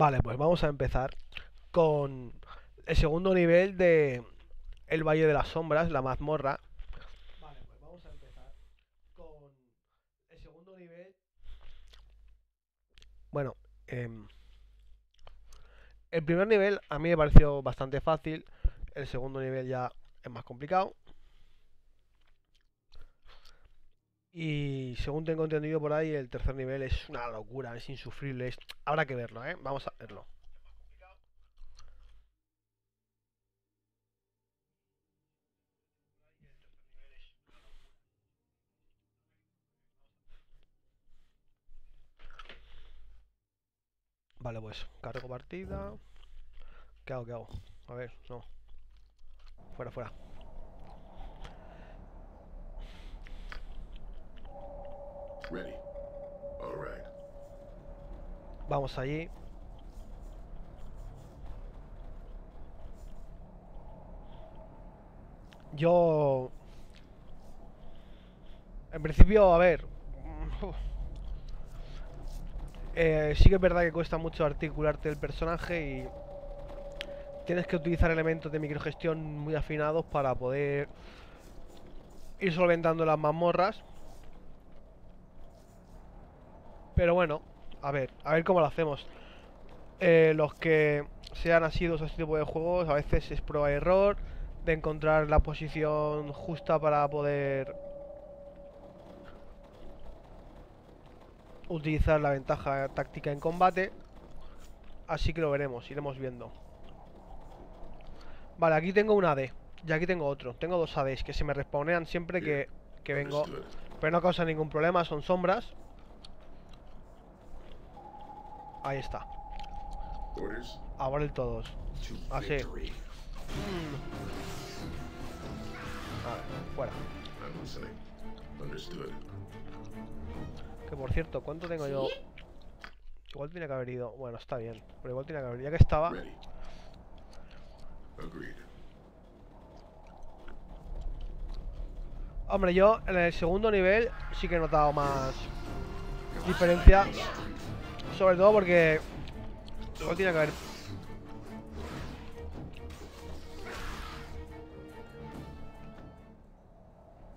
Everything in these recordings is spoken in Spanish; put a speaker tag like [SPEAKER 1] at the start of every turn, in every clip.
[SPEAKER 1] Vale, pues vamos a empezar con el segundo nivel de El Valle de las Sombras, la mazmorra. Vale, pues vamos a empezar con el segundo nivel. Bueno, em, el primer nivel a mí me pareció bastante fácil. El segundo nivel ya es más complicado. Y según tengo entendido por ahí, el tercer nivel es una locura, es insufrible. es- Habrá que verlo, ¿eh? Vamos a verlo. Vale, pues cargo partida. ¿Qué hago? ¿Qué hago? A ver, no. Fuera, fuera.
[SPEAKER 2] Ready. All.
[SPEAKER 1] Vamos allí. Yo... En principio, a ver... eh, sí que es verdad que cuesta mucho articularte el personaje y... Tienes que utilizar elementos de microgestión muy afinados para poder ir solventando las mazmorras. Pero bueno, a ver, a ver cómo lo hacemos. Eh, los que sean asidos a este tipo de juegos, a veces es prueba y error de encontrar la posición justa para poder utilizar la ventaja táctica en combate. Así que lo veremos, iremos viendo. Vale, aquí tengo un AD y aquí tengo otro. Tengo dos ADs que se me respawnean siempre que, que vengo. Pero no causa ningún problema, son sombras. Ahí está.
[SPEAKER 2] Orders
[SPEAKER 1] A por el todos.
[SPEAKER 2] to
[SPEAKER 1] Ah, sí.
[SPEAKER 2] victory.
[SPEAKER 1] A ver, fuera.
[SPEAKER 2] Understood.
[SPEAKER 1] Que por cierto, ¿cuánto tengo yo? Igual tiene que haber ido. Bueno, está bien. Pero igual tiene que haber. Ya que estaba. Hombre, yo en el segundo nivel sí que he notado más diferencia. Sobre todo porque. Igual tiene que haber.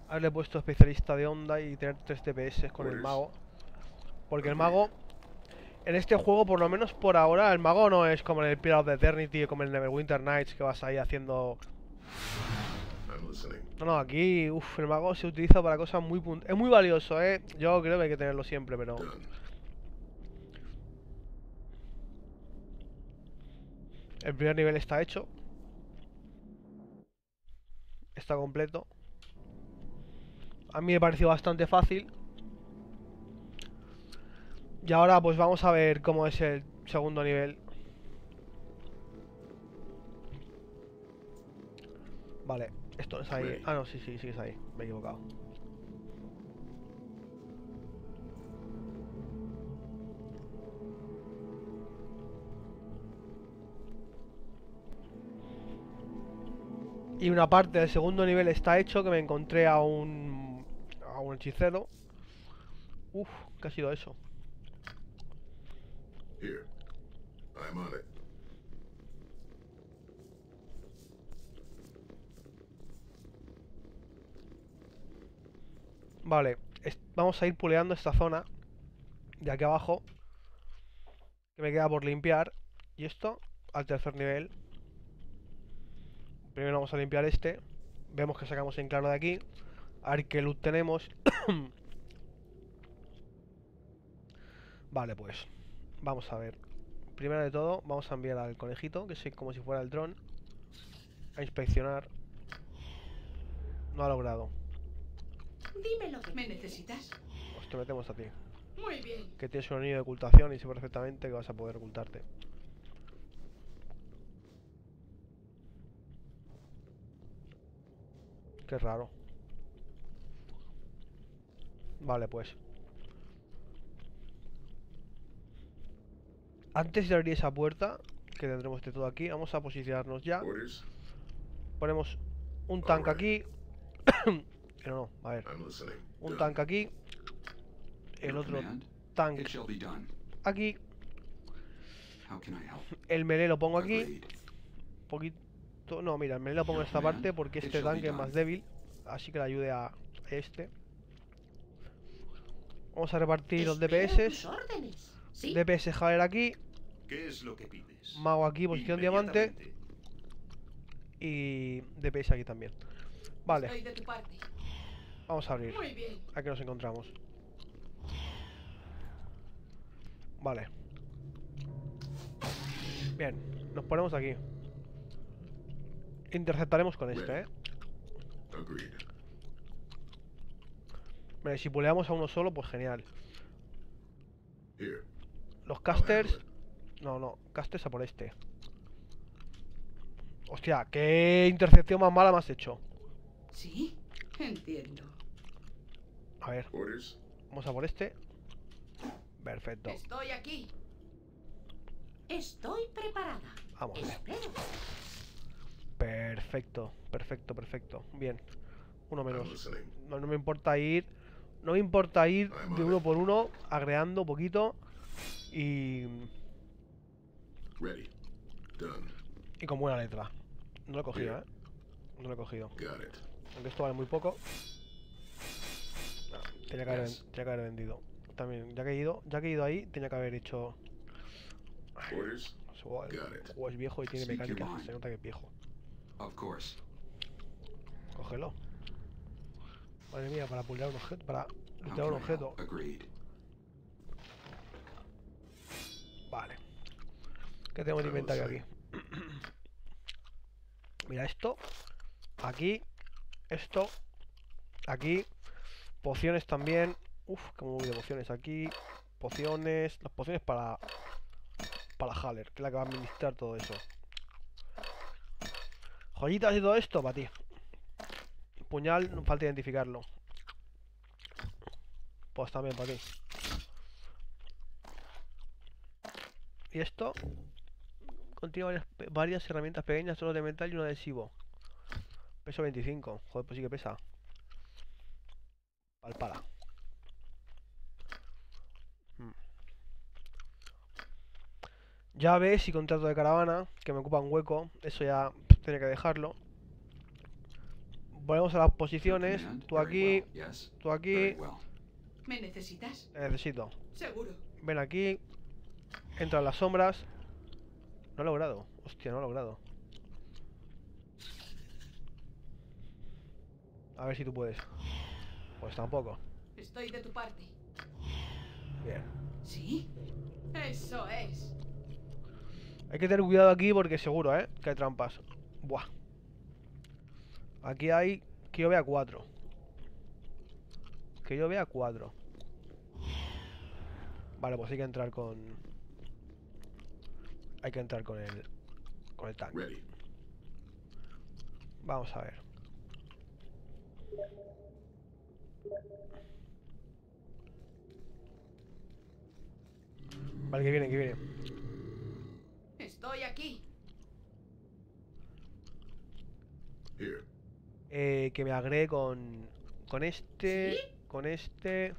[SPEAKER 1] Haberle puesto especialista de onda y tener 3 TPS con el
[SPEAKER 2] Pues,
[SPEAKER 1] mago. Porque el mago. En este juego, por lo menos por ahora, el mago no es como en el Pirate of the Eternity o como en el Neverwinter Nights que vas ahí haciendo no, no, aquí, uff, el mago se utiliza para cosas muy. Es muy valioso, ¿eh? Yo creo que hay que tenerlo siempre, pero... El primer nivel está hecho. Está completo. A mí me pareció bastante fácil. Y ahora pues vamos a ver cómo es el segundo nivel. Vale, esto es ahí. Ah, no, sí, sí, sí que es ahí. Me he equivocado. Y una parte del segundo nivel está hecho que me encontré a un a un hechicero. Uf, ¿qué ha sido eso?
[SPEAKER 2] Here. I'm on it.
[SPEAKER 1] Vale, vamos a ir puleando esta zona de aquí abajo que me queda por limpiar. Y esto al tercer nivel. Primero vamos a limpiar este. Vemos que sacamos en claro de aquí. A ver qué loot tenemos. vale, pues. Vamos a ver. Primero de todo, vamos a enviar al conejito, que es como si fuera el dron. A inspeccionar. No ha logrado.
[SPEAKER 3] Dímelo. ¿Me necesitas?
[SPEAKER 1] Pues te metemos a ti.
[SPEAKER 3] Muy bien.
[SPEAKER 1] que tienes un anillo de ocultación y sé perfectamente que vas a poder ocultarte. Qué raro. Vale, pues. Antes de abrir esa puerta, que tendremos de todo aquí, vamos a posicionarnos ya.
[SPEAKER 2] Orders.
[SPEAKER 1] Ponemos un tanque aquí. Pero no, a ver. Un tanque aquí. El otro tanque
[SPEAKER 4] It shall be done.
[SPEAKER 1] aquí.
[SPEAKER 4] How can I help?
[SPEAKER 1] El melee lo pongo aquí.
[SPEAKER 4] Agreed.
[SPEAKER 1] Poquito. No, mira, el melee lo pongo en esta parte porque este tanque es más débil. Así que le ayude a este. Vamos a repartir los DPS. DPS Jaler aquí.
[SPEAKER 5] ¿Qué es lo que pides?
[SPEAKER 1] Mago aquí, posición diamante. Y DPS aquí también. Vale,
[SPEAKER 3] Estoy de tu parte.
[SPEAKER 1] vamos a abrir.
[SPEAKER 3] Muy bien.
[SPEAKER 1] Aquí nos encontramos. Vale. Bien, nos ponemos aquí. Interceptaremos con este, ¿eh? Vale, si puleamos a uno solo, pues genial. Los casters... No, no, casters a por este. Hostia, qué intercepción más mala me has hecho.
[SPEAKER 3] ¿Sí? Entiendo.
[SPEAKER 1] A ver, vamos a por este. Perfecto.
[SPEAKER 3] Estoy aquí. Estoy preparada.
[SPEAKER 1] Vamos.
[SPEAKER 3] Espero.
[SPEAKER 1] Perfecto, perfecto, perfecto. Bien. Uno menos. No, no me importa ir. No me importa ir de uno por uno, agregando poquito. Y.
[SPEAKER 2] Ready. Done.
[SPEAKER 1] Y con buena letra. No lo he cogido. ¿eh? No lo he cogido. Aunque esto vale muy poco. No, tenía, que haber,
[SPEAKER 2] Yes.
[SPEAKER 1] tenía que haber vendido. También, ya que he ido, ya que he ido ahí, tenía que haber hecho. El juego es viejo y tiene mecánicas. Se nota que es viejo.
[SPEAKER 4] Of course.
[SPEAKER 1] Cógelo. Madre mía, para pulir un objeto. Para lootear un objeto.
[SPEAKER 4] Agreed.
[SPEAKER 1] Vale. ¿Qué de
[SPEAKER 2] Algo
[SPEAKER 1] inventario aquí? Mira esto. Aquí. Esto. Aquí. Pociones también. Uf, como voy de pociones aquí. Pociones. Las pociones para. Para Haller, que es la que va a administrar todo eso. Joyitas y todo esto para ti. Puñal, no falta identificarlo. Pues también para ti. Y esto contiene varias, herramientas pequeñas, solo de metal y un adhesivo. Peso 25. Joder, pues sí que pesa. Palpara. Mm. Llaves y contrato de caravana, que me ocupa un hueco. Eso ya tenía que dejarlo. Volvemos a las posiciones. Tú aquí, tú aquí.
[SPEAKER 3] ¿Me necesitas?
[SPEAKER 1] Necesito.
[SPEAKER 3] Seguro.
[SPEAKER 1] Ven aquí. Entra en las sombras. No he logrado. Hostia, no he logrado. A ver si tú puedes. Pues tampoco.
[SPEAKER 3] Estoy de tu parte.
[SPEAKER 1] Bien.
[SPEAKER 3] ¿Sí? Eso es.
[SPEAKER 1] Hay que tener cuidado aquí porque seguro, ¿eh? Que hay trampas. Buah. Aquí hay... Que yo vea cuatro. Que yo vea cuatro. Vale, pues hay que entrar con... Hay que entrar con el... Con el tanque.
[SPEAKER 2] Ready.
[SPEAKER 1] Vamos a ver. Vale, que viene, que viene.
[SPEAKER 3] Estoy aquí.
[SPEAKER 2] Here.
[SPEAKER 1] Eh, que me agregue con... Con este...
[SPEAKER 3] ¿Sí?
[SPEAKER 1] Con este...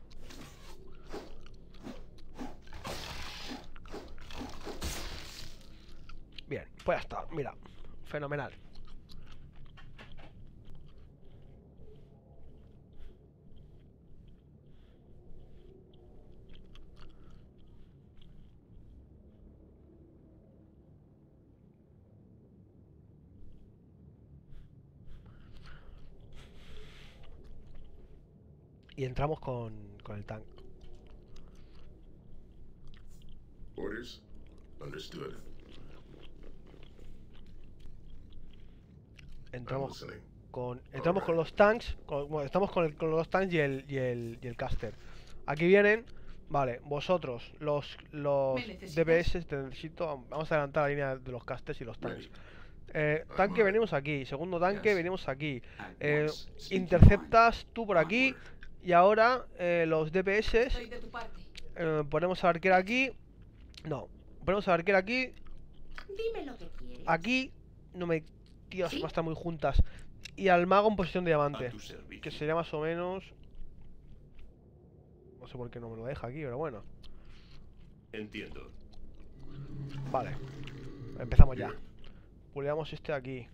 [SPEAKER 1] Bien, pues ya está, mira. Fenomenal. Y entramos con, con el tanque.
[SPEAKER 2] Orders? Understood.
[SPEAKER 1] Entramos con entramos con los tanks, con- bueno, estamos con, el- con los tanks y el, y el y el caster. Aquí vienen, vale, vosotros los los. DPS te necesito, vamos a adelantar la línea de los casters y los tanks. Eh,
[SPEAKER 2] I'm
[SPEAKER 1] tanque venimos aquí, segundo tanque venimos aquí.
[SPEAKER 4] At
[SPEAKER 1] Eh, interceptas tú por aquí
[SPEAKER 4] Onward.
[SPEAKER 1] Y ahora eh, los DPS
[SPEAKER 3] Estoy de tu parte.
[SPEAKER 1] eh, ponemos a arquera aquí. No, ponemos a arquera aquí,
[SPEAKER 3] Dime lo que quieres.
[SPEAKER 1] aquí no me tíos,
[SPEAKER 3] ¿Sí?
[SPEAKER 1] estar muy juntas. Y al mago en posición de diamante. Que sería más o menos. No sé por qué no me lo deja aquí, pero bueno.
[SPEAKER 5] Entiendo.
[SPEAKER 1] Vale. Empezamos ya. Puleamos este aquí.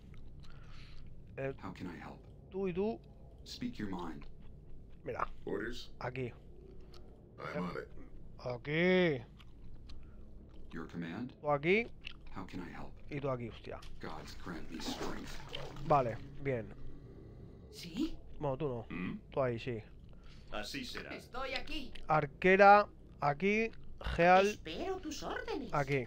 [SPEAKER 1] Eh,
[SPEAKER 4] How can I help?
[SPEAKER 1] tú y tú,
[SPEAKER 4] Speak your mind.
[SPEAKER 1] Mira,
[SPEAKER 2] Orders?
[SPEAKER 1] aquí.
[SPEAKER 2] I'm on it.
[SPEAKER 1] Aquí.
[SPEAKER 4] Your command?
[SPEAKER 1] Tú aquí
[SPEAKER 4] How can I help?
[SPEAKER 1] y tú aquí, hostia.
[SPEAKER 4] Gods grant me strength.
[SPEAKER 1] Vale, bien.
[SPEAKER 3] ¿Sí?
[SPEAKER 1] Bueno, tú no.
[SPEAKER 5] ¿Mm?
[SPEAKER 1] Tú ahí, sí.
[SPEAKER 5] Así será.
[SPEAKER 3] Estoy aquí.
[SPEAKER 1] Arquera, aquí. Geal,
[SPEAKER 3] Espero tus órdenes.
[SPEAKER 1] aquí.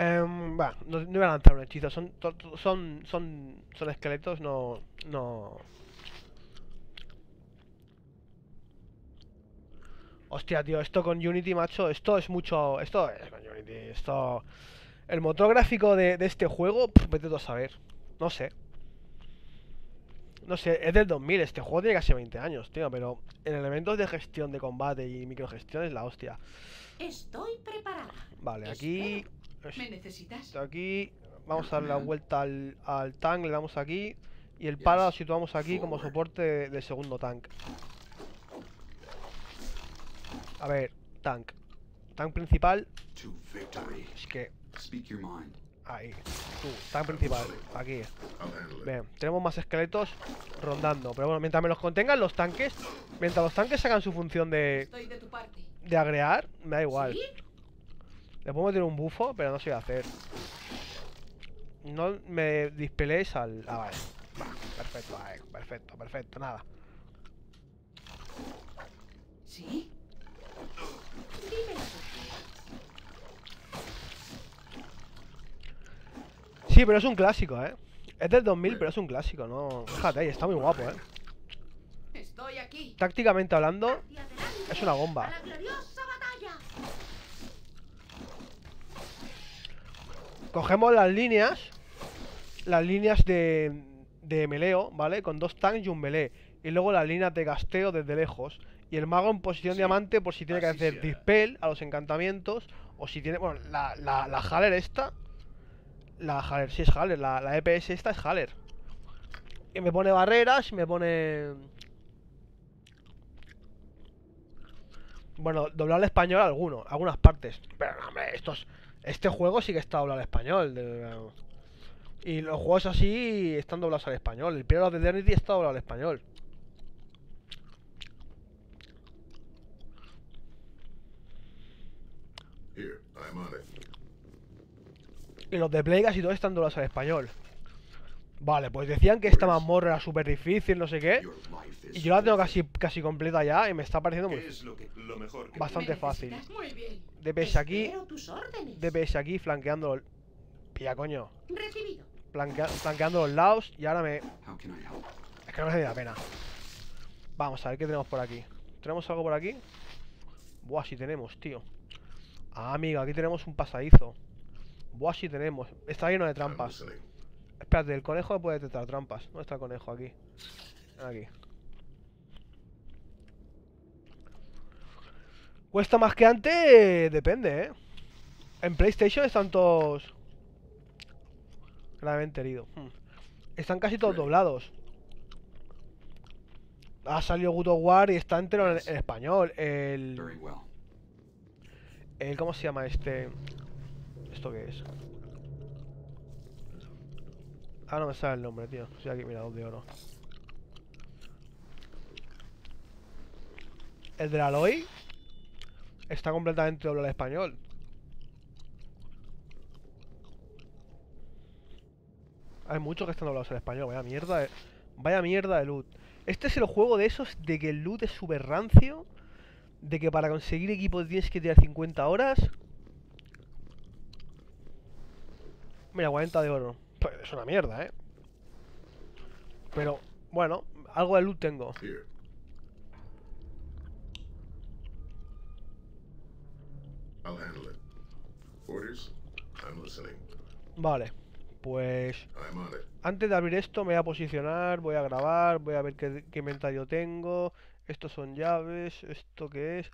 [SPEAKER 1] Em, no, no voy a lanzar un hechizo. Son, to- to- son, son, son esqueletos, no, no. Hostia, tío, esto con Unity, macho, esto es mucho, esto es con Unity, esto, el motor gráfico de, de este juego, pff, vete tú a saber, no sé. No sé, es del 2000, este juego tiene casi 20 años, tío, pero en elementos de gestión de combate y microgestión es la hostia.
[SPEAKER 3] Estoy preparada.
[SPEAKER 1] Vale, aquí,
[SPEAKER 3] ¿Me necesitas?
[SPEAKER 1] esto aquí, vamos a dar la vuelta al, al tank, le damos aquí, y el para lo situamos aquí como soporte de- del segundo tank. A ver, tank. Tank principal, es que,
[SPEAKER 4] Speak your mind.
[SPEAKER 1] ahí, tú, tank principal, aquí. Bien, tenemos más esqueletos rondando, pero bueno, mientras me los contengan los tanques, mientras los tanques hagan su función de,
[SPEAKER 3] Estoy de tu parte.
[SPEAKER 1] de agregar, me da igual. Le puedo meter un bufo, pero no sé qué hacer. No me dispeléis al... Ah, vale. Va, perfecto, vale, perfecto, perfecto, nada.
[SPEAKER 3] ¿Sí?
[SPEAKER 1] Sí, pero es un clásico, ¿eh? Es del 2000, pero es un clásico, ¿no? Fíjate, está muy guapo, ¿eh?
[SPEAKER 3] Estoy aquí.
[SPEAKER 1] Tácticamente hablando, es una bomba.
[SPEAKER 3] a la gloriosa batalla.
[SPEAKER 1] Cogemos las líneas, las líneas de, de meleo, ¿vale? Con dos tanks y un melee. Y luego las líneas de gasteo desde lejos. Y el mago en posición
[SPEAKER 5] Sí,
[SPEAKER 1] diamante por si tiene que hacer
[SPEAKER 5] será.
[SPEAKER 1] dispel a los encantamientos. O si tiene. Bueno, la, la, la Haller esta. La Haller, sí es Haller. La, la EPS esta es Haller. Y me pone barreras, me pone. Bueno, doblar al español alguno, algunas partes. Pero no, hombre, estos. Este juego sí que está doblado al español. de- Y los juegos así están doblados al español. El Piedra de Eternity está doblado al español.
[SPEAKER 2] Here, I'm on it.
[SPEAKER 1] Y los de Playgas y todo están doblados al español. Vale, pues decían que esta mazmorra era súper difícil, no sé qué. Y yo la tengo casi, casi completa ya y me está pareciendo
[SPEAKER 5] ¿Qué
[SPEAKER 1] muy...
[SPEAKER 5] es lo, que, lo mejor que
[SPEAKER 1] Bastante
[SPEAKER 3] ¿Me
[SPEAKER 1] fácil.
[SPEAKER 3] necesitas? Muy bien.
[SPEAKER 1] DPS aquí,
[SPEAKER 3] Espero tus órdenes.
[SPEAKER 1] DPS aquí, flanqueando... el- Pilla, coño.
[SPEAKER 3] Recibido.
[SPEAKER 1] Flanquea- flanqueando los lados y ahora me... Es que no me la pena. Vamos a ver qué tenemos por aquí. ¿Tenemos algo por aquí? Buah, sí tenemos, tío. Ah, amigo, aquí tenemos un pasadizo. Buah, sí tenemos. Está lleno de trampas. Espérate, el conejo puede detectar trampas. ¿Dónde está el conejo? Aquí. Aquí. Cuesta más que antes, depende, ¿eh? En PlayStation están todos gravemente heridos. Hmm. Están casi todos doblados. Ha salido God of War y está entero en, en español. El, el. ¿Cómo se llama este? ¿Esto qué es? Ah, no me sale el nombre, tío. Sí, aquí, mira, dos de oro. El del Aloy está completamente doblado al español. Hay muchos que están doblados al español. Vaya mierda de... Vaya mierda de loot. Este es el juego de esos de que el loot es súper rancio. De que para conseguir equipo tienes que tirar 50 horas. Mira, 40 de oro. Pues es una mierda, ¿eh? Pero, bueno, algo de loot tengo.
[SPEAKER 2] I'll handle it. Orders? I'm listening.
[SPEAKER 1] Vale, pues
[SPEAKER 2] I'm on it.
[SPEAKER 1] antes de abrir esto me voy a posicionar, voy a grabar, voy a ver qué, qué inventario tengo. Estos son llaves, esto qué es.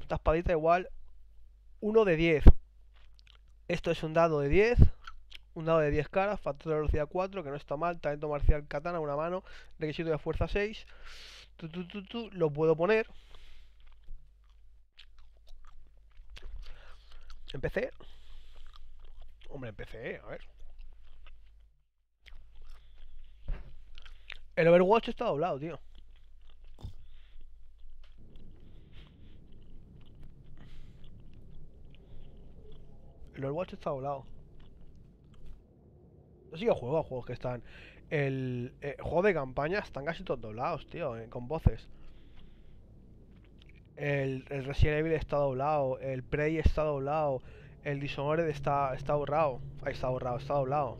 [SPEAKER 1] Esta espadita igual. Uno de 10. Esto es un dado de 10. Un dado de 10 caras, factor de velocidad 4, que no está mal. Talento marcial katana, una mano. Requisito de fuerza 6. Tu, tu, tu, tu, Lo puedo poner. ¿En PC? Hombre, en PC, a ver. El Overwatch está doblado, tío. El Overwatch está doblado. Yo sí juego a juegos que están. El, eh, juego de campaña están casi todos doblados, tío, eh, con voces. El, el Resident Evil está doblado, el Prey está doblado, el Dishonored está, está borrado. Ahí está borrado, está doblado.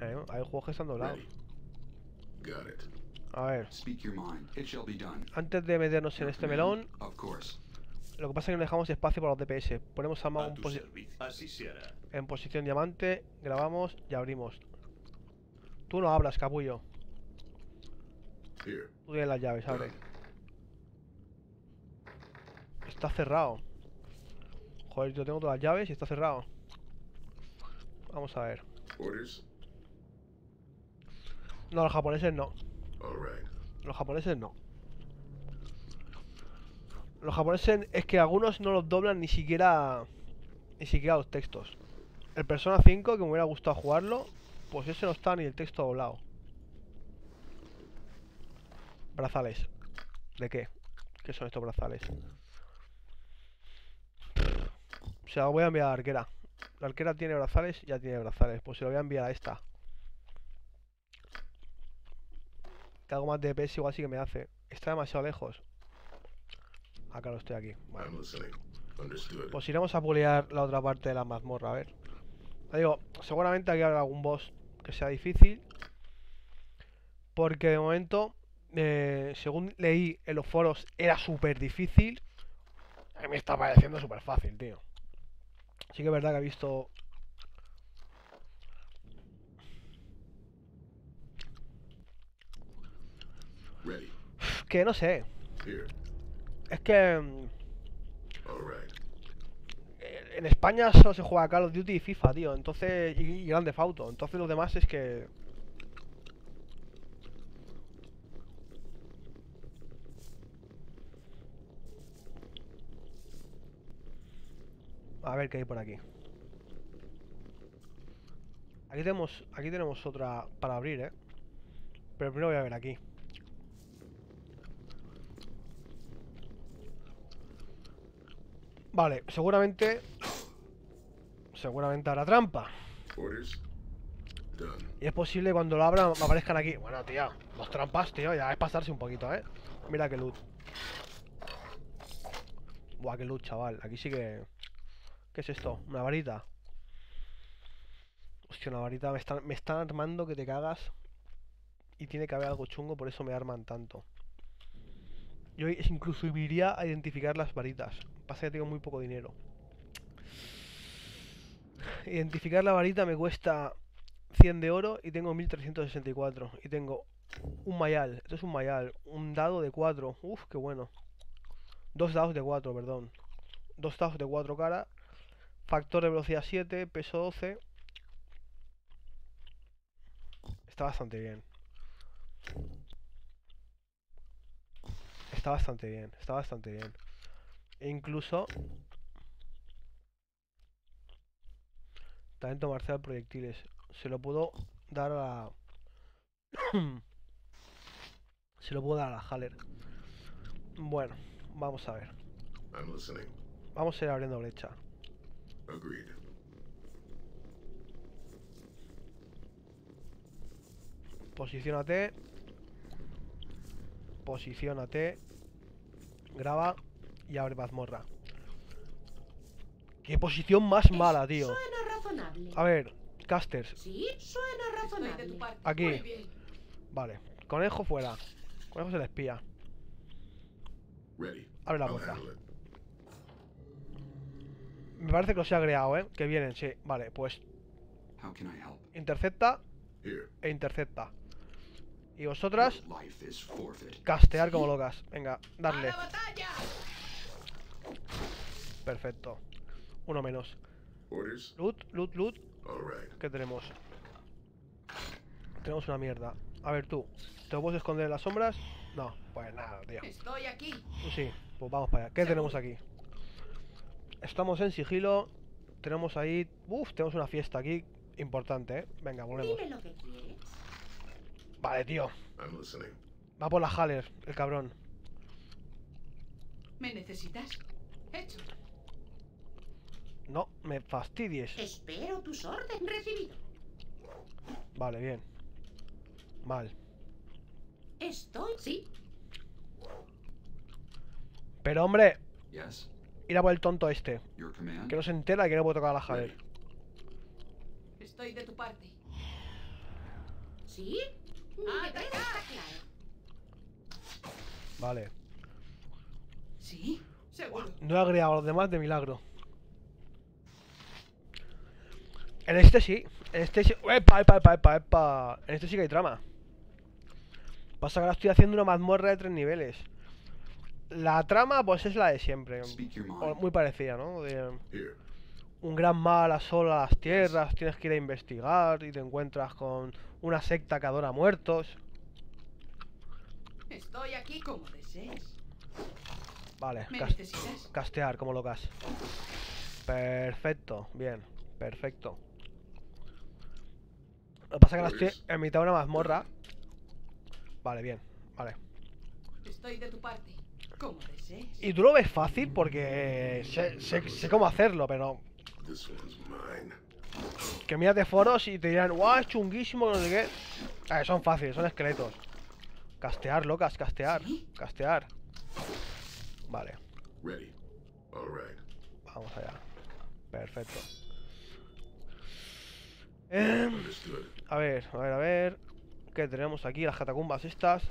[SPEAKER 1] Eh, hay juegos que están doblados.
[SPEAKER 2] Ready. Got it.
[SPEAKER 1] A ver,
[SPEAKER 4] Speak your mind. It shall be done.
[SPEAKER 1] antes de meternos en este melón,
[SPEAKER 4] Of course.
[SPEAKER 1] lo que pasa es que no dejamos espacio para los DPS. Ponemos al mago
[SPEAKER 5] A
[SPEAKER 1] en, posi- en posición diamante, grabamos y abrimos. Tú no hablas, capullo. Tú tienes las llaves, abre. Está cerrado. Joder, yo tengo todas las llaves y está cerrado. Vamos a ver.
[SPEAKER 2] Orders?
[SPEAKER 1] No, los japoneses no. Los japoneses no. Los japoneses es que algunos no los doblan ni siquiera ni siquiera los textos. El Persona 5 que me hubiera gustado jugarlo, pues ese no está ni el texto doblado. Brazales. ¿De qué? ¿Qué son estos brazales? O sea, voy a enviar a la arquera. La arquera tiene brazales, ya tiene brazales. Pues se lo voy a enviar a esta. Que algo más de DPS igual sí que me hace. Está demasiado lejos. Acá lo estoy aquí. Vale. Pues iremos a pulear la otra parte de la mazmorra, a ver. Ya digo, seguramente aquí habrá algún boss que sea difícil. Porque de momento, eh, según leí en los foros, era súper difícil. A mí me está pareciendo súper fácil, tío. Sí que es verdad que he visto...
[SPEAKER 2] Ready.
[SPEAKER 1] Que no sé.
[SPEAKER 2] Here.
[SPEAKER 1] Es que... mm,
[SPEAKER 2] right.
[SPEAKER 1] En España solo se juega Call of Duty y FIFA, tío. Entonces... Y, y Grand Theft Auto. Entonces los demás es que... A ver qué hay por aquí. Aquí tenemos, aquí tenemos otra para abrir, ¿eh? Pero primero voy a ver aquí. Vale, seguramente... Seguramente habrá trampa.
[SPEAKER 2] Done.
[SPEAKER 1] Y es posible cuando lo abra me aparezcan aquí. Bueno, tío, los trampas, tío, ya es pasarse un poquito, ¿eh? Mira qué loot. Buah, qué loot, chaval. Aquí sí que... ¿Qué es esto? ¿Una varita? Hostia, una varita. Me están, me están armando que te cagas. Y tiene que haber algo chungo, por eso me arman tanto. Yo incluso iría a identificar las varitas. Pasa que tengo muy poco dinero. Identificar la varita me cuesta 100 de oro y tengo 1364. Y tengo un mayal. Esto es un mayal. Un dado de 4. Uf, qué bueno. Dos dados de 4, perdón. Dos dados de 4 cara. Factor de velocidad 7. Peso 12. Está bastante bien. Está bastante bien. Está bastante bien. E incluso... Talento marcial proyectiles. Se lo puedo dar a... Se lo puedo dar a la Haller. Bueno, vamos a ver. Vamos a ir abriendo brecha.
[SPEAKER 2] Agreed.
[SPEAKER 1] Posiciónate. Posiciónate. Graba y abre mazmorra. Qué posición más mala, tío.
[SPEAKER 3] Suena razonable.
[SPEAKER 1] A ver, casters.
[SPEAKER 3] Sí, suena razonable.
[SPEAKER 6] tu parte.
[SPEAKER 1] Aquí.
[SPEAKER 6] Muy bien.
[SPEAKER 1] Vale. Conejo fuera. Conejo se le espía.
[SPEAKER 2] Ready.
[SPEAKER 1] Abre la
[SPEAKER 2] I'll
[SPEAKER 1] puerta. Me parece que los he agregado, ¿eh? Que vienen, sí. Vale, pues
[SPEAKER 4] How can I help?
[SPEAKER 1] intercepta e intercepta. Y vosotras, castear como locas. Venga,
[SPEAKER 6] ¡A
[SPEAKER 1] darle. Perfecto. Uno menos. Loot, loot, loot.
[SPEAKER 2] All right.
[SPEAKER 1] ¿Qué tenemos? Tenemos una mierda. A ver tú. ¿Te lo puedes esconder en las sombras? No, pues nada, tío.
[SPEAKER 6] Estoy aquí.
[SPEAKER 1] Sí, pues vamos para allá. ¿Qué tenemos aquí? Estamos en sigilo. Tenemos ahí... Uf, tenemos una fiesta aquí. Importante, ¿eh? Venga, volvemos.
[SPEAKER 3] Dime lo que quieres.
[SPEAKER 1] Vale, tío. Va por la Haller, el cabrón.
[SPEAKER 6] ¿Me necesitas? Hecho.
[SPEAKER 1] No, me fastidies.
[SPEAKER 3] Espero tus órdenes. Recibido.
[SPEAKER 1] Vale, bien. Mal.
[SPEAKER 3] Estoy. Sí.
[SPEAKER 1] Pero hombre,
[SPEAKER 4] Yes?
[SPEAKER 1] Ir a por el tonto este. Que no se entera y que no puede tocar a la Haller.
[SPEAKER 6] Estoy de tu parte.
[SPEAKER 3] ¿Sí?
[SPEAKER 6] Ah,
[SPEAKER 3] está claro.
[SPEAKER 1] Vale.
[SPEAKER 6] ¿Sí? Seguro.
[SPEAKER 1] No he agregado a los demás de milagro. En este sí. En este sí. ¡Epa, epa, epa, epa, epa! En este sí que hay trama. Pasa que ahora estoy haciendo una mazmorra de tres niveles. La trama, pues es la de siempre. O muy parecida, ¿no? De un gran mal asola las tierras, tienes que ir a investigar y te encuentras con una secta que adora muertos.
[SPEAKER 6] Estoy aquí como desees.
[SPEAKER 1] Vale, castear como locas. Perfecto, bien, perfecto. Lo que pasa es que ahora estoy en mitad de una mazmorra. Vale, bien, vale.
[SPEAKER 6] Estoy de tu parte.
[SPEAKER 1] Y tú lo ves fácil porque sé, sé- sé cómo hacerlo, pero que mírate foros y te dirán, guau, es chunguísimo, no sé qué. Eh, son fáciles, son esqueletos. Castear, locas, castear,
[SPEAKER 6] ¿Sí?
[SPEAKER 1] castear. Vale,
[SPEAKER 2] Ready. All right.
[SPEAKER 1] vamos allá. Perfecto. A ver, a ver, a ver. ¿Qué tenemos aquí? Las catacumbas estas.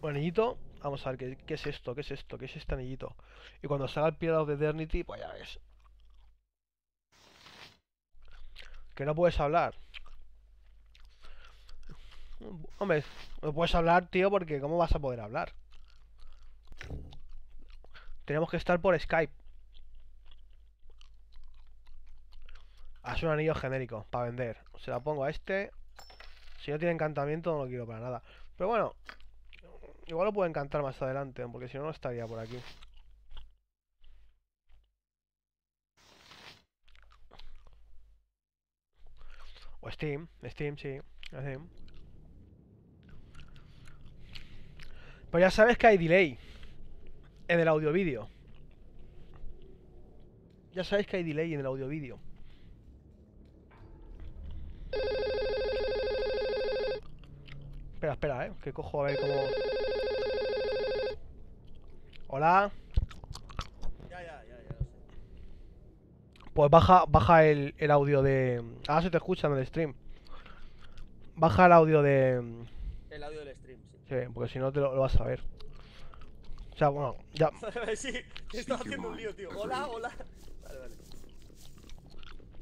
[SPEAKER 1] Un anillito. Vamos a ver, ¿qué, es esto? ¿Qué es esto? ¿Qué es este anillito? Y cuando salga el Pirate of Eternity, pues ya ves. Que no puedes hablar. Hombre, no puedes hablar, tío, porque ¿cómo vas a poder hablar? Tenemos que estar por Skype. Ah, es un anillo genérico para vender. Se la pongo a este. Si no tiene encantamiento, no lo quiero para nada. Pero bueno, igual lo puedo encantar más adelante, porque si no, no estaría por aquí. O Steam, Steam, sí. Steam. Pues ya sabes que hay delay en el audio vídeo. Ya sabéis que hay delay en el audio vídeo. Espera, espera, eh. Que cojo a ver cómo. Hola.
[SPEAKER 7] Ya, ya, ya, ya lo sé.
[SPEAKER 1] Pues baja, baja el, el audio de. Ahora se te escucha en el stream. Baja el audio de.
[SPEAKER 7] El audio del stream, sí.
[SPEAKER 1] Sí, porque si no te lo, lo vas a ver. O sea, bueno, ya.
[SPEAKER 7] sí, estaba haciendo un lío, tío. Hola, hola. Vale, vale.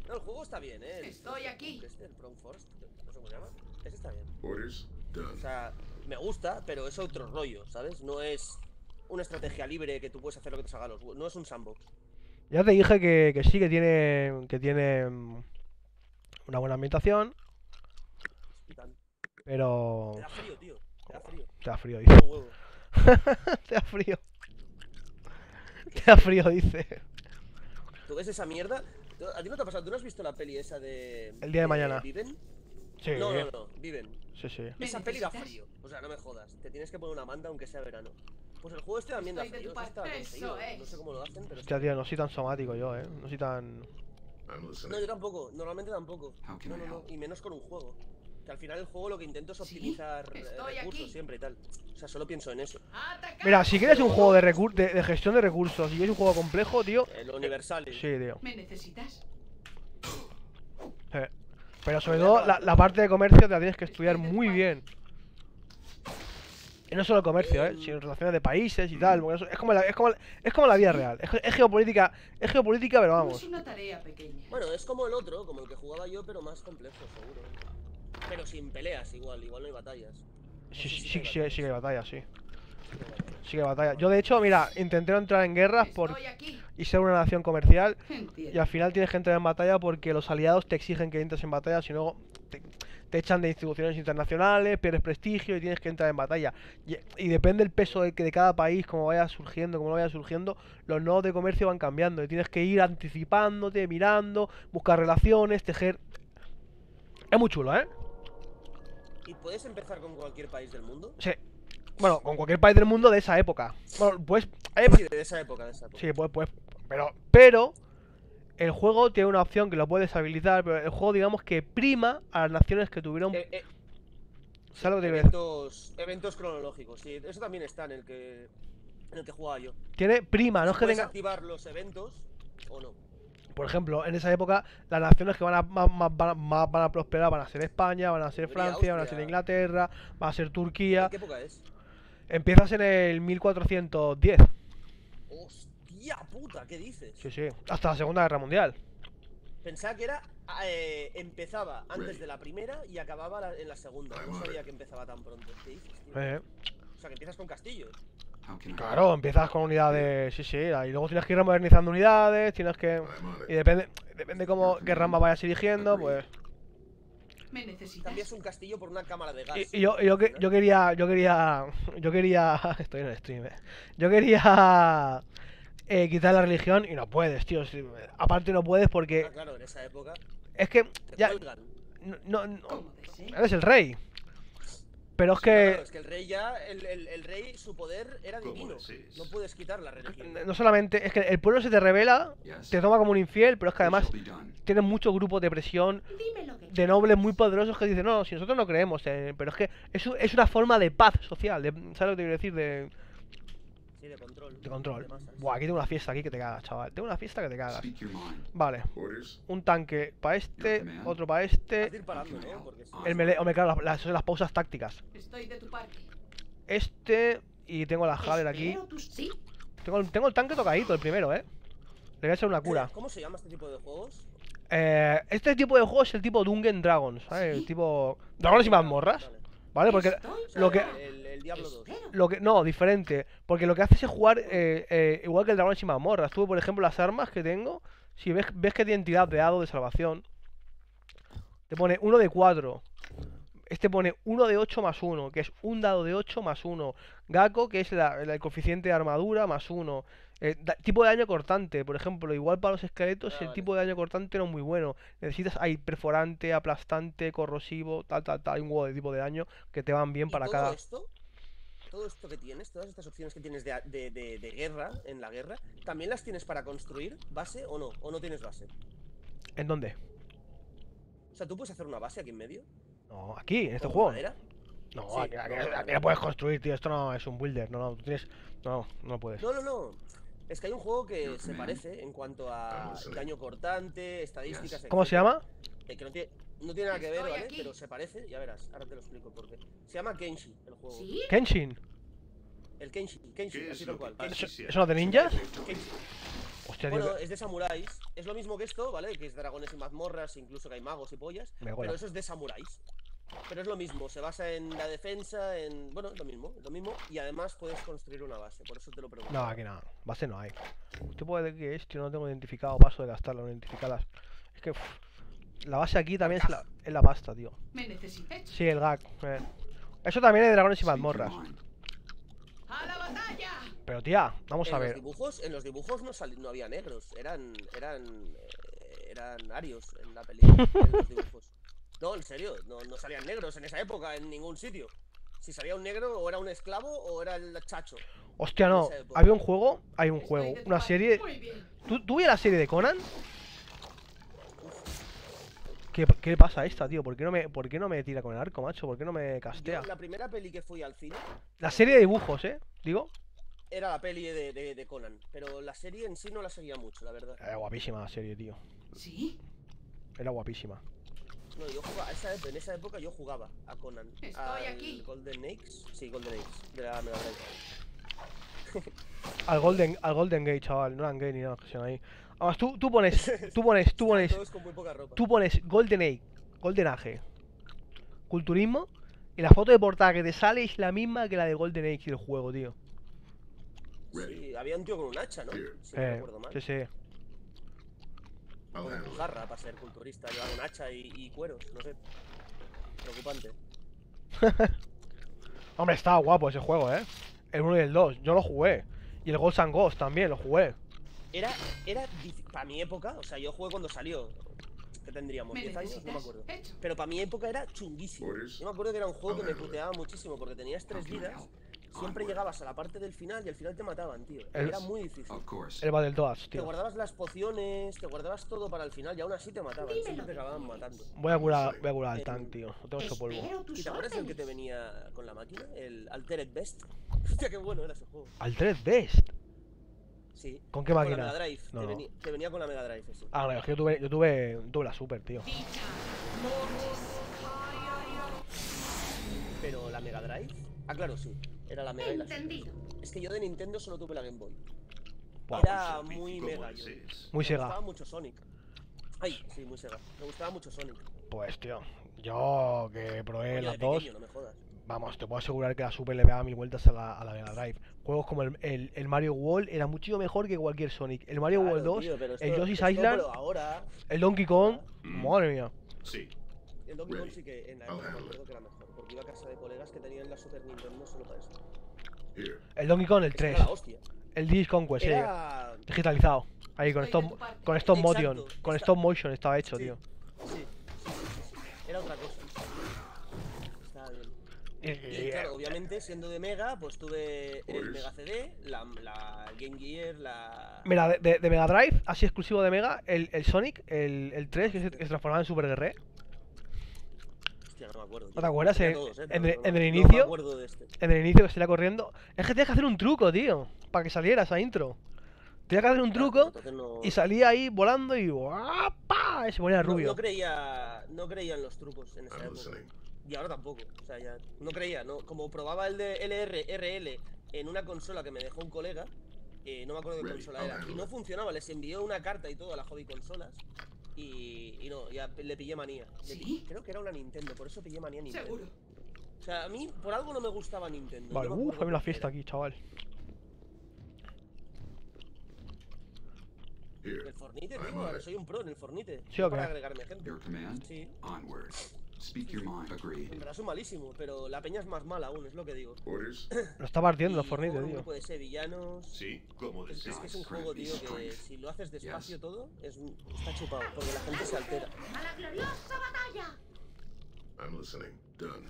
[SPEAKER 7] No, el juego está bien, eh. El-
[SPEAKER 6] Estoy aquí.
[SPEAKER 7] Este, el From Force, no sé cómo se llama. Ese está bien.
[SPEAKER 2] Orders
[SPEAKER 7] O sea, me gusta, pero es otro rollo, ¿sabes? No es una estrategia libre que tú puedes hacer lo que te salga a los hue- No es un sandbox.
[SPEAKER 1] Ya te dije que, que sí, que tiene. Que tiene. mm, Una buena ambientación. Pero.
[SPEAKER 7] Te da frío, tío. Te da frío.
[SPEAKER 1] Te da frío, dice. Te da frío. Te da frío, dice.
[SPEAKER 7] ¿Tú ves esa mierda? ¿Tú- ¿A ti no te ha pasado? ¿Tú no has visto la peli esa de.
[SPEAKER 1] El día de mañana.
[SPEAKER 7] ¿Viven?
[SPEAKER 1] Sí,
[SPEAKER 7] No, no, no. Viven.
[SPEAKER 1] sí, sí.
[SPEAKER 6] ¿Me
[SPEAKER 7] Esa peli da frío. O sea, no me jodas. Te tienes que poner una manta aunque sea verano. Pues el juego este también da
[SPEAKER 6] Estoy de
[SPEAKER 7] frío. está conseguido. No
[SPEAKER 6] es.
[SPEAKER 7] sé cómo lo hacen, pero.
[SPEAKER 1] Hostia, tío, no soy tan somático yo, eh. No soy tan.
[SPEAKER 7] No, yo tampoco. Normalmente tampoco. No, no, no. Y menos con un juego. Que al final el juego lo que intento es
[SPEAKER 6] ¿Sí?
[SPEAKER 7] optimizar eh,
[SPEAKER 6] Estoy
[SPEAKER 7] recursos
[SPEAKER 6] aquí.
[SPEAKER 7] siempre y tal. O sea, solo pienso en eso.
[SPEAKER 6] ¡Atacar!
[SPEAKER 1] Mira, si quieres un juego de, recur- de, de gestión de recursos y quieres un juego complejo, tío.
[SPEAKER 7] Eh, lo universal.
[SPEAKER 1] Sí, tío.
[SPEAKER 6] ¿Me necesitas?
[SPEAKER 1] Eh, Pero sobre todo la, la parte de comercio te la tienes que estudiar muy bien. Y no solo comercio, ¿eh? sino relaciones de países y tal. porque eso- es, como la, es, como, la- es como la vida real. Es, ge- es geopolítica, es geopolítica, pero
[SPEAKER 6] No
[SPEAKER 1] vamos.
[SPEAKER 6] es una tarea pequeña.
[SPEAKER 7] Bueno, es como el otro, como el que jugaba yo, pero más complejo, seguro. Pero sin peleas, igual. Igual no hay batallas.
[SPEAKER 1] Sí, sí,
[SPEAKER 7] sí
[SPEAKER 1] sí, sí, que hay batalla, sí.
[SPEAKER 7] Sí que hay batallas.
[SPEAKER 1] Sí que hay batalla. Yo, de hecho, mira, intenté no entrar en guerras por, y ser una nación comercial. Y al final tienes que entrar en batalla porque los aliados te exigen que entres en batalla, si no te, te echan de instituciones internacionales, pierdes prestigio y tienes que entrar en batalla. Y, y depende el peso de, de cada país, como vaya surgiendo, como no vaya surgiendo, los nodos de comercio van cambiando. Y tienes que ir anticipándote, mirando, buscar relaciones, tejer. Es muy chulo, ¿eh?
[SPEAKER 7] ¿Y puedes empezar con cualquier país del mundo?
[SPEAKER 1] Sí. Bueno, con cualquier país del mundo de esa época. Bueno, pues. hay-
[SPEAKER 7] Sí, de esa época, de esa época.
[SPEAKER 1] Sí, pues, pues. Pero. Pero. El juego tiene una opción que lo puedes habilitar, pero el juego, digamos que prima a las naciones que tuvieron.
[SPEAKER 7] Eh, eh, eventos, eventos cronológicos, sí. Eso también está en el que en el que jugaba yo.
[SPEAKER 1] Tiene prima, no es que
[SPEAKER 7] Puedes
[SPEAKER 1] tenga.
[SPEAKER 7] activar los eventos o no.
[SPEAKER 1] Por ejemplo, en esa época, las naciones que van a, más, más- van a, más van a prosperar van a ser España, van a ser Francia, van a ser. Inglaterra, va a ser Turquía.
[SPEAKER 7] ¿En qué época es?
[SPEAKER 1] Empiezas en el 1410.
[SPEAKER 7] ¡Hostia puta! ¿Qué dices?
[SPEAKER 1] Sí, sí. Hasta la Segunda Guerra Mundial.
[SPEAKER 7] Pensaba que era. eh, empezaba antes de la primera y acababa la- en la segunda. No sabía que empezaba tan pronto. ¿Qué dices, tío?
[SPEAKER 1] Eh,
[SPEAKER 7] O sea, que empiezas con castillos.
[SPEAKER 1] Claro, empiezas con unidades. Sí, sí. Y luego tienes que ir modernizando unidades, tienes que. Y depende, depende cómo qué rama vayas eligiendo, pues.
[SPEAKER 6] ¿Me necesitas?
[SPEAKER 7] Cambias un castillo por una cámara de gas.
[SPEAKER 1] Y, y yo, y yo, que- yo quería, yo quería, yo quería, estoy en el stream, eh. Yo quería eh, quitar la religión y no puedes, tío. si- aparte no puedes porque
[SPEAKER 7] Ah, claro, en esa época
[SPEAKER 1] es que
[SPEAKER 7] te
[SPEAKER 1] ya, no, eres el rey. Pero es
[SPEAKER 7] Sí, claro,
[SPEAKER 1] que
[SPEAKER 7] es que el rey ya, el, el- el rey, su poder era divino. No puedes quitar la religión.
[SPEAKER 1] no solamente es que el pueblo se te revela,
[SPEAKER 4] Yes.
[SPEAKER 1] te toma como un infiel, pero es que además tienes muchos grupos de presión
[SPEAKER 3] que
[SPEAKER 1] de nobles muy poderosos que dicen, no, si nosotros no creemos, eh", pero es que es, es una forma de paz social, de, ¿sabes lo que te quiero decir? De,
[SPEAKER 7] Sí, de control.
[SPEAKER 1] de control.
[SPEAKER 7] de masas.
[SPEAKER 1] Buah, aquí tengo una fiesta aquí que te cagas, chaval. Tengo una fiesta que te cagas. Vale, un tanque para este, otro para este.
[SPEAKER 7] si-
[SPEAKER 1] El melee, hombre, claro, las, las, son las pausas tácticas.
[SPEAKER 6] Estoy de tu parte.
[SPEAKER 1] Este, y tengo la Haller aquí. Tengo, el- tengo el tanque tocadito, el primero, eh. Le voy a echar una cura.
[SPEAKER 7] ¿Cómo se llama este tipo de juegos?
[SPEAKER 1] Eh, este tipo de juego es el tipo Dungeon Dragons, ¿sabes? El tipo. Dragones y mazmorras,
[SPEAKER 7] Vale.
[SPEAKER 1] Porque Lo que-
[SPEAKER 7] El, el Diablo 2.
[SPEAKER 3] Espero.
[SPEAKER 1] lo que. No, diferente. Porque lo que haces es jugar eh, eh, igual que el Dragones y mazmorras. Tú, por ejemplo, las armas que tengo, si ves, ves que tiene entidad de dado de salvación, te pone uno de 4. Este pone 1 de 8 más 1, que es un dado de 8 más 1. Gako, que es la- el coeficiente de armadura, más 1. tipo de daño cortante, por ejemplo, igual para los esqueletos,
[SPEAKER 7] Ah,
[SPEAKER 1] el
[SPEAKER 7] vale.
[SPEAKER 1] tipo de daño cortante no es muy bueno. Necesitas ahí perforante, aplastante, corrosivo, tal, tal, tal. Hay un huevo de tipo de daño que te van bien
[SPEAKER 7] ¿Y
[SPEAKER 1] para
[SPEAKER 7] todo
[SPEAKER 1] cada.
[SPEAKER 7] esto? Todo esto que tienes, todas estas opciones que tienes de, de- de- de guerra, en la guerra, ¿también las tienes para construir base o no? ¿O no tienes base?
[SPEAKER 1] ¿En dónde?
[SPEAKER 7] O sea, ¿tú puedes hacer una base aquí en medio?
[SPEAKER 1] No, aquí, en este
[SPEAKER 7] ¿Con
[SPEAKER 1] juego.
[SPEAKER 7] madera?
[SPEAKER 1] No,
[SPEAKER 7] Sí,
[SPEAKER 1] aquí, aquí-
[SPEAKER 7] no, no,
[SPEAKER 1] aquí
[SPEAKER 7] no.
[SPEAKER 1] no puedes construir, tío. Esto no es un builder. No, no, tú tienes. No, no puedes.
[SPEAKER 7] No, no, no. Es que hay un juego que se parece en cuanto a
[SPEAKER 2] Vamos a ver.
[SPEAKER 7] daño cortante, estadísticas,
[SPEAKER 4] Yes.
[SPEAKER 1] ¿Cómo se llama?
[SPEAKER 7] Eh, que no tiene, no tiene nada que ver, ¿vale?
[SPEAKER 6] aquí.
[SPEAKER 7] Pero se parece, ya verás, ahora te lo explico por qué. Se llama Kenshi, el juego.
[SPEAKER 3] ¿Sí?
[SPEAKER 1] Kenshin.
[SPEAKER 7] El Kenshi, Kenshi,
[SPEAKER 5] ¿Qué
[SPEAKER 7] así
[SPEAKER 5] es
[SPEAKER 7] tal
[SPEAKER 5] lo
[SPEAKER 7] cual.
[SPEAKER 5] que
[SPEAKER 7] Kenshi.
[SPEAKER 5] pasa?
[SPEAKER 1] ¿Es,
[SPEAKER 5] sí,
[SPEAKER 1] es uno de ninjas?
[SPEAKER 7] Kenshi.
[SPEAKER 1] Hostia, tío.
[SPEAKER 7] Bueno, es de samuráis. Es lo mismo que esto, ¿vale? Que es dragones y mazmorras, incluso que hay magos y pollas. Pero eso es de samuráis. Pero es lo mismo, se basa en la defensa, en. Bueno, es lo mismo, es lo mismo. Y además puedes construir una base, por eso te lo pregunto.
[SPEAKER 1] No, aquí no. Base no hay. ¿Qué tipo de qué es? Tío, no tengo identificado. Paso de gastarlo, no identificadas. Es que. la base aquí también es la, es la pasta, tío.
[SPEAKER 6] ¿Me necesitas?
[SPEAKER 1] Sí, el gag. eh. Eso también es de dragones y mazmorras.
[SPEAKER 6] ¡A la batalla!
[SPEAKER 1] Pero tía, vamos
[SPEAKER 7] en
[SPEAKER 1] a
[SPEAKER 7] los
[SPEAKER 1] ver.
[SPEAKER 7] dibujos, en los dibujos no, sali- no había negros, eran. eran. eh, eran arios en la peli. en los dibujos. No, en serio, no, no salían negros en esa época, en ningún sitio. Si salía un negro, o era un esclavo o era el chacho.
[SPEAKER 1] Hostia, no. Había un juego. Hay un juego. Una serie. ¿Tú, ¿Tú la serie de Conan? ¿Qué, ¿Qué le pasa a esta, tío? ¿Por qué, no me, ¿Por qué no me tira con el arco, macho? ¿Por qué no me
[SPEAKER 7] Yo,
[SPEAKER 1] castea?
[SPEAKER 7] la primera peli que fui al cine
[SPEAKER 1] La serie de dibujos, ¿eh? Digo.
[SPEAKER 7] Era la peli de, de- de Conan, pero la serie en sí no la seguía mucho, la verdad.
[SPEAKER 1] Era guapísima la serie, tío.
[SPEAKER 6] ¿Sí?
[SPEAKER 1] Era guapísima.
[SPEAKER 7] No, yo jugaba, esa en esa época yo jugaba a Conan.
[SPEAKER 6] Estoy
[SPEAKER 7] al
[SPEAKER 6] aquí.
[SPEAKER 7] Golden Axe, sí, Golden Axe, de la Mega Drive.
[SPEAKER 1] Al Golden, al Golden Gate, chaval. No eran gay ni nada que sean ahí. Además, tú, tú pones. Tú pones. Tú pones.
[SPEAKER 7] Todos con muy poca ropa.
[SPEAKER 1] Tú pones Golden Age. Golden Age. Culturismo. Y la foto de portada que te sale es la misma que la de Golden Age del juego, tío.
[SPEAKER 7] Sí, había un tío con un hacha, ¿no? Si no me
[SPEAKER 1] Eh,
[SPEAKER 7] acuerdo mal.
[SPEAKER 1] sí, sí.
[SPEAKER 7] Con
[SPEAKER 2] handle
[SPEAKER 7] un
[SPEAKER 2] it.
[SPEAKER 7] jarra para ser culturista, llevar un hacha y, y cueros, no sé. Preocupante.
[SPEAKER 1] Hombre, estaba guapo ese juego, ¿eh? El 1 y el 2. Yo lo jugué. Y el Ghosts and Ghosts también lo jugué.
[SPEAKER 7] Era, era para mi época, o sea, yo jugué cuando salió. ¿Qué tendríamos?
[SPEAKER 6] ¿Me
[SPEAKER 7] 10 años, no me acuerdo. Pero para mi época era chunguísimo.
[SPEAKER 2] Orders.
[SPEAKER 7] Yo me acuerdo que era un juego que me puteaba muchísimo porque tenías tres vidas. Siempre llegabas a la parte del final y al final te mataban, tío.
[SPEAKER 1] El-
[SPEAKER 7] Era muy difícil.
[SPEAKER 4] Of course.
[SPEAKER 1] El Battletoads,
[SPEAKER 7] Te
[SPEAKER 1] tío.
[SPEAKER 7] guardabas las pociones, te guardabas todo para el final y aún así te mataban.
[SPEAKER 3] Dímelo
[SPEAKER 7] Siempre te acababan matando.
[SPEAKER 1] Voy a curar, voy a curar al tank, tío. No tengo mucho polvo.
[SPEAKER 7] ¿Y te acuerdas del que te venía con la máquina? El Altered Best. Hostia, qué bueno era ese juego.
[SPEAKER 1] Altered Best.
[SPEAKER 7] Sí.
[SPEAKER 1] ¿Con qué
[SPEAKER 7] Con la
[SPEAKER 1] máquina?
[SPEAKER 7] Mega Drive.
[SPEAKER 1] No,
[SPEAKER 7] te,
[SPEAKER 1] no.
[SPEAKER 7] venía, te venía con la Mega Drive, ese.
[SPEAKER 1] Ah, no, es que yo tuve, yo tuve, tuve la Super, tío.
[SPEAKER 7] Pero la Mega Drive. Ah, claro, sí. Era la Mega y la Super.
[SPEAKER 3] Entendido.
[SPEAKER 7] Es que yo de Nintendo solo tuve la Game Boy.
[SPEAKER 1] Buah,
[SPEAKER 7] Era muy mega. yo.
[SPEAKER 1] Muy
[SPEAKER 7] Me
[SPEAKER 1] Sega.
[SPEAKER 7] gustaba mucho Sonic. Ay, sí, muy Sega. Me gustaba mucho Sonic.
[SPEAKER 1] Pues, tío. Yo que probé las dos.
[SPEAKER 7] pequeño, no me jodas.
[SPEAKER 1] Vamos, te puedo asegurar que la Super le pegaba mil vueltas a la, a la Mega Drive. Juegos como el, el, el Mario World era mucho mejor que cualquier Sonic. El Mario World
[SPEAKER 7] Claro,
[SPEAKER 1] 2,
[SPEAKER 7] tío, pero
[SPEAKER 1] el
[SPEAKER 7] esto-
[SPEAKER 1] Yoshi's Island,
[SPEAKER 7] pero ahora,
[SPEAKER 1] el Donkey Kong.
[SPEAKER 5] Mm.
[SPEAKER 1] Madre mía.
[SPEAKER 5] Sí.
[SPEAKER 7] El Donkey Kong sí que en la época acuerdo que era mejor. Porque iba a casa de colegas que tenían la Super Nintendo solo para eso.
[SPEAKER 1] El Donkey Kong, el
[SPEAKER 7] Esa era
[SPEAKER 1] 3.
[SPEAKER 7] la hostia.
[SPEAKER 1] El Disc Conquest, sí.
[SPEAKER 7] Era...
[SPEAKER 1] Digitalizado. Ahí, con
[SPEAKER 6] Estoy parte.
[SPEAKER 1] con stop
[SPEAKER 7] Exacto,
[SPEAKER 1] motion. Con stop motion estaba hecho,
[SPEAKER 7] Sí.
[SPEAKER 1] tío.
[SPEAKER 7] Sí, sí, sí, sí, sí. Era otra cosa. Estaba bien.
[SPEAKER 1] Y-
[SPEAKER 7] Y
[SPEAKER 1] y-
[SPEAKER 7] claro, obviamente, siendo de Mega, pues tuve el
[SPEAKER 2] Pues-
[SPEAKER 7] Mega CD, la, la Game Gear, la...
[SPEAKER 1] Mira, de, de- de Mega Drive, así exclusivo de Mega, el, el Sonic, el, el 3, que se, que se transformaba en Super Guerrero.
[SPEAKER 7] No me acuerdo.
[SPEAKER 1] ¿No te acuerdas? En-
[SPEAKER 7] todos, eh,
[SPEAKER 1] en el-
[SPEAKER 7] no-
[SPEAKER 1] en el
[SPEAKER 7] no
[SPEAKER 1] inicio-
[SPEAKER 7] me acuerdo de este.
[SPEAKER 1] En el inicio que salía corriendo. Es que tenías que hacer un truco, tío. Para que saliera esa intro. Tenías que hacer un
[SPEAKER 7] Claro,
[SPEAKER 1] truco
[SPEAKER 7] no-
[SPEAKER 1] y salía ahí volando y ¡guapa! Y se ponía rubio.
[SPEAKER 7] No, creía, no creía en los trucos en esa
[SPEAKER 2] I'm
[SPEAKER 7] época. Y ahora tampoco. O sea, ya no creía. No, como probaba el de LRRL en una consola que me dejó un colega, eh, no me acuerdo qué consola era, y no
[SPEAKER 2] it.
[SPEAKER 7] funcionaba. Les envió una carta y todo a la hobby consolas. Y, y no, ya le pillé manía. Le
[SPEAKER 6] ¿Sí?
[SPEAKER 7] pi- creo que era una Nintendo, por eso pillé manía a Nintendo.
[SPEAKER 6] Seguro.
[SPEAKER 7] O sea, a mí por algo no me gustaba Nintendo.
[SPEAKER 1] Vale,
[SPEAKER 7] no me
[SPEAKER 1] uff, hay una fiesta
[SPEAKER 7] era.
[SPEAKER 1] aquí, chaval.
[SPEAKER 7] El Fornite, tío, soy un pro en el Fornite.
[SPEAKER 1] ¿Sí o
[SPEAKER 7] Para agregarme gente.
[SPEAKER 4] Your command?
[SPEAKER 7] Sí,
[SPEAKER 4] Onward. Speak your mind. Agreed.
[SPEAKER 7] en verdad soy malísimo, pero la peña es más mala aún, es lo que digo.
[SPEAKER 2] Orders.
[SPEAKER 1] Lo está partiendo
[SPEAKER 7] un
[SPEAKER 1] tío.
[SPEAKER 7] grupo de sevillanos.
[SPEAKER 5] Sí, como
[SPEAKER 7] Es, es que es un juego, tío, que si lo haces despacio
[SPEAKER 4] Yes.
[SPEAKER 7] todo, es está chupado, porque la gente se altera.
[SPEAKER 3] A la gloriosa batalla.
[SPEAKER 2] I'm listening. Done.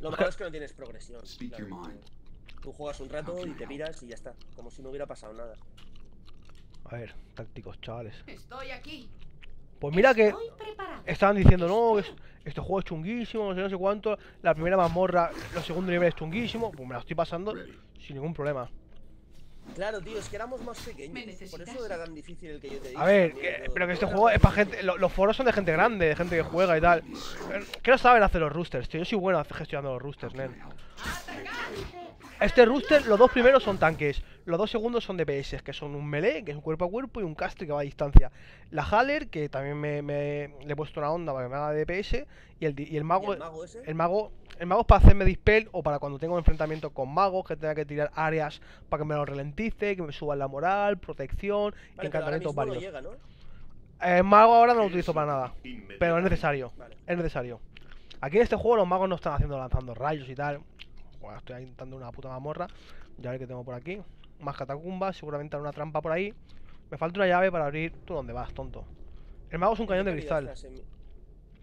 [SPEAKER 7] Lo malo es que no tienes progresión.
[SPEAKER 4] Speak
[SPEAKER 7] claro.
[SPEAKER 4] your mind.
[SPEAKER 7] Tú juegas un rato y te piras y ya está, como si no hubiera pasado nada.
[SPEAKER 1] A ver, tácticos, chavales.
[SPEAKER 6] Estoy aquí.
[SPEAKER 1] Pues mira que estaban diciendo, no, es- este juego es chunguísimo, no sé, no sé cuánto. La primera mazmorra, los segundos niveles chunguísimo. Pues me la estoy pasando sin ningún problema.
[SPEAKER 7] Claro, tío, es que éramos más pequeños.
[SPEAKER 6] ¿Me
[SPEAKER 7] Por eso era tan difícil el que yo te dije.
[SPEAKER 1] A ver, que- pero que este juego es para gente. lo- los foros son de gente grande, de gente que juega y tal. Eh, Que no saben hacer los roosters, tío. Yo soy bueno gestionando los roosters, nen. Este rooster, los dos primeros son tanques. Los dos segundos son DPS, que son un melee, que es un cuerpo a cuerpo, y un castre que va a distancia. La Haller, que también me, me- le he puesto una onda para que me haga DPS. Y el, y el
[SPEAKER 7] ¿Y
[SPEAKER 1] mago.
[SPEAKER 7] el mago ese?
[SPEAKER 1] El mago, el mago es para hacerme dispel o para cuando tengo enfrentamiento con magos, que tenga que tirar áreas para que me lo ralentice, que me suba la moral, protección y
[SPEAKER 7] Vale, ahora
[SPEAKER 1] encantamientos
[SPEAKER 7] no
[SPEAKER 1] varios.
[SPEAKER 7] llega, ¿no?
[SPEAKER 1] El mago ahora no lo utilizo para nada, pero es necesario.
[SPEAKER 7] Vale.
[SPEAKER 1] Es necesario. Aquí en este juego los magos no están haciendo lanzando rayos y tal. Bueno, estoy ahí intentando una puta mazmorra. Ya ver qué tengo por aquí. Más catacumbas, seguramente hay una trampa por ahí. Me falta una llave para abrir. ¿Tú dónde vas, tonto? El mago es un
[SPEAKER 7] ¿En
[SPEAKER 1] cañón de cristal.
[SPEAKER 7] ¿En,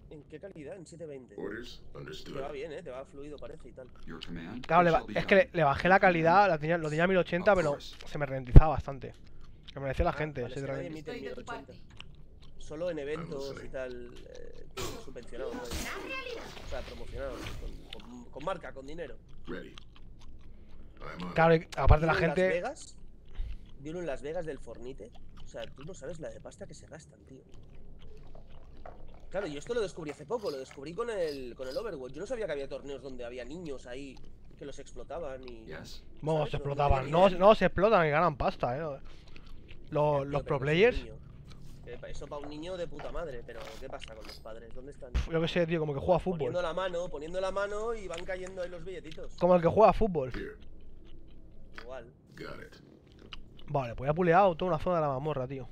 [SPEAKER 7] en qué calidad? En 720.
[SPEAKER 2] Orders.
[SPEAKER 7] Te va bien, ¿eh? Te va fluido, parece y tal.
[SPEAKER 1] Claro, es que le, le bajé la calidad, la tenía, lo tenía a 1080,
[SPEAKER 4] Of
[SPEAKER 1] pero se me ralentizaba bastante. Me merecía la
[SPEAKER 7] Ah,
[SPEAKER 1] gente.
[SPEAKER 7] vale,
[SPEAKER 1] se
[SPEAKER 7] es Solo en eventos y tal, eh, subvencionados, ¿no? o sea, promocionados, con, con- con marca, con dinero.
[SPEAKER 1] Claro, y aparte la
[SPEAKER 7] en Las
[SPEAKER 1] gente.
[SPEAKER 7] Vegas, vivo en Las Vegas del Fornite. O sea, tú no sabes la de pasta que se gastan, tío. Claro, yo esto lo descubrí hace poco, lo descubrí con el, con el Overwatch. Yo no sabía que había torneos donde había niños ahí que los explotaban y...
[SPEAKER 4] Yes.
[SPEAKER 1] Se explotaban. No, no, se explotan y ganan pasta, eh. Los, los pro players,
[SPEAKER 7] niño. Pa- Eso para un niño de puta madre, pero ¿qué pasa con los padres? ¿Dónde están?
[SPEAKER 1] yo que sé, tío, como que juega fútbol.
[SPEAKER 7] Poniendo la mano, poniendo la mano y van cayendo ahí los billetitos.
[SPEAKER 1] Como el que juega fútbol.
[SPEAKER 7] Igual.
[SPEAKER 2] Got it.
[SPEAKER 1] Vale, pues ya he puleado toda una zona de la mazmorra, tío.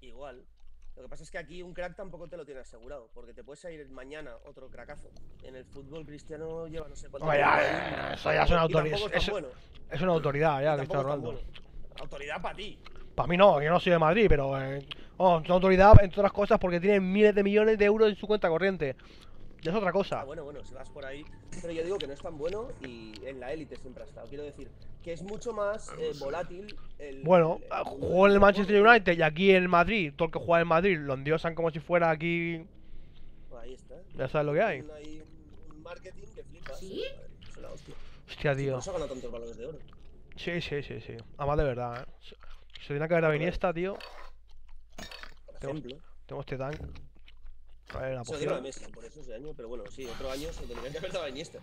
[SPEAKER 7] Igual. Lo que pasa es que aquí un crack tampoco te lo tiene asegurado, porque te puedes ir mañana otro cracazo. En el fútbol cristiano lleva no sé cuánto.
[SPEAKER 1] Ya, eso ya es una autoridad.
[SPEAKER 7] es bueno,
[SPEAKER 1] Es una autoridad ya,
[SPEAKER 7] tampoco
[SPEAKER 1] Cristiano
[SPEAKER 7] es tan
[SPEAKER 1] Ronaldo.
[SPEAKER 7] bueno. Autoridad para ti.
[SPEAKER 1] Para mí no, yo no soy de Madrid, pero eh, es una autoridad en todas las cosas porque tiene miles de millones de euros en su cuenta corriente. Ya es otra
[SPEAKER 7] Ah,
[SPEAKER 1] cosa.
[SPEAKER 7] bueno, bueno, si vas por ahí. Pero yo digo que no es tan bueno y en la élite siempre ha estado. Quiero decir que es mucho más eh, volátil. El,
[SPEAKER 1] Bueno,
[SPEAKER 7] el-
[SPEAKER 1] ah,
[SPEAKER 7] el mundo
[SPEAKER 1] jugó en el Manchester. United y aquí en Madrid, todo el que juega en Madrid lo endiosan como si fuera aquí.
[SPEAKER 7] Pues ahí está.
[SPEAKER 1] Ya sabes lo que hay.
[SPEAKER 7] Hay un- marketing que flipas.
[SPEAKER 3] ¿Sí?
[SPEAKER 7] Hostia.
[SPEAKER 1] Tío.
[SPEAKER 7] Por eso gana tantos balones de oro.
[SPEAKER 1] Sí, sí, sí, sí. Además de verdad, ¿eh? Se, ver a Iniesta, tío.
[SPEAKER 7] Por
[SPEAKER 1] Tengo-
[SPEAKER 7] ejemplo.
[SPEAKER 1] Tengo este tank. La
[SPEAKER 7] Se lo dieron a
[SPEAKER 1] poción.
[SPEAKER 7] Messi por eso ese año, pero bueno, sí, otro año se lo tendrían que haber dado Iniesta.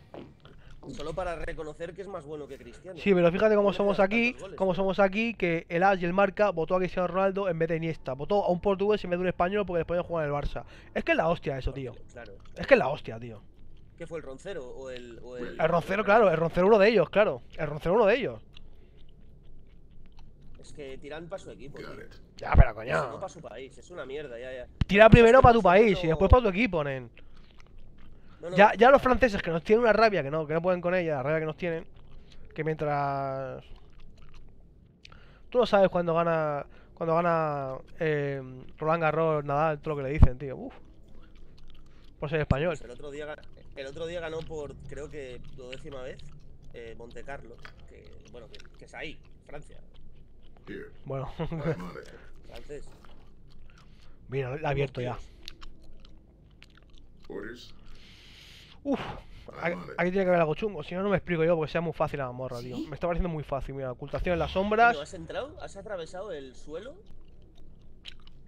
[SPEAKER 7] Solo para reconocer que es más bueno que Cristiano.
[SPEAKER 1] Sí, pero fíjate cómo somos aquí, cómo
[SPEAKER 7] tío.
[SPEAKER 1] somos aquí, que el As y el Marca votó a Cristiano Ronaldo en vez de Iniesta. Votó a un portugués en vez de un español porque después de jugar en el Barça. Es que es la hostia eso, tío.
[SPEAKER 7] Claro.
[SPEAKER 1] Es que es la hostia, tío.
[SPEAKER 7] ¿Qué fue el roncero o el. O el,
[SPEAKER 1] El roncero, claro, el roncero uno de ellos, claro. El roncero uno de ellos.
[SPEAKER 7] Es que tiran para su equipo. Tío.
[SPEAKER 1] Ya, pero
[SPEAKER 7] No
[SPEAKER 1] coño.
[SPEAKER 7] para su país, es una mierda, ya, ya.
[SPEAKER 1] Tira primero para tu país y
[SPEAKER 7] no-
[SPEAKER 1] después para tu equipo, nen.
[SPEAKER 7] No, no,
[SPEAKER 1] Ya, ya los franceses que nos tienen una rabia que no, que no pueden con ella, la rabia que nos tienen, que mientras tú no sabes cuando gana cuando gana eh, Roland Garros, Nadal, todo lo que le dicen, tío. Uf. Por ser español.
[SPEAKER 7] pues el, otro día, el otro día ganó por, creo que, duodécima vez, eh, Monte Carlo. Que, bueno, que, que es ahí, Francia.
[SPEAKER 1] Bueno, mira, la he abierto ya. Uf. Aquí, tiene que haber algo chungo, si no, no me explico yo porque sea muy fácil la morra, tío. Me está pareciendo muy fácil, mira, ocultación en las sombras.
[SPEAKER 7] ¿Has entrado? ¿Has atravesado el suelo?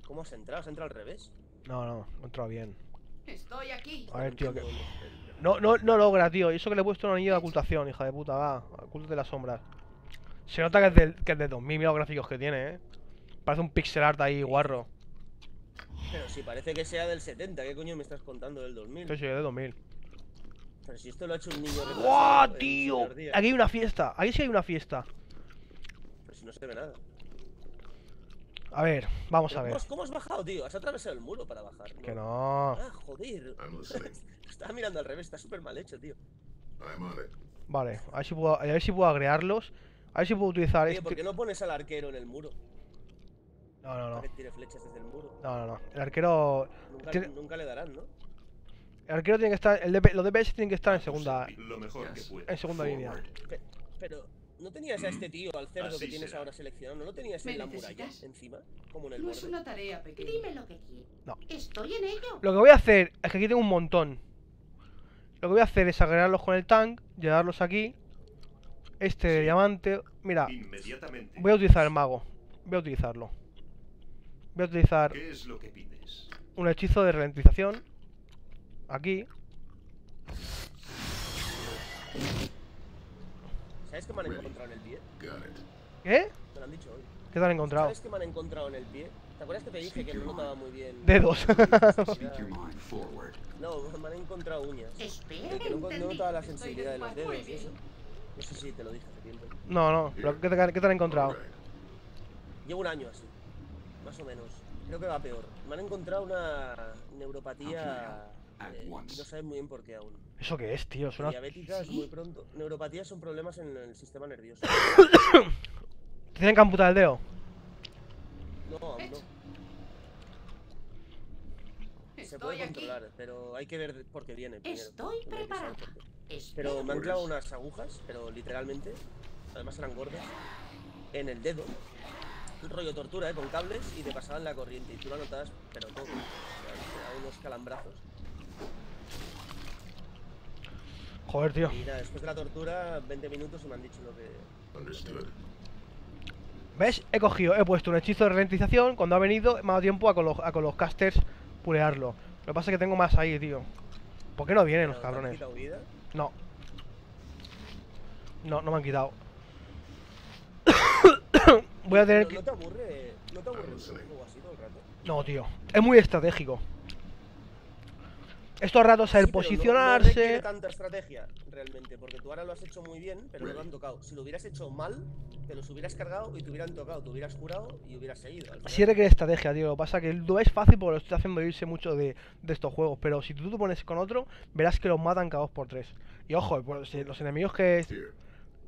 [SPEAKER 7] ¿Cómo has entrado? ¿Has entrado al revés?
[SPEAKER 1] No, no, no he entrado bien.
[SPEAKER 6] Estoy aquí.
[SPEAKER 1] A ver, tío, que... No, no, no logra, tío. Y eso que le he puesto un anillo de ocultación, hija de puta, va. Ocúltate las sombras. Se nota que es del, que es de 2000, mira los gráficos que tiene, eh. Parece un pixel art ahí, guarro.
[SPEAKER 7] Pero si parece que sea del 70, ¿qué coño me estás contando del 2000?
[SPEAKER 1] Sí, sí, es de 2000.
[SPEAKER 7] Pero si esto lo ha hecho un niño retrasado
[SPEAKER 1] ¡Guau,
[SPEAKER 7] en
[SPEAKER 1] tío! Aquí hay una fiesta. Ahí sí hay una fiesta.
[SPEAKER 7] Pero si no se ve nada.
[SPEAKER 1] A ver, vamos a
[SPEAKER 7] ¿cómo,
[SPEAKER 1] ver.
[SPEAKER 7] has, cómo has bajado, tío? Has atravesado el muro para bajar.
[SPEAKER 1] Que no.
[SPEAKER 7] Ah, joder. Estaba mirando al revés, está súper mal hecho, tío.
[SPEAKER 1] Vale, a ver si puedo, a ver si puedo agregarlos. A ver si puedo utilizar
[SPEAKER 7] Oye, ¿por
[SPEAKER 1] este.
[SPEAKER 7] qué no pones al arquero en el muro?
[SPEAKER 1] No, no, no.
[SPEAKER 7] Para que tire flechas desde el muro.
[SPEAKER 1] No, no, no. El arquero.
[SPEAKER 7] Nunca,
[SPEAKER 1] Tiene-
[SPEAKER 7] nunca le darán, ¿no?
[SPEAKER 1] El arquero tiene que estar. El DP los DPS tienen que estar en segunda.
[SPEAKER 5] Lo mejor que
[SPEAKER 4] Yes.
[SPEAKER 5] pueda.
[SPEAKER 1] En segunda línea.
[SPEAKER 7] Pe- Pero, ¿no tenías a este tío, al cerdo
[SPEAKER 5] Así
[SPEAKER 7] que tienes
[SPEAKER 5] será.
[SPEAKER 7] ahora seleccionado? ¿No lo tenías
[SPEAKER 6] ¿Me
[SPEAKER 7] en la muralla encima? Como en el
[SPEAKER 6] No es una tarea pequeña.
[SPEAKER 3] Dime lo que quieres.
[SPEAKER 1] No.
[SPEAKER 3] Estoy en ello.
[SPEAKER 1] Lo que voy a hacer es que aquí tengo un montón. Lo que voy a hacer es agregarlos con el tank, llevarlos aquí. Este de diamante. Mira,
[SPEAKER 5] Inmediatamente.
[SPEAKER 1] voy a utilizar el mago. Voy a utilizarlo. Voy a utilizar
[SPEAKER 5] ¿Qué es lo que pides?
[SPEAKER 1] un hechizo de ralentización. Aquí.
[SPEAKER 7] ¿Sabes que me han encontrado en el pie?
[SPEAKER 1] ¿Qué?
[SPEAKER 7] Me lo han dicho hoy.
[SPEAKER 1] ¿Qué te han encontrado?
[SPEAKER 7] ¿Sabes que me han encontrado en el pie? ¿Te acuerdas que te dije que no notaba muy bien?
[SPEAKER 1] Dedos.
[SPEAKER 7] No, me han encontrado uñas.
[SPEAKER 3] Espera,
[SPEAKER 7] que no, notaba la sensibilidad de los dedos y eso. No sé si te lo dije hace tiempo.
[SPEAKER 1] no, no. ¿Pero qué, te, qué te han encontrado?
[SPEAKER 7] Llevo un año así, más o menos. Creo que va peor. Me han encontrado una neuropatía. Eh, no sabes muy bien por qué aún.
[SPEAKER 1] ¿Eso qué es, tío? Suena...
[SPEAKER 7] Diabética es
[SPEAKER 6] ¿Sí?
[SPEAKER 7] muy pronto. Neuropatías son problemas en el sistema nervioso.
[SPEAKER 1] ¿Te tienen que amputar el dedo?
[SPEAKER 7] No, aún no. Se
[SPEAKER 6] Estoy
[SPEAKER 7] puede
[SPEAKER 6] aquí.
[SPEAKER 7] controlar, pero hay que ver por qué viene. primero.
[SPEAKER 3] Estoy
[SPEAKER 7] saber
[SPEAKER 3] preparada.
[SPEAKER 7] Pero me han clavado unas agujas, pero literalmente, además eran gordas, en el dedo. Un rollo tortura, ¿eh? Con cables y te pasaban la corriente. Y tú la notabas, pero todo. O sea, te daban unos calambrazos.
[SPEAKER 1] Joder, tío.
[SPEAKER 7] Y nada, después de la tortura, 20 minutos y me han dicho lo que.
[SPEAKER 2] Understood.
[SPEAKER 1] ¿Ves? He cogido, he puesto un hechizo de ralentización. Cuando ha venido, me ha dado tiempo a con los, a con los casters pulearlo. Lo que pasa es que tengo más ahí, tío. ¿Por qué no vienen los
[SPEAKER 7] Pero, ¿te han
[SPEAKER 1] cabrones?
[SPEAKER 7] vida?
[SPEAKER 1] No. No, no me han quitado. Voy a tener que...
[SPEAKER 7] ¿No te aburre, no te aburre juego así todo el rato?
[SPEAKER 1] No, tío. Es muy estratégico. Estos ratos saber
[SPEAKER 7] Sí, pero no- No,
[SPEAKER 1] posicionarse.
[SPEAKER 7] requiere tanta estrategia, realmente, porque tú ahora lo has hecho muy bien, pero no te han tocado. Si lo hubieras hecho mal, te los hubieras cargado y te hubieran tocado, te hubieras curado y hubieras seguido.
[SPEAKER 1] Sí requiere estrategia, tío. Lo que pasa es que no es fácil porque lo estoy haciendo irse mucho de, de estos juegos. Pero si tú te pones con otro, verás que los matan cada dos por tres. Y ojo, pues, si los enemigos que,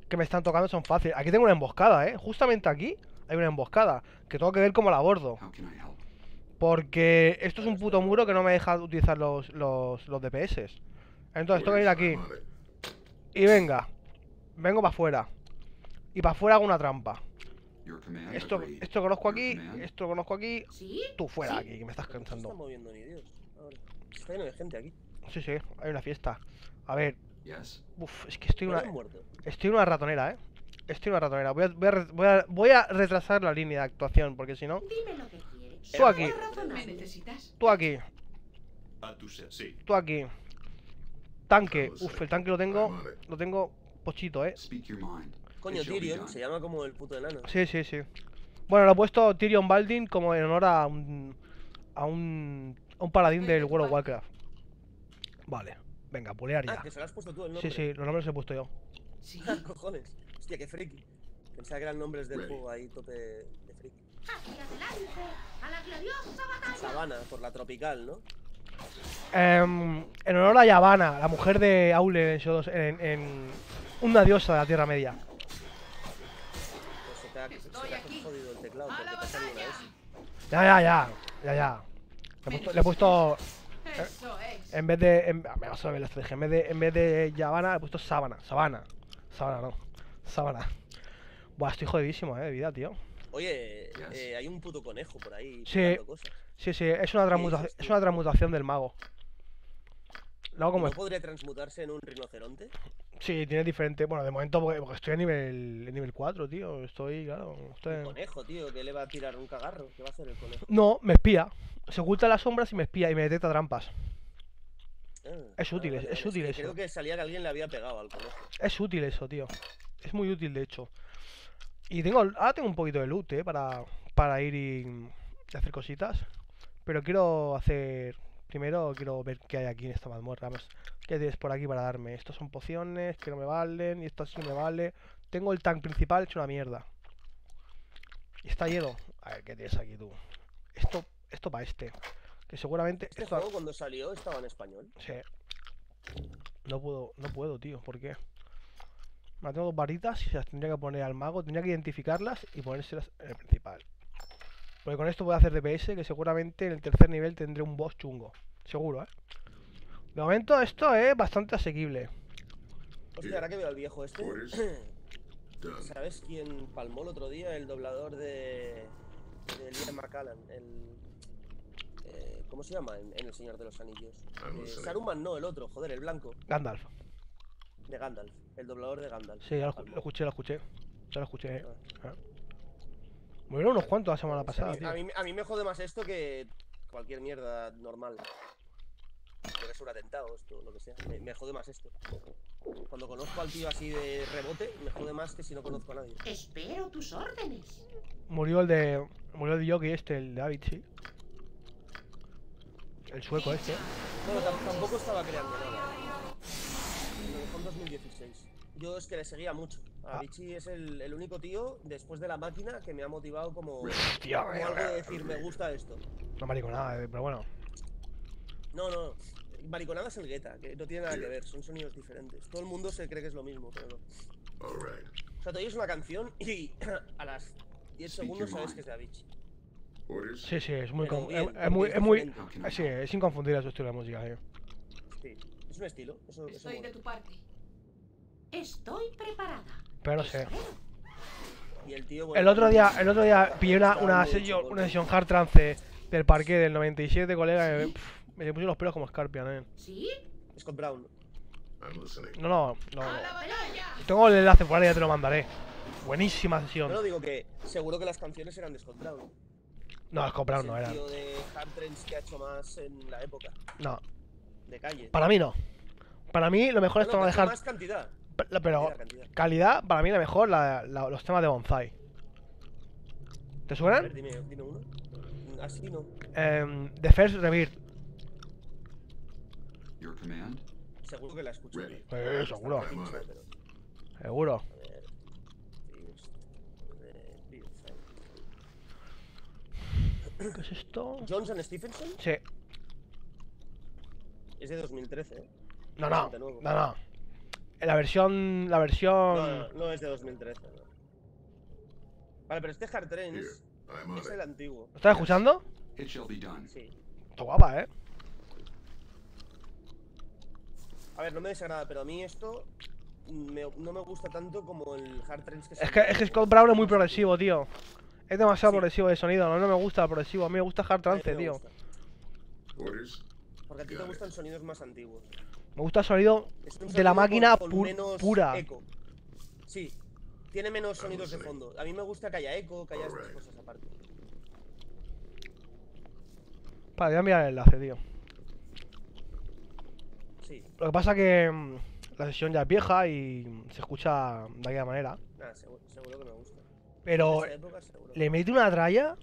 [SPEAKER 1] que me están tocando son fáciles. Aquí tengo una emboscada, ¿eh? Justamente aquí hay una emboscada. Que tengo que ver cómo la abordo.
[SPEAKER 4] How can I help?
[SPEAKER 1] Porque esto es un puto muro que no me deja utilizar los, los, los DPS. Entonces tengo que ir aquí.
[SPEAKER 2] It.
[SPEAKER 1] Y venga. Vengo para afuera. Y para afuera hago una trampa. Esto, esto lo conozco aquí. Esto lo conozco aquí.
[SPEAKER 3] ¿Sí?
[SPEAKER 1] Tú fuera
[SPEAKER 3] Sí.
[SPEAKER 1] aquí, que me estás
[SPEAKER 7] No se está
[SPEAKER 1] cansando.
[SPEAKER 7] moviendo ni Dios. Ahora. Está lleno de gente aquí.
[SPEAKER 1] Sí, sí, hay una fiesta. A ver,
[SPEAKER 4] Yes.
[SPEAKER 1] uf, es que estoy
[SPEAKER 7] ¿No
[SPEAKER 1] una, estoy en una ratonera, ¿eh? Estoy en una ratonera. Voy a, voy a voy a- voy a retrasar la línea de actuación, porque si no...
[SPEAKER 3] Dime lo que.
[SPEAKER 1] Tú aquí. Tú aquí,
[SPEAKER 5] A tu ser, sí.
[SPEAKER 1] tú aquí. Tanque. Uf, el tanque lo tengo... Lo tengo pochito, ¿eh?
[SPEAKER 4] Speak your mind.
[SPEAKER 7] Coño, Tyrion se llama como el puto enano.
[SPEAKER 1] Sí, sí, sí. Bueno, lo he puesto Tyrion Baldin como en honor a un... A un... A un paladín del World of Warcraft. Vale. Venga, pulear
[SPEAKER 7] Ah,
[SPEAKER 1] ya.
[SPEAKER 7] que se lo has puesto tú el
[SPEAKER 1] Sí,
[SPEAKER 7] nombre.
[SPEAKER 1] sí, los nombres los he puesto yo.
[SPEAKER 6] Sí.
[SPEAKER 7] Ah, cojones. Hostia, qué friki. Pensaba que eran nombres del juego ahí, tope.
[SPEAKER 3] Hacia adelante. A la gloriosa batalla.
[SPEAKER 7] Sabana, por la tropical, ¿no?
[SPEAKER 1] Em, en honor a Yavanna, la mujer de Aule en, Shadows- en, en una diosa de la Tierra Media.
[SPEAKER 7] Pues se te ha, se
[SPEAKER 6] Estoy
[SPEAKER 7] te ha
[SPEAKER 6] aquí.
[SPEAKER 7] jodido el teclado
[SPEAKER 6] ¡A
[SPEAKER 7] porque
[SPEAKER 6] la
[SPEAKER 7] te ha salido una
[SPEAKER 6] batalla!
[SPEAKER 7] S.
[SPEAKER 1] Ya, ya, ya, ya, ya. Le he puesto, le he puesto
[SPEAKER 6] Eso es.
[SPEAKER 1] en vez de, en, me vas a ver la estrategia, en vez de, en vez de Yavanna, le he puesto Sábana, Sabana, Sabana no, Sábana. Buah, estoy jodidísimo, eh, de vida, tío.
[SPEAKER 7] Oye, eh, hay un puto conejo por ahí
[SPEAKER 1] Sí.
[SPEAKER 7] cosas.
[SPEAKER 1] Sí, sí, es una, transmuta- es una transmutación del mago.
[SPEAKER 7] ¿No podría transmutarse en un rinoceronte?
[SPEAKER 1] Sí, tiene diferente... Bueno, de momento porque, porque estoy a nivel, en nivel 4, tío. Estoy, claro, estoy...
[SPEAKER 7] Un conejo, tío, que le va a tirar un cagarro. ¿Qué va a hacer el conejo?
[SPEAKER 1] No, me espía. Se oculta las sombras y me espía y me detecta trampas.
[SPEAKER 7] Ah,
[SPEAKER 1] Es útil, es- es
[SPEAKER 7] que
[SPEAKER 1] útil eso.
[SPEAKER 7] Creo que salía que alguien le había pegado al conejo.
[SPEAKER 1] Es útil eso, tío. Es muy útil, de hecho. Y tengo, ahora tengo un poquito de loot, ¿eh? Para, para ir y, y hacer cositas. Pero quiero hacer... Primero quiero ver qué hay aquí en esta mazmorra. Más. ¿Qué tienes por aquí para darme? Estos son pociones que no me valen. Y esto sí me vale. Tengo el tank principal hecho una mierda. Y está lleno. A ver, ¿qué tienes aquí tú? Esto, esto para este. Que seguramente...
[SPEAKER 7] Este
[SPEAKER 1] esto-
[SPEAKER 7] juego cuando salió estaba en español.
[SPEAKER 1] Sí. No puedo, no puedo, tío. ¿Por qué? Me tengo dos varitas y se las tendría que poner al mago. Tendría que identificarlas y ponérselas en el principal. Porque con esto voy a hacer DPS que seguramente en el tercer nivel tendré un boss chungo. Seguro, ¿eh? De momento esto es bastante asequible.
[SPEAKER 7] Hostia, ahora que veo al viejo este.
[SPEAKER 2] Done.
[SPEAKER 7] ¿Sabes quién palmó el otro día? El doblador de. de Liam McCallan. El. eh, ¿Cómo se llama en, en El Señor de los Anillos?
[SPEAKER 2] I'm
[SPEAKER 7] Eh. Saruman no, el otro, joder, el blanco.
[SPEAKER 1] Gandalf.
[SPEAKER 7] De Gandalf. El doblador de Gandalf.
[SPEAKER 1] Sí, ya lo, escuché, lo escuché. Ya lo escuché, eh. Ah. Murieron unos cuantos la semana
[SPEAKER 7] A
[SPEAKER 1] pasada,
[SPEAKER 7] mí,
[SPEAKER 1] tío.
[SPEAKER 7] a, mí, a mí me jode más esto que cualquier mierda normal. Puede ser un atentado, esto, lo que sea. Me, me jode más esto. Cuando conozco al tío así de rebote, me jode más que si no conozco a nadie.
[SPEAKER 3] Espero tus órdenes.
[SPEAKER 1] Murió el de. Murió el jockey este, el de David, sí. El sueco este.
[SPEAKER 7] Bueno, tam- tampoco estaba creando nada. Yo es que le seguía mucho. A
[SPEAKER 1] Ah.
[SPEAKER 7] Vichy es el, el único tío, después de la máquina, que me ha motivado como, como algo de decir, me gusta esto.
[SPEAKER 1] No mariconada, eh, pero bueno.
[SPEAKER 7] No, no. Mariconada es el gueta, que no tiene nada que ver, son sonidos diferentes. Todo el mundo se cree que es lo mismo, pero no. O sea, te oyes una canción y a las 10
[SPEAKER 4] Speak
[SPEAKER 7] segundos sabes que es de Avicii.
[SPEAKER 1] Sí, sí, es muy.
[SPEAKER 7] Bien,
[SPEAKER 1] es, es muy.
[SPEAKER 7] es
[SPEAKER 1] Es muy sí, es inconfundible su estilo de música, eh.
[SPEAKER 7] Sí, es un estilo, eso,
[SPEAKER 6] Estoy de tu parte.
[SPEAKER 3] Estoy preparada.
[SPEAKER 1] Pero no sé.
[SPEAKER 7] Y el tío, bueno,
[SPEAKER 1] El otro día, el otro día pillé una, una sesión, una sesión hard trance del parque del 97, colega, y me, me pusieron los pelos como Scarpion, eh.
[SPEAKER 3] ¿Sí?
[SPEAKER 7] Scott Brown.
[SPEAKER 1] No, no, no. Tengo el enlace por ahí, ya te lo mandaré. Buenísima sesión.
[SPEAKER 7] No digo que seguro que las canciones eran de Scott Brown.
[SPEAKER 1] No, Scott Brown no
[SPEAKER 7] el
[SPEAKER 1] era.
[SPEAKER 7] tío de hard trance que ha hecho más en la época,
[SPEAKER 1] No,
[SPEAKER 7] de calle.
[SPEAKER 1] para mí no. Para mí lo mejor
[SPEAKER 7] No,
[SPEAKER 1] es tomar de hard.
[SPEAKER 7] más cantidad.
[SPEAKER 1] Pe- Pero
[SPEAKER 7] Cantidad, cantidad.
[SPEAKER 1] calidad, para mí la mejor, la- la- los temas de Bonsai. ¿Te
[SPEAKER 7] A
[SPEAKER 1] suenan?
[SPEAKER 7] ver, dime, dime uno. Así no.
[SPEAKER 1] Em, The First Rebirth.
[SPEAKER 4] Command.
[SPEAKER 7] Seguro que la escucho.
[SPEAKER 2] Ready.
[SPEAKER 1] Eh, seguro. Seguro.
[SPEAKER 7] a eh.
[SPEAKER 1] ¿Qué es esto?
[SPEAKER 7] Johnson Stephenson
[SPEAKER 1] Sí.
[SPEAKER 7] es de 2013, ¿eh?
[SPEAKER 1] No, no. No, no. La versión. La versión.
[SPEAKER 7] No, no, no es de 2013. no. Vale, pero este Hard Trains es el antiguo.
[SPEAKER 1] ¿Lo estás escuchando?
[SPEAKER 4] It shall be done.
[SPEAKER 7] Sí.
[SPEAKER 1] Está guapa, eh.
[SPEAKER 7] A ver, no me desagrada, pero a mí esto me- no me gusta tanto como el Hard Trains que
[SPEAKER 1] Es que, es que Scott Brown es muy progresivo, tío. Es demasiado
[SPEAKER 7] Sí.
[SPEAKER 1] progresivo de sonido. No, no me gusta el progresivo. A mí me gusta hard trance, tío.
[SPEAKER 7] Porque a ti te gustan sonidos más antiguos.
[SPEAKER 1] Me gusta el sonido de la máquina
[SPEAKER 7] con- con
[SPEAKER 1] pu-
[SPEAKER 7] menos
[SPEAKER 1] pura.
[SPEAKER 7] eco. Sí, tiene menos sonidos de fondo. A mí me gusta que haya eco, que haya estas cosas aparte.
[SPEAKER 1] Para, voy a mirar el enlace, tío.
[SPEAKER 7] Sí,
[SPEAKER 1] Lo que pasa que mm, la sesión ya es vieja y se escucha de aquella manera.
[SPEAKER 7] nada, seguro, seguro que me gusta.
[SPEAKER 1] Pero
[SPEAKER 7] época,
[SPEAKER 1] le mete una tralla.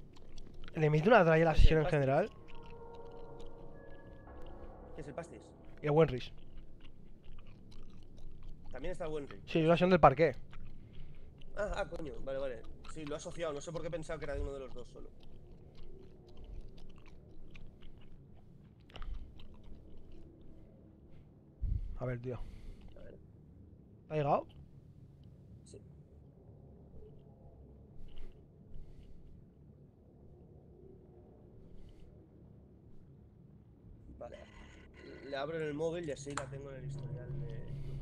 [SPEAKER 1] Le mete una tralla a la sesión en general.
[SPEAKER 7] ¿Qué es el pastis?
[SPEAKER 1] Y el buen Riz.
[SPEAKER 7] También está el buen ritmo.
[SPEAKER 1] Sí, sesión del parque.
[SPEAKER 7] Ah, ah, coño, vale, vale. Sí, lo he asociado, no sé por qué he pensado que era de uno de los dos solo.
[SPEAKER 1] A ver, tío.
[SPEAKER 7] A ver.
[SPEAKER 1] ¿Ha llegado?
[SPEAKER 7] Sí. Vale. Le abro en el móvil y así la tengo en el historial de...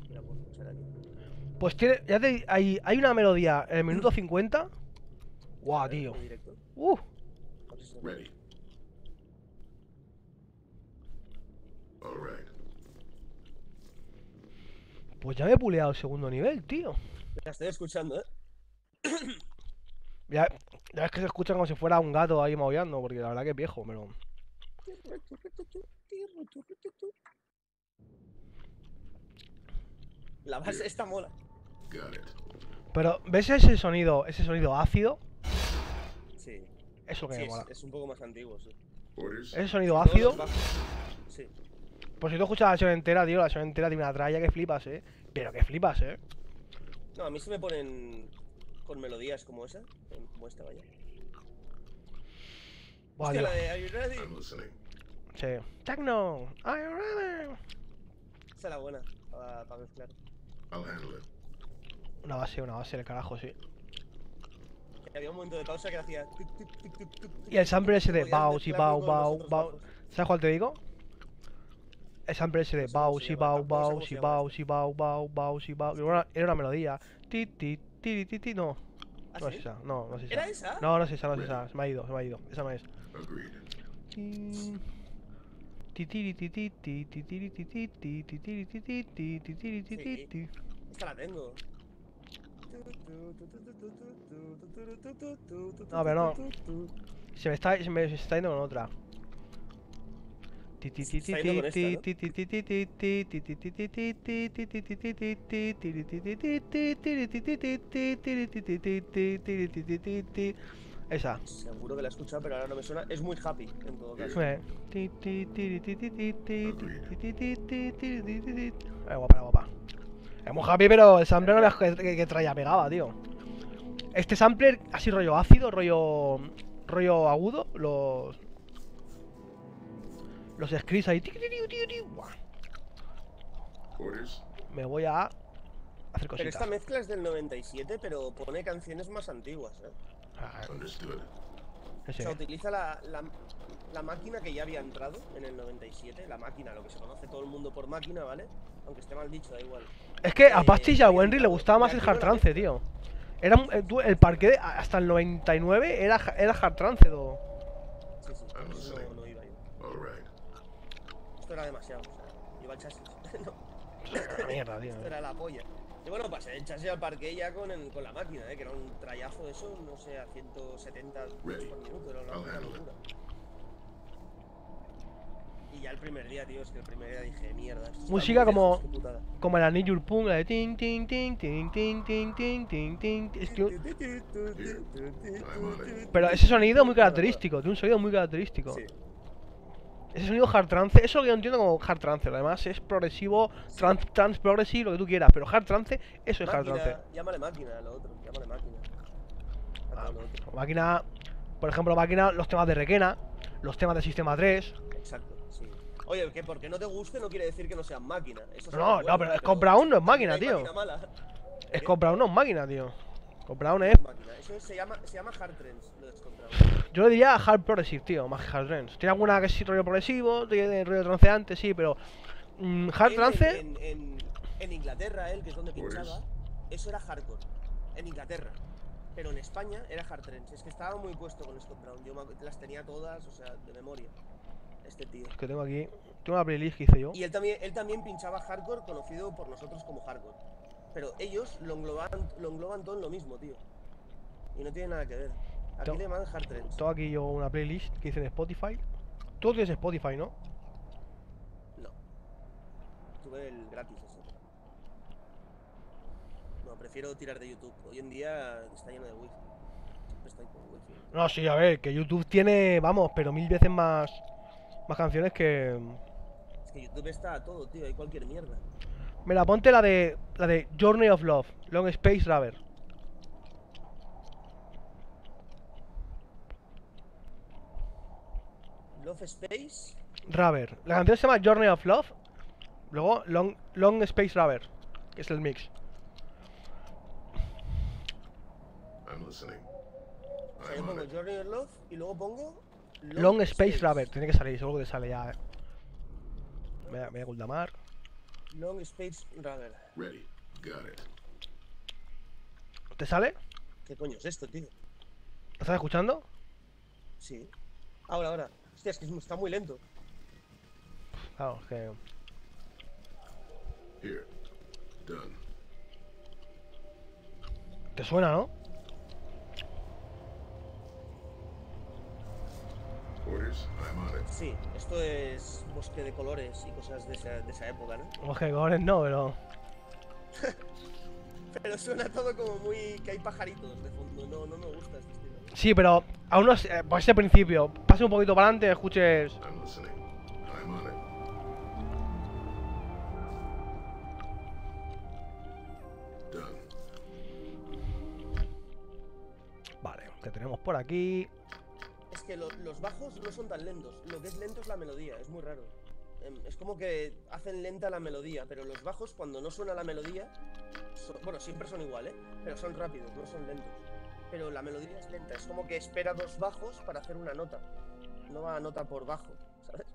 [SPEAKER 7] de la puedo escuchar aquí.
[SPEAKER 1] Pues tiene. Ya te, hay, hay una melodía en el minuto 50.
[SPEAKER 7] A
[SPEAKER 1] Guau,
[SPEAKER 7] ver,
[SPEAKER 1] tío. Uh,
[SPEAKER 2] Ready. All right.
[SPEAKER 1] pues ya me he puleado el segundo nivel, tío.
[SPEAKER 7] La estoy escuchando, ¿eh?
[SPEAKER 1] Ya, ya es que se escucha como si fuera un gato ahí maullando, porque la verdad que es viejo, pero.
[SPEAKER 7] La base está mola.
[SPEAKER 1] Pero, ¿ves ese sonido, ese sonido ácido?
[SPEAKER 7] Sí.
[SPEAKER 1] Eso que
[SPEAKER 7] Sí,
[SPEAKER 1] me
[SPEAKER 7] es,
[SPEAKER 1] mola.
[SPEAKER 7] es un poco más antiguo, sí.
[SPEAKER 1] Ese sonido ácido.
[SPEAKER 7] Sí.
[SPEAKER 1] Pues si tú escuchas la sesión entera, tío, la sesión entera tiene una tralla que flipas, eh. Pero que flipas, eh.
[SPEAKER 7] No, a mí se me ponen con melodías como esa, como esta, vaya.
[SPEAKER 1] Buah,
[SPEAKER 7] Hostia, la de Are You Ready?
[SPEAKER 1] Sí. Techno. Are you ready?
[SPEAKER 7] Esa es la buena, para, para mezclar.
[SPEAKER 2] I'll handle it.
[SPEAKER 1] Una base, una base del carajo, sí.
[SPEAKER 7] Había un momento de pausa que hacía... tic, tic, tic, tic, tic, tic,
[SPEAKER 1] Y el sample ese de bau, sí, bau, bau, bau. ¿Sabes cuál te digo? El sample ese de bau, sí, bau, bau, sí, bau, sí, bau, bau, bau, sí, bau. Era una, melodía. Ti, ti, ti, ti, ti, no.
[SPEAKER 7] ¿Ah,
[SPEAKER 1] No es esa, no, no es esa.
[SPEAKER 7] ¿Era esa?
[SPEAKER 1] No, no es esa, no es esa. Se me ha ido, se me ha ido. Esa no es.
[SPEAKER 7] Esta la tengo.
[SPEAKER 1] No, pero no. Se me está, se me, está yendo con otra. Esa.
[SPEAKER 7] Seguro que la he escuchado, pero ahora no me suena. Es muy happy, en todo caso.
[SPEAKER 1] Eh, guapa, guapa. Es muy happy, pero el sampler no era que, que traía pegaba, tío. Este sampler, así rollo ácido, rollo. rollo agudo, los. Los scripts ahí.
[SPEAKER 2] Pues.
[SPEAKER 1] Me voy a. hacer cositas.
[SPEAKER 7] Pero esta mezcla es del 97, pero pone canciones más antiguas, eh.
[SPEAKER 2] Understood.
[SPEAKER 7] O sea, utiliza la, la, la máquina que ya había entrado en el 97. La máquina, lo que se conoce todo el mundo por máquina, ¿vale? Aunque esté mal dicho, da igual.
[SPEAKER 1] Es que a
[SPEAKER 7] eh,
[SPEAKER 1] Pastis y a
[SPEAKER 7] había
[SPEAKER 1] Wenry le gustaba más el hard trance, tío. Era, un- el, parque de- hasta el 99 era, era hard trance todo.
[SPEAKER 7] Sí, sí,
[SPEAKER 2] no
[SPEAKER 7] iba yo. Esto era demasiado, o sea, iba el chasis. no,
[SPEAKER 1] mierda, tío.
[SPEAKER 7] esto era la polla. Y bueno, pasé el chasis al parque ya con, el- con la máquina, ¿eh? Que era un trayazo de eso, no sé, a 170 bits por minuto, era una, locura. Y ya el primer día, tío, es que el primer día dije, mierda. esto
[SPEAKER 1] Música como-
[SPEAKER 7] lejos, qué putada".
[SPEAKER 1] Como la Need Punk, la de ting ting ting ting ting ting ting ting ting. Es que un- Pero ese sonido es muy característico, tiene un sonido muy característico.
[SPEAKER 7] Sí.
[SPEAKER 1] Ese sonido hard trance, eso que yo entiendo como hard trance. Además es progresivo, trans, trans progressive, lo que tú quieras. Pero hard trance, eso es hard trance.
[SPEAKER 7] Máquina, llámale máquina lo otro, llámale máquina.
[SPEAKER 1] Ah,
[SPEAKER 7] lo otro.
[SPEAKER 1] Máquina, por ejemplo, máquina, los temas de Requena, los temas de Sistema 3.
[SPEAKER 7] Exacto, sí. Oye, que porque no te guste no quiere decir que no sean máquina. Eso
[SPEAKER 1] No, no,
[SPEAKER 7] bueno,
[SPEAKER 1] pero Scott Brown no es máquina, tío.
[SPEAKER 7] máquina.
[SPEAKER 1] Es Brown no es máquina, tío. Scott Brown es.
[SPEAKER 7] Máquina. Eso se llama, se llama hard trends, lo de Scott Brown.
[SPEAKER 1] Yo le diría hard progressive, tío, más que hard trance. Tiene alguna que sí rollo progresivo, tiene rollo tranceante, sí, pero. mm, hard trance.
[SPEAKER 7] En, en, en Inglaterra, él, que es donde pinchaba, eso era hardcore. En Inglaterra. Pero en España era hard trends. Es que estaba muy puesto con Scott Brown. Yo las tenía todas, o sea, de memoria. Este tío.
[SPEAKER 1] Que tengo aquí. Tengo una playlist que hice yo.
[SPEAKER 7] Y él también, él también pinchaba hardcore, conocido por nosotros como hardcore. Pero ellos lo engloban, lo engloban todo en lo mismo, tío. Y no tiene nada que ver. Aquí le llaman hard trends.
[SPEAKER 1] Tengo aquí yo una playlist que hice en Spotify. Tú tienes Spotify, ¿no?
[SPEAKER 7] No. Tuve el gratis ese. No, prefiero tirar de YouTube. Hoy en día está lleno de wifi. Siempre estoy con wifi.
[SPEAKER 1] No, sí, a ver, que YouTube tiene, vamos, pero mil veces más. Más canciones que.
[SPEAKER 7] Es que YouTube está a todo, tío. Hay cualquier mierda.
[SPEAKER 1] Mira, ponte la de. La de Journey of Love, Long Space Rubber.
[SPEAKER 7] Love Space.
[SPEAKER 1] Rubber. La canción se llama Journey of Love. Luego Long, Long Space Rubber, que es el mix.
[SPEAKER 2] I'm listening.
[SPEAKER 7] O sea, yo
[SPEAKER 2] I'm on
[SPEAKER 7] pongo. Journey of Love y luego pongo.
[SPEAKER 1] Long Space Rubber, tiene que salir, seguro que te sale ya. eh. Me voy a Guldamar.
[SPEAKER 7] Long Space Rubber.
[SPEAKER 2] Ready. Got it.
[SPEAKER 1] ¿Te sale?
[SPEAKER 7] ¿Qué coño es esto, tío?
[SPEAKER 1] ¿Lo estás escuchando?
[SPEAKER 7] Sí. Ahora, ahora. Hostia, es que está muy lento.
[SPEAKER 1] Que.
[SPEAKER 2] Here. Done.
[SPEAKER 1] ¿Te suena, no?
[SPEAKER 2] Orders. I'm on it.
[SPEAKER 7] Sí, esto es bosque de colores y cosas de esa, de esa época, ¿no?
[SPEAKER 1] Oje, colores no, pero.
[SPEAKER 7] Pero suena todo como muy. que hay pajaritos de fondo. No, no me gusta este estilo.
[SPEAKER 1] Sí, pero aún no sé, por ese principio. Pase un poquito para adelante, escuches. Vale, que tenemos por aquí.
[SPEAKER 7] Es que lo- los bajos no son tan lentos. Lo que es lento es la melodía, es muy raro. Em, Es como que hacen lenta la melodía, pero los bajos cuando no suena la melodía, son- bueno, siempre son igual, ¿eh? Pero son rápidos, no son lentos. Pero la melodía es lenta, es como que espera dos bajos para hacer una nota. No va a nota por bajo, ¿sabes?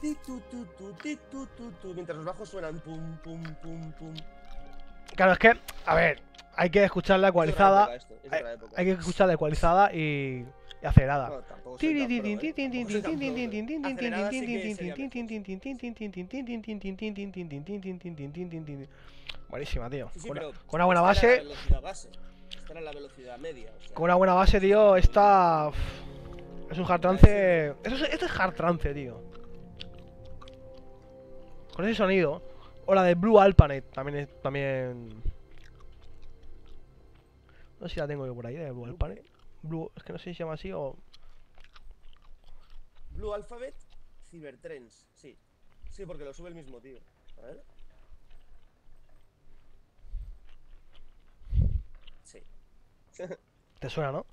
[SPEAKER 7] Ti, tu, tu, tu, ti, tu, tu, tu, Mientras los bajos suenan pum, pum, pum, pum.
[SPEAKER 1] Claro, es que, a ver, hay que escucharla
[SPEAKER 7] Es de otra
[SPEAKER 1] ecualizada.
[SPEAKER 7] época esto, es de
[SPEAKER 1] Hay, hay que escucharla ecualizada y, y acelerada.
[SPEAKER 7] No, tampoco soy tan pro, ¿eh? ¿eh?
[SPEAKER 1] Buenísima, tío.
[SPEAKER 7] Sí, sí,
[SPEAKER 1] Con, una buena base,
[SPEAKER 7] la velocidad media. o sea,
[SPEAKER 1] con una buena base, tío, esta es un hard trance. Esto es, esto es hard trance, tío. Con ese sonido. O la de Blue Alpanet, también es, también. No sé si la tengo yo por ahí, de Blue Alpanet. Blue, es que no sé si se llama así o.
[SPEAKER 7] Blue Alphabet, Cybertrends. Sí. Sí, porque lo sube el mismo tío. A ver. Sí.
[SPEAKER 1] ¿Te suena, no?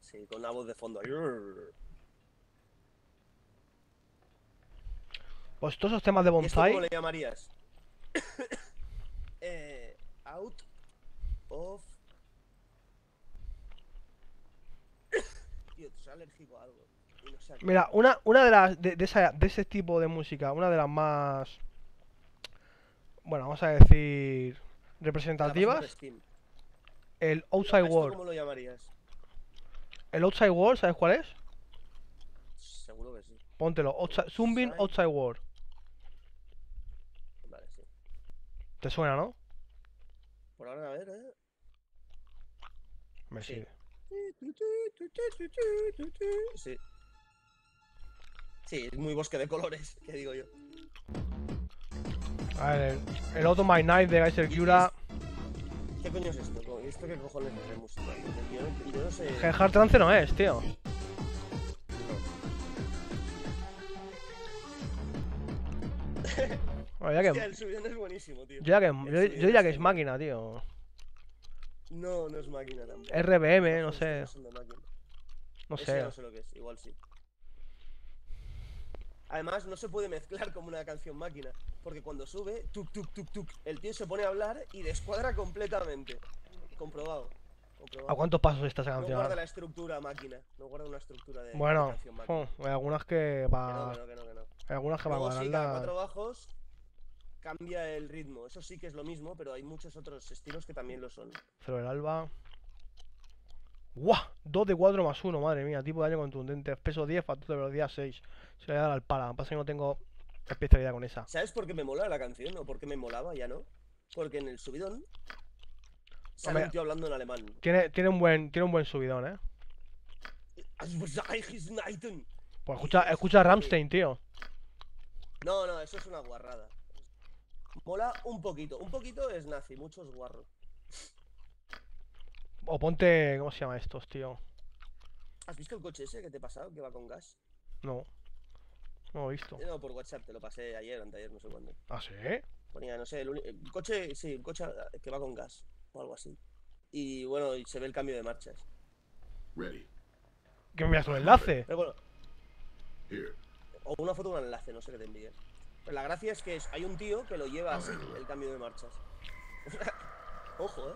[SPEAKER 7] Sí, con una voz de fondo.
[SPEAKER 1] Pues todos esos temas de
[SPEAKER 7] ¿Y esto cómo
[SPEAKER 1] bonsai.
[SPEAKER 7] le llamarías? eh, out of. Tío, te alérgico a algo.
[SPEAKER 1] Mira, una, una de las de, de esa- de ese tipo de música, una de las más bueno, vamos a decir representativas, el
[SPEAKER 7] ¿A
[SPEAKER 1] Outside World.
[SPEAKER 7] ¿Cómo lo llamarías?
[SPEAKER 1] El Outside World, ¿sabes cuál es?
[SPEAKER 7] Seguro que sí.
[SPEAKER 1] Póntelo, outside, Zumbin
[SPEAKER 7] Outside-
[SPEAKER 1] Outside World.
[SPEAKER 7] Vale, sí.
[SPEAKER 1] ¿Te suena, no?
[SPEAKER 7] Por ahora, a ver, ¿eh?
[SPEAKER 1] Me
[SPEAKER 7] Sí.
[SPEAKER 1] sigue.
[SPEAKER 7] Sí. Sí, es muy bosque de colores, ¿qué digo yo?
[SPEAKER 1] A ver, el, Auto My Night de Geyser Cura.
[SPEAKER 7] ¿Qué coño es esto? ¿Esto qué cojones es música? Yo, no- yo no sé.
[SPEAKER 1] Que hard trance no es, tío. Bueno, ya que,
[SPEAKER 7] el subidón es buenísimo, tío.
[SPEAKER 1] yo, ya que, yo, diría que es máquina, tío.
[SPEAKER 7] No, no es máquina tampoco.
[SPEAKER 1] RBM, no sé.
[SPEAKER 7] no
[SPEAKER 1] sé.
[SPEAKER 7] no sé lo que es, igual sí. Además, no se puede mezclar como una canción máquina. Porque cuando sube, tuk, tuk, tuk, tuk, el tío se pone a hablar y descuadra completamente. Comprobado. comprobado.
[SPEAKER 1] ¿A cuántos pasos está esa
[SPEAKER 7] No
[SPEAKER 1] canción?
[SPEAKER 7] guarda la estructura máquina. No guarda una estructura de, de
[SPEAKER 1] Bueno,
[SPEAKER 7] canción máquina.
[SPEAKER 1] oh, hay algunas que va.
[SPEAKER 7] no, que no, que no, que no.
[SPEAKER 1] Hay algunas que va a
[SPEAKER 7] Luego sí, cada cuatro bajos cambia el ritmo. Eso sí que es lo mismo, pero hay muchos otros estilos que también lo son.
[SPEAKER 1] Cero del alba. ¡Guau! 2 de 4 más 1, madre mía. Tipo de daño contundente. Peso 10, factor de velocidad 6. Se le da al pala. Lo que pasa es que no tengo especialidad con esa.
[SPEAKER 7] ¿Sabes por qué me mola la canción? ¿O por qué me molaba? Ya no. Porque en el subidón sale
[SPEAKER 1] Hombre.
[SPEAKER 7] un tío hablando en alemán.
[SPEAKER 1] Tiene, tiene, un buen, tiene un buen subidón, eh. Pues escucha, escucha a Ramstein, tío.
[SPEAKER 7] No, no, eso es una guarrada. Mola un poquito. Un poquito es nazi, muchos guarros.
[SPEAKER 1] O ponte. ¿Cómo se llama estos, tío?
[SPEAKER 7] ¿Has visto el coche ese que te he pasado, que va con gas?
[SPEAKER 1] No. No lo he visto.
[SPEAKER 7] No, por WhatsApp, te lo pasé ayer, anteayer, no sé cuándo.
[SPEAKER 1] ¿Ah, sí?
[SPEAKER 7] Ponía, no sé, el, el coche, sí, el coche que va con gas, o algo así. Y bueno, y se ve el cambio de marchas.
[SPEAKER 2] Ready.
[SPEAKER 1] Que me envías un enlace.
[SPEAKER 7] Pero bueno,
[SPEAKER 2] Here.
[SPEAKER 7] o una foto o un enlace, no sé qué te envíes. Pero la gracia es que es- hay un tío que lo lleva así, el cambio de marchas. Ojo, eh.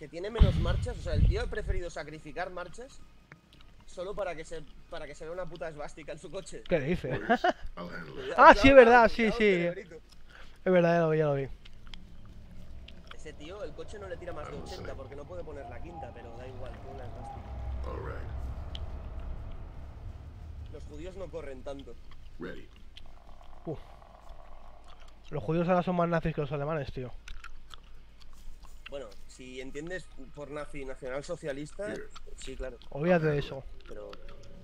[SPEAKER 7] Que tiene menos marchas, o sea, el tío ha preferido sacrificar marchas solo para que se para que se vea una puta esvástica en su coche.
[SPEAKER 1] ¿Qué dice?
[SPEAKER 2] It.
[SPEAKER 1] Ah, sí, es verdad, sí, sí. Es verdad, ya lo vi, ya lo vi.
[SPEAKER 7] Ese tío, el coche no le tira más de 80 porque no puede poner la quinta, pero da igual, tiene una esvástica.
[SPEAKER 2] All right.
[SPEAKER 7] Los judíos no corren tanto.
[SPEAKER 2] Ready.
[SPEAKER 1] Los judíos ahora son más nazis que los alemanes, tío.
[SPEAKER 7] Bueno, si entiendes por nazi nacionalsocialista, sí, claro.
[SPEAKER 1] Olvídate de eso.
[SPEAKER 7] Pero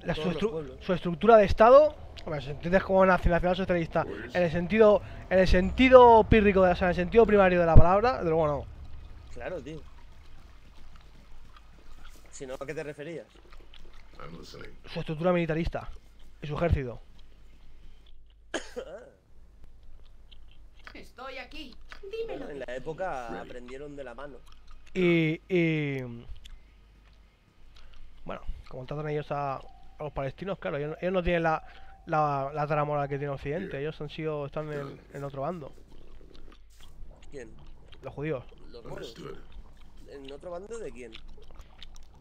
[SPEAKER 1] La, su,
[SPEAKER 7] Todos los
[SPEAKER 1] estru-
[SPEAKER 7] pueblos.
[SPEAKER 1] su estructura de Estado, hombre, si entiendes como nazi- nacional socialista, en el sentido, en el sentido pírrico, de, o sea, en el sentido primario de la palabra, de luego no.
[SPEAKER 7] claro, tío. Si no, ¿a qué te referías?
[SPEAKER 2] Listening.
[SPEAKER 1] Su estructura militarista y su ejército.
[SPEAKER 6] Estoy aquí.
[SPEAKER 3] Dímelo.
[SPEAKER 7] en la época aprendieron de la mano.
[SPEAKER 1] Y, y bueno, como tratan ellos a, a los palestinos, claro, ellos, ellos no tienen la, la, la trama moral que tiene Occidente, ellos han sido, están en, en otro bando,
[SPEAKER 7] ¿Quién?
[SPEAKER 1] los judíos.
[SPEAKER 7] Los moros. ¿En otro bando de quién?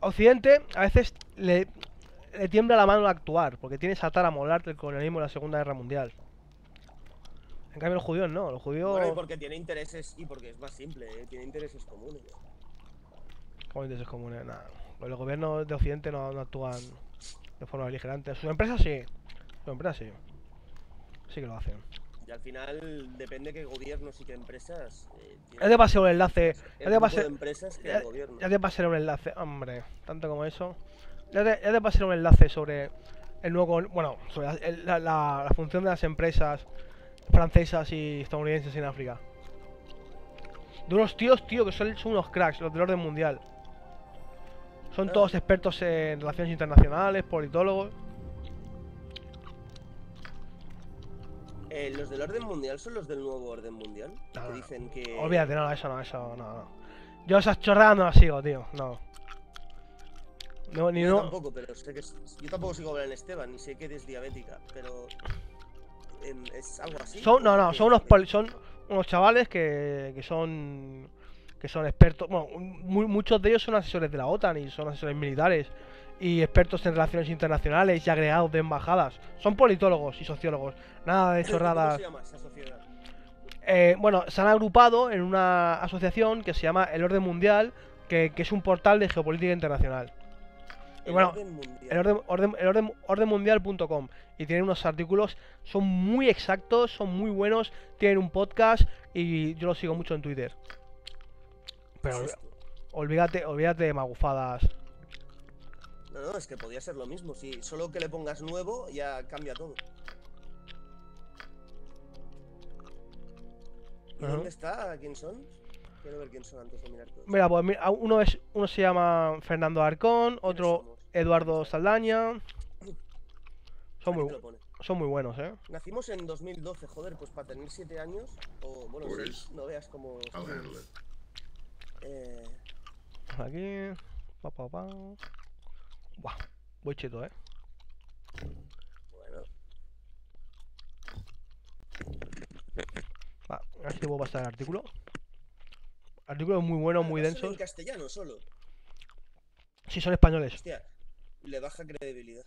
[SPEAKER 1] Occidente a veces le, le tiembla la mano al actuar, porque tiene esa tara molar del colonialismo en la Segunda Guerra Mundial. En cambio los judíos no, los judíos...
[SPEAKER 7] Bueno, y porque tiene intereses, y porque es más simple, ¿eh? tiene intereses comunes.
[SPEAKER 1] ¿Cómo intereses comunes? Nada. Los gobiernos de Occidente no, no actúan de forma beligerante. Sus empresas sí. Sus empresas sí. Sí que lo hacen.
[SPEAKER 7] Y al final depende qué gobiernos y qué empresas. Eh,
[SPEAKER 1] Ya te pasé un enlace.
[SPEAKER 7] el
[SPEAKER 1] Ya te pasé,
[SPEAKER 7] de empresas que
[SPEAKER 1] ya,
[SPEAKER 7] el gobierno.
[SPEAKER 1] ya te pasé un enlace. Hombre, tanto como eso. Ya te, ya te pasé un enlace sobre el nuevo. Bueno, sobre la- la- la función de las empresas francesas y estadounidenses en África. De unos tíos, tío, que son, son unos cracks, los del orden mundial. Son
[SPEAKER 7] Ah.
[SPEAKER 1] todos expertos en relaciones internacionales, politólogos.
[SPEAKER 7] Eh, los del orden mundial son los del nuevo orden mundial.
[SPEAKER 1] No,
[SPEAKER 7] que
[SPEAKER 1] no,
[SPEAKER 7] dicen que.
[SPEAKER 1] Olvídate, no, eso no, eso no, no. Yo esas chorradas no las sigo, tío, no. No, ni
[SPEAKER 7] Yo
[SPEAKER 1] no.
[SPEAKER 7] tampoco, pero sé que es- yo tampoco sigo a Belén Esteban, ni sé que eres diabética, pero es algo así.
[SPEAKER 1] Son, no, no, son unos, son unos chavales que, que son que son expertos, bueno, mu- muchos de ellos son asesores de la OTAN y son asesores militares y expertos en relaciones internacionales y agregados de embajadas. Son politólogos y sociólogos, nada de
[SPEAKER 7] ¿Cómo
[SPEAKER 1] chorradas.
[SPEAKER 7] se llama esa sociedad?
[SPEAKER 1] Eh, bueno, se han agrupado en una asociación que se llama El Orden Mundial, que, que es un portal de geopolítica internacional.
[SPEAKER 7] El
[SPEAKER 1] bueno,
[SPEAKER 7] orden mundial.
[SPEAKER 1] el orden, orden, el orden, ordenmundial.com y tienen unos artículos, son muy exactos, son muy buenos, tienen un podcast y yo los sigo mucho en Twitter.
[SPEAKER 7] ¿Qué
[SPEAKER 1] Pero
[SPEAKER 7] es
[SPEAKER 1] olvídate, olvídate de magufadas.
[SPEAKER 7] No, no, es que podía ser lo mismo. Si solo que le pongas nuevo ya cambia todo. ¿Y dónde está? ¿Quién son? Quiero ver quién son antes de mirar todos.
[SPEAKER 1] Mira, pues mira, uno, es, uno se llama Fernando Arcón,
[SPEAKER 7] ¿Quiénes
[SPEAKER 1] otro? Eduardo Saldaña. Son muy, son muy buenos, ¿eh?
[SPEAKER 7] Nacimos en 2012, joder, pues para tener 7 años, o bueno, seis, no veas
[SPEAKER 2] it.
[SPEAKER 7] Eh,
[SPEAKER 1] Aquí. Pa, pa, pa. Buah, voy cheto, ¿eh?
[SPEAKER 7] bueno,
[SPEAKER 1] Va, a ver si puedo pasar el artículo. Artículos muy buenos, muy densos.
[SPEAKER 7] En castellano solo.
[SPEAKER 1] Sí, son españoles.
[SPEAKER 7] Hostia, le baja credibilidad.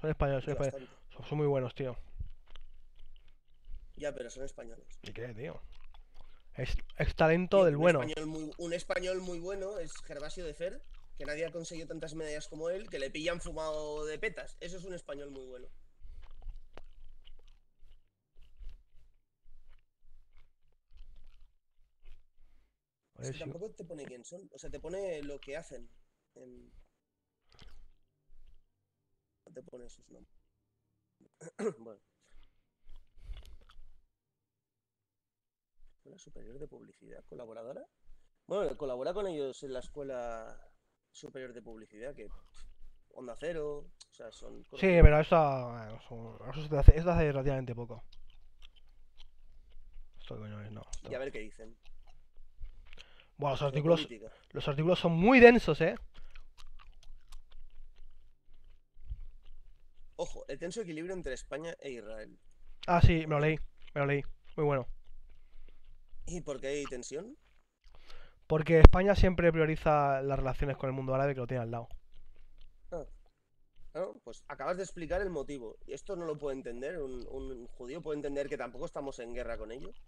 [SPEAKER 1] Son españoles, son, españoles. Son, muy buenos, tío.
[SPEAKER 7] Ya, pero son españoles.
[SPEAKER 1] ¿Y qué, tío? Es, es talento del
[SPEAKER 7] un
[SPEAKER 1] bueno.
[SPEAKER 7] Español muy, un español muy bueno es Gervasio de Fer, que nadie ha conseguido tantas medallas como él, que le pillan fumado de petas. Eso es un español muy bueno.
[SPEAKER 1] A
[SPEAKER 7] Es
[SPEAKER 1] ver
[SPEAKER 7] que
[SPEAKER 1] si-
[SPEAKER 7] tampoco te pone quién son. O sea, te pone lo que hacen. en- te pone sus nombres. bueno. Escuela Superior de Publicidad, colaboradora. Bueno, colabora con ellos en la Escuela Superior de Publicidad, que Onda Cero, o sea, son...
[SPEAKER 1] Sí, pero eso, eh, eso se hace, eso hace relativamente poco. Esto coño es, no. esto-
[SPEAKER 7] Y a ver qué dicen.
[SPEAKER 1] Bueno, los artículos, los artículos son muy densos, ¿eh?
[SPEAKER 7] Ojo, el tenso equilibrio entre España e Israel.
[SPEAKER 1] Ah, sí, me lo leí, me lo leí. Muy bueno.
[SPEAKER 7] ¿Y por qué hay tensión?
[SPEAKER 1] Porque España siempre prioriza las relaciones con el mundo árabe que lo tiene al lado.
[SPEAKER 7] ¿No? Pues acabas de explicar el motivo. Y esto no lo puede entender. Un, un judío puede entender que tampoco estamos en guerra con ellos.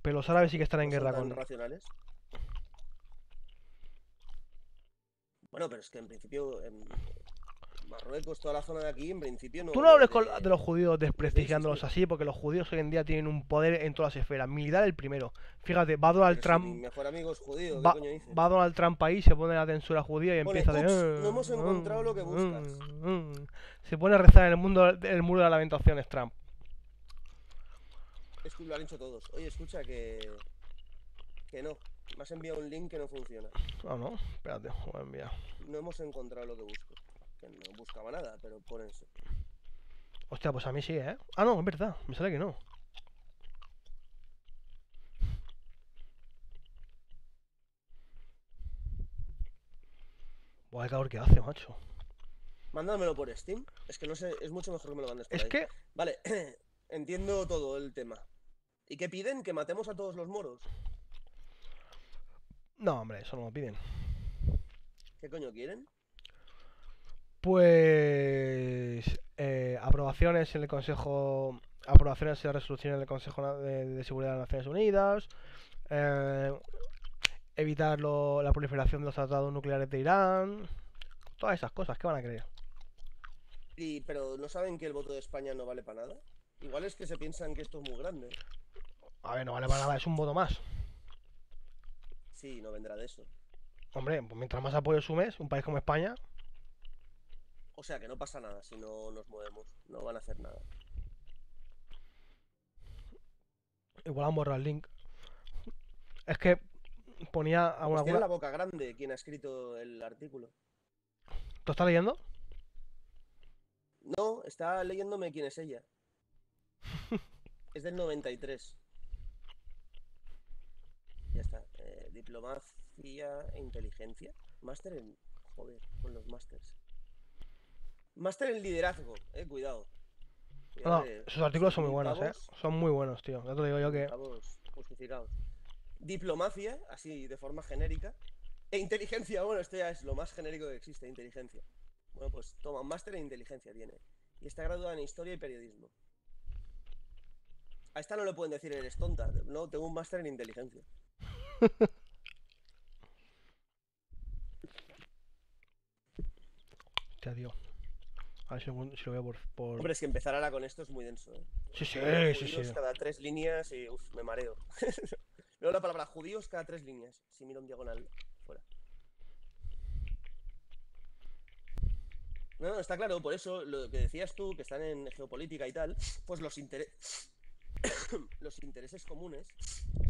[SPEAKER 1] Pero los árabes sí que están en
[SPEAKER 7] no son
[SPEAKER 1] guerra
[SPEAKER 7] tan
[SPEAKER 1] con...
[SPEAKER 7] racionales. Bueno, pero es que en principio en Marruecos, toda la zona de aquí, en principio no.
[SPEAKER 1] Tú no
[SPEAKER 7] no es
[SPEAKER 1] hables con-
[SPEAKER 7] de-
[SPEAKER 1] los judíos
[SPEAKER 7] de
[SPEAKER 1] desprestigiándolos así, porque los judíos hoy en día tienen un poder en todas las esferas. Militar el primero. Fíjate, va Donald
[SPEAKER 7] pero si mi
[SPEAKER 1] Trump...
[SPEAKER 7] mejor amigo es judío, ¿qué
[SPEAKER 1] Va,
[SPEAKER 7] coño dices?
[SPEAKER 1] va Donald Trump ahí, se pone la tensura judía y
[SPEAKER 7] Pone,
[SPEAKER 1] empieza de...
[SPEAKER 7] "Ups, no hemos encontrado lo que
[SPEAKER 1] mm,
[SPEAKER 7] buscas".
[SPEAKER 1] mm". Se pone a rezar en el mundo en el muro de las lamentaciones Trump.
[SPEAKER 7] Es que lo han hecho todos. Oye, escucha que. Que no. Me has enviado un link que no funciona.
[SPEAKER 1] Ah, no, espérate, voy a enviar.
[SPEAKER 7] No hemos encontrado lo que busco. Que no buscaba nada, pero pone eso.
[SPEAKER 1] Hostia, pues a mí sí, ¿eh? Ah, no, es verdad, me sale que no. Buah, el calor que hace, macho.
[SPEAKER 7] Mándamelo por Steam. Es que no sé, es mucho mejor que me lo mandes por
[SPEAKER 1] Es
[SPEAKER 7] ahí.
[SPEAKER 1] que,
[SPEAKER 7] Vale, entiendo todo el tema. ¿Y qué piden? ¿Que matemos a todos los moros?
[SPEAKER 1] no, hombre, eso no lo piden.
[SPEAKER 7] ¿Qué coño quieren?
[SPEAKER 1] Pues eh, aprobaciones en el Consejo, aprobaciones de resoluciones del Consejo de, de Seguridad de las Naciones Unidas, eh, evitar lo- la proliferación de los tratados nucleares de Irán, todas esas cosas, ¿qué van a creer?
[SPEAKER 7] Y, pero no saben que el voto de España no vale para nada. Igual es que se piensan que esto es muy grande.
[SPEAKER 1] A ver, no vale para nada, es un voto más.
[SPEAKER 7] Sí, no vendrá de eso.
[SPEAKER 1] Hombre, pues mientras más apoyo sumes, un país como España,
[SPEAKER 7] O sea que no pasa nada si no nos movemos. No van a hacer nada.
[SPEAKER 1] igual han borrado el link. Es que ponía alguna...
[SPEAKER 7] Pues tiene la boca grande quien ha escrito el artículo.
[SPEAKER 1] ¿Tú estás leyendo?
[SPEAKER 7] No, está leyéndome quién es ella. es del 93. Ya está. eh, diplomacia e inteligencia. Máster en. Joder, con los másters. Máster en liderazgo, eh, cuidado.
[SPEAKER 1] No, sus artículos son muy
[SPEAKER 7] 6.000
[SPEAKER 1] buenos, eh. Son muy buenos, tío. Ya te digo yo que...
[SPEAKER 7] justificados. Diplomacia, así de forma genérica. E inteligencia, bueno, esto ya es lo más genérico que existe, inteligencia. Bueno, pues toma, un máster en inteligencia tiene. Y está graduada en historia y periodismo. A esta no le pueden decir eres tonta. No, tengo un máster en inteligencia.
[SPEAKER 1] Hostia, tío. A ver si lo, si lo veo por... por...
[SPEAKER 7] Hombre, es que empezar ahora con esto es muy denso. ¿eh?
[SPEAKER 1] Sí, sí,
[SPEAKER 7] Luego
[SPEAKER 1] sí,
[SPEAKER 7] judíos
[SPEAKER 1] sí.
[SPEAKER 7] Cada tres líneas y uf, me mareo. Luego la palabra judíos cada tres líneas. Si miro en diagonal, fuera. No, no, está claro, por eso lo que decías tú, que están en geopolítica y tal, pues los, intere- los intereses comunes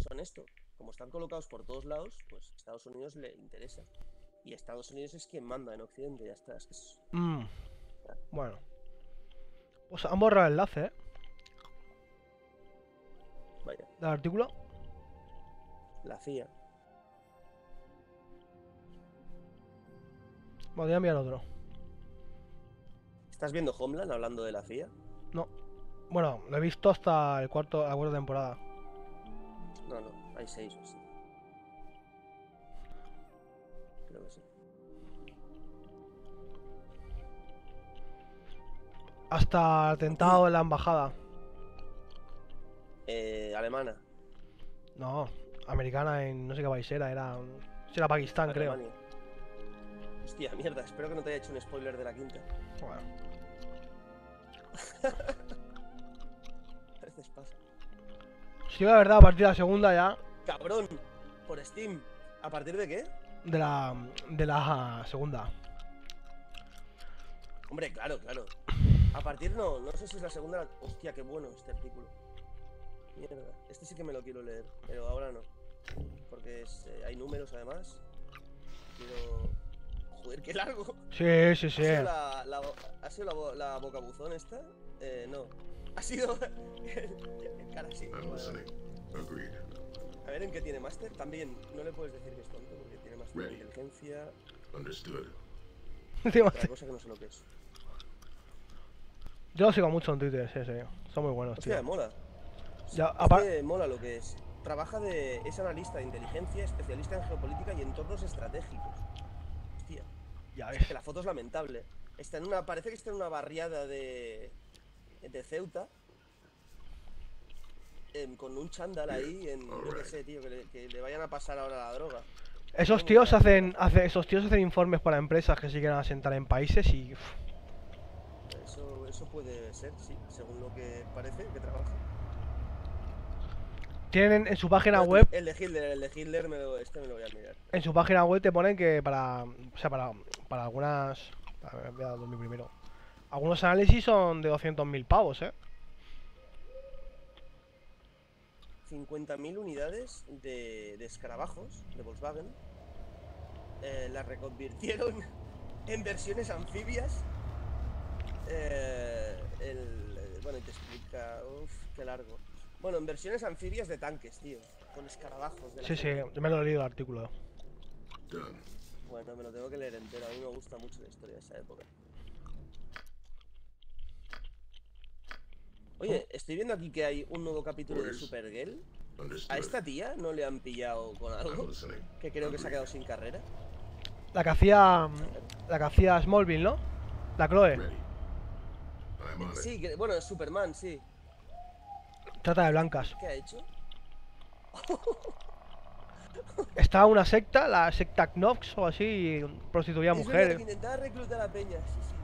[SPEAKER 7] son esto. como están colocados por todos lados, pues a Estados Unidos le interesa. Y Estados Unidos es quien manda en Occidente, ya está. Es que es-
[SPEAKER 1] Mm. Bueno. Pues han borrado el enlace, ¿eh?
[SPEAKER 7] Vaya,
[SPEAKER 1] Del artículo.
[SPEAKER 7] la CIA.
[SPEAKER 1] Bueno, voy a enviar otro.
[SPEAKER 7] ¿Estás viendo Homeland hablando de la CIA?
[SPEAKER 1] No. Bueno, lo he visto hasta el cuarto, la cuarta temporada.
[SPEAKER 7] No, no, hay seis o así.
[SPEAKER 1] Hasta el atentado en la embajada.
[SPEAKER 7] Eh, alemana.
[SPEAKER 1] No, americana en no sé qué país era, era. Era Pakistán, creo.
[SPEAKER 7] Hostia, mierda, espero que no te haya hecho un spoiler de la quinta.
[SPEAKER 1] Bueno,
[SPEAKER 7] A veces pasa.
[SPEAKER 1] sí, la verdad, a partir de la segunda ya.
[SPEAKER 7] Cabrón, por Steam. ¿A partir de qué?
[SPEAKER 1] De la. De la segunda.
[SPEAKER 7] Hombre, claro, claro. A partir no, no sé si es la segunda. Hostia, qué bueno este artículo. Mierda, este sí que me lo quiero leer, pero ahora no. Porque es, eh, hay números además. Quiero. Joder, qué largo.
[SPEAKER 1] Sí, sí, sí.
[SPEAKER 7] ¿Ha sido la, la, bo- ¿ha sido la, bo- la boca buzón esta? Eh, no. Ha sido. el cara así. A ver en qué tiene máster. También no le puedes decir que es tonto porque tiene máster
[SPEAKER 2] Ready.
[SPEAKER 7] inteligencia.
[SPEAKER 2] Understood.
[SPEAKER 1] Encima,
[SPEAKER 7] Otra cosa que no sé lo que es.
[SPEAKER 1] Yo lo sigo mucho en Twitter, sí, sí. Son muy buenos,
[SPEAKER 7] Hostia,
[SPEAKER 1] tío.
[SPEAKER 7] mola.
[SPEAKER 1] Ya,
[SPEAKER 7] Es
[SPEAKER 1] apar-
[SPEAKER 7] que mola lo que es. Trabaja de. Es analista de inteligencia, especialista en geopolítica y entornos estratégicos. Hostia,
[SPEAKER 1] ya
[SPEAKER 7] es
[SPEAKER 1] ves.
[SPEAKER 7] que la foto es lamentable. Está en una. Parece que está en una barriada de. de Ceuta. em, con un chándal ahí en. Yo qué sé, tío, que le, que le vayan a pasar ahora la droga.
[SPEAKER 1] Esos tíos hacen, hace- esos tíos hacen informes para empresas que se quieren asentar en países y
[SPEAKER 7] Eso, eso puede ser, sí, según lo que parece que trabaja.
[SPEAKER 1] tienen en su página web,
[SPEAKER 7] El de Hitler, el de Hitler, me lo- este me lo voy a mirar.
[SPEAKER 1] en su página web te ponen que para, o sea, para, para algunas, a ver, voy a dormir primero. Algunos análisis son de 200.000 pavos, ¿eh?
[SPEAKER 7] 50.000 unidades de, de escarabajos de Volkswagen. eh, las reconvirtieron en versiones anfibias. Eh, el- eh, bueno, y te explica. Uf, qué largo. Bueno, en versiones anfibias de tanques, tío. Con escarabajos. De la
[SPEAKER 1] Sí, sí,
[SPEAKER 7] gente.
[SPEAKER 1] yo me lo he leído el artículo.
[SPEAKER 7] Bueno, me lo tengo que leer entero. A mí me gusta mucho la historia de esa época. Oye, estoy viendo aquí que hay un nuevo capítulo de
[SPEAKER 2] Orders.
[SPEAKER 7] Supergirl. ¿A esta tía no le han pillado con algo? Que creo que se ha quedado sin carrera.
[SPEAKER 1] La que hacía, la que hacía Smallville, ¿no? La Chloe.
[SPEAKER 7] Sí, que- bueno, Superman, sí.
[SPEAKER 1] Trata de blancas.
[SPEAKER 7] ¿Qué ha hecho?
[SPEAKER 1] Estaba una secta, la secta Knox o así, y prostituía
[SPEAKER 7] Es verdad
[SPEAKER 1] mujeres.
[SPEAKER 7] intentaba reclutar a Peña. Sí, sí.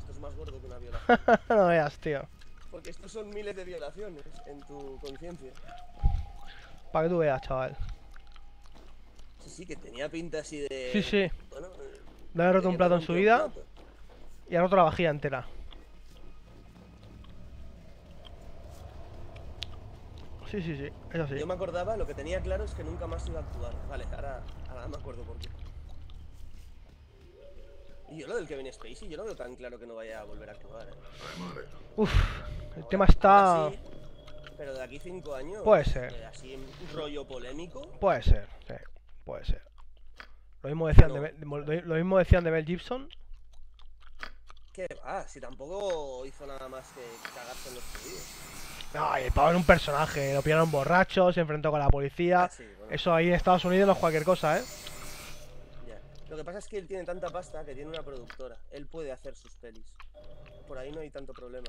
[SPEAKER 7] Esto es más gordo que una violación.
[SPEAKER 1] no veas, tío.
[SPEAKER 7] Porque estos son miles de violaciones en tu conciencia.
[SPEAKER 1] Para que tú veas, chaval.
[SPEAKER 7] Sí, sí, que tenía pinta así de.
[SPEAKER 1] Sí, sí.
[SPEAKER 7] Bueno, eh,
[SPEAKER 1] Le ha roto un plato en su vida
[SPEAKER 7] plato.
[SPEAKER 1] Y ha roto la vajilla entera. Sí, sí, sí, es así.
[SPEAKER 7] Yo me acordaba, lo que tenía claro es que nunca más iba a actuar. Vale, ahora, ahora me acuerdo por qué. Y yo lo del Kevin Spacey, yo no veo tan claro que no vaya a volver a actuar. ¿eh?
[SPEAKER 1] Uf, el tema está...
[SPEAKER 7] sí, pero de aquí cinco años.
[SPEAKER 1] Puede ser.
[SPEAKER 7] eh, así en rollo polémico.
[SPEAKER 1] Puede ser, sí, puede ser. Lo mismo decían, de,
[SPEAKER 7] No.
[SPEAKER 1] Lo mismo decían de Mel Gibson.
[SPEAKER 7] ¿Qué va? Si tampoco hizo nada más que cagarse en los judíos.
[SPEAKER 1] Ay, el pavo era un personaje, lo pillaron borracho, se enfrentó con la policía.
[SPEAKER 7] Ah, sí, bueno,
[SPEAKER 1] Eso ahí en Estados Unidos no es cualquier cosa, ¿eh?
[SPEAKER 7] ya. Lo que pasa es que él tiene tanta pasta que tiene una productora. Él puede hacer sus pelis. Por ahí no hay tanto problema.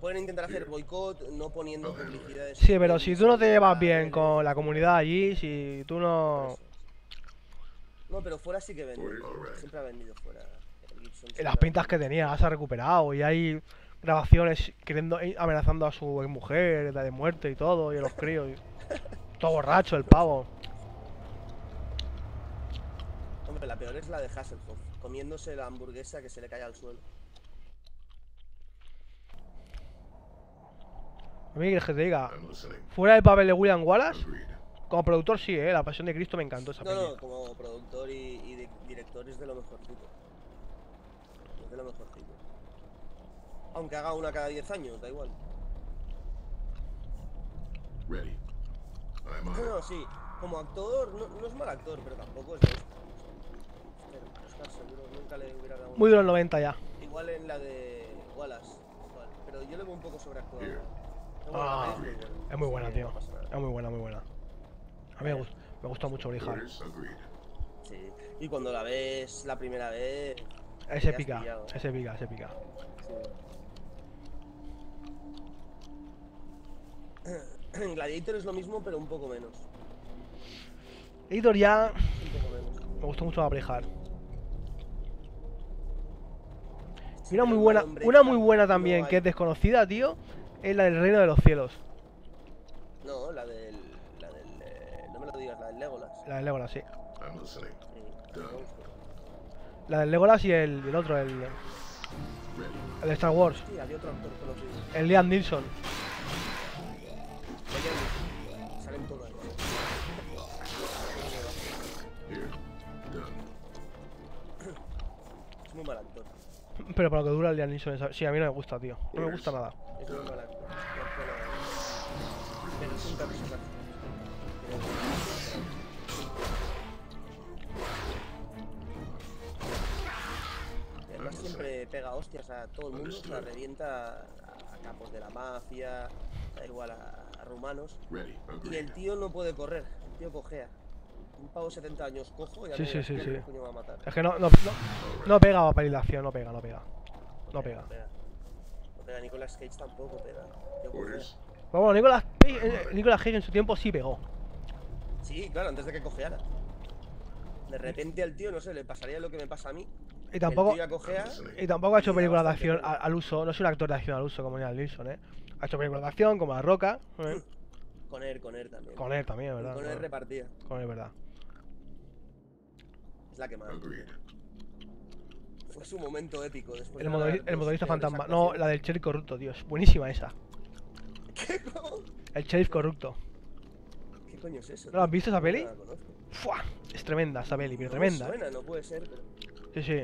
[SPEAKER 7] Pueden intentar hacer boicot no poniendo publicidad. de
[SPEAKER 1] Sí, pero si tú no te llevas bien con la comunidad allí, si tú no...
[SPEAKER 7] No, pero fuera sí que vende.
[SPEAKER 2] Alright.
[SPEAKER 7] Siempre ha vendido fuera.
[SPEAKER 1] Las pintas que tenía, las ha recuperado y hay grabaciones queriendo eh, amenazando a su mujer de muerte y todo, y a los críos. y- Todo borracho el pavo.
[SPEAKER 7] Hombre, la peor es la de Hasselhoff, comiéndose la hamburguesa que se le cae al suelo.
[SPEAKER 1] A mí, ¿qué quieres que te diga? Fuera del papel de William Wallace, como productor sí, ¿eh? La Pasión de Cristo me encantó esa
[SPEAKER 7] No,
[SPEAKER 1] peli.
[SPEAKER 7] no, como productor y, y di- director es de lo mejorcito. Es de lo mejorcito. Aunque haga una cada 10 años, da igual.
[SPEAKER 2] Ready. I'm on
[SPEAKER 7] No,
[SPEAKER 2] it.
[SPEAKER 7] no, sí. Como actor, no, no es mal actor, pero tampoco es de esto. Oscar, Oscar seguro nunca le hubiera dado.
[SPEAKER 1] Muy de los 90 ya.
[SPEAKER 7] Igual en la de Wallace. igual, Pero yo le veo un poco sobreactuado. Pero
[SPEAKER 1] Ah,
[SPEAKER 7] es muy buena.
[SPEAKER 1] Tío. Es muy buena, muy buena. A mí me, gust- me gusta mucho
[SPEAKER 2] agreed.
[SPEAKER 7] Sí. Y cuando la ves la primera vez.
[SPEAKER 1] Es
[SPEAKER 7] te has
[SPEAKER 1] épica,
[SPEAKER 7] pillado.
[SPEAKER 1] es épica, es épica.
[SPEAKER 7] Sí. En Gladiator es lo mismo, pero un poco menos.
[SPEAKER 1] Editor ya
[SPEAKER 7] Un poco menos.
[SPEAKER 1] me gustó mucho la Braveheart. Y una muy buena, una muy buena también, que es desconocida, tío, es la del Reino de los Cielos.
[SPEAKER 7] No, la del. La del. eh, no me lo digas, la del Legolas.
[SPEAKER 1] La del Legolas, sí.
[SPEAKER 7] Sí, la
[SPEAKER 1] del Legolas y el, el otro, el, el de Star Wars.
[SPEAKER 7] Sí, había otro actor conocido.
[SPEAKER 1] El Liam Neeson.
[SPEAKER 7] Salen todas. Es muy mal actor.
[SPEAKER 1] Pero para lo que dura el Liam Neeson, sí, a mí no me gusta, tío. No me gusta nada.
[SPEAKER 7] Es muy mal actor. Pero es un siempre pega hostias a todo el mundo, o sea, revienta a, a capos de la mafia, da igual a, a rumanos. Y el tío no puede correr, el tío cojea. Un pavo de 70 años cojo y a
[SPEAKER 1] Sí, sí, sí,
[SPEAKER 7] ¿qué
[SPEAKER 1] sí.
[SPEAKER 7] coño va a matar?
[SPEAKER 1] Es que no, no, no, no pega a peli de acción, no pega, no pega. No pega.
[SPEAKER 7] No pega. No pega. Nicolas Cage tampoco pega. Tío cojea.
[SPEAKER 1] Pero bueno, Nicolas, Cage- eh, Nicolas Cage en su tiempo sí pegó.
[SPEAKER 7] Sí, claro, antes de que cojeara. De repente al tío, no sé, le pasaría lo que me pasa a mí.
[SPEAKER 1] Y tampoco, y tampoco ha hecho películas de acción al uso. No es un actor de acción al uso como Liam Neeson, eh. Ha hecho películas de acción como La Roca. ¿eh?
[SPEAKER 7] Con él, con él también.
[SPEAKER 1] Con él también, ¿verdad?
[SPEAKER 7] con él repartía.
[SPEAKER 1] Con él, ¿verdad?
[SPEAKER 7] Es la que más. Fue su momento épico después
[SPEAKER 1] El,
[SPEAKER 7] de ganar
[SPEAKER 1] el motorista fantasma. No, la del sheriff corrupto, tío. Es buenísima esa.
[SPEAKER 7] ¿Qué, cómo?
[SPEAKER 1] El sheriff corrupto.
[SPEAKER 7] ¿Qué coño es eso?
[SPEAKER 1] ¿No la has visto esa peli?
[SPEAKER 7] No la conozco.
[SPEAKER 1] ¡Fua! Es tremenda esa peli, pero
[SPEAKER 7] No me
[SPEAKER 1] tremenda. ¿eh?
[SPEAKER 7] Suena, no puede ser, pero.
[SPEAKER 1] Sí, sí.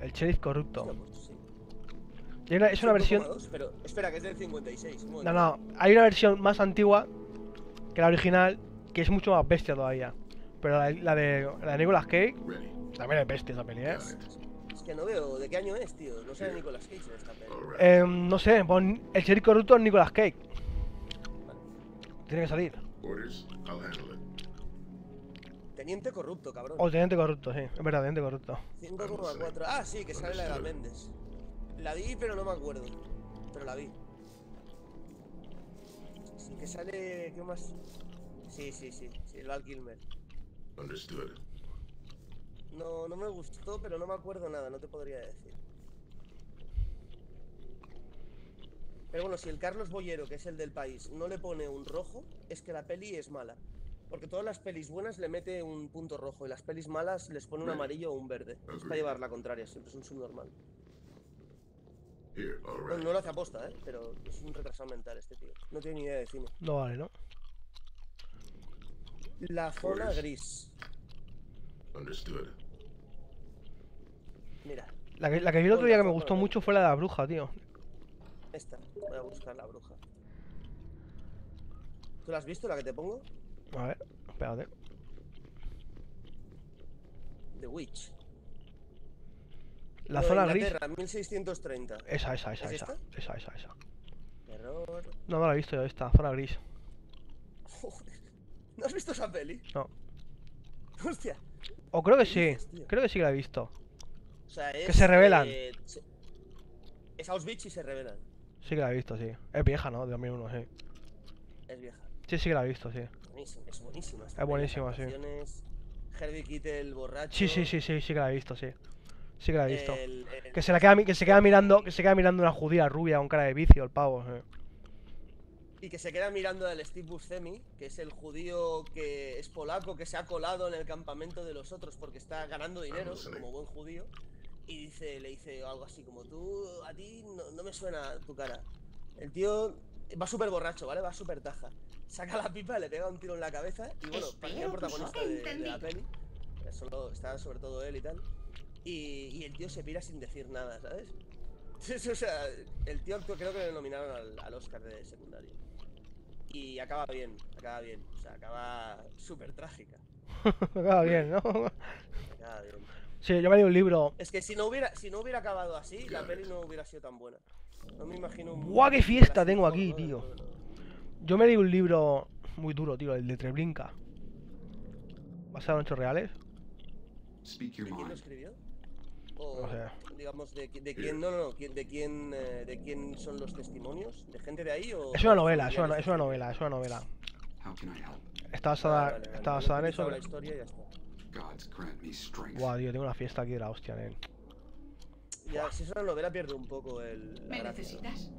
[SPEAKER 1] El sheriff corrupto. Y una- es una versión.
[SPEAKER 7] 5,2, Pero espera, que es del 56. un
[SPEAKER 1] No, no. Hay una versión más antigua que la original, que es mucho más bestia todavía. Pero la, la de, la de Nicolas Cage también es bestia esa peli, ¿eh?
[SPEAKER 7] Es que no veo de qué año es, tío. No sale Nicolas Cage en esta peli.
[SPEAKER 1] Em, no sé, pon el sheriff corrupto es Nicolas Cage. Tiene que salir.
[SPEAKER 7] Teniente corrupto, cabrón.
[SPEAKER 1] O teniente corrupto, sí. Es verdad, teniente corrupto.
[SPEAKER 7] 5,4. Ah, sí, que sale la de las Méndez. La vi, pero no me acuerdo. Pero la vi. Sí, que sale. ¿Qué más? Sí, sí, sí. Sí, el Val Kilmer.
[SPEAKER 2] Understood.
[SPEAKER 7] No, no me gustó, pero no me acuerdo nada, no te podría decir. Pero bueno, si el Carlos Boyero, que es el del país, no le pone un rojo, es que la peli es mala. Porque todas las pelis buenas le mete un punto rojo y las pelis malas les pone un amarillo o un verde. Es para llevar la contraria, siempre es un subnormal.
[SPEAKER 2] Here.
[SPEAKER 7] No, lo hace aposta, ¿eh? Pero es un retrasado mental este tío. No tiene ni idea de cine.
[SPEAKER 1] No vale, ¿no?
[SPEAKER 7] La zona
[SPEAKER 2] Pues-
[SPEAKER 7] gris.
[SPEAKER 2] Understood.
[SPEAKER 7] Mira,
[SPEAKER 1] La que, la que vi el otro día que me gustó mucho fue la de la bruja, tío.
[SPEAKER 7] esta. Voy a buscar la bruja. ¿Tú la has visto, la que te pongo?
[SPEAKER 1] A ver, espérate.
[SPEAKER 7] The Witch.
[SPEAKER 1] La
[SPEAKER 7] No,
[SPEAKER 1] zona gris.
[SPEAKER 7] Inglaterra, 1630.
[SPEAKER 1] Esa, esa, esa,
[SPEAKER 7] ¿Es
[SPEAKER 1] esa. Esa, esa, esa.
[SPEAKER 7] Terror.
[SPEAKER 1] No, no la he visto yo esta, zona gris.
[SPEAKER 7] Joder. ¿No has visto esa peli?
[SPEAKER 1] No.
[SPEAKER 7] Hostia.
[SPEAKER 1] O creo que
[SPEAKER 7] ¿Qué
[SPEAKER 1] sí.
[SPEAKER 7] dices?
[SPEAKER 1] Creo que sí que la he visto.
[SPEAKER 7] O sea, es,
[SPEAKER 1] se revelan.
[SPEAKER 7] eh, es Auschwitz y se revelan.
[SPEAKER 1] Sí que la he visto, sí. Es vieja, ¿no? De 2001, sí.
[SPEAKER 7] Es vieja.
[SPEAKER 1] Sí, sí que la he visto, sí.
[SPEAKER 7] Buenísima, es buenísima. esta
[SPEAKER 1] Es
[SPEAKER 7] las
[SPEAKER 1] sí.
[SPEAKER 7] Herbie Kittel borracho.
[SPEAKER 1] Sí, sí, sí, sí, sí que la he visto, sí. Sí que la he visto.
[SPEAKER 7] el- el-
[SPEAKER 1] Que se la queda, que se queda mirando, que se queda mirando una judía rubia con cara de vicio, el pavo. sí.
[SPEAKER 7] Y que se queda mirando al Steve Buscemi, que es el judío que es polaco, que se ha colado en el campamento de los otros porque está ganando dinero,
[SPEAKER 2] Vamos a ver.
[SPEAKER 7] como buen judío. Y dice, le dice algo así como, tú, a ti no, no me suena tu cara. El tío va súper borracho, ¿vale? Va súper taja. Saca la pipa, le pega un tiro en la cabeza y bueno, parecía el
[SPEAKER 3] tus
[SPEAKER 7] protagonista de, de la peli. eh, Solo, está sobre todo él y tal. Y, y el tío se pira sin decir nada, ¿sabes? o sea, el tío creo que le nominaron al, al Oscar de secundario. Y acaba bien, acaba bien. O sea, acaba súper trágica.
[SPEAKER 1] Acaba bien, ¿no?
[SPEAKER 7] Acaba bien.
[SPEAKER 1] Sí, yo me leí un libro.
[SPEAKER 7] Es que si no hubiera, si no hubiera acabado así, la peli no hubiera sido tan buena. No me imagino un
[SPEAKER 1] Buah, qué fiesta tengo aquí, tío. Yo me leí un libro muy duro, tío, el de Treblinka. ¿Basado en hechos reales?
[SPEAKER 7] ¿De quién lo escribió? O,
[SPEAKER 1] No sé.
[SPEAKER 7] digamos, de, qui- de quién, no, no, de quién, eh, de quién son los testimonios, de gente de ahí o...
[SPEAKER 1] Es una novela, es una, es novela, es una novela.
[SPEAKER 4] How can I help?
[SPEAKER 1] Está
[SPEAKER 7] Ah,
[SPEAKER 1] basada,
[SPEAKER 7] vale, vale,
[SPEAKER 1] está basada en eso.
[SPEAKER 7] la historia y ya está.
[SPEAKER 1] Buah, tío, tengo una fiesta aquí de la hostia, nen.
[SPEAKER 7] Ya, si es una novela pierde un poco el...
[SPEAKER 6] ¿Me necesitas?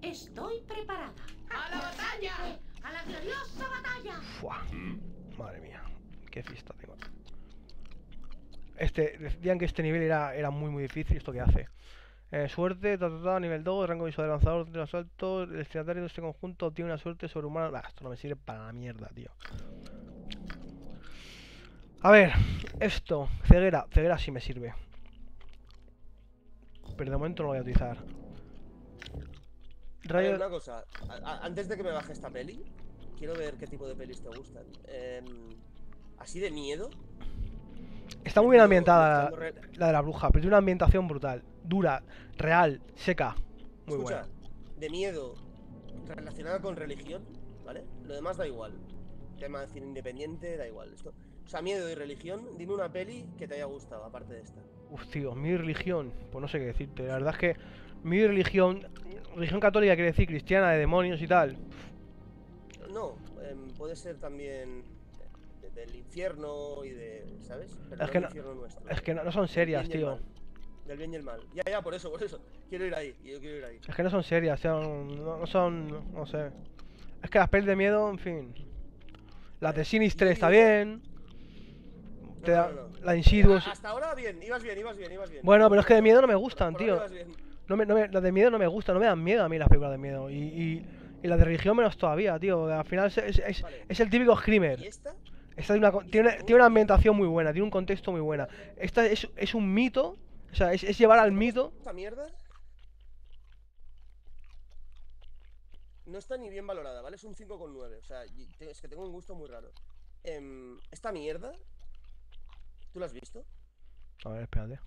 [SPEAKER 3] Estoy preparada.
[SPEAKER 6] ¡A la batalla!
[SPEAKER 3] ¡A la gloriosa batalla!
[SPEAKER 1] Fuah, madre mía, qué fiesta tengo. Este, decían que este nivel era, era muy muy difícil, ¿esto qué hace? Eh, suerte, ta, ta, ta, nivel 2, rango visual de lanzador de asalto, el destinatario de este conjunto obtiene una suerte sobrehumana. Bah, esto no me sirve para la mierda, tío. A ver, esto, ceguera, ceguera sí me sirve. Pero de momento no lo voy a utilizar.
[SPEAKER 7] Ver,
[SPEAKER 1] Rayo...
[SPEAKER 7] una cosa, antes de que me baje esta peli, quiero ver qué tipo de pelis te gustan. Em, así de miedo.
[SPEAKER 1] Está muy bien ambientada la de la bruja, pero tiene una ambientación brutal, dura, real, seca, muy
[SPEAKER 7] Escucha,
[SPEAKER 1] buena.
[SPEAKER 7] de miedo relacionada con religión, ¿vale? Lo demás da igual. Tema de cine independiente, da igual. Esto. O sea, miedo y religión, dime una peli que te haya gustado, aparte de esta.
[SPEAKER 1] Uf, tío, mi religión, pues no sé qué decirte. La verdad es que mi religión, religión católica quiere decir cristiana de demonios y tal.
[SPEAKER 7] No, em, puede ser también de- del infierno y de. ¿Sabes? Pero
[SPEAKER 1] Es que no-
[SPEAKER 7] infierno nuestro.
[SPEAKER 1] Es que no, no son serias, tío.
[SPEAKER 7] Del bien y el mal. Ya, ya, por eso, por eso. Quiero ir ahí, yo quiero ir ahí.
[SPEAKER 1] Es que no son serias, son, no, no son, no sé. Es que las pelis de miedo, en fin. Las de Sinister
[SPEAKER 7] yo
[SPEAKER 1] está
[SPEAKER 7] digo-
[SPEAKER 1] bien. Te
[SPEAKER 7] No,
[SPEAKER 1] da-
[SPEAKER 7] no, no.
[SPEAKER 1] La Insidious.
[SPEAKER 7] Hasta ahora bien, ibas bien, ibas bien, ibas bien.
[SPEAKER 1] Bueno, pero es que de miedo no me gustan, tío.
[SPEAKER 7] ibas bien.
[SPEAKER 1] No me, no me- las de miedo no me gustan, no me dan miedo a mí las películas de miedo. Y, y, y las de religión menos todavía, tío. Al final es, es, es-
[SPEAKER 7] Vale.
[SPEAKER 1] es el típico
[SPEAKER 7] ¿Y
[SPEAKER 1] screamer.
[SPEAKER 7] esta?
[SPEAKER 1] Esta tiene una, tiene, una- tiene una ambientación muy buena, tiene un contexto muy buena. Esta es, es un mito, o sea, es, es llevar al mito.
[SPEAKER 7] Esta mierda no está ni bien valorada, ¿vale? Es un 5,9. O sea, y es que tengo un gusto muy raro. Em, esta mierda, ¿tú la has visto?
[SPEAKER 1] A ver, espérate.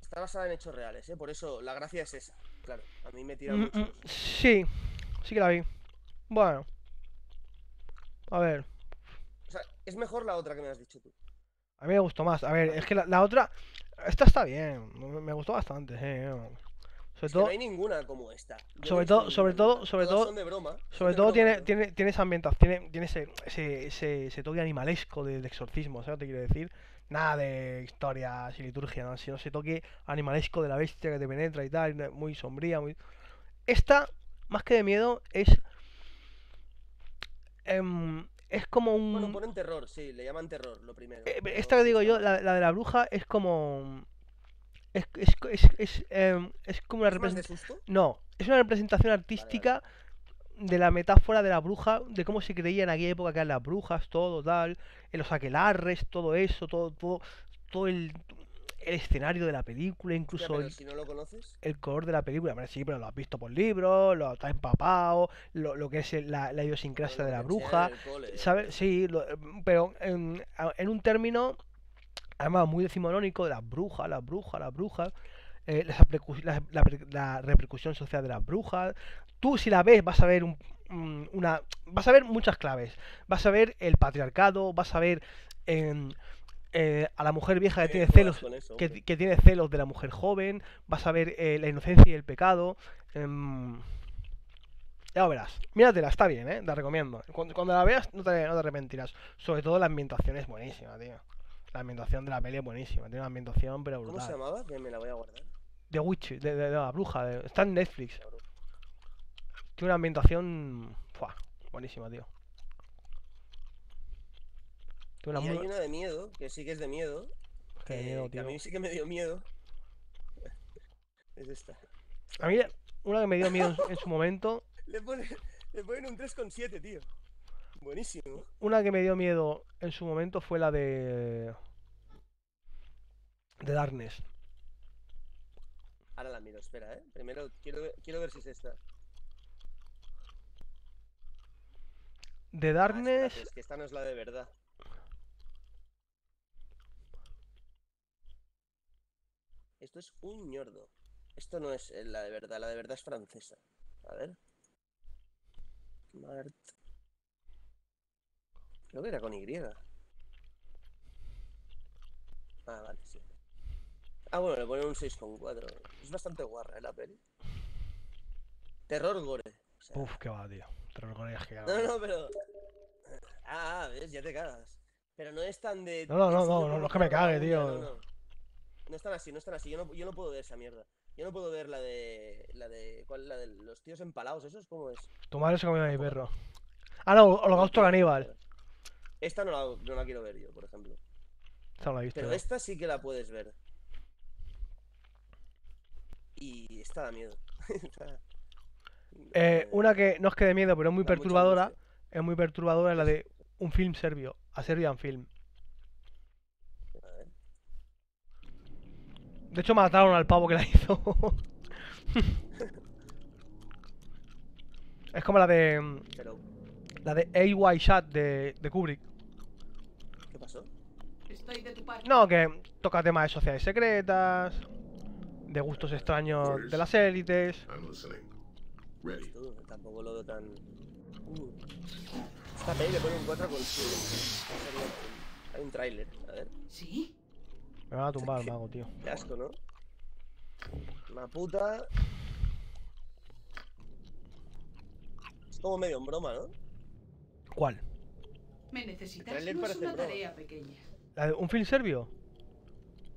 [SPEAKER 7] Está basada en hechos reales, ¿eh? Por eso la gracia es esa. Claro, a mí me tira
[SPEAKER 1] Mm,
[SPEAKER 7] mucho.
[SPEAKER 1] mm, sí, sí que la vi. Bueno. A ver,
[SPEAKER 7] O sea, es mejor la otra que me has dicho tú.
[SPEAKER 1] a mí me gustó más. A ver, es que la, la otra. Esta está bien, me, gustó bastante, eh. Sobre
[SPEAKER 7] Es que
[SPEAKER 1] todo,
[SPEAKER 7] no hay ninguna como esta. Yo
[SPEAKER 1] sobre todo- sobre todo- sobre
[SPEAKER 7] Todas
[SPEAKER 1] todo-
[SPEAKER 7] son de broma.
[SPEAKER 1] sobre todo tiene,
[SPEAKER 7] ¿no?
[SPEAKER 1] tiene, tiene esa ambientación, tiene, tiene ese, ese, ese, ese toque animalesco de, de exorcismo, ¿sabes lo que te quiero decir? Nada de historias y liturgia, ¿no? sino ese toque animalesco de la bestia que te penetra y tal, muy sombría, muy... Esta, más que de miedo, es... em, es como un...
[SPEAKER 7] Bueno, ponen terror, sí, le llaman terror, lo primero.
[SPEAKER 1] Eh, esta que digo yo, la, la de la bruja, es como... Es, es, es, es, em, es como una
[SPEAKER 7] ¿Es más de
[SPEAKER 1] representación... No, es una representación artística de la metáfora de la bruja, de cómo se creía en aquella época que eran las brujas, todo tal, en los aquelarres, todo eso, todo, todo, todo el, el escenario de la película, incluso
[SPEAKER 7] pero
[SPEAKER 1] el,
[SPEAKER 7] si no lo conoces,
[SPEAKER 1] el color de la película. Hombre, sí, pero lo has visto por libros, lo has empapado, lo, lo que es el- la, la idiosincrasia de la bruja.
[SPEAKER 7] cole,
[SPEAKER 1] ¿Sabes? Sí, lo- pero en, en un término, además muy decimonónico, de las brujas, las brujas, las brujas, eh, la, la per- la repercusión social de las brujas. Tú si la ves vas a ver un- un- una, vas a ver muchas claves. Vas a ver el patriarcado, vas a ver em, eh, a la mujer vieja que
[SPEAKER 7] Eh,
[SPEAKER 1] tiene celos,
[SPEAKER 7] eso,
[SPEAKER 1] que, tiene celos de la mujer joven, vas a ver eh, la inocencia y el pecado. em, ya lo verás. Míratela, está bien, ¿eh? La recomiendo. Cuando, cuando la veas no te, no te arrepentirás. Sobre todo la ambientación es buenísima, tío. La ambientación de la peli es buenísima. Tiene una ambientación pero
[SPEAKER 7] ¿Cómo se
[SPEAKER 1] brutal.
[SPEAKER 7] llamaba? Que me la voy a guardar.
[SPEAKER 1] The Witch, de, de- de la bruja. de- está en Netflix. Tiene una ambientación... Fua, buenísima, tío. Tiene
[SPEAKER 7] Y
[SPEAKER 1] una
[SPEAKER 7] hay
[SPEAKER 1] muy...
[SPEAKER 7] una de miedo, que sí que es de miedo. Que-
[SPEAKER 1] miedo,
[SPEAKER 7] que a
[SPEAKER 1] tío.
[SPEAKER 7] mí sí que me dio miedo. Es esta.
[SPEAKER 1] A mí una que me dio miedo en su- en su momento.
[SPEAKER 7] Le, pone, le ponen un 3,7, tío. Buenísimo.
[SPEAKER 1] Una que me dio miedo en su momento fue la de. De Darkness.
[SPEAKER 7] Ahora la miro, espera, ¿eh? Primero quiero, ver- quiero ver si es esta.
[SPEAKER 1] De
[SPEAKER 7] Ah,
[SPEAKER 1] Darkness.
[SPEAKER 7] espérate, es que esta no es la de verdad. Esto es un ñordo. Esto no es eh, la de verdad, la de verdad es francesa. A ver. Mart. Creo que era con Y. Ah, vale, sí. Ah, bueno, le ponen un 6,4. Es bastante guarra, ¿eh, la peli. Terror gore. o sea,
[SPEAKER 1] Uf, qué va, tío. Terror Corea es que
[SPEAKER 7] no, no, pero. Ah, ves, ya te cagas. Pero no es tan de.
[SPEAKER 1] No, no, no, no, no, no es que me cague, tío.
[SPEAKER 7] No, no. No están así, no están así. Yo no, yo no puedo ver esa mierda. Yo no puedo ver la de. La de. ¿Cuál es la de los tíos empalados? ¿Esos cómo es?
[SPEAKER 1] Tu madre se comió a mi perro. Ah, no, Holocausto Caníbal.
[SPEAKER 7] Esta no la, no la quiero ver yo, por ejemplo.
[SPEAKER 1] Esta no la he visto.
[SPEAKER 7] Pero esta sí que la puedes ver. Y esta da miedo. Esta-
[SPEAKER 1] Eh,
[SPEAKER 7] eh,
[SPEAKER 1] una que no es que de miedo, pero es muy
[SPEAKER 7] da
[SPEAKER 1] perturbadora. Es muy perturbadora, es la de un film serbio. A Serbian Film.
[SPEAKER 7] A ver.
[SPEAKER 1] De hecho, mataron al pavo que la hizo. es como la de. La de AY Shot de, de Kubrick.
[SPEAKER 7] ¿Qué pasó?
[SPEAKER 6] Estoy de tu parte.
[SPEAKER 1] No, que toca temas de sociedades secretas. De gustos extraños de las élites.
[SPEAKER 7] Tú, tampoco lo veo tan. Uh. Esta peli le pone un 4 con 7. Hay un tráiler, a ver.
[SPEAKER 6] ¿Sí?
[SPEAKER 1] Me van a tumbar el mago, tío.
[SPEAKER 7] Qué asco, ¿no? Una puta. Es como medio en broma, ¿no?
[SPEAKER 1] ¿Cuál?
[SPEAKER 6] Me necesitas. No es una tarea pequeña.
[SPEAKER 1] ¿La de un film serbio?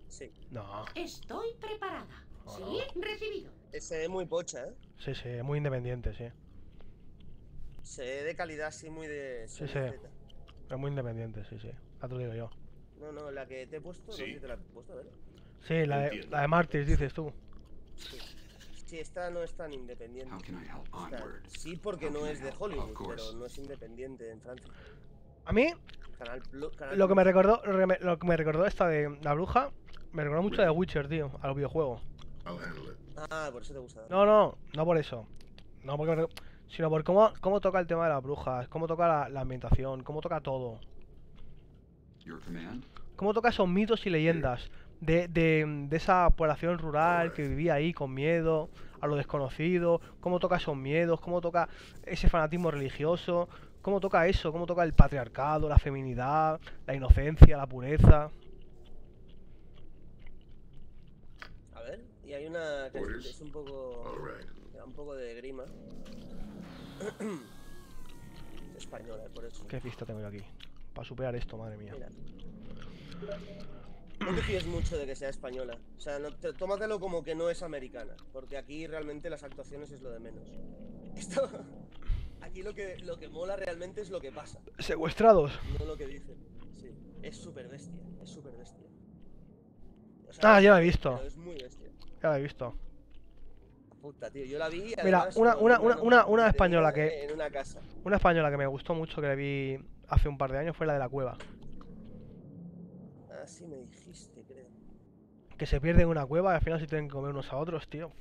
[SPEAKER 7] Sí.
[SPEAKER 1] No.
[SPEAKER 3] Estoy preparada.
[SPEAKER 1] Oh,
[SPEAKER 3] Sí, recibido.
[SPEAKER 7] Eh, Se ve muy pocha, ¿eh?
[SPEAKER 1] Sí, sí, muy independiente, sí.
[SPEAKER 7] Se ve de calidad así muy de.
[SPEAKER 1] Sí, sí. Es muy independiente, sí, sí. Ya te lo digo yo.
[SPEAKER 7] No, no, la que te he puesto, no sé
[SPEAKER 5] Sí.
[SPEAKER 7] si te la he puesto, a ver.
[SPEAKER 1] Sí, la de, la de Martyrs, dices tú.
[SPEAKER 7] Sí. Sí, esta no es tan independiente.
[SPEAKER 4] How can I help?
[SPEAKER 7] Esta-
[SPEAKER 4] Onward.
[SPEAKER 7] sí, porque no es de? Hollywood, pero no es independiente en Francia.
[SPEAKER 1] A mí,
[SPEAKER 7] Canal Canal
[SPEAKER 1] lo que me recordó, lo que me, lo que me recordó esta de la bruja, me recordó mucho de Witcher, tío, al videojuego.
[SPEAKER 2] I'll handle it.
[SPEAKER 7] Ah, por eso te gusta.
[SPEAKER 1] No, no, no por eso. No porque me sino por cómo, cómo toca el tema de las brujas, cómo toca la, la ambientación, cómo toca todo. Cómo toca esos mitos y leyendas de, de, de esa población rural que vivía ahí con miedo a lo desconocido, cómo toca esos miedos, cómo toca ese fanatismo religioso, cómo toca eso, cómo toca el patriarcado, la feminidad, la inocencia, la pureza.
[SPEAKER 7] A ver, y hay una que es,
[SPEAKER 2] Orders.
[SPEAKER 7] es un poco.
[SPEAKER 2] Right.
[SPEAKER 7] me da un poco de grima. Española, por eso.
[SPEAKER 1] Qué fiesta tengo yo aquí. Para superar esto, madre mía.
[SPEAKER 7] Mira. No te fíes mucho de que sea española. O sea, no te- tómatelo como que no es americana. Porque aquí realmente las actuaciones es lo de menos. Esto. Aquí lo que, lo que mola realmente es lo que pasa,
[SPEAKER 1] Secuestrados.
[SPEAKER 7] no lo que dicen. Sí. Es súper bestia, es súper bestia. O sea,
[SPEAKER 1] Ah, ya la he visto.
[SPEAKER 7] Es muy bestia.
[SPEAKER 1] Ya la he visto.
[SPEAKER 7] Puta, tío, yo la vi.
[SPEAKER 1] Mira, una- una-
[SPEAKER 7] una
[SPEAKER 1] una- una- española que-
[SPEAKER 7] En una casa.
[SPEAKER 1] Una española que me gustó mucho, que le vi hace un par de años, fue la de la cueva.
[SPEAKER 7] Ah, sí, me dijiste, creo.
[SPEAKER 1] Que se pierden en una cueva y al final se tienen que comer unos a otros, tío.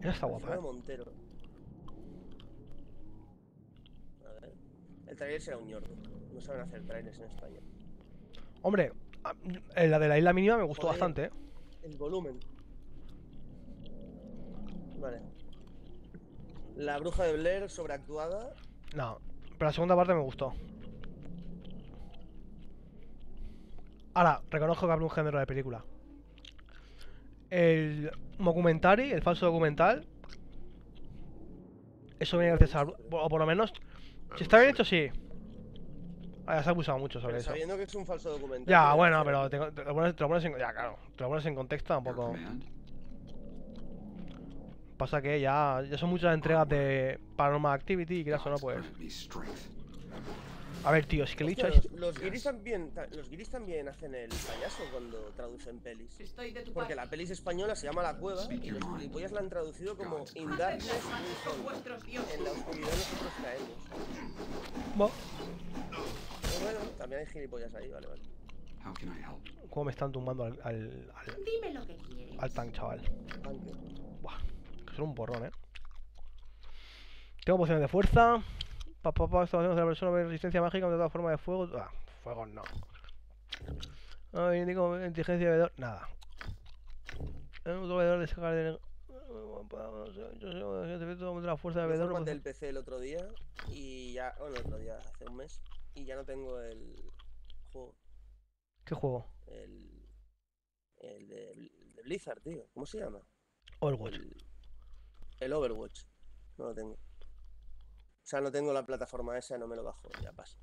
[SPEAKER 1] Esa está guapa, ¿eh?
[SPEAKER 7] Montero. El trailer será un ñordo. No saben hacer trailers en España.
[SPEAKER 1] Hombre, a- eh, la de la isla mínima me gustó
[SPEAKER 7] Joder.
[SPEAKER 1] bastante, ¿eh?
[SPEAKER 7] El volumen. Vale. La bruja de Blair sobreactuada.
[SPEAKER 1] No, pero la segunda parte me gustó. Ahora, reconozco que hablo un género de película. El documentary, el falso documental. Eso viene gracias a. O por lo menos. Si está bien hecho, sí. Ah, ya se ha abusado mucho sobre
[SPEAKER 7] Pero
[SPEAKER 1] eso.
[SPEAKER 7] sabiendo que es un falso documental.
[SPEAKER 1] Ya, bueno, pero te, te lo pones, te lo pones en. Ya, claro. Te lo pones en contexto tampoco. Pasa que ya, ya son muchas entregas de Paranormal Activity y quieras o no, pues. A ver, tío, es que le he dicho este-
[SPEAKER 7] los, los guiris también, ta- los guiris también hacen el payaso cuando traducen pelis.
[SPEAKER 6] Estoy de tu
[SPEAKER 7] Porque la peli es española, se llama La Cueva, y los gilipollas la han traducido como In Darkness. En la oscuridad nosotros caemos. Bueno, también hay gilipollas ahí, vale, vale.
[SPEAKER 4] How can I help?
[SPEAKER 1] cómo me están tumbando al, al, al,
[SPEAKER 3] Dime lo que quieres.
[SPEAKER 1] al tank, chaval.
[SPEAKER 7] Tanque.
[SPEAKER 1] Buah, que son un porrón, eh. Tengo pociones de fuerza. Pa, pa, pa, esta poción de la persona ve resistencia mágica de toda forma de fuego. Ah, fuego no. Ah, indico inteligencia de bebedor. Nada. Es un bebedor de sacar de. Yo soy la fuerza de
[SPEAKER 7] Yo
[SPEAKER 1] bebedor.
[SPEAKER 7] formateé el PC el otro día y ya, bueno, el otro día, hace un mes, y ya no tengo el juego,
[SPEAKER 1] ¿Qué juego?
[SPEAKER 7] el, el de, Bl- de Blizzard, tío. ¿Cómo se llama?
[SPEAKER 1] Overwatch.
[SPEAKER 7] El, el Overwatch. No lo tengo. O sea, no tengo la plataforma esa, no me lo bajo, ya pasa.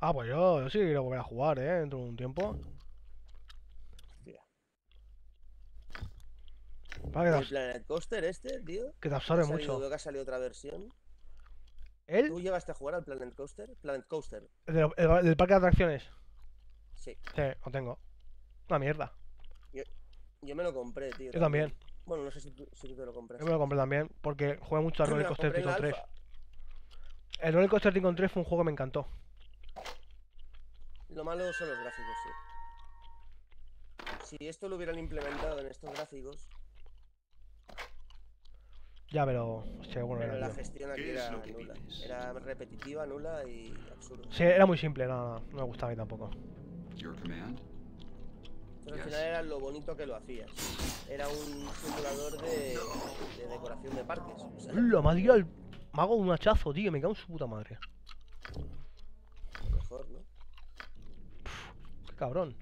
[SPEAKER 1] Ah, pues yo, yo sí quiero volver a jugar, eh, dentro de un tiempo.
[SPEAKER 7] Hostia.
[SPEAKER 1] Para
[SPEAKER 7] El Planet Coaster este, tío.
[SPEAKER 1] que te absorbe
[SPEAKER 7] salido-
[SPEAKER 1] mucho.
[SPEAKER 7] Veo que ha salido otra versión.
[SPEAKER 1] ¿Él?
[SPEAKER 7] ¿Tú llegaste a jugar al Planet Coaster? Planet Coaster.
[SPEAKER 1] ¿El del, el del parque de atracciones?
[SPEAKER 7] Sí.
[SPEAKER 1] Sí, lo tengo. Una mierda.
[SPEAKER 7] Yo me lo compré, tío.
[SPEAKER 1] Yo también.
[SPEAKER 7] Bueno, no sé si tú, si tú te lo compraste.
[SPEAKER 1] Yo me lo compré también, porque jugué mucho a Roller Coaster Tycoon 3.
[SPEAKER 7] alfa.
[SPEAKER 1] El Roller Coaster Tycoon 3 fue un juego que me encantó.
[SPEAKER 7] Lo malo son los gráficos, sí. Si esto lo hubieran implementado en estos gráficos,
[SPEAKER 1] Ya, pero. Hostia, bueno
[SPEAKER 7] pero
[SPEAKER 1] era,
[SPEAKER 7] la
[SPEAKER 1] tío.
[SPEAKER 7] gestión aquí
[SPEAKER 5] ¿Qué es
[SPEAKER 7] era
[SPEAKER 5] lo
[SPEAKER 7] nula.
[SPEAKER 5] pides?
[SPEAKER 7] Era repetitiva, nula y absurda.
[SPEAKER 1] Sí, era muy simple, no, no, no me gustaba a mí tampoco.
[SPEAKER 4] Your command?
[SPEAKER 7] Pero al final era lo bonito que lo hacías. Era un simulador de, de decoración de parques. o sea,
[SPEAKER 1] ha tirado el mago de un hachazo, tío. Me cago en su puta madre.
[SPEAKER 7] mejor, ¿no?
[SPEAKER 1] Qué cabrón.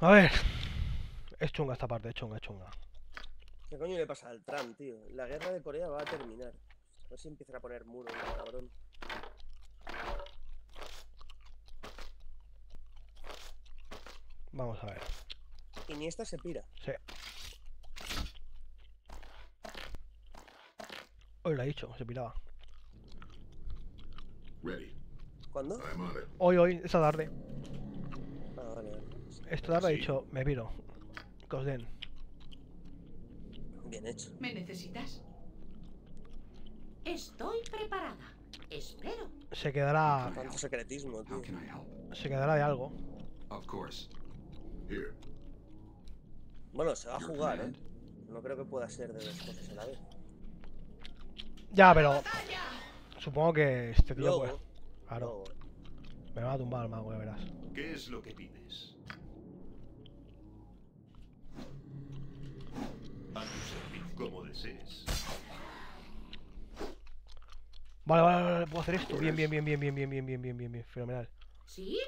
[SPEAKER 1] A ver. Es chunga esta parte, es chunga, es chunga.
[SPEAKER 7] ¿Qué coño le pasa al Trump, tío? La guerra de Corea va a terminar. Ver si empiezan a poner muros, cabrón.
[SPEAKER 1] Vamos a ver.
[SPEAKER 7] Iniesta se pira.
[SPEAKER 1] Sí. Hoy lo ha dicho, se piraba.
[SPEAKER 2] Ready.
[SPEAKER 7] ¿Cuándo?
[SPEAKER 1] Hoy, hoy, esta tarde.
[SPEAKER 7] Ah, vale, vale.
[SPEAKER 1] Esta tarde ha
[SPEAKER 5] Sí.
[SPEAKER 1] dicho, me piro. Que os den.
[SPEAKER 7] Bien hecho.
[SPEAKER 6] ¿Me necesitas?
[SPEAKER 3] Estoy preparada. Espero.
[SPEAKER 1] Se quedará.
[SPEAKER 7] Tanto secretismo, tío.
[SPEAKER 1] Se quedará de algo.
[SPEAKER 4] Of course.
[SPEAKER 2] Here.
[SPEAKER 7] Bueno, se va a jugar, ¿eh? No creo que pueda ser de dos cosas a la vez.
[SPEAKER 1] Ya, pero. Supongo que este tío, pues. Claro, me va a tumbar el mago, ya verás.
[SPEAKER 5] ¿Qué es lo que pides? A tu servicio, como desees.
[SPEAKER 1] Vale, vale, vale, puedo hacer esto. Bien, bien, bien, bien, bien, bien, bien, bien, bien, bien, bien. Fenomenal.
[SPEAKER 3] ¿Sí?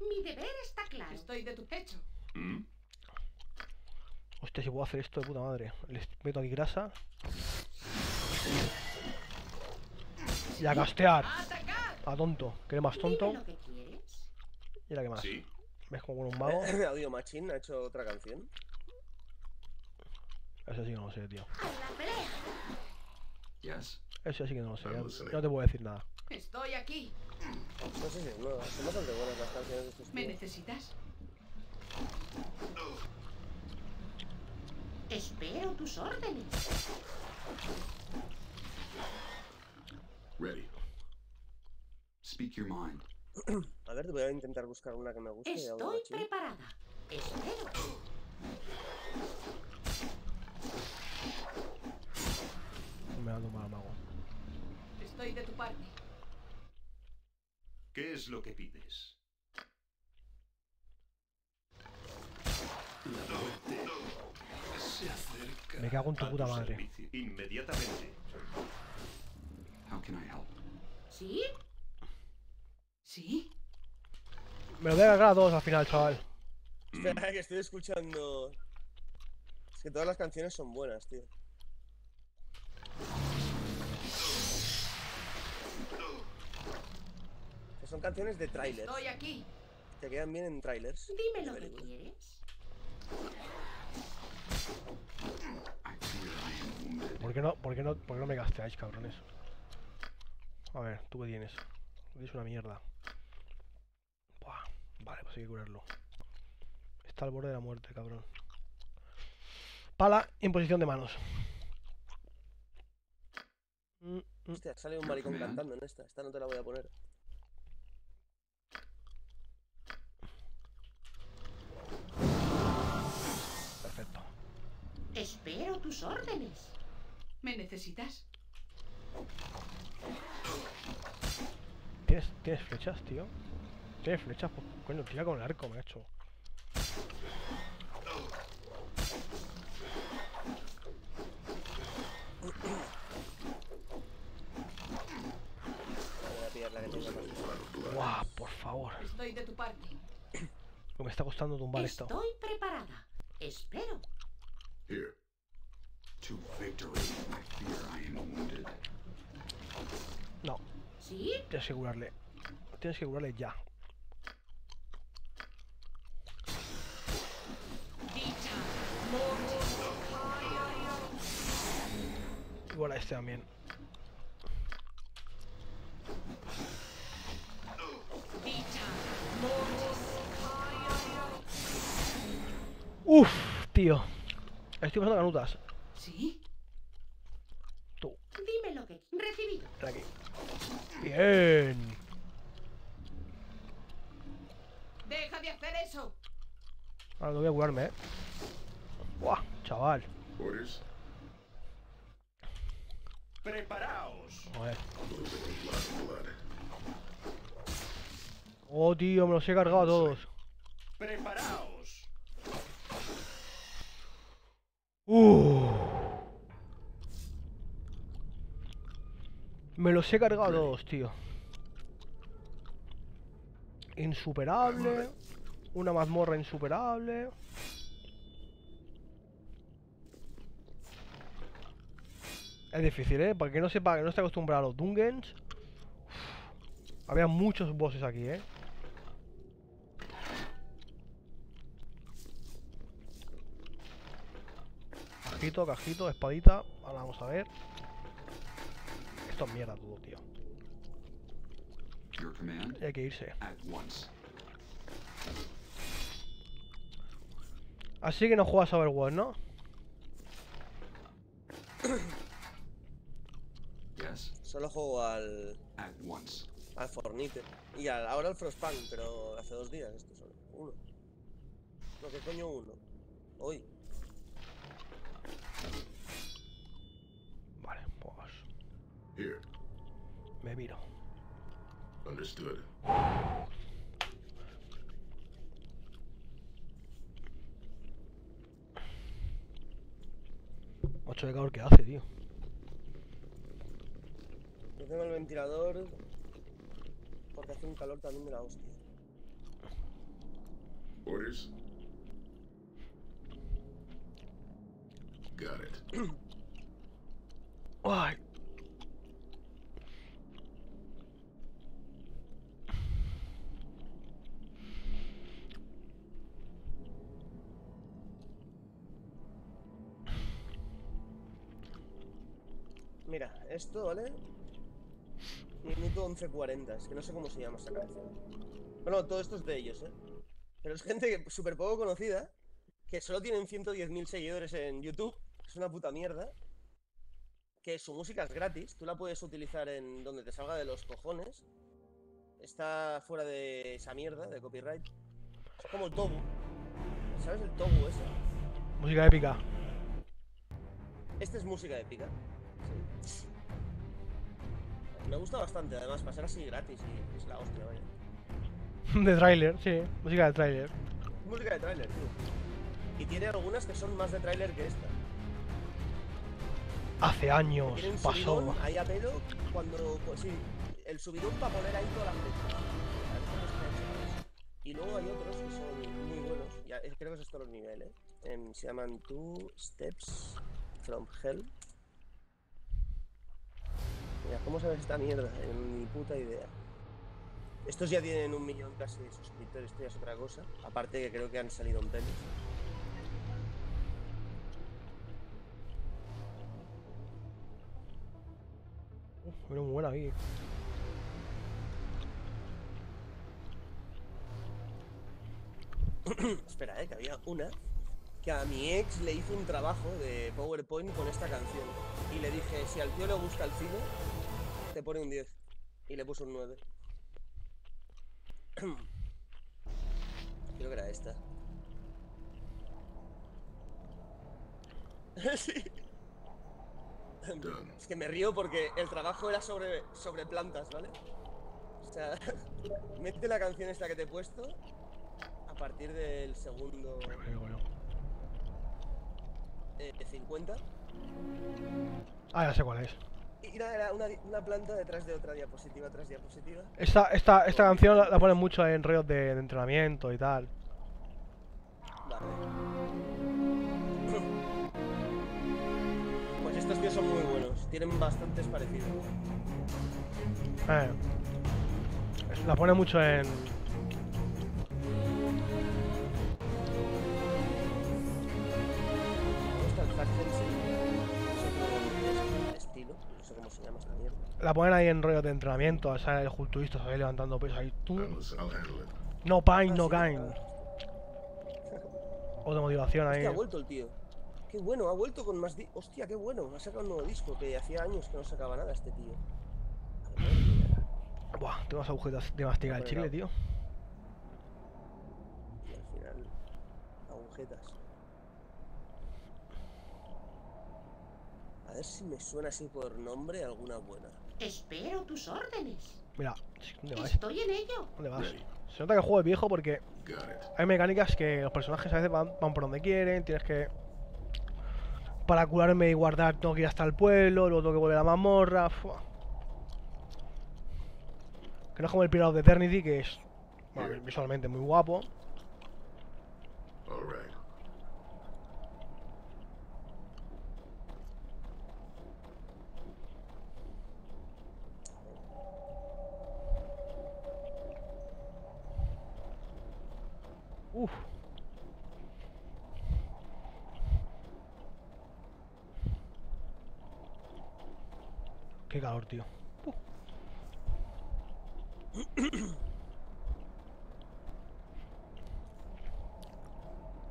[SPEAKER 3] Mi deber está claro.
[SPEAKER 6] Estoy de tu hecho.
[SPEAKER 5] ¿Mm?
[SPEAKER 1] Hostia, si puedo hacer esto de puta madre. Les meto aquí grasa. Y a castear. A tonto. Que eres más tonto. Y la que más.
[SPEAKER 5] Sí.
[SPEAKER 1] ¿Ves como con un mago?
[SPEAKER 7] Audio Machine ha hecho otra canción.
[SPEAKER 1] Eso sí que no lo sé, tío.
[SPEAKER 4] Yes.
[SPEAKER 1] Eso sí que no lo sé. ya-. No te puedo decir nada.
[SPEAKER 6] Estoy aquí.
[SPEAKER 7] No sé si es nueva. Son bastante buenas las canciones de estos
[SPEAKER 6] ¿Me necesitas?
[SPEAKER 3] Espero tus órdenes.
[SPEAKER 2] Ready.
[SPEAKER 4] Speak your mind.
[SPEAKER 7] A ver, voy a intentar buscar una que me guste
[SPEAKER 3] Estoy preparada. Espero.
[SPEAKER 1] Me va a tumbar el mago.
[SPEAKER 6] Estoy de tu parte.
[SPEAKER 5] ¿Qué es lo que pides? La muerte se acerca.
[SPEAKER 1] Me cago en tu puta madre.
[SPEAKER 5] Inmediatamente.
[SPEAKER 4] How can I help?
[SPEAKER 3] ¿Sí?
[SPEAKER 6] ¿Sí?
[SPEAKER 1] Me lo voy a cargar a todos al final, chaval.
[SPEAKER 7] Espera, que estoy escuchando. Es que todas las canciones son buenas, tío. Que son canciones de trailers.
[SPEAKER 6] Estoy aquí.
[SPEAKER 7] Que quedan bien en trailers.
[SPEAKER 3] Dime lo que quieres.
[SPEAKER 1] ¿Por qué no, por qué no, por qué no me casteáis, cabrones? A ver, ¿tú qué tienes? Es una mierda. Buah, Vale, pues hay que curarlo. Está al borde de la muerte, cabrón. Pala en posición de manos. Mm, mm,
[SPEAKER 7] Hostia, sale un maricón cantando en esta. Esta no te la voy a poner.
[SPEAKER 1] perfecto.
[SPEAKER 3] Espero tus órdenes.
[SPEAKER 6] ¿Me necesitas?
[SPEAKER 1] ¿Tienes, ¿Tienes flechas, tío? ¿Tienes flechas? Pues, coño, tira con el arco, me ha hecho.
[SPEAKER 7] Voy a pillar la que tenga más.
[SPEAKER 1] Guau, por favor.
[SPEAKER 6] Estoy de tu parte.
[SPEAKER 1] Que me está costando tumbar esto.
[SPEAKER 3] Estoy preparada. Espero.
[SPEAKER 2] Here.
[SPEAKER 4] To victory. I fear I am wounded.
[SPEAKER 3] ¿Sí?
[SPEAKER 1] tienes que curarle. Tienes que curarle ya. Igual a este también. Uf, tío. Estoy pasando canutas.
[SPEAKER 6] ¿Sí?
[SPEAKER 1] Tú,
[SPEAKER 3] Dime lo que... Recibido.
[SPEAKER 1] aquí. Bien.
[SPEAKER 6] ¡Deja de hacer eso!
[SPEAKER 1] Ahora no voy a curarme, eh. Buah, chaval.
[SPEAKER 2] Orders.
[SPEAKER 5] Preparaos.
[SPEAKER 1] A ver. Oh, tío, me los he cargado a todos.
[SPEAKER 5] Preparaos.
[SPEAKER 1] Uh. Me los he cargado todos, tío. Insuperable. Una mazmorra insuperable. Es difícil, ¿eh? Para que no sepa, que no esté acostumbrado a los dungeons. uf, Había muchos bosses aquí, ¿eh? Cajito, cajito, espadita. Ahora vamos a ver. Esto es mierda todo, tío.
[SPEAKER 4] Your command
[SPEAKER 1] Y hay que irse.
[SPEAKER 4] at once.
[SPEAKER 1] Así que no juegas a Overwatch, ¿no?
[SPEAKER 4] Yes.
[SPEAKER 7] Solo juego al,
[SPEAKER 4] At once.
[SPEAKER 7] al Fornite. Y al- ahora al Frostpunk, pero hace dos días esto solo. Uno. No, ¿qué coño uno? Hoy.
[SPEAKER 1] Vale, pues
[SPEAKER 2] Here.
[SPEAKER 1] me miro.
[SPEAKER 2] Understood.
[SPEAKER 1] Macho de calor que hace, tío.
[SPEAKER 7] Yo tengo el ventilador porque hace un calor también de la hostia.
[SPEAKER 2] Orders. Got it.
[SPEAKER 1] Ay.
[SPEAKER 7] Esto, ¿vale? Minuto 11.40, es que no sé cómo se llama esa canción. Bueno, todo esto es de ellos, ¿eh? Pero es gente súper poco conocida, que solo tienen 110.000 seguidores en YouTube, es una puta mierda. Que su música es gratis, tú la puedes utilizar en donde te salga de los cojones. Está fuera de esa mierda de copyright. Es como el Tobu. ¿Sabes el Tobu ese?
[SPEAKER 1] Música épica.
[SPEAKER 7] Esta es música épica. Sí. Me gusta bastante, además, para ser así gratis y es la hostia, vaya.
[SPEAKER 1] De tráiler, sí. Música de tráiler.
[SPEAKER 7] Música de tráiler, tío. Y tiene algunas que son más de tráiler que esta.
[SPEAKER 1] Hace años pasó.
[SPEAKER 7] subidón ahí a pelo cuando. Pues sí, el subidón para poner ahí todas las letras. Y luego hay otros que son muy buenos. Ya, eh, creo que es todos los niveles. Em, se llaman Two Steps from Hell. Mira, ¿cómo sabes esta mierda? En mi puta idea. Estos ya tienen un millón casi de suscriptores, esto ya es otra cosa. Aparte que creo que han salido en pelis.
[SPEAKER 1] Uf, era muy buena aquí.
[SPEAKER 7] Espera, eh, que había una que a mi ex le hizo un trabajo de PowerPoint con esta canción. Y le dije, si al tío le gusta el cine, te pone un 10. Y le puso un 9. Creo que era esta. sí. Es que me río porque el trabajo era sobre, sobre plantas, ¿vale? O sea, mete la canción esta que te he puesto a partir del segundo eh, 50.
[SPEAKER 1] Ah, ya sé cuál es.
[SPEAKER 7] Era una, una planta detrás de otra diapositiva tras diapositiva.
[SPEAKER 1] Esta, esta, esta canción la, la ponen mucho en de, de entrenamiento y tal.
[SPEAKER 7] Vale. Pues estos tíos son muy buenos, tienen bastantes parecidos.
[SPEAKER 1] Eh. La pone mucho en. La ponen ahí en rollos de entrenamiento, o sea, el culturista ahí levantando peso ahí. Tú, no pain, no gain.
[SPEAKER 7] ah.
[SPEAKER 1] O de motivación ahí.
[SPEAKER 7] Hostia, ha vuelto el tío. Qué bueno, ha vuelto con más di Hostia, qué bueno. Ha sacado un nuevo disco que hacía años que no sacaba nada este tío.
[SPEAKER 1] Buah, tengo las agujetas de masticar el chicle, tío.
[SPEAKER 7] y al final, agujetas. A ver si me suena así por nombre alguna buena.
[SPEAKER 3] Espero tus órdenes.
[SPEAKER 1] Mira, ¿dónde vas?
[SPEAKER 3] Estoy en ello.
[SPEAKER 1] ¿Dónde vas? Se nota que el juego es viejo porque hay mecánicas que los personajes a veces van, van por donde quieren, tienes que... Para curarme y guardar tengo que ir hasta el pueblo, luego tengo que volver a la mazmorra... fua. Que no es como el Pirate of the Eternity, que es bueno, visualmente muy guapo.
[SPEAKER 2] All right.
[SPEAKER 1] Uf. Qué calor, tío.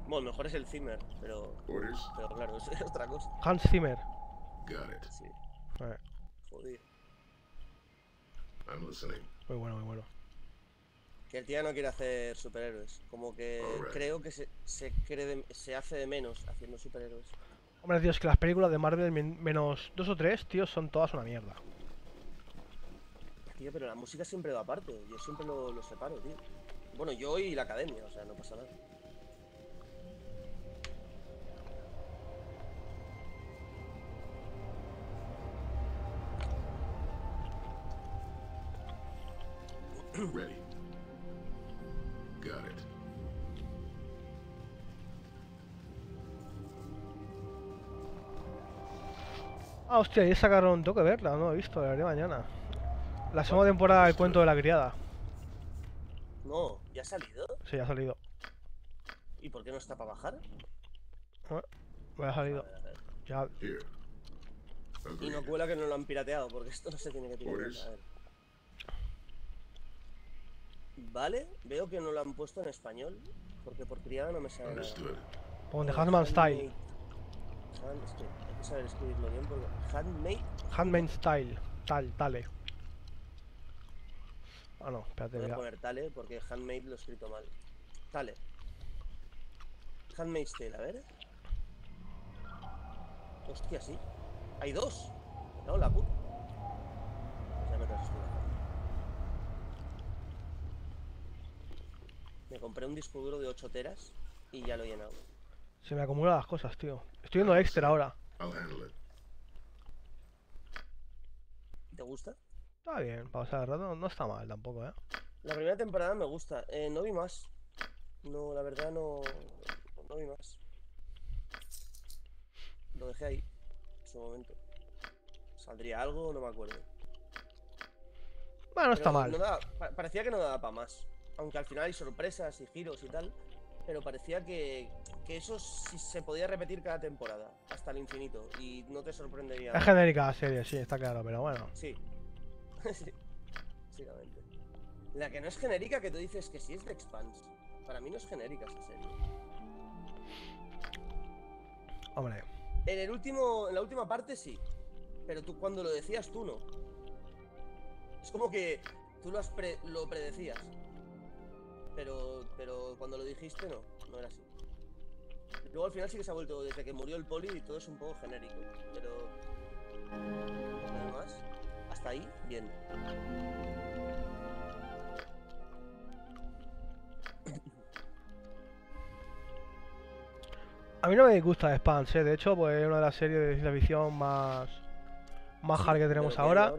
[SPEAKER 7] Bueno, mejor es el Zimmer, pero,
[SPEAKER 2] Orders.
[SPEAKER 7] pero claro, es otra cosa.
[SPEAKER 1] Hans Zimmer.
[SPEAKER 2] Got it.
[SPEAKER 7] Sí, jodido.
[SPEAKER 2] I'm listening.
[SPEAKER 1] muy bueno, muy bueno.
[SPEAKER 7] Que el tío no quiere hacer superhéroes. Como que creo que se, se, cree de- se hace de menos haciendo superhéroes.
[SPEAKER 1] Hombre, tío, es que las películas de Marvel, men- menos dos o tres, tío, son todas una mierda.
[SPEAKER 7] Tío, pero la música siempre va aparte. Yo siempre lo, lo separo, tío. Bueno, yo y la academia, o sea, no pasa nada.
[SPEAKER 2] Ready.
[SPEAKER 1] Ah, hostia, y sacaron, tengo que verla, no la he visto, la veré mañana. La segunda temporada del cuento de la criada.
[SPEAKER 7] No, ¿ya ha salido?
[SPEAKER 1] Sí, ha salido.
[SPEAKER 7] ¿Y por qué no está para bajar?
[SPEAKER 1] Me ha salido. Ya,
[SPEAKER 2] Here.
[SPEAKER 7] Y no cuela que no lo han pirateado, porque esto no se tiene que piratear. A ver. Vale, veo que no lo han puesto en español, porque por criada no me sale
[SPEAKER 1] pon de Handman Style.
[SPEAKER 7] Es que hay que saber escribirlo bien porque handmade
[SPEAKER 1] Handmaid Style. Tal, tale. Ah, no, espérate,
[SPEAKER 7] voy a poner tale porque handmade lo he escrito mal. Tale. Handmade Tale, a ver. Hostia, sí. Hay dos. No, la puta. Ya me. Me compré un disco duro de 8 teras y ya lo he llenado.
[SPEAKER 1] Se me acumulan las cosas, tío. Estoy viendo extra ahora.
[SPEAKER 2] I'll handle it.
[SPEAKER 7] ¿Te gusta?
[SPEAKER 1] Está bien, para pasar el rato no está mal tampoco, ¿eh?
[SPEAKER 7] La primera temporada me gusta. Eh, no vi más. No, la verdad no. No vi más. Lo dejé ahí. En su momento. ¿Saldría algo? No me acuerdo.
[SPEAKER 1] Bueno, no está mal.
[SPEAKER 7] no daba- pa- parecía que no daba para más. Aunque al final hay sorpresas y giros y tal. Pero parecía que, que eso sí se podía repetir cada temporada. Hasta el infinito. Y no te sorprendería.
[SPEAKER 1] Es genérica la serie, sí, está claro, pero bueno.
[SPEAKER 7] Sí. sí. Básicamente. La que no es genérica que tú dices que sí es de Expanse. Para mí no es genérica esa serie.
[SPEAKER 1] Hombre,
[SPEAKER 7] En el último, en la última parte sí. Pero tú cuando lo decías tú no. Es como que tú lo, has pre- lo predecías. Pero, pero cuando lo dijiste no, no era así. Luego al final sí que se ha vuelto, desde que murió el poli y todo es un poco genérico. Pero... Además, hasta ahí, bien.
[SPEAKER 1] a mí no me gusta Spans, ¿eh? De hecho, pues es una de las series de ciencia ficción más, más hard que tenemos ahora.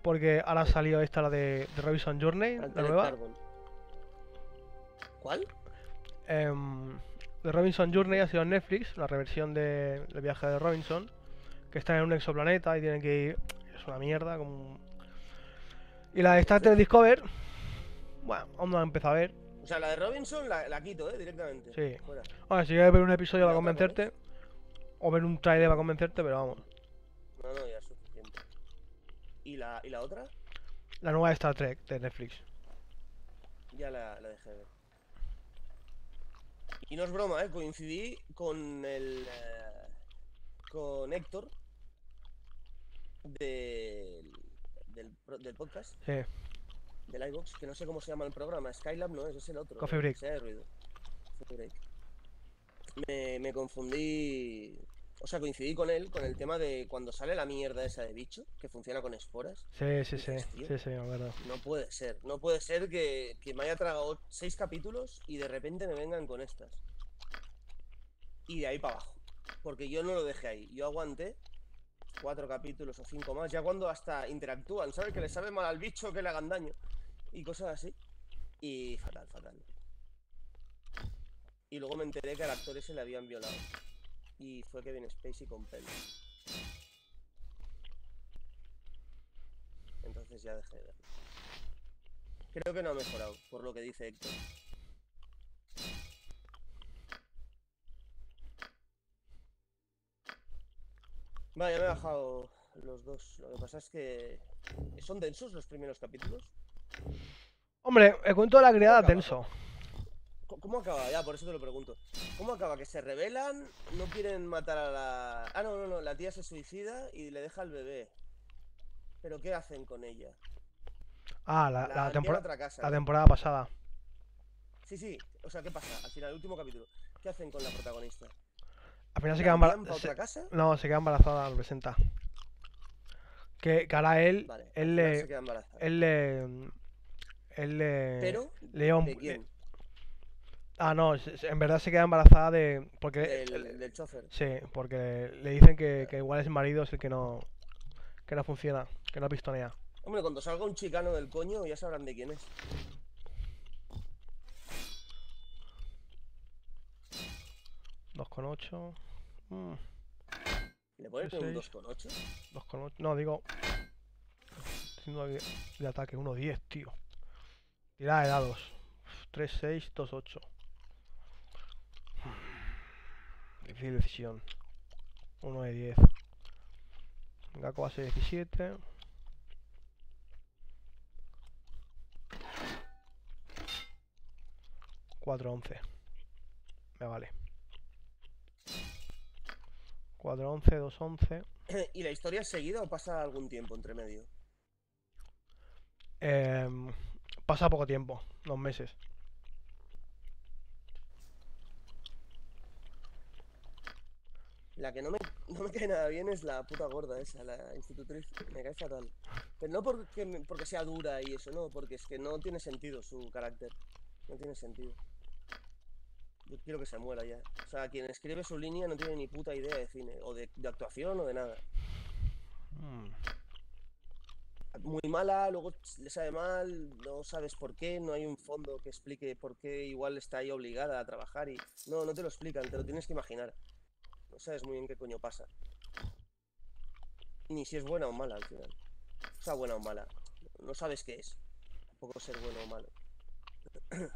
[SPEAKER 1] Porque ahora ha salido esta, la de, de Robinson Journey, la nueva.
[SPEAKER 7] Carbon. ¿Cuál?
[SPEAKER 1] Em, de Robinson Journey ha sido en Netflix, la reversión de, del viaje de Robinson, que está en un exoplaneta y tienen que ir. Es una mierda. Como... Y la de Star Trek Discover, bueno, aún no la he empezado a ver.
[SPEAKER 7] O sea, la de Robinson la, la quito, ¿eh? Directamente.
[SPEAKER 1] Sí.
[SPEAKER 7] Fuera.
[SPEAKER 1] Ahora, si quieres ver un episodio
[SPEAKER 7] ¿Y
[SPEAKER 1] para convencerte, o ver un trailer para convencerte, pero vamos.
[SPEAKER 7] No, no, ya es suficiente. ¿Y la, ¿Y la otra?
[SPEAKER 1] La nueva de Star Trek de Netflix.
[SPEAKER 7] Ya la, la dejé de ver. Y no es broma, ¿eh? Coincidí con el... eh, con Héctor del, del, podcast,
[SPEAKER 1] Sí.
[SPEAKER 7] del iVox, que no sé cómo se llama el programa. Skylab no es, es el otro.
[SPEAKER 1] Coffee Break.
[SPEAKER 7] sea de ruido. Coffee Break. Me, me confundí... O sea, coincidí con él con el tema de cuando sale la mierda esa de bicho, que funciona con esporas.
[SPEAKER 1] Sí, sí, sí.
[SPEAKER 7] Dices.
[SPEAKER 1] Sí, sí, me acuerdo.
[SPEAKER 7] No puede ser, no puede ser que, que me haya tragado seis capítulos y de repente me vengan con estas. Y de ahí para abajo. Porque yo no lo dejé ahí. Yo aguanté cuatro capítulos o cinco más, ya cuando hasta interactúan, ¿sabes? Que le sabe mal al bicho que le hagan daño. Y cosas así. Y fatal, fatal. Y luego me enteré que al actor ese le habían violado. Y fue Kevin Spacey con pelo. Entonces ya dejé de verlo. Creo que no ha mejorado, por lo que dice Héctor. Vale, ya me he bajado los dos. Lo que pasa es que. ¿Son densos los primeros capítulos?
[SPEAKER 1] Hombre, el cuento de la criada tenso.
[SPEAKER 7] ¿Cómo acaba? Ya, por eso te lo pregunto. ¿Cómo acaba? ¿Que se rebelan? ¿No quieren matar a la.? Ah, no, no, no. La tía se suicida y le deja al bebé. ¿Pero qué hacen con ella?
[SPEAKER 1] Ah, la,
[SPEAKER 7] La,
[SPEAKER 1] la temporada pasada.
[SPEAKER 7] Sí, sí. O sea, ¿qué pasa? Al final, el último capítulo. ¿Qué hacen con la protagonista?
[SPEAKER 1] Al final se
[SPEAKER 7] ¿La
[SPEAKER 1] queda embarazada.
[SPEAKER 7] otra casa?
[SPEAKER 1] No, se queda embarazada, lo presenta. Que, que ahora él,
[SPEAKER 7] Vale. al
[SPEAKER 1] él le,
[SPEAKER 7] se queda embarazada.
[SPEAKER 1] él le, él le,
[SPEAKER 7] Pero,
[SPEAKER 1] le lleva un-
[SPEAKER 7] ¿de quién?
[SPEAKER 1] Ah, no, en verdad se queda embarazada de, porque,
[SPEAKER 7] Del,
[SPEAKER 1] el-
[SPEAKER 7] del chofer.
[SPEAKER 1] sí, porque le dicen que, que igual el marido es el que no, que no funciona, que no pistonea.
[SPEAKER 7] Hombre, cuando salga un chicano del coño ya sabrán de quién es.
[SPEAKER 1] Dos con ocho. Mm,
[SPEAKER 7] ¿Le ponen un
[SPEAKER 1] Seis.
[SPEAKER 7] 2,8?
[SPEAKER 1] dos con ocho. No, digo. Signo de, de ataque, 1-10, tío. Tirada de dados. 3, 6, 2, 8. Difícil decisión. 1 de 10. Gako base 17. Cuatro once. Me vale. 4 11, 2 11.
[SPEAKER 7] ¿Y la historia es seguida o pasa algún tiempo entre medio?
[SPEAKER 1] Em, pasa poco tiempo, dos meses.
[SPEAKER 7] La que no me, no me cae nada bien es la puta gorda esa, la institutriz. Me cae fatal. Pero no porque, porque sea dura y eso, no, porque es que no tiene sentido su carácter. No tiene sentido. Yo quiero que se muera ya. O sea, quien escribe su línea no tiene ni puta idea de cine, o de, de actuación o de nada.
[SPEAKER 1] Mm,
[SPEAKER 7] Muy mala, luego le sabe mal, no sabes por qué, no hay un fondo que explique por qué igual está ahí obligada a trabajar y... No, no te lo explican, te lo tienes que imaginar. No sabes muy bien qué coño pasa. Ni si es buena o mala al final. O sea, buena o mala. No sabes qué es. Tampoco ser bueno o malo.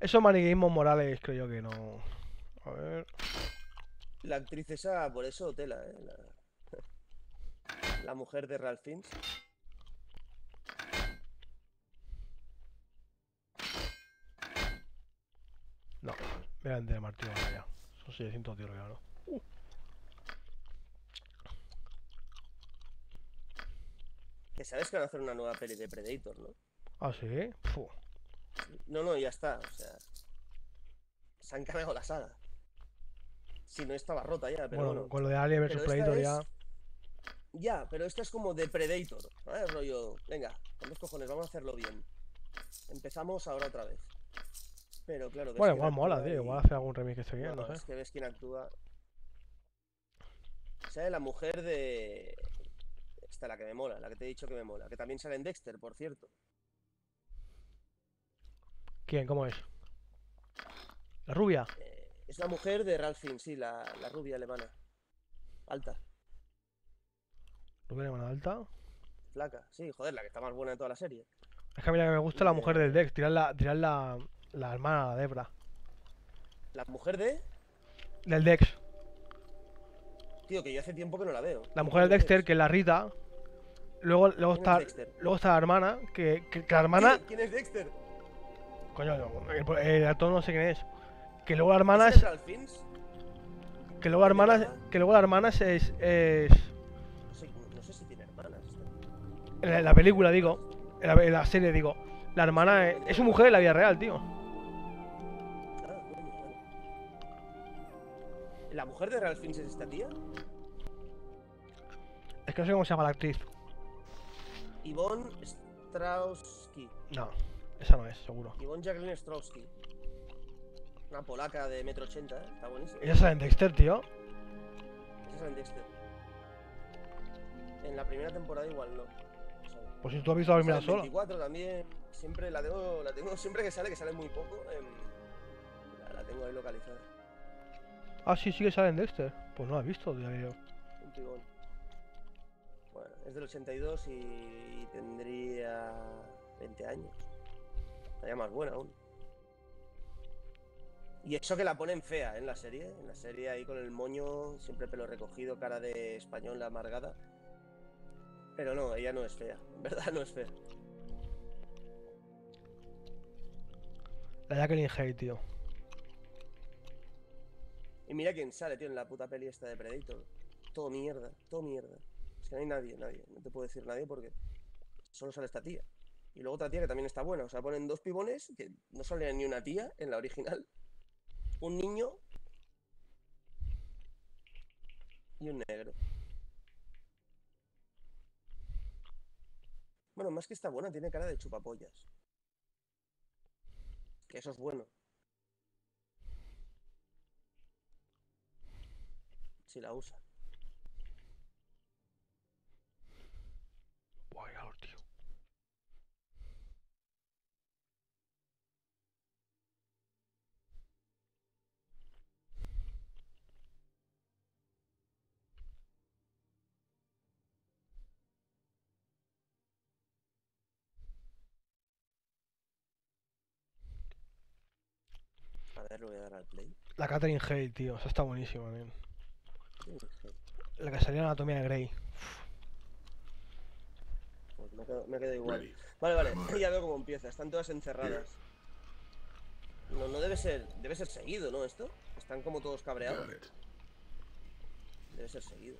[SPEAKER 1] Esos maniqueísmos morales creo yo que no. A ver.
[SPEAKER 7] La actriz esa, por eso, tela, ¿eh? La, la mujer de Ralph Fiennes.
[SPEAKER 1] Voy a vender el martillo ya. Son 600 tío, claro.
[SPEAKER 7] Que sabes que van a hacer una nueva peli de Predator, ¿no?
[SPEAKER 1] Ah, sí.
[SPEAKER 7] No, no, ya está. O sea. Se han cargado la saga. Si no estaba rota ya, pero
[SPEAKER 1] Bueno,
[SPEAKER 7] bueno.
[SPEAKER 1] con lo de Alien vs Predator
[SPEAKER 7] es-
[SPEAKER 1] ya.
[SPEAKER 7] Ya, pero esta es como de Predator. ¿vale? Rollo, venga, con dos cojones, vamos a hacerlo bien. Empezamos ahora otra vez. Pero claro,
[SPEAKER 1] Bueno, igual mola, tío.
[SPEAKER 7] y-
[SPEAKER 1] Igual hace algún remake que esté bien,
[SPEAKER 7] No,
[SPEAKER 1] no
[SPEAKER 7] es
[SPEAKER 1] sé.
[SPEAKER 7] que ves quién actúa. ¿Sabes? La mujer de. Esta, la que me mola, la que te he dicho que me mola. Que también sale en Dexter, por cierto.
[SPEAKER 1] ¿Quién? ¿Cómo es? ¿La rubia?
[SPEAKER 7] Eh, es la mujer de Ralph Fiennes, sí, la, la rubia alemana. Alta,
[SPEAKER 1] ¿Rubia de mano alta?
[SPEAKER 7] flaca. Sí, joder, la que está más buena de toda la serie.
[SPEAKER 1] Es que a mí la que me gusta es la mujer
[SPEAKER 7] de-
[SPEAKER 1] del Dex. Tirar la, tirar la, la hermana de Debra.
[SPEAKER 7] La mujer de.
[SPEAKER 1] Del Dex.
[SPEAKER 7] Tío, que yo hace tiempo que no la veo.
[SPEAKER 1] La mujer del Dexter, que es la Rita. Luego, luego,
[SPEAKER 7] ¿Quién es
[SPEAKER 1] está, luego está la hermana, que, que, que la hermana...
[SPEAKER 7] ¿Quién, quién es Dexter?
[SPEAKER 1] Coño, no, el, actor no sé quién es. Que luego la hermana
[SPEAKER 7] ¿Ese
[SPEAKER 1] es... Que luego la hermana, que luego la hermana es... es, es-
[SPEAKER 7] No sé, no sé si tiene hermanas.
[SPEAKER 1] en, la, en la película, digo. En la, en la serie, digo. La hermana es, es su mujer en la vida real, tío.
[SPEAKER 7] ¿La mujer de Ralph Fiennes es esta tía?
[SPEAKER 1] Es que no sé cómo se llama la actriz.
[SPEAKER 7] Yvonne Strauski.
[SPEAKER 1] No, esa no es, seguro.
[SPEAKER 7] Yvonne Jacqueline Strauski. Una polaca de metro ochenta, ¿eh? está buenísima.
[SPEAKER 1] Ella sale en Dexter, tío.
[SPEAKER 7] Esa es en Dexter. En la primera temporada igual no.
[SPEAKER 1] Pues si tú has visto la primera
[SPEAKER 7] Sale en
[SPEAKER 1] sola.
[SPEAKER 7] 24 también. Siempre la tengo, la tengo siempre que sale, que sale muy poco. em, la tengo ahí localizada.
[SPEAKER 1] Ah, sí, sí que sale en Dexter. Pues no la he visto, yo.
[SPEAKER 7] Un pibón. Bueno, es del 82 y tendría 20 años. Estaría más buena aún. Y eso que la ponen fea ¿eh? en la serie. En la serie ahí con el moño, siempre pelo recogido, cara de español, la amargada. Pero no, ella no es fea. En verdad no es fea.
[SPEAKER 1] La Jacqueline Hay, tío.
[SPEAKER 7] Y mira quién sale, tío, en la puta peli esta de Predator. Todo mierda, todo mierda. Es que no hay nadie, nadie. No te puedo decir nadie porque solo sale esta tía. Y luego otra tía que también está buena. O sea, ponen dos pibones que no sale ni una tía en la original. Un niño. Y un negro. Bueno, más que está buena, tiene cara de chupapollas. Que eso es bueno. Si la usa.
[SPEAKER 1] Ya lo, tío.
[SPEAKER 7] A ver, le voy a dar al play.
[SPEAKER 1] La Catherine Hay, tío. Esa está buenísima, man. La que salía en Anatomía de Grey.
[SPEAKER 7] Pues me, quedo, me quedo igual.
[SPEAKER 2] Ready.
[SPEAKER 7] Vale, vale, ya veo cómo empieza. Están todas encerradas. No, no debe ser. Debe ser seguido, ¿no? Esto. Están como todos cabreados. Debe ser seguido.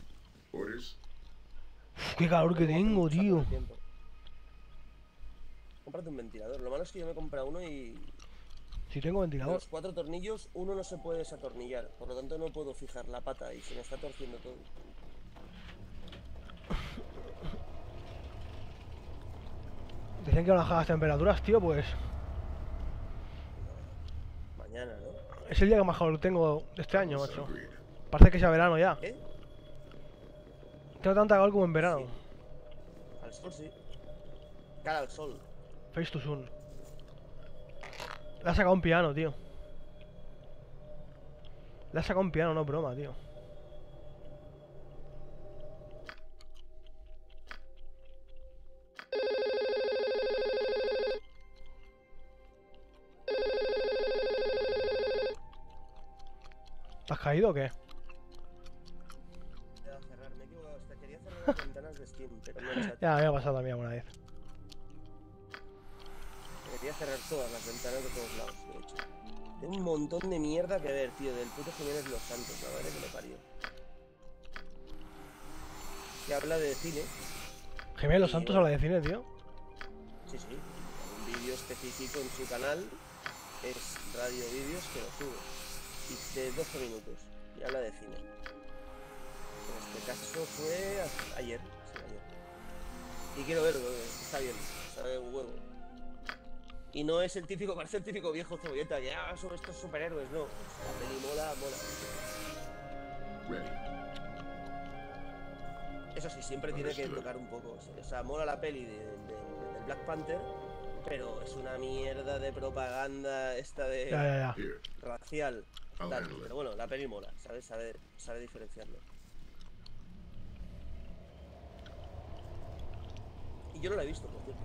[SPEAKER 1] Uf, qué calor que tengo, tío.
[SPEAKER 7] Cómprate un ventilador. Lo malo es que yo me he comprado uno y
[SPEAKER 1] Si tengo ventilador.
[SPEAKER 7] los cuatro tornillos, uno no se puede desatornillar. Por lo tanto, no puedo fijar la pata y se me está torciendo todo.
[SPEAKER 1] Dicen que van a bajar las temperaturas, tío, pues.
[SPEAKER 7] Mañana, ¿no?
[SPEAKER 1] Es el día que más calor tengo de este año, macho. Parece que sea verano ya.
[SPEAKER 7] ¿Eh?
[SPEAKER 1] Tengo tanta calor como en verano.
[SPEAKER 7] Al sol, sí. Cara al sol.
[SPEAKER 1] Face to Sun. Le ha sacado un piano, tío. Le ha sacado un piano, no broma, tío. ¿Te has caído o qué?
[SPEAKER 7] Voy a cerrar, me he equivocado. hasta Quería cerrar las ventanas de Steam, pero no.
[SPEAKER 1] Ya, me ha pasado a mí alguna vez.
[SPEAKER 7] Debería cerrar todas las ventanas de todos lados, de hecho. Tengo un montón de mierda que ver, tío, del puto Jiménez Los Santos, la madre que me parió. Que habla de cine,
[SPEAKER 1] Gemelos
[SPEAKER 7] Y
[SPEAKER 1] Santos habla de cine, tío.
[SPEAKER 7] sí, sí, un vídeo específico en su canal, es Radio Vídeos que lo sube. Y de 12 minutos, y habla de cine. En este caso fue ayer, sí, ayer. Y quiero verlo, eh, está bien, sabe un huevo. Y no es el típico, parece el típico viejo cebolleta que ah, son estos superhéroes, no. La peli mola, mola.
[SPEAKER 2] Ready.
[SPEAKER 7] Eso sí, siempre tiene que tocar un poco. O sea, mola la peli de, de- del Black Panther, pero es una mierda de propaganda esta de
[SPEAKER 1] Ya, ya, ya.
[SPEAKER 2] Here.
[SPEAKER 7] racial. Tal. Pero bueno, la peli mola, sabe, sabe, sabe diferenciarlo. Y yo no la he visto, por cierto.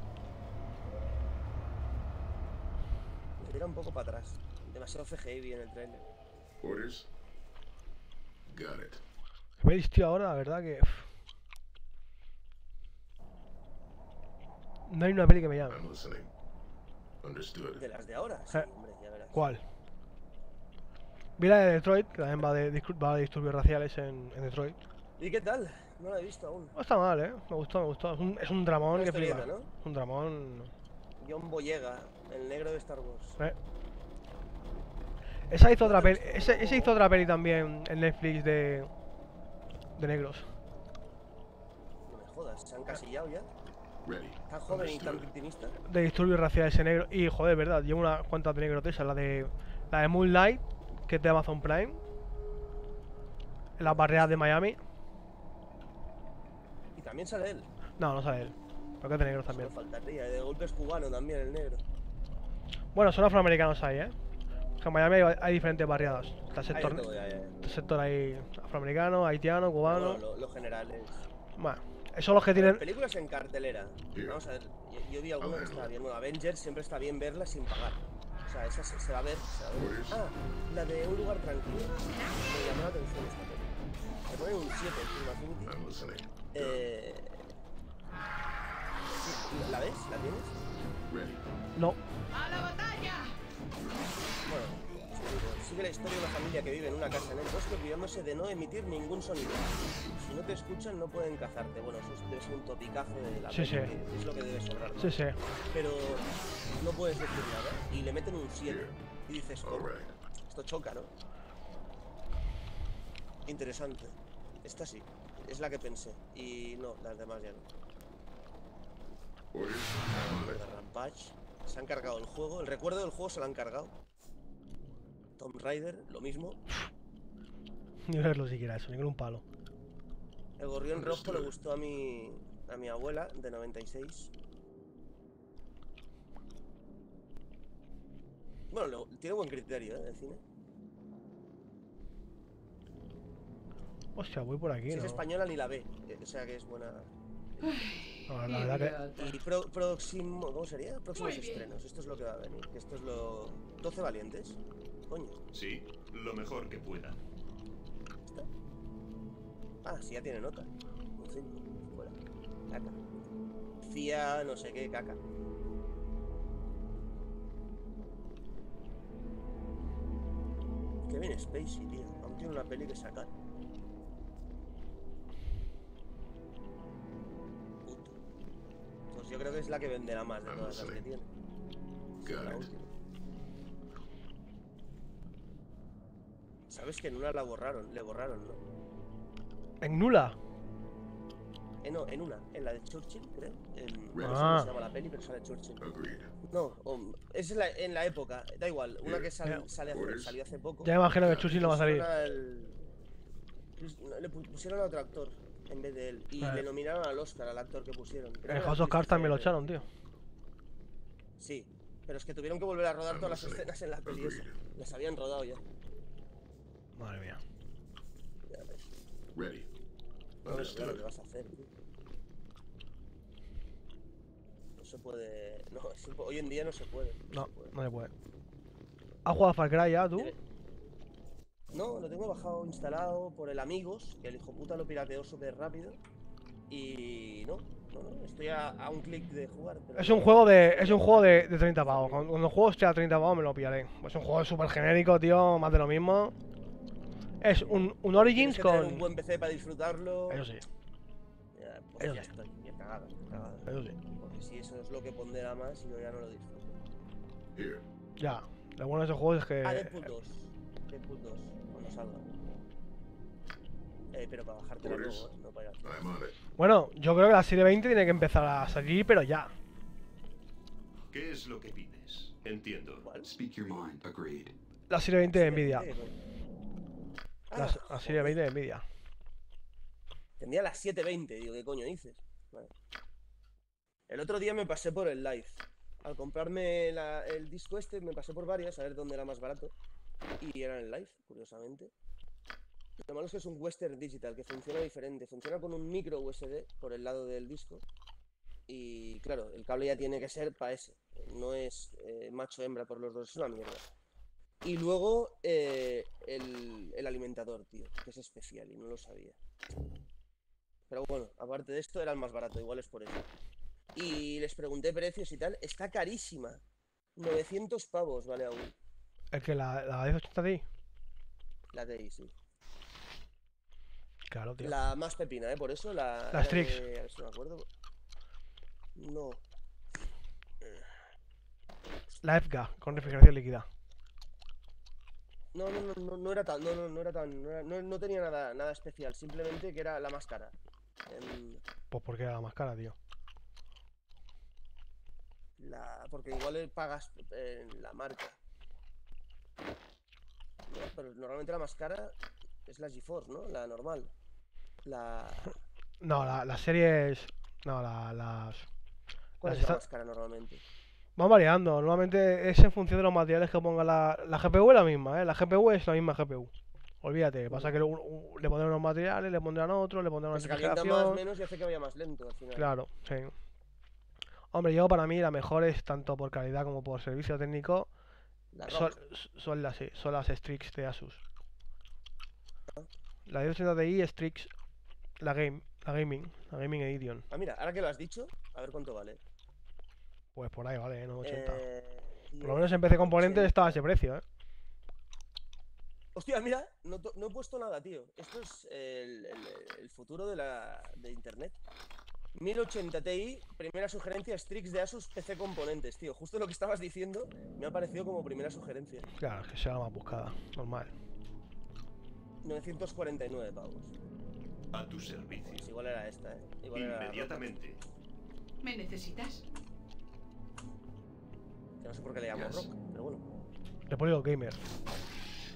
[SPEAKER 7] Me tira un poco para atrás. Demasiado CGI en el trailer.
[SPEAKER 2] Orders. Got it.
[SPEAKER 1] Gemelis, tío, ahora la verdad que. No hay una peli que me llame.
[SPEAKER 7] De las de ahora, sí,
[SPEAKER 1] Eh.
[SPEAKER 7] hombre, ya verás.
[SPEAKER 1] ¿Cuál? Vi la de Detroit, que también va de, va de disturbios raciales en, en Detroit.
[SPEAKER 7] ¿Y qué tal? No la he visto aún.
[SPEAKER 1] No está mal, eh. Me gustó, me gustó. Es un, es un dramón que flipa.
[SPEAKER 7] ¿no?
[SPEAKER 1] Es un dramón.
[SPEAKER 7] John Boyega, el negro de Star Wars.
[SPEAKER 1] Eh. Esa hizo otra peli. Ese, ese hizo otra peli también en Netflix de. de negros.
[SPEAKER 7] No me jodas, se han casillado ya. Tan joven y tan victimista.
[SPEAKER 1] De disturbios raciales en negro. Y joder, verdad, llevo una cuantas de negros de esas. La de. La de Moonlight, que es de Amazon Prime. En las barreras de Miami.
[SPEAKER 7] Y también sale él.
[SPEAKER 1] No, no sale él. Creo que es de negros también.
[SPEAKER 7] Solo faltaría. De golpe es cubano también, el negro.
[SPEAKER 1] Bueno, son afroamericanos ahí, eh. Que en Miami hay, hay diferentes barriadas. Está el sector,
[SPEAKER 7] ya, ya.
[SPEAKER 1] el sector ahí afroamericano, haitiano, cubano.
[SPEAKER 7] Bueno, lo, lo general es.
[SPEAKER 1] Bueno, esos son los que tienen.
[SPEAKER 7] Películas en cartelera. Vamos a ver, yo, yo vi alguna que estaba bien. Bueno, Avengers siempre está bien verla sin pagar. O sea, esa se, se va a ver. Se va a ver.
[SPEAKER 2] Orders.
[SPEAKER 7] Ah, la de Un lugar tranquilo. Me llamó la atención esta peli. Le ponen un 7 en Film. Eh... ¿La ves? ¿La tienes?
[SPEAKER 1] No.
[SPEAKER 6] ¡A la batalla!
[SPEAKER 7] Bueno, sigue la historia de una familia que vive en una casa en el bosque cuidándose de no emitir ningún sonido. Si no te escuchan, no pueden cazarte. Bueno, eso es- debe ser un topicazo de la
[SPEAKER 1] Sí, sí.
[SPEAKER 7] que es lo que debe sobrar. ¿no?
[SPEAKER 1] Sí, sí.
[SPEAKER 7] Pero no puedes decir nada y le meten un 7.
[SPEAKER 2] Here.
[SPEAKER 7] Y dices,
[SPEAKER 2] All
[SPEAKER 7] "¿Cómo?
[SPEAKER 2] right.
[SPEAKER 7] esto choca, ¿no? Interesante. Esta sí, es la que pensé. Y no, las demás ya no. Rampage. Se han cargado el juego. El recuerdo del juego se lo han cargado. Tomb Raider, lo mismo.
[SPEAKER 1] Ni verlo siquiera eso, ni con un palo.
[SPEAKER 7] El gorrión rojo le gustó a mi, a mi abuela, de 96. Bueno, lo- tiene buen criterio, ¿eh? De cine.
[SPEAKER 1] Hostia, voy por aquí,
[SPEAKER 7] Si
[SPEAKER 1] ¿no?
[SPEAKER 7] es española ni la ve. eh, O sea que es buena.
[SPEAKER 1] No, la verdad que.
[SPEAKER 7] Y pro- próximo. ¿Cómo sería? Próximos
[SPEAKER 6] bien.
[SPEAKER 7] estrenos. Esto es lo que va a venir. que Esto es lo. 12 valientes. Coño.
[SPEAKER 5] Sí, lo mejor que pueda.
[SPEAKER 7] Ah, sí, ya tiene nota. Un 5. Fuera. Caca. CIA, no sé qué, caca. Kevin Spacey, tío. Aún tiene una peli que sacar. Pues yo creo que es la que venderá más de
[SPEAKER 2] I'm
[SPEAKER 7] todas las que tiene. Sabes que en una la borraron, le borraron, ¿no?
[SPEAKER 1] En Nula.
[SPEAKER 7] Eh, no, en una, en la de Churchill, creo. En, no sé
[SPEAKER 1] Ah.
[SPEAKER 7] cómo se llama la peli, pero sale Churchill. No, o- es en la, en la época, da igual, una que sal-
[SPEAKER 1] Ya.
[SPEAKER 7] sale hace,
[SPEAKER 2] Orders.
[SPEAKER 7] salió hace poco.
[SPEAKER 1] Ya me imagino que Churchill no va a salir.
[SPEAKER 7] Al- no, Le pu- pusieron a otro actor en vez de él. Y le nominaron al Oscar al actor que pusieron. Creo
[SPEAKER 1] En House of Cards también lo echaron, tío.
[SPEAKER 7] Sí, pero es que tuvieron que volver a rodar todas las escenas en la peli esa. Las habían rodado ya.
[SPEAKER 1] Madre mía.
[SPEAKER 7] Ya ves.
[SPEAKER 2] Ready.
[SPEAKER 7] No, pero claro,
[SPEAKER 2] Understood.
[SPEAKER 7] ¿qué vas a hacer, tío? No se puede. No, es hoy en día no se puede.
[SPEAKER 1] No,
[SPEAKER 7] se puede.
[SPEAKER 1] no se puede. ¿Has jugado a Far Cry ya, tú?
[SPEAKER 7] No, lo tengo bajado instalado por el Amigos, que el hijo puta lo pirateó súper rápido. Y no, No, no, estoy a, a un clic de jugar. Pero
[SPEAKER 1] Es un juego de. Es un juego de, de 30 pavos. Cuando, cuando el juego esté a 30 pavos me lo pillaré. Es un juego súper genérico, tío, más de lo mismo. Es un, un Origins
[SPEAKER 7] que tener
[SPEAKER 1] con.
[SPEAKER 7] un buen PC para disfrutarlo.
[SPEAKER 1] Eso sí,
[SPEAKER 7] Ya, pues
[SPEAKER 1] eso
[SPEAKER 7] ya
[SPEAKER 1] sí.
[SPEAKER 7] estoy, ya cagada, cagada.
[SPEAKER 1] eso sí.
[SPEAKER 7] Porque si eso es lo que pondera más, yo ya no lo disfruto.
[SPEAKER 1] Ya. Lo bueno de esos juegos es que.
[SPEAKER 7] Ah, Deadpool 2. Deadpool 2, cuando salga. Eh, pero para bajártelo
[SPEAKER 2] Orders.
[SPEAKER 7] luego, ¿eh? no para ir.
[SPEAKER 1] Bueno, yo creo que la serie 20 tiene que empezar a salir, pero ya.
[SPEAKER 5] ¿Qué es lo que pides? Entiendo.
[SPEAKER 7] ¿Cuál?
[SPEAKER 4] Speak your mind. Agreed.
[SPEAKER 1] La serie 20 de Nvidia.
[SPEAKER 7] Eh,
[SPEAKER 1] La,
[SPEAKER 7] Ah,
[SPEAKER 1] la serie 20 de Nvidia.
[SPEAKER 7] Tendría las 7.20, digo, ¿qué coño dices? Vale. El otro día me pasé por el live. Al comprarme la- el disco este, me pasé por varias a ver dónde era más barato. Y era en live, curiosamente. Lo malo es que es un Western Digital, que funciona diferente. Funciona con un micro USB por el lado del disco. Y claro, el cable ya tiene que ser para ese. No es eh, macho-hembra por los dos, es una mierda. Y luego eh, el, el alimentador, tío, que es especial y no lo sabía. Pero bueno, aparte de esto era el más barato, igual es por eso. Y les pregunté precios y tal, está carísima. 900 pavos vale aún.
[SPEAKER 1] Es que la, la 1080 Ti.
[SPEAKER 7] La TI, sí.
[SPEAKER 1] Claro, tío.
[SPEAKER 7] La más pepina, ¿eh? Por eso la...
[SPEAKER 1] La Strix.
[SPEAKER 7] de- a ver si me acuerdo. No.
[SPEAKER 1] La FGA, con refrigeración líquida.
[SPEAKER 7] No, no, no, no, era tan, no, no, no era tan, no, era- no- no tenía nada, nada especial, simplemente que era la más cara. Em,
[SPEAKER 1] Pues porque era la más cara, tío.
[SPEAKER 7] la, porque igual pagas eh, la marca. Pero normalmente la más cara es la GeForce, ¿no? La normal. La...
[SPEAKER 1] No, la, las series. No, la- las.
[SPEAKER 7] ¿Cuál
[SPEAKER 1] Las
[SPEAKER 7] es la
[SPEAKER 1] esta-
[SPEAKER 7] más cara normalmente?
[SPEAKER 1] Van variando. Normalmente es en función de los materiales que ponga la. La GPU es la misma, ¿eh? La GPU es la misma GPU. Olvídate. Pasa que le pondrán unos materiales, le pondrán otros, le pondrán una
[SPEAKER 7] se calienta más, menos y hace que vaya más lento al final.
[SPEAKER 1] Claro, sí. Hombre, yo para mí la mejor es tanto por calidad como por servicio técnico.
[SPEAKER 7] La
[SPEAKER 1] Son, son las, sí, son las Strix de Asus. La 1080 Ti es Strix, la game, la gaming, la gaming edition.
[SPEAKER 7] Ah, mira, ahora que lo has dicho, a ver cuánto vale.
[SPEAKER 1] Pues por ahí vale, no 80.
[SPEAKER 7] Eh,
[SPEAKER 1] Por lo menos en PC Componentes
[SPEAKER 7] 80.
[SPEAKER 1] está a ese precio, ¿eh?
[SPEAKER 7] Hostia, mira, no, no he puesto nada, tío. Esto es el, el- el futuro de, la, de internet. 1080 Ti, primera sugerencia, Strix de Asus PC Componentes, tío. Justo lo que estabas diciendo me ha parecido como primera sugerencia.
[SPEAKER 1] Claro, es que sea la más buscada, normal.
[SPEAKER 7] 949 pavos.
[SPEAKER 5] A tu
[SPEAKER 7] Pues
[SPEAKER 5] servicio.
[SPEAKER 7] igual era esta, ¿eh? Igual era Rock.
[SPEAKER 5] Inmediatamente.
[SPEAKER 6] ¿Me necesitas?
[SPEAKER 7] Que no sé por qué le llamo
[SPEAKER 2] Yes.
[SPEAKER 7] Rock, pero bueno.
[SPEAKER 1] Repollo Gamer.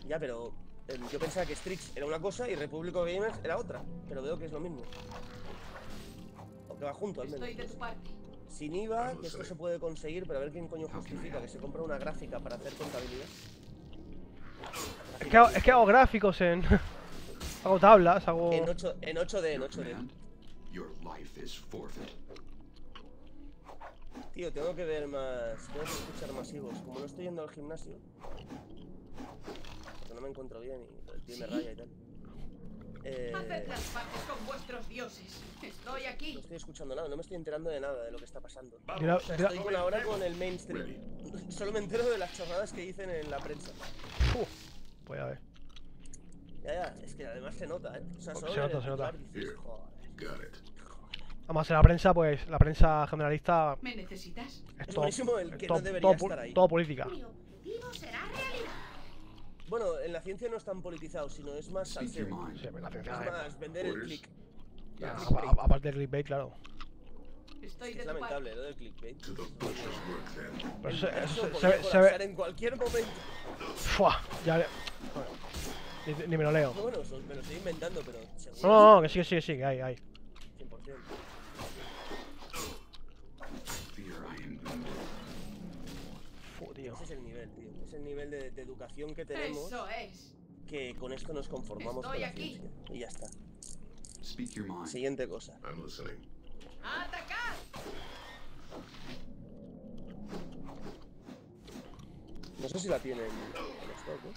[SPEAKER 7] Ya, pero eh, yo pensaba que Strix era una cosa y Repúblico Gamers era otra. Pero veo que es lo mismo. Que va junto, al menos.
[SPEAKER 6] Estoy de tu parte.
[SPEAKER 7] Sin IVA, que esto se puede conseguir, pero a ver quién coño justifica que se compra una gráfica para hacer contabilidad.
[SPEAKER 1] Es que hago, es que hago gráficos en. hago tablas, hago.
[SPEAKER 7] En, 8, en 8D, en
[SPEAKER 4] Your
[SPEAKER 7] 8D.
[SPEAKER 4] command. Your life is forfeit.
[SPEAKER 7] Tío, tengo que ver más. Tengo que escuchar masivos. Como no estoy yendo al gimnasio. Porque no me encuentro bien y el tío me raya y tal. Eh,
[SPEAKER 6] Haced las paces con vuestros dioses. Estoy
[SPEAKER 7] no
[SPEAKER 6] aquí.
[SPEAKER 7] estoy escuchando nada, no me estoy enterando de nada de lo que está pasando.
[SPEAKER 1] Dila-
[SPEAKER 7] O sea, estoy con ahora con el mainstream. Solo me entero de las chorradas que dicen en la prensa.
[SPEAKER 1] Pues a ver.
[SPEAKER 7] Ya, ya, es que además se nota, ¿eh? O sea,
[SPEAKER 1] Se
[SPEAKER 7] solo
[SPEAKER 1] nota,
[SPEAKER 7] de
[SPEAKER 1] se nota.
[SPEAKER 7] dices. "Joder".
[SPEAKER 1] Además en la prensa, pues la prensa generalista
[SPEAKER 6] ¿Me necesitas?
[SPEAKER 1] es
[SPEAKER 7] Es
[SPEAKER 1] todo,
[SPEAKER 7] buenísimo el
[SPEAKER 1] es
[SPEAKER 7] que
[SPEAKER 1] todo-
[SPEAKER 7] no debería
[SPEAKER 1] todo
[SPEAKER 7] estar ahí.
[SPEAKER 1] todo política.
[SPEAKER 3] Mi objetivo será realidad.
[SPEAKER 7] Bueno, en la ciencia no es tan politizado, sino es más salseo.
[SPEAKER 1] Sí, la
[SPEAKER 7] Es
[SPEAKER 1] ciencia es-
[SPEAKER 7] más vender el
[SPEAKER 2] Orders.
[SPEAKER 7] click.
[SPEAKER 1] Aparte del clickbait, claro.
[SPEAKER 6] Estoy
[SPEAKER 7] Es lamentable lo del clickbait.
[SPEAKER 1] Pero se- se, se- ve.
[SPEAKER 7] en cualquier momento.
[SPEAKER 1] Fua, ya. le- Ni, ni me lo leo.
[SPEAKER 7] No, bueno, me lo estoy inventando, pero
[SPEAKER 1] no, no, que sí, que sí, que sí, que hay, hay.
[SPEAKER 7] 100%.
[SPEAKER 4] Fear I am wounded.
[SPEAKER 1] Fu, tío.
[SPEAKER 7] Ese es el nivel, tío. Es el nivel de, de educación que tenemos
[SPEAKER 6] Eso es.
[SPEAKER 7] que con esto nos conformamos
[SPEAKER 6] Estoy
[SPEAKER 7] con la
[SPEAKER 6] aquí.
[SPEAKER 7] ciencia. Y ya está.
[SPEAKER 4] Speak your mind.
[SPEAKER 7] Siguiente cosa.
[SPEAKER 2] I'm listening.
[SPEAKER 6] ¡Atacar!
[SPEAKER 7] No sé si la tienen en stock, ¿eh?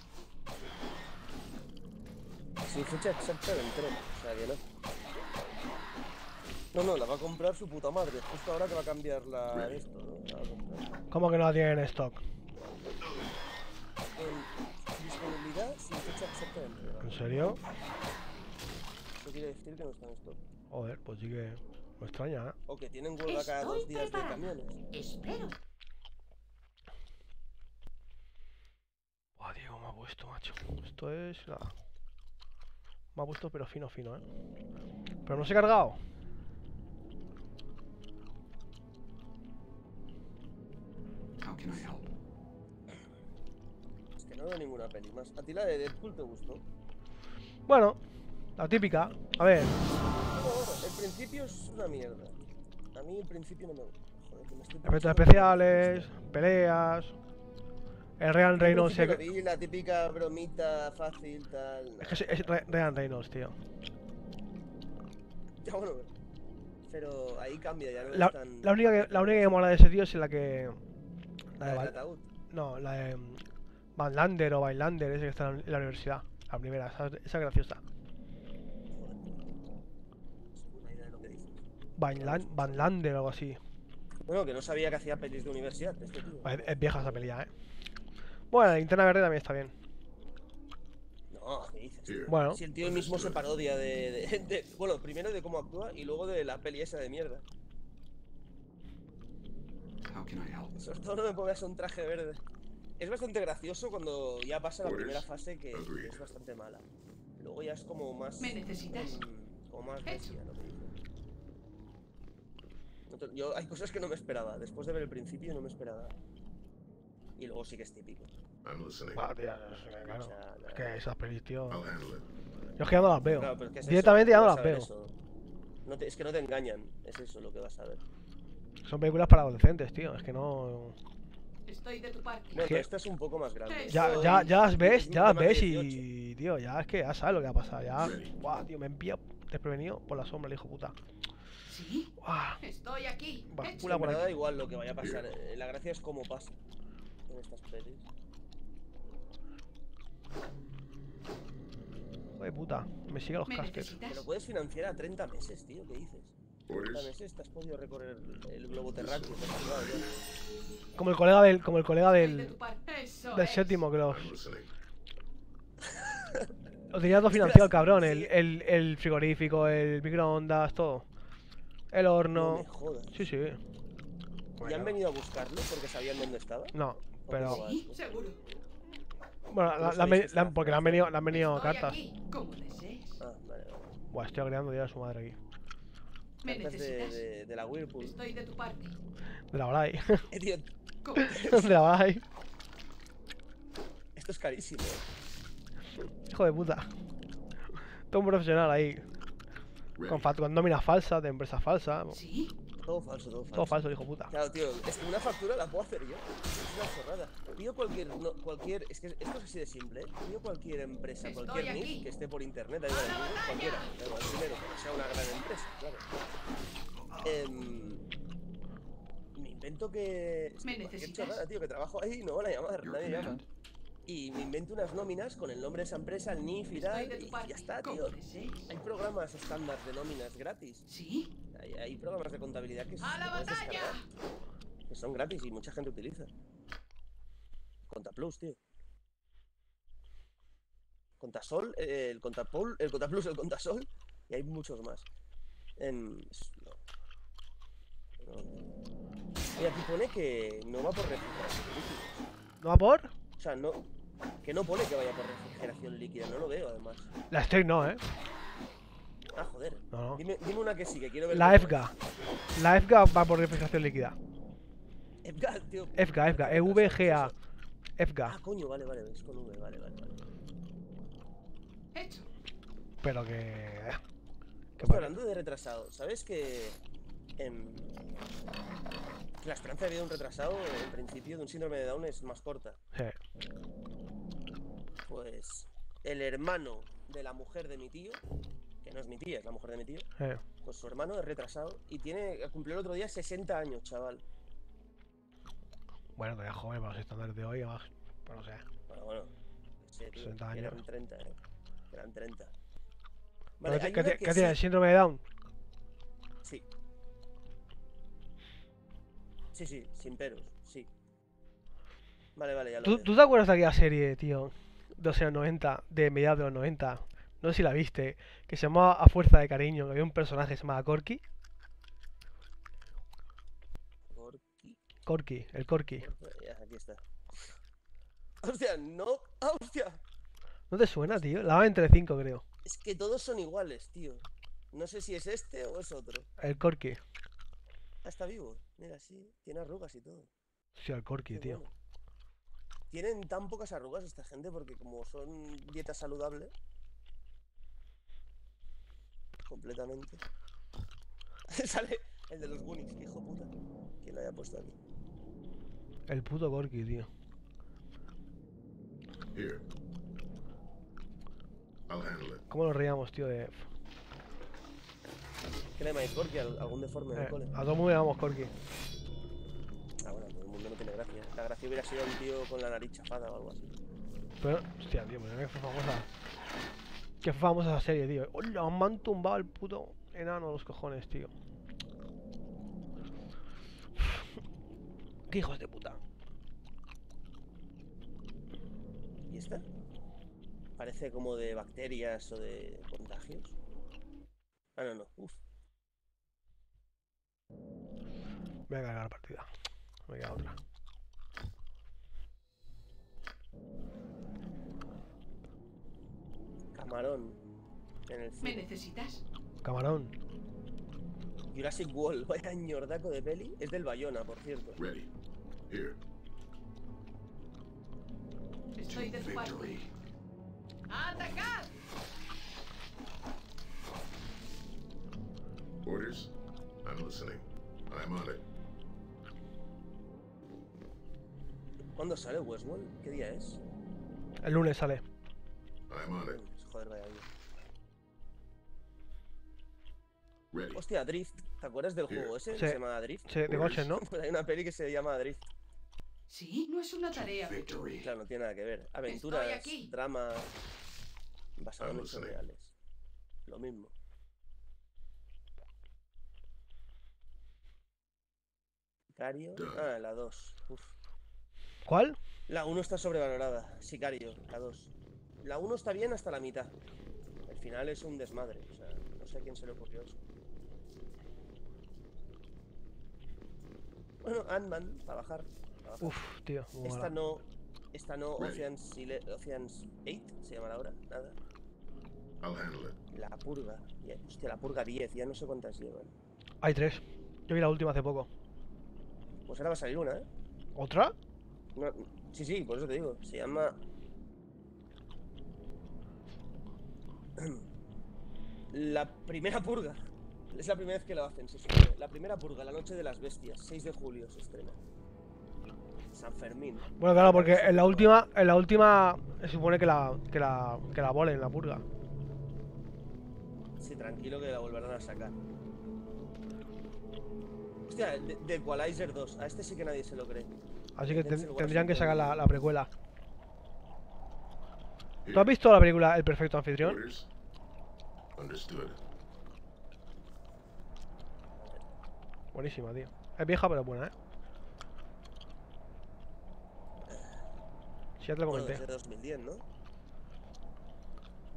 [SPEAKER 7] Sin fecha exacta del tren, o sea que no. No, no, la va a comprar su puta madre. Justo ahora que va a cambiar la de esto, ¿no? La va a comprar.
[SPEAKER 1] ¿Cómo que no la tienen en stock?
[SPEAKER 7] En disponibilidad sin fecha exactamente. ¿verdad?
[SPEAKER 1] ¿En serio?
[SPEAKER 7] Eso quiere decir que no está en stock.
[SPEAKER 1] Joder, pues sí que me extraña, ¿eh?
[SPEAKER 7] O que tienen huelga cada dos
[SPEAKER 3] Estoy
[SPEAKER 7] días de camiones.
[SPEAKER 3] Espero.
[SPEAKER 1] Buah, Diego, me ha puesto, macho. Esto es nada. Me ha puesto pero fino, fino, ¿eh? Pero no se ha cargado.
[SPEAKER 4] How can I help?
[SPEAKER 7] Es que no veo ninguna peli más. ¿A ti la de Deadpool te gustó?
[SPEAKER 1] Bueno, la típica. A ver,
[SPEAKER 7] No, no, el principio es una mierda. A mí el principio no me gusta.
[SPEAKER 1] Efectos especiales, peleas. El Ryan
[SPEAKER 7] Al
[SPEAKER 1] Reynolds. se-
[SPEAKER 7] vi, la típica bromita fácil, tal.
[SPEAKER 1] Es que es, es Re- Ryan Reynolds, tío.
[SPEAKER 7] Ya bueno, pero ahí cambia, ya no
[SPEAKER 1] La,
[SPEAKER 7] es tan.
[SPEAKER 1] la única que, la única que mola de ese tío es la que. La de Val-
[SPEAKER 7] ataúd.
[SPEAKER 1] No, la de mm, Van Lander o Bailander, ese que está en la universidad. La primera, esa, esa es graciosa.
[SPEAKER 7] Es una idea de lo que dices.
[SPEAKER 1] Van, Van Lander o algo así.
[SPEAKER 7] Bueno, que no sabía que hacía pelis de universidad, este tío.
[SPEAKER 1] Es, es vieja esa pelea, eh. Bueno, la linterna verde también está bien.
[SPEAKER 7] No, ¿qué dices?
[SPEAKER 1] Bueno,
[SPEAKER 7] Si el tío mismo se parodia de, de- de- Bueno, primero de cómo actúa y luego de la peli esa de mierda. Sobre todo no me pongas un traje verde. Es bastante gracioso cuando ya pasa la
[SPEAKER 2] Orders.
[SPEAKER 7] primera fase que es bastante mala. Luego ya es como más.
[SPEAKER 6] ¿Me necesitas?
[SPEAKER 7] mm, Como más bestia, lo que dice. Yo hay cosas que no me esperaba. Después de ver el principio no me esperaba. Y luego sí que es típico.
[SPEAKER 1] Ah, tío, es que, claro.
[SPEAKER 7] O sea,
[SPEAKER 1] Es que esas pelis, tío. Yo es que ya no las veo.
[SPEAKER 7] Claro, pero es que es eso,
[SPEAKER 1] Directamente ya no las veo.
[SPEAKER 7] eso. No te- es que no te engañan. Es eso lo que vas a ver.
[SPEAKER 1] Son películas para adolescentes, tío. Es que no.
[SPEAKER 6] Estoy de tu parte.
[SPEAKER 7] Bueno, esta es un poco más grande.
[SPEAKER 6] Ya-
[SPEAKER 1] Ya, ya, las ves,
[SPEAKER 7] es
[SPEAKER 1] ya las ves
[SPEAKER 7] 18.
[SPEAKER 1] y. Tío, ya es que ya sabes lo que va a pasar. Ya. Buah, tío, me envía desprevenido por la sombra, el hijo puta.
[SPEAKER 6] ¿Sí? Estoy aquí.
[SPEAKER 7] En
[SPEAKER 1] por
[SPEAKER 7] da igual lo que vaya a pasar. eh, La gracia es cómo pasa en estas pelis.
[SPEAKER 1] Joder, puta. Me sigue los
[SPEAKER 6] ¿Me
[SPEAKER 7] lo
[SPEAKER 6] necesitas?
[SPEAKER 7] puedes financiar a 30 meses, tío. ¿Qué dices? 30
[SPEAKER 2] Orders.
[SPEAKER 7] meses te has podido recorrer el globo terráqueo.
[SPEAKER 1] Como el colega del. Como el colega del. Del séptimo que los.
[SPEAKER 2] I'm listening.
[SPEAKER 1] Lo tenía todo financiado el cabrón. El, el, el frigorífico, el microondas, todo. El
[SPEAKER 7] No
[SPEAKER 1] horno.
[SPEAKER 7] me jodas.
[SPEAKER 1] Sí, sí.
[SPEAKER 7] ¿Y han venido a buscarlo porque sabían dónde estaba?
[SPEAKER 1] No, pero.
[SPEAKER 6] Sí, seguro.
[SPEAKER 1] Bueno, la- la la han- porque le han venido, han venido cartas.
[SPEAKER 6] aquí. Como desees.
[SPEAKER 7] Ah, vale, vale.
[SPEAKER 1] Buah, estoy agregando ya a su madre aquí.
[SPEAKER 6] ¿Me
[SPEAKER 7] de,
[SPEAKER 6] necesitas?
[SPEAKER 7] de, de la Whirlpool.
[SPEAKER 6] Estoy de tu parte.
[SPEAKER 1] De la Bray.
[SPEAKER 7] Eh, tío,
[SPEAKER 1] de la Bray.
[SPEAKER 7] esto es carísimo. eh.
[SPEAKER 1] Hijo de puta. Todo un profesional ahí. Con, con nóminas falsas, de empresas falsas.
[SPEAKER 6] ¿Sí?
[SPEAKER 7] Todo falso, todo falso.
[SPEAKER 1] Todo falso, hijo puta.
[SPEAKER 7] Claro, tío, es que una factura la puedo hacer yo. Es una chorrada. Pido cualquier, no, cualquier, es que esto es así de simple, ¿eh? Pido cualquier empresa,
[SPEAKER 6] Estoy
[SPEAKER 7] cualquier
[SPEAKER 6] aquí.
[SPEAKER 7] NIF que esté por internet, da igual,
[SPEAKER 6] ¡A la
[SPEAKER 7] Google,
[SPEAKER 6] batalla!
[SPEAKER 7] cualquiera, da igual, primero, que no sea una gran empresa, claro. Em, me invento que... es
[SPEAKER 6] ¿Me necesitas?
[SPEAKER 7] chorrada, tío, que trabajo ahí y no van a llamar, nadie llama. Y me invento unas nóminas con el nombre de esa empresa, el NIF y tal, y ya está, tío. Hay programas estándar de nóminas gratis.
[SPEAKER 6] ¿Sí?
[SPEAKER 7] Hay, hay programas de contabilidad que
[SPEAKER 6] ¡A la batalla!
[SPEAKER 7] que son gratis y mucha gente utiliza. Contaplus, tío. Contasol, eh, el Contapol, el Contaplus, el Contasol, y hay muchos más. En... no. No. Y aquí pone que no va por líquida.
[SPEAKER 1] ¿No va por?
[SPEAKER 7] O sea, no. Que no pone que vaya por refrigeración líquida, no lo veo además.
[SPEAKER 1] La Street no, ¿eh?
[SPEAKER 7] Ah, joder.
[SPEAKER 1] No, no.
[SPEAKER 7] Dime, dime una que sí, que quiero ver.
[SPEAKER 1] La. EFGA. La EFGA va por refrigeración líquida.
[SPEAKER 7] EFGA, tío.
[SPEAKER 1] EFGA, EFGA. EVGA.
[SPEAKER 7] Ah,
[SPEAKER 1] EFGA.
[SPEAKER 7] coño, vale, vale, es con V, vale, vale, vale.
[SPEAKER 6] Hecho.
[SPEAKER 1] Pero que. Que
[SPEAKER 7] Estoy hablando de retrasado. ¿Sabes que em, la esperanza de vida de un retrasado, en principio, de un síndrome de Down es más corta?
[SPEAKER 1] Sí.
[SPEAKER 7] Pues el hermano de la mujer de mi tío, que no es mi tía, es la mujer de mi tío,
[SPEAKER 1] sí.
[SPEAKER 7] pues su hermano es retrasado y tiene cumplió el otro día 60 años, chaval.
[SPEAKER 1] Bueno, todavía joven para los estándares de hoy, además. Pero no sé.
[SPEAKER 7] Bueno, bueno, no sé, tío,
[SPEAKER 1] 60
[SPEAKER 7] que eran
[SPEAKER 1] años.
[SPEAKER 7] 30, eh. Eran 30.
[SPEAKER 1] ¿Pero
[SPEAKER 7] Vale,
[SPEAKER 1] ¿Qué, tiene?
[SPEAKER 7] sí-
[SPEAKER 1] ¿Síndrome de Down?
[SPEAKER 7] Sí. Sí, sí, sin peros, sí. Vale, vale, ya lo
[SPEAKER 1] ¿Tú,
[SPEAKER 7] veo.
[SPEAKER 1] tú te acuerdas de aquella serie, tío? De los años 90, de mediados de los 90. No sé si la viste. Que se llamaba A Fuerza de Cariño. Que había un personaje que se llamaba Corky.
[SPEAKER 7] Corky,
[SPEAKER 1] Corky, el Corky.
[SPEAKER 7] Corky, ya, aquí está. Hostia, no. ¡Ah, hostia!
[SPEAKER 1] ¿No te suena, tío? La va entre 5, creo.
[SPEAKER 7] Es que todos son iguales, tío. No sé si es este o es otro.
[SPEAKER 1] El Corky.
[SPEAKER 7] Ah, está vivo. Mira, sí. Tiene arrugas y todo.
[SPEAKER 1] Sí, el Corky,
[SPEAKER 7] Qué
[SPEAKER 1] tío.
[SPEAKER 7] bueno. Tienen tan pocas arrugas esta gente porque como son dieta saludable. Completamente. Sale el de los Goonies, que hijo puta. ¿Quién lo haya puesto aquí?
[SPEAKER 1] El puto Corky, tío.
[SPEAKER 2] Here. I'll handle it.
[SPEAKER 1] ¿Cómo nos reíamos, tío? De...
[SPEAKER 7] ¿Qué le llamáis Corky? ¿Al- ¿Algún deforme
[SPEAKER 1] Eh,
[SPEAKER 7] cole?
[SPEAKER 1] a todo mundo le llamamos Corky.
[SPEAKER 7] Ah, bueno, todo el mundo no tiene gracia. La gracia hubiera sido un tío con la nariz chafada o algo así.
[SPEAKER 1] Pero, hostia, tío, pero que fue famosa. Que fue famosa esa serie, tío. ¡Hola! Me han tumbado el puto enano de los cojones, tío. ¡Qué hijos de puta!
[SPEAKER 7] ¿Y esta? Parece como de bacterias o de contagios. Ah, no, no. Uf.
[SPEAKER 1] Voy a cargar la partida. Me queda otra.
[SPEAKER 7] Camarón. En el
[SPEAKER 6] ¿Me necesitas?
[SPEAKER 1] Camarón.
[SPEAKER 7] Jurassic World, vaya ñordaco de peli. Es del Bayona, por cierto.
[SPEAKER 2] Ready. Here.
[SPEAKER 6] Estoy de tu parte.
[SPEAKER 4] Victory.
[SPEAKER 6] ¡Atacad!
[SPEAKER 2] Orders? I'm listening. I'm on it.
[SPEAKER 7] ¿Cuándo sale Westworld? ¿Qué día es?
[SPEAKER 1] El lunes sale.
[SPEAKER 2] I'm on it.
[SPEAKER 7] Joder, vaya.
[SPEAKER 2] Ready.
[SPEAKER 7] Hostia, Drift. ¿Te acuerdas del juego ese? que
[SPEAKER 1] Sí.
[SPEAKER 7] Se llama Drift.
[SPEAKER 1] Sí, de coches, ¿no?
[SPEAKER 7] Pues hay una peli que se llama Drift.
[SPEAKER 6] Sí, no es una tarea.
[SPEAKER 7] Claro, no tiene nada que ver. Aventuras,
[SPEAKER 6] aquí.
[SPEAKER 7] drama, basado en hechos reales. Lo mismo. Sicario. Ah, la 2. Uf.
[SPEAKER 1] ¿Cuál?
[SPEAKER 7] La 1 está sobrevalorada. Sicario, la 2. La 1 está bien hasta la mitad. El final es un desmadre. O sea, no sé a quién se le ocurrió eso. Bueno, Ant-Man, para bajar.
[SPEAKER 1] Uf, tío.
[SPEAKER 7] Esta
[SPEAKER 1] mala.
[SPEAKER 7] no. Esta no. Oceans, Oceans 8 se llama. Nada.
[SPEAKER 2] I'll handle it.
[SPEAKER 7] La purga. Hostia, la purga 10, ya no sé cuántas llevan.
[SPEAKER 1] Hay tres. Yo vi la última hace poco.
[SPEAKER 7] Pues ahora va a salir una, ¿eh?
[SPEAKER 1] ¿Otra?
[SPEAKER 7] Sí, sí, por eso te digo. Se llama. La primera purga. Es la primera vez que lo hacen, se supone. La primera purga, la noche de las bestias. 6 de julio se estrena. San Fermín.
[SPEAKER 1] Bueno, claro, porque en la última, en la última se supone que la, que la, que la volen, la purga.
[SPEAKER 7] Sí, tranquilo que la volverán a sacar. Hostia, de, de Equalizer 2. A este sí que nadie se lo cree.
[SPEAKER 1] Así que ten- tendrían que sacar la, la precuela. ¿Tú has visto la película El Perfecto Anfitrión?
[SPEAKER 2] Understood.
[SPEAKER 1] Buenísima, tío. Es vieja, pero buena, ¿eh? Sí, ya te lo
[SPEAKER 7] Bueno,
[SPEAKER 1] comenté.
[SPEAKER 7] desde 2010, ¿no?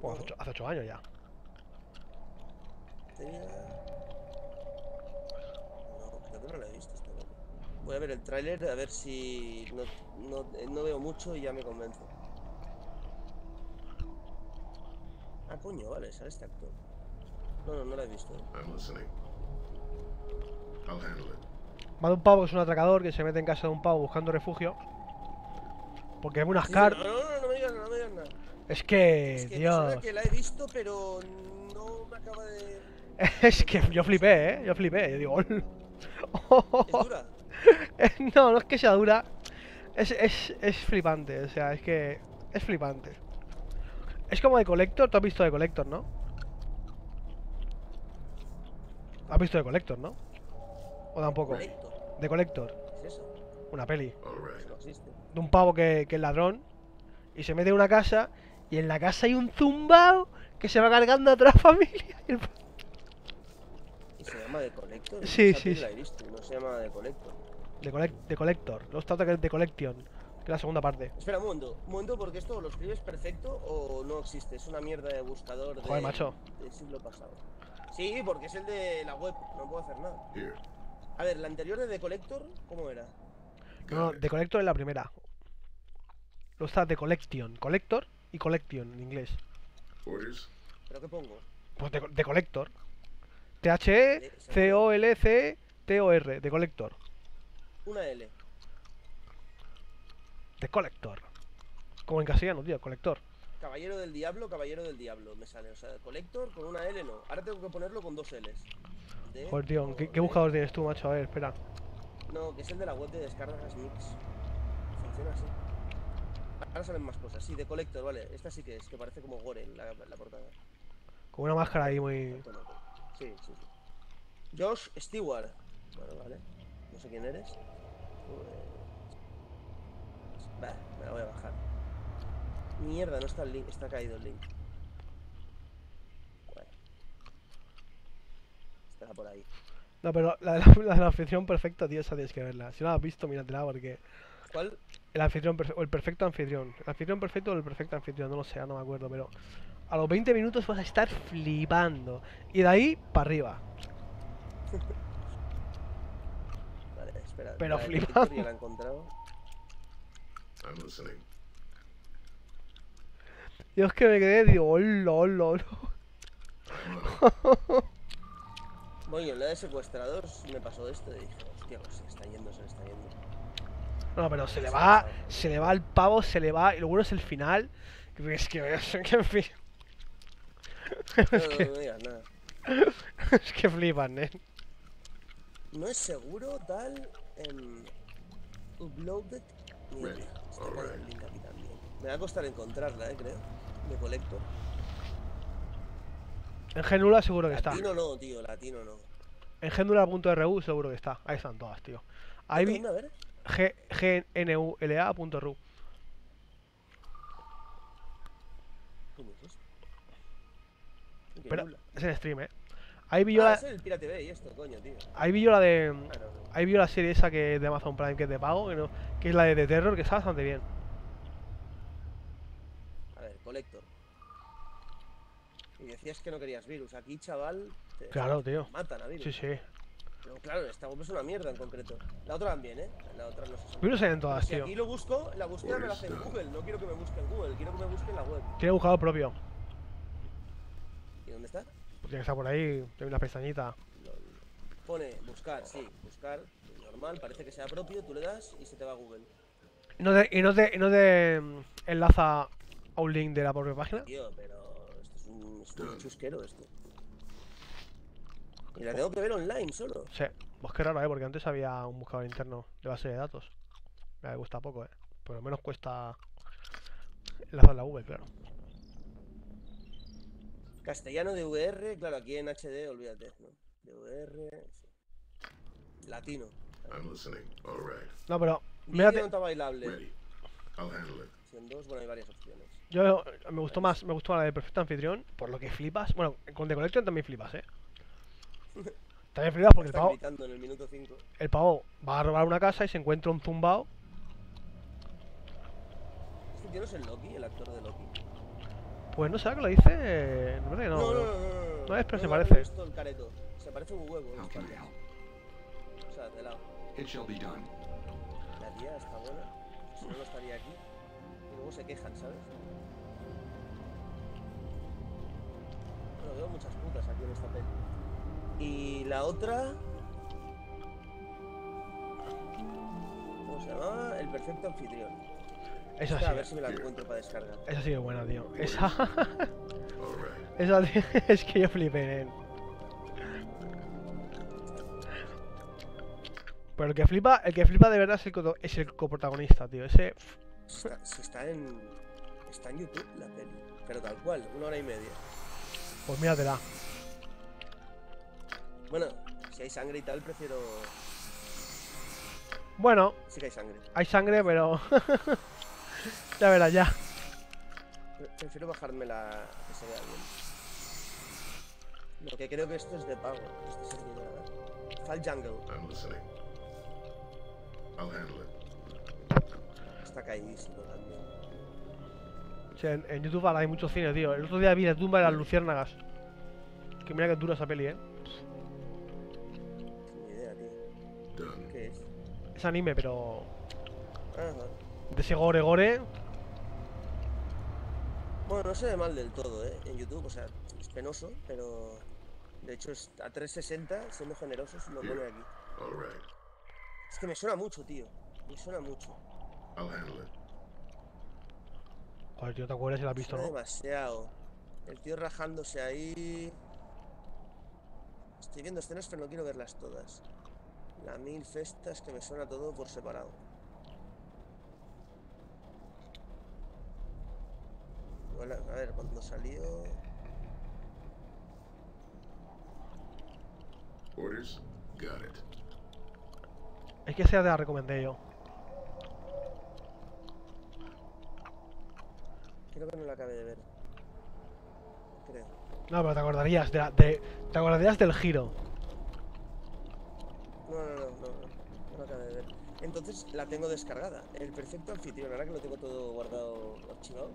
[SPEAKER 1] Pues hace, ocho, hace ocho años ya.
[SPEAKER 7] Tenía- creo que no la he visto esta peli. Voy a ver el tráiler a ver si no, no, eh, no veo mucho y ya me convenzo. Ah, coño, vale, sale este actor. No, no, no la he visto. ¿eh?
[SPEAKER 2] I'm listening. I'll handle it.
[SPEAKER 1] Va de un pavo que es un atracador que se mete en casa de un pavo buscando refugio. Porque es un
[SPEAKER 7] Sí, sí,
[SPEAKER 1] ascar.
[SPEAKER 7] no, no, no, no me digas nada, no me digas nada.
[SPEAKER 1] Es que,
[SPEAKER 7] Es que
[SPEAKER 1] Dios.
[SPEAKER 7] que la he visto, pero no me acaba de...
[SPEAKER 1] Es que yo flipé, ¿eh? Yo flipé. Yo digo.
[SPEAKER 7] Es dura.
[SPEAKER 1] no, no es que sea dura. Es, es, es flipante, o sea, es que. Es flipante. Es como de Collector, tú has visto de Collector, ¿no? ¿Has visto de Collector, no? ¿O tampoco? De Collector,
[SPEAKER 7] ¿Qué es eso?
[SPEAKER 1] una peli. De un pavo que, que es ladrón y se mete en una casa y en la casa hay un zumbao que se va cargando a toda la familia. Y el-
[SPEAKER 7] se llama de Collector?
[SPEAKER 1] Sí, sí,
[SPEAKER 7] la he visto, no se llama de Collector.
[SPEAKER 1] De, collect- de Collector. Que es de Collection, que es la segunda parte.
[SPEAKER 7] Espera un momento, un momento porque esto lo escribes perfecto o no existe, es una mierda de buscador de,
[SPEAKER 1] Joder, macho.
[SPEAKER 7] del siglo pasado. Sí, porque es el de la web, no puedo hacer nada. A ver, la anterior de The Collector, ¿cómo era?
[SPEAKER 1] No, de Collector es la primera. Luego está de Collection. Collector y Collection en inglés.
[SPEAKER 2] Orders.
[SPEAKER 7] ¿Pero qué pongo?
[SPEAKER 1] Pues de, de Collector. T-H-E, C-O-L-C-T-O-R. De Collector.
[SPEAKER 7] Una L.
[SPEAKER 1] De Collector. Como en castellano, tío, Colector.
[SPEAKER 7] Caballero del Diablo, Caballero del Diablo, me sale. O sea, Collector con una L no. Ahora tengo que ponerlo con dos Ls. De-
[SPEAKER 1] Joder, tío, ¿qué, qué
[SPEAKER 7] o-
[SPEAKER 1] buscador tienes tú, macho? A ver, espera.
[SPEAKER 7] No, que es el de la web de descargas Mix. Funciona así. Ahora salen más cosas. Sí, de Collector, vale. Esta sí que es, que parece como Gore en la, la portada.
[SPEAKER 1] Con una máscara ahí muy.
[SPEAKER 7] Sí, sí, sí. Josh Stewart. Bueno, vale. No sé quién eres. Pues... Va, me la voy a bajar. Mierda, no está el link, está caído el link. Bueno. Estará por ahí.
[SPEAKER 1] No, pero la la, la de la anfitrión perfecta, tío, esa tienes que verla. Si no la has visto, míratela porque.
[SPEAKER 7] ¿Cuál?
[SPEAKER 1] El anfitrión o el perfecto anfitrión. El anfitrión perfecto o el perfecto anfitrión, no lo sé, no me acuerdo, pero. A los 20 minutos vas a estar flipando. Y de ahí para arriba.
[SPEAKER 7] Vale, espera.
[SPEAKER 1] Pero flipando.
[SPEAKER 7] La he encontrado.
[SPEAKER 2] I'm listening.
[SPEAKER 1] Yo es que me quedé, digo, hola, hola, hola.
[SPEAKER 7] Bueno, en la de secuestradores me pasó esto y dije, hostia, pues se le está yendo, se le está yendo.
[SPEAKER 1] No, pero se le va, se le va el pavo, se le va, y lo bueno es el final. Es que, es que, en fin.
[SPEAKER 7] No,
[SPEAKER 1] es,
[SPEAKER 7] no,
[SPEAKER 1] que,
[SPEAKER 7] no digas nada.
[SPEAKER 1] es que flipan, eh.
[SPEAKER 7] No es seguro tal en uploaded. Mierda,
[SPEAKER 2] Ready.
[SPEAKER 7] está el link aquí también. Me va a costar encontrarla, eh, creo. De Collector.
[SPEAKER 1] En Genula seguro que está.
[SPEAKER 7] Latino no, tío, latino no.
[SPEAKER 1] En genula.ru seguro que está. Ahí están todas, tío. Ahí vi
[SPEAKER 7] ¿Dónde? A ver.
[SPEAKER 1] G- gnula.ru.
[SPEAKER 7] ¿Cómo es nula.
[SPEAKER 1] es en stream, eh. Ahí vi yo
[SPEAKER 7] Ah,
[SPEAKER 1] la,
[SPEAKER 7] es el Pirate Bay esto, coño, tío.
[SPEAKER 1] ahí vi yo la de.
[SPEAKER 7] Claro.
[SPEAKER 1] Ahí vi yo la serie esa que de Amazon Prime que es de pago, que, no- que es la de The Terror, que está bastante bien.
[SPEAKER 7] A ver, Collector. Y decías que no querías virus. Aquí, chaval, te
[SPEAKER 1] Claro, tío.
[SPEAKER 7] matan a virus.
[SPEAKER 1] Sí, sí.
[SPEAKER 7] Pero claro, esta web es una mierda en concreto. La otra también, ¿eh? La otra no sé. si-
[SPEAKER 1] Virus en todas,
[SPEAKER 7] Si
[SPEAKER 1] tío.
[SPEAKER 7] aquí lo busco, la búsqueda me la hace en Google. No quiero que me busque en Google, quiero que me busque en la web.
[SPEAKER 1] Tiene buscador propio.
[SPEAKER 7] ¿Y dónde está?
[SPEAKER 1] Tiene que estar por ahí, tiene una pestañita.
[SPEAKER 7] Pone buscar, sí, buscar. Normal, parece que sea propio, tú le das y se te va a Google.
[SPEAKER 1] Y no te, y no te, y no te mm, enlaza a un link de la propia página.
[SPEAKER 7] Tío, pero esto es un, es un chusquero esto. Y la tengo que ver online solo.
[SPEAKER 1] Sí. Pues qué raro, eh, porque antes había un buscador interno de base de datos. Me gusta poco, eh. Por lo menos cuesta enlazar la Google, claro.
[SPEAKER 7] Castellano de VR, claro, aquí en HD, olvídate, ¿no? De VR, sí. Latino.
[SPEAKER 2] I'm listening. All right.
[SPEAKER 1] No, pero mírate,
[SPEAKER 7] nota bailable.
[SPEAKER 2] Ready. I'll handle it.
[SPEAKER 7] Opción 2, bueno, hay varias opciones.
[SPEAKER 1] yo me gustó más, me gustó la de Perfecto Anfitrión, por lo que flipas. Bueno, con The Collection también flipas, eh. También flipas porque el
[SPEAKER 7] Está
[SPEAKER 1] pavo,
[SPEAKER 7] en el minuto 5.
[SPEAKER 1] el pavo va a robar una casa y se encuentra un zumbao.
[SPEAKER 7] ¿Este tío no es el Loki, el actor de Loki?
[SPEAKER 1] Pues no sé que lo dice. No, no,
[SPEAKER 7] No, no,
[SPEAKER 1] no. es, pero se parece.
[SPEAKER 7] No, esto el careto. Se parece un huevo. O sea, de lado.
[SPEAKER 4] It shall be done.
[SPEAKER 7] La tía está buena. Si no, no estaría aquí. Y luego se quejan, ¿sabes? Bueno, veo muchas putas aquí en esta peli. Y la otra. ¿Cómo se llamaba? El perfecto anfitrión.
[SPEAKER 1] Esa
[SPEAKER 7] Esta, a ver
[SPEAKER 1] sí,
[SPEAKER 7] si me la encuentro para descargar.
[SPEAKER 1] esa sí es buena, tío. Esa. Esa tío, es que yo flipé, eh. Pero el que flipa, el que flipa de verdad es el, co- es el coprotagonista, tío. Ese.
[SPEAKER 7] Si está, si está en. Está en YouTube la peli. Pero tal cual, una hora y media.
[SPEAKER 1] Pues míratela.
[SPEAKER 7] Bueno, si hay sangre y tal, prefiero.
[SPEAKER 1] Bueno,
[SPEAKER 7] Sí que hay sangre.
[SPEAKER 1] hay sangre, pero. ya verás, ya.
[SPEAKER 7] Pre- Prefiero bajarme la. que se vea bien. Porque creo que esto es de pago. Este es el de nada. Está el jungle.
[SPEAKER 2] I'm listening. I'll handle it.
[SPEAKER 7] Está caídísimo también.
[SPEAKER 1] O sea, en, en YouTube ahora hay muchos cines, tío. El otro día vi la tumba de las luciérnagas. Que mira que dura esa peli, eh.
[SPEAKER 7] Ni idea, tío. ¿Qué es?
[SPEAKER 1] Es anime, pero.
[SPEAKER 7] Ah, vale.
[SPEAKER 1] De ese gore gore.
[SPEAKER 7] Bueno, no se ve mal del todo, ¿eh? En YouTube, o sea, es penoso, pero... De hecho, es a 360, siendo generosos, lo pone aquí. Es que me suena mucho, tío. Me suena mucho.
[SPEAKER 2] I'll handle it.
[SPEAKER 1] Joder, tío, ¿te acuerdas si la has visto, no?
[SPEAKER 7] demasiado. El tío rajándose ahí... Estoy viendo escenas, pero no quiero verlas todas. La mil festas que me suena todo por separado. Igual, a ver, cuando salió...
[SPEAKER 2] Orders? Got it.
[SPEAKER 1] Es que esa te la recomendé yo.
[SPEAKER 7] Creo que no la acabé de ver. Creo.
[SPEAKER 1] No, pero te acordarías de, la- de- te acordarías del giro.
[SPEAKER 7] No, no, no, no, no, no la acabé de ver. Entonces la tengo descargada. El perfecto anfitrión, ahora que lo tengo todo guardado, archivado.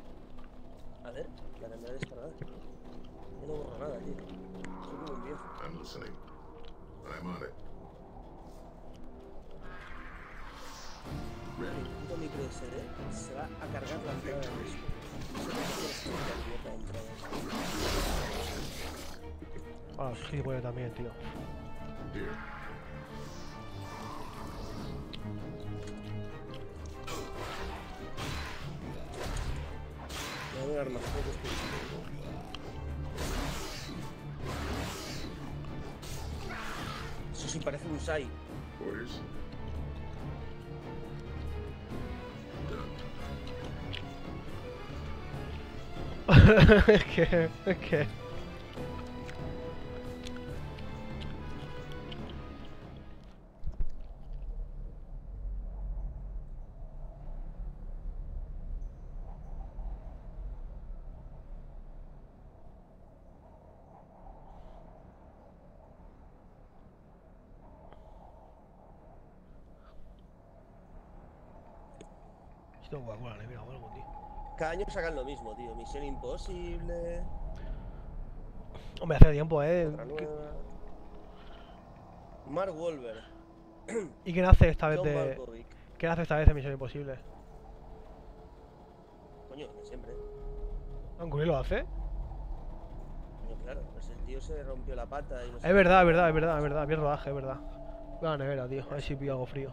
[SPEAKER 7] A ver, la tendré descargada. Yo no borro nada, tío. Soy como un viejo.
[SPEAKER 2] I'm listening. I'm on it.
[SPEAKER 7] El puto micro SD se va a cargar la entrada de disco. No sé qué entrada.
[SPEAKER 1] Ah, los gilipollas también, tío.
[SPEAKER 2] Here.
[SPEAKER 7] Eso sí parece un Sai.
[SPEAKER 2] Orders? Done.
[SPEAKER 1] es
[SPEAKER 7] año sacan lo mismo, tío. Misión imposible.
[SPEAKER 1] Hombre, hace tiempo, eh.
[SPEAKER 7] Mark Wolver.
[SPEAKER 1] ¿Y quién hace esta vez de.
[SPEAKER 7] Malkovich.
[SPEAKER 1] ¿Quién hace esta vez de Misión Imposible?
[SPEAKER 7] Coño, de siempre.
[SPEAKER 1] ¿Ancuri lo hace?
[SPEAKER 7] Coño, claro. Pues el tío se rompió la pata y no
[SPEAKER 1] Es verdad, es verdad, es verdad, es verdad. Vi el rodaje, es verdad. Voy a la nevera, tío. A ver si pillo algo frío.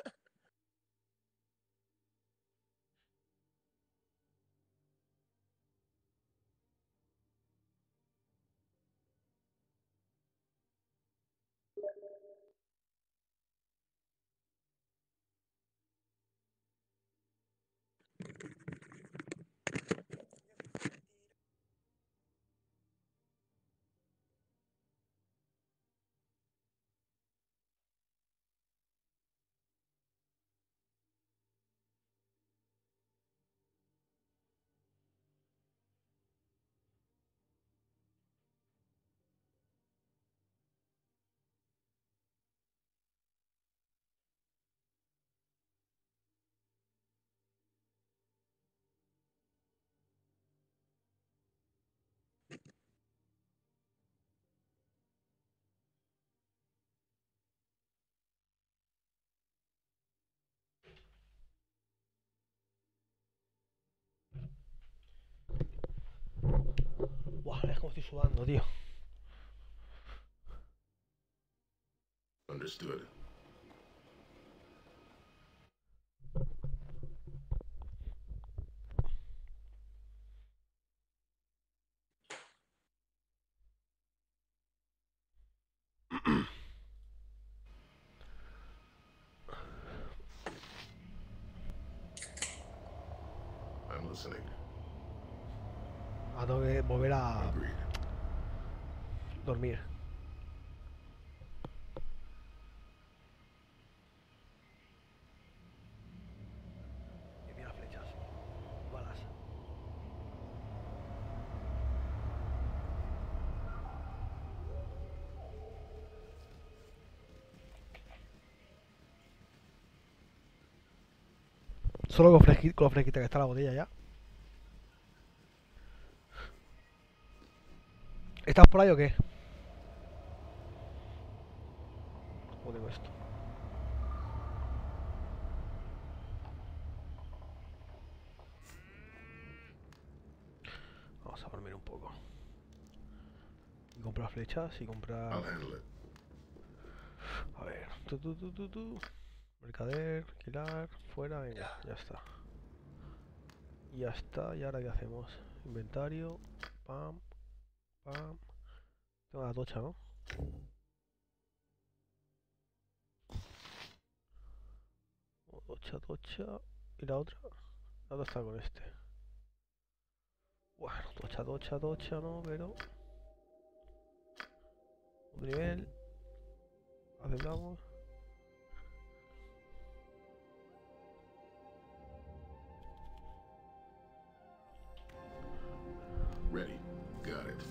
[SPEAKER 1] Buah, es como estoy sudando, tío.
[SPEAKER 2] Understood. I'm listening.
[SPEAKER 1] Ah, tengo que volver a
[SPEAKER 2] Agreed.
[SPEAKER 1] Dormir. Y mira flechas. Balas. Solo con, fresqui- con lo fresquita que está la botella ya. ¿Estás por ahí o qué? ¿Cómo tengo esto? Vamos a dormir un poco. Y comprar y. A ver. Tu, tu, tu, tu, tu. Mercader, alquilar, fuera, venga, ya está. Ya está, y ahora qué hacemos? Inventario, pam, pam. Tengo la tocha, ¿no? Tocha, tocha. ¿Y la otra? La otra está con este. Bueno, tocha, tocha, tocha, no, pero... Un nivel. Aceptamos.
[SPEAKER 2] Ready. Got it.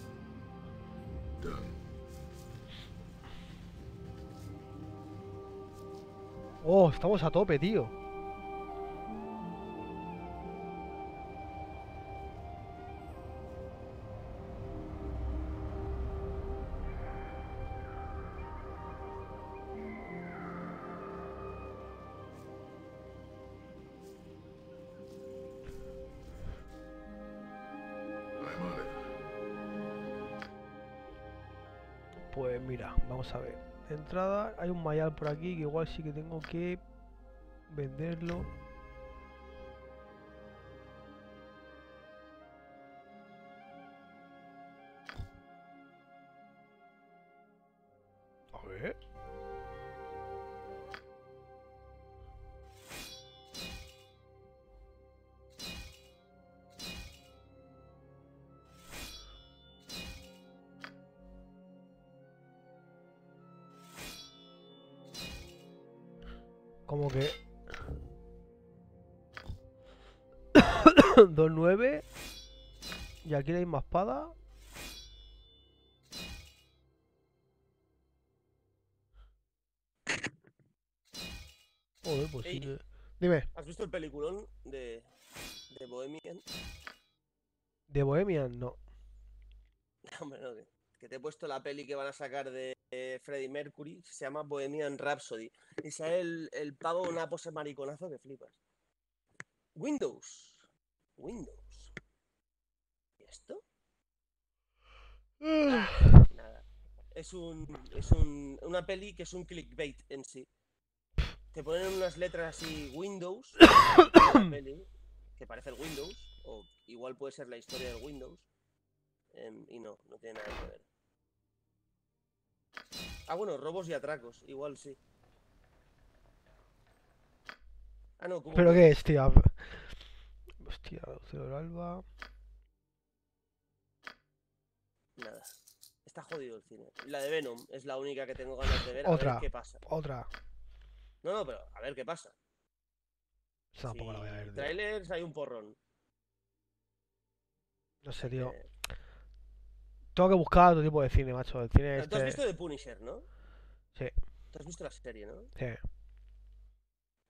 [SPEAKER 2] Done.
[SPEAKER 1] Oh, estamos a tope, tío. A ver. De entrada hay un mayal por aquí que igual sí que tengo que venderlo. Aquí la misma espada Joder, pues
[SPEAKER 7] Ey.
[SPEAKER 1] Dime,
[SPEAKER 7] ¿Has visto el peliculón de, de Bohemian?
[SPEAKER 1] ¿de Bohemian? No
[SPEAKER 7] Hombre, no, que, que te he puesto la peli que van a sacar de eh, Freddie Mercury, se llama Bohemian Rhapsody. Y sale el, el pavo una pose mariconazo que flipas. Windows. Windows. ¿Y esto? Ah, nada. Es un. Es un, una peli que es un clickbait en sí. Te ponen unas letras así Windows la peli, que parece el Windows, o igual puede ser la historia del Windows. em, y no, no tiene nada que ver. Ah, bueno, robos y atracos, igual sí. Ah, no, como
[SPEAKER 1] ¿Pero qué es, tío? Hostia, del Alba
[SPEAKER 7] Nada. Está jodido el cine. La de Venom es la única que tengo ganas de ver. A
[SPEAKER 1] Otra.
[SPEAKER 7] ver qué pasa.
[SPEAKER 1] Otra
[SPEAKER 7] No, no, pero a ver qué pasa.
[SPEAKER 1] Tampoco la voy a ver, tío.
[SPEAKER 7] Trailers hay un porrón.
[SPEAKER 1] No sé, tío
[SPEAKER 7] Eh,
[SPEAKER 1] Tengo que buscar otro tipo de cine, macho El cine
[SPEAKER 7] Tú has
[SPEAKER 1] este...
[SPEAKER 7] visto The Punisher, ¿no?
[SPEAKER 1] Sí.
[SPEAKER 7] Tú has visto la serie, ¿no?
[SPEAKER 1] Sí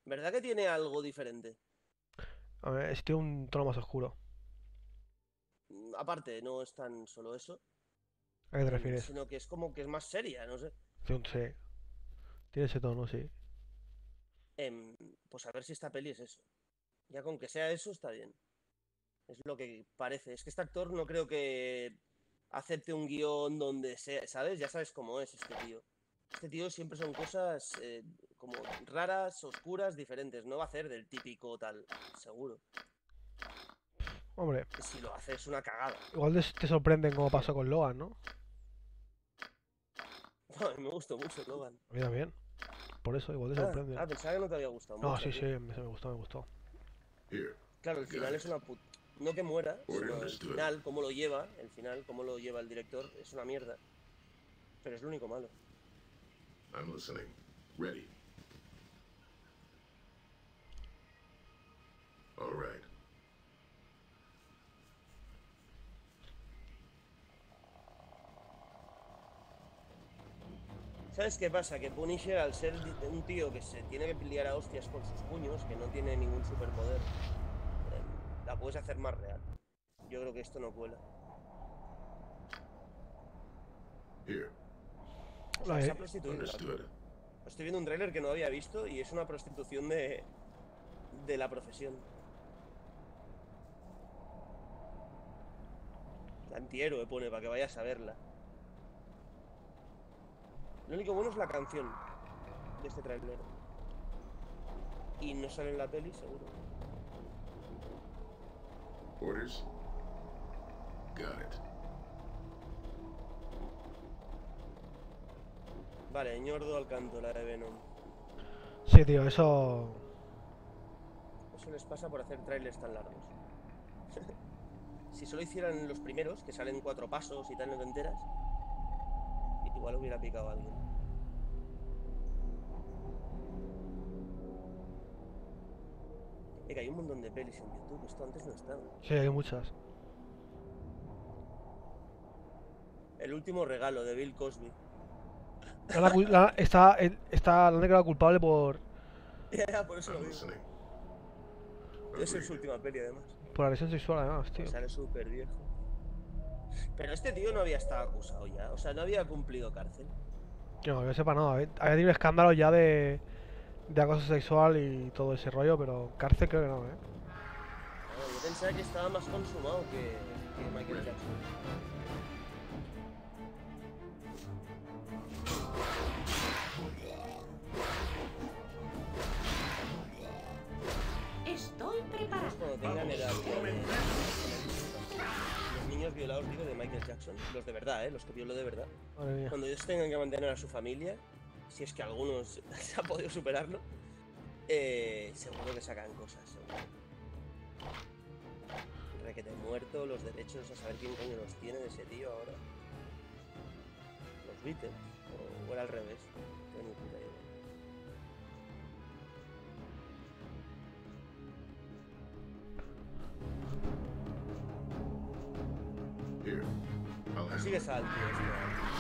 [SPEAKER 7] ¿Verdad que tiene algo diferente?
[SPEAKER 1] A ver, este tiene un tono más oscuro
[SPEAKER 7] Mm, Aparte, no es tan solo eso,
[SPEAKER 1] ¿A qué te
[SPEAKER 7] em,
[SPEAKER 1] refieres?
[SPEAKER 7] sino que es como que es más seria, no sé.
[SPEAKER 1] Tiene un- sí. Tiene ese tono, sí
[SPEAKER 7] Em, pues a ver si esta peli es eso. Ya con que sea eso, está bien. Es lo que parece. Es que este actor no creo que acepte un guion donde sea, ¿sabes? Ya sabes cómo es este tío. Este tío siempre son cosas eh, como raras, oscuras, diferentes. No va a hacer del típico tal, seguro.
[SPEAKER 1] Hombre,
[SPEAKER 7] si lo hace es una cagada.
[SPEAKER 1] igual te, te sorprenden como pasó con Logan, ¿no?
[SPEAKER 7] A mí me gustó mucho Logan.
[SPEAKER 1] A mí también. Por eso, igual te
[SPEAKER 7] Ah,
[SPEAKER 1] sorprenden.
[SPEAKER 7] ah, pensaba que no te había gustado
[SPEAKER 1] No,
[SPEAKER 7] mucho,
[SPEAKER 1] sí,
[SPEAKER 7] tío.
[SPEAKER 1] sí, me, me gustó, me gustó.
[SPEAKER 7] Claro, el final es una put... No que muera, sino el final, cómo lo lleva, el final, cómo lo lleva el director, es una mierda. Pero es lo único malo.
[SPEAKER 2] I'm listening. Ready. All right.
[SPEAKER 7] ¿Sabes qué pasa? Que Punisher, al ser un tío que se tiene que pelear a hostias con sus puños, que no tiene ningún superpoder, eh, la puedes hacer más real. Yo creo que esto no cuela.
[SPEAKER 2] Here.
[SPEAKER 7] O sea, se ha prostituido. Estoy viendo un tráiler que no había visto y es una prostitución de, de la profesión. La antihéroe pone para que vayas a verla. Lo único bueno es la canción de este tráiler. Y no sale en la peli, seguro.
[SPEAKER 2] Orders? Got it.
[SPEAKER 7] Vale, ñordo al canto, la de Venom.
[SPEAKER 1] Sí, tío, eso.
[SPEAKER 7] Eso les pasa por hacer trailers tan largos. si solo hicieran los primeros, que salen cuatro pasos y tal, no te enteras, igual hubiera picado a alguien. Eh, que hay un montón de pelis en YouTube, esto antes no estaba.
[SPEAKER 1] Sí, hay muchas.
[SPEAKER 7] El último regalo de Bill Cosby.
[SPEAKER 1] La, la cu- la- está, el- está, la han declarado culpable por,
[SPEAKER 7] Ya, ya, por eso lo digo. Esa es su última peli, además.
[SPEAKER 1] por agresión sexual, además, tío.
[SPEAKER 7] Sale súper viejo. Pero este tío no había estado acusado ya, o sea, no había cumplido cárcel.
[SPEAKER 1] No, que yo sepa, no. Había había tenido escándalo ya de, de acoso sexual y todo ese rollo, pero cárcel creo que no, ¿eh?
[SPEAKER 7] No, yo pensaba que estaba más consumado que, que Michael Jackson. Los niños violados, digo, de Michael Jackson. Los de verdad, ¿eh? Los que violó de verdad.
[SPEAKER 1] Madre mía.
[SPEAKER 7] Cuando ellos tengan que mantener a su familia, si es que algunos se ha podido superarlo, eh, seguro que sacan cosas. seguro. Requete muerto, los derechos, a saber quién coño los tiene de ese tío ahora. Los Beatles, o, o era al revés. Tengo ni puta idea.
[SPEAKER 2] Here. I'll
[SPEAKER 7] al tío este.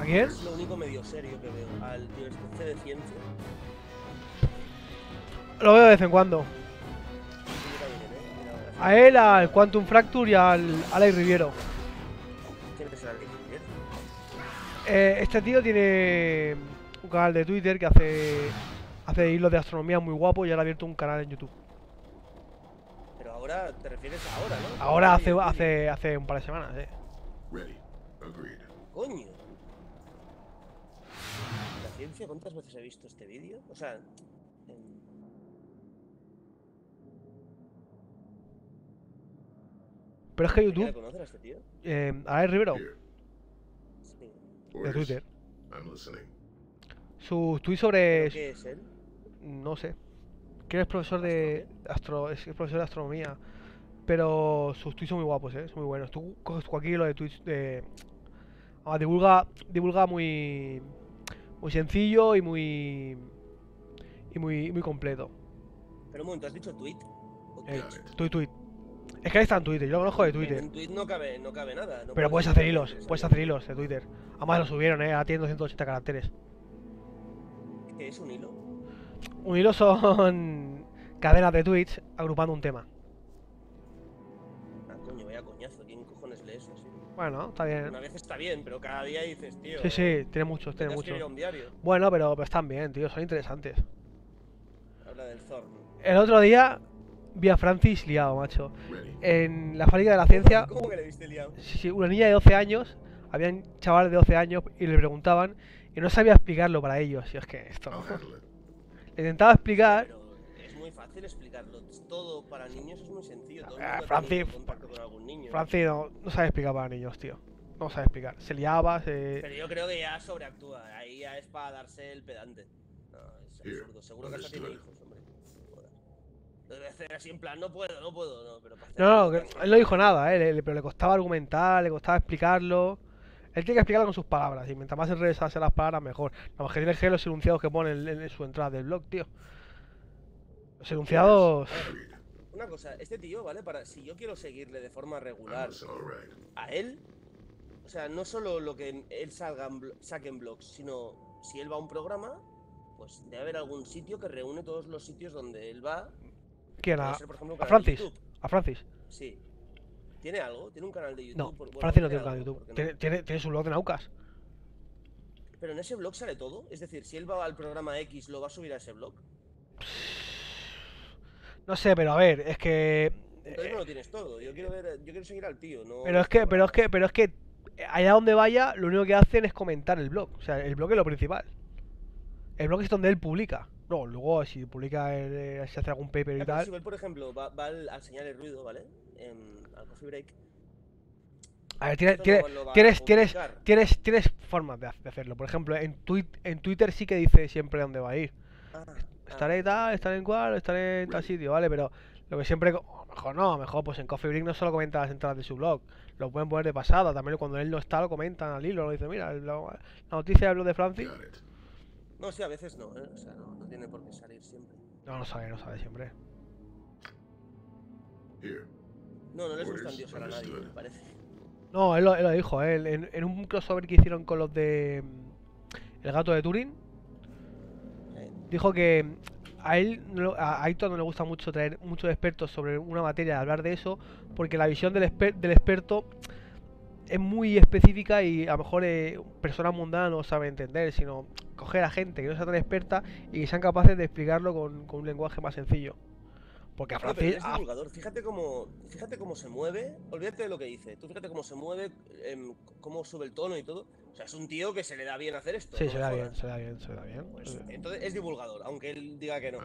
[SPEAKER 1] ¿A quién?
[SPEAKER 7] Es lo único medio serio que veo. Al tío este C de ciencia.
[SPEAKER 1] Lo veo de vez en cuando. A él, al Quantum Fracture y al Alex Riviero.
[SPEAKER 7] ¿Quién es el Alex Rivier?
[SPEAKER 1] Eh, este tío tiene un canal de Twitter que hace hace hilos de astronomía muy guapo y ahora ha abierto un canal en YouTube.
[SPEAKER 7] Pero ahora te refieres a ahora, ¿no?
[SPEAKER 1] Ahora hace, hace, hace un par de semanas, eh.
[SPEAKER 2] Ready. Agreed.
[SPEAKER 7] Coño. ¿Cuántas veces he visto este vídeo? O sea, en-
[SPEAKER 1] Pero es que
[SPEAKER 7] ¿me queda
[SPEAKER 1] YouTube,
[SPEAKER 7] conocer a este tío?
[SPEAKER 1] eh, Alex Rivero,
[SPEAKER 2] Here.
[SPEAKER 7] Sí.
[SPEAKER 1] de. Twitter,
[SPEAKER 2] I'm listening.
[SPEAKER 1] sus tweets sobre...
[SPEAKER 7] ¿Qué es él?
[SPEAKER 1] No sé. Que es profesor de astro, es profesor de astronomía. Pero sus tweets son muy guapos, eh, son muy buenos. Tú coges cualquier hilo de tweets de. ah, divulga, divulga muy. Muy sencillo y muy. Y muy, muy completo.
[SPEAKER 7] Pero un momento, ¿has dicho tweet? ¿O
[SPEAKER 1] Eh, tweet, tweet. Es que ahí está en Twitter, yo lo conozco de
[SPEAKER 7] En
[SPEAKER 1] Twitter.
[SPEAKER 7] un tweet no cabe, no cabe nada. no
[SPEAKER 1] Pero puedes hacer hilos, puedes hacer hilos de Twitter. Además lo subieron, eh, ahora tiene 280 caracteres.
[SPEAKER 7] ¿Qué es un hilo?
[SPEAKER 1] Un hilo son cadenas de tweets agrupando un tema. Bueno, está bien.
[SPEAKER 7] Una vez está bien, pero cada día dices, tío.
[SPEAKER 1] Sí, sí, tiene muchos, tiene muchos.
[SPEAKER 7] un diario.
[SPEAKER 1] Bueno, pero, pero están bien, tío, son interesantes.
[SPEAKER 7] Habla del Thorn.
[SPEAKER 1] El otro día vi a Francis liado, macho. En la fábrica de la ciencia,
[SPEAKER 7] ¿Cómo que le viste liado?
[SPEAKER 1] sí, sí, una niña de 12 años, habían chavales de 12 años y le preguntaban y no sabía explicarlo para ellos. Y es que esto. Le intentaba explicar.
[SPEAKER 7] Pero es muy fácil explicarlo. Todo para niños es muy sencillo. Todo ha
[SPEAKER 1] Francis,
[SPEAKER 7] tenido contacto con algún niño.
[SPEAKER 1] Francis no, no sabe explicar para niños, tío. No sabe explicar. Se liaba, se.
[SPEAKER 7] Pero yo creo que ya sobreactúa. Ahí ya es para darse el pedante. No, es absurdo. Seguro que hasta tiene hijos, hombre. Lo debe hacer así en plan, no puedo, no puedo, no. Pero para
[SPEAKER 1] No, no, él no dijo nada, eh, le- pero le costaba argumentar, le costaba explicarlo. Él tiene que explicarlo con sus palabras, y mientras más enredadas sean las palabras, mejor. Nada más que tiene que los enunciados que pone en, en su entrada del blog, tío. Los enunciados.
[SPEAKER 7] Una cosa, este tío, ¿vale? Para si yo quiero seguirle de forma regular a él, o sea, no solo lo que él salga en saque en blogs, sino si él va a un programa, pues debe haber algún sitio que reúne todos los sitios donde él va.
[SPEAKER 1] ¿Quién? A,
[SPEAKER 7] ser, por ejemplo, un
[SPEAKER 1] a Francis.
[SPEAKER 7] YouTube.
[SPEAKER 1] ¿A Francis?
[SPEAKER 7] Sí. ¿Tiene algo? ¿Tiene un canal de YouTube?
[SPEAKER 1] No,
[SPEAKER 7] Por- bueno,
[SPEAKER 1] Francis no tiene un canal de YouTube. Tiene, tiene, tiene su blog de Naucas.
[SPEAKER 7] Pero en ese blog sale todo. Es decir, si él va al programa X, ¿lo va a subir a ese blog?
[SPEAKER 1] No sé, pero a ver, es que.
[SPEAKER 7] Entonces no lo tienes todo. Yo quiero ver, yo quiero seguir al tío, no.
[SPEAKER 1] Pero es que, pero es que, pero es que allá donde vaya, lo único que hacen es comentar el blog. O sea, el blog es lo principal. El blog es donde él publica. No, luego si publica, eh, si hace algún paper y tal.
[SPEAKER 7] si él, por ejemplo, va, va al, al señal de ruido, ¿vale? En- al coffee break.
[SPEAKER 1] A ver, tiene- tiene-
[SPEAKER 7] no
[SPEAKER 1] tienes, tienes, tienes, tienes formas de hacerlo. Por ejemplo, en, tuit, en Twitter sí que dice siempre dónde va a ir.
[SPEAKER 7] Ah,
[SPEAKER 1] Estaré tal, estaré en cual, estaré en tal sitio, ¿vale? Pero lo que siempre... o mejor no, mejor pues en Coffee Break no solo comenta las entradas de su blog. Lo pueden poner de pasada. También cuando él no está lo comentan al hilo. Lo dicen, mira, el blog- la noticia del blog de Francis.
[SPEAKER 7] No, sí, a veces no, ¿eh? O sea, no, no tiene por qué salir siempre.
[SPEAKER 1] No, no sabe, no sabe siempre.
[SPEAKER 2] Here.
[SPEAKER 7] No, no les gusta
[SPEAKER 2] Orders
[SPEAKER 7] Dios a nadie, me parece.
[SPEAKER 1] No, él lo, él lo dijo, él, en, en un crossover que hicieron con los de mm, El gato de Turing,
[SPEAKER 7] Eh,
[SPEAKER 1] dijo que a él, a Aitor no le gusta mucho traer muchos expertos sobre una materia, hablar de eso, porque la visión del, exper- del experto es muy específica y a lo mejor eh, personas mundanas no saben entender, sino coger a gente que no sea tan experta y que sean capaces de explicarlo con un lenguaje más sencillo. Porque a Francis...
[SPEAKER 7] él es
[SPEAKER 1] a-
[SPEAKER 7] divulgador. Fíjate cómo, fíjate cómo se mueve. Olvídate de lo que dice. Tú fíjate cómo se mueve, em, cómo sube el tono y todo. O sea, es un tío que se le da bien hacer esto.
[SPEAKER 1] sí,
[SPEAKER 7] no
[SPEAKER 1] se da bien, se da bien, se da bien.
[SPEAKER 7] Pues, entonces es divulgador, aunque él diga que no.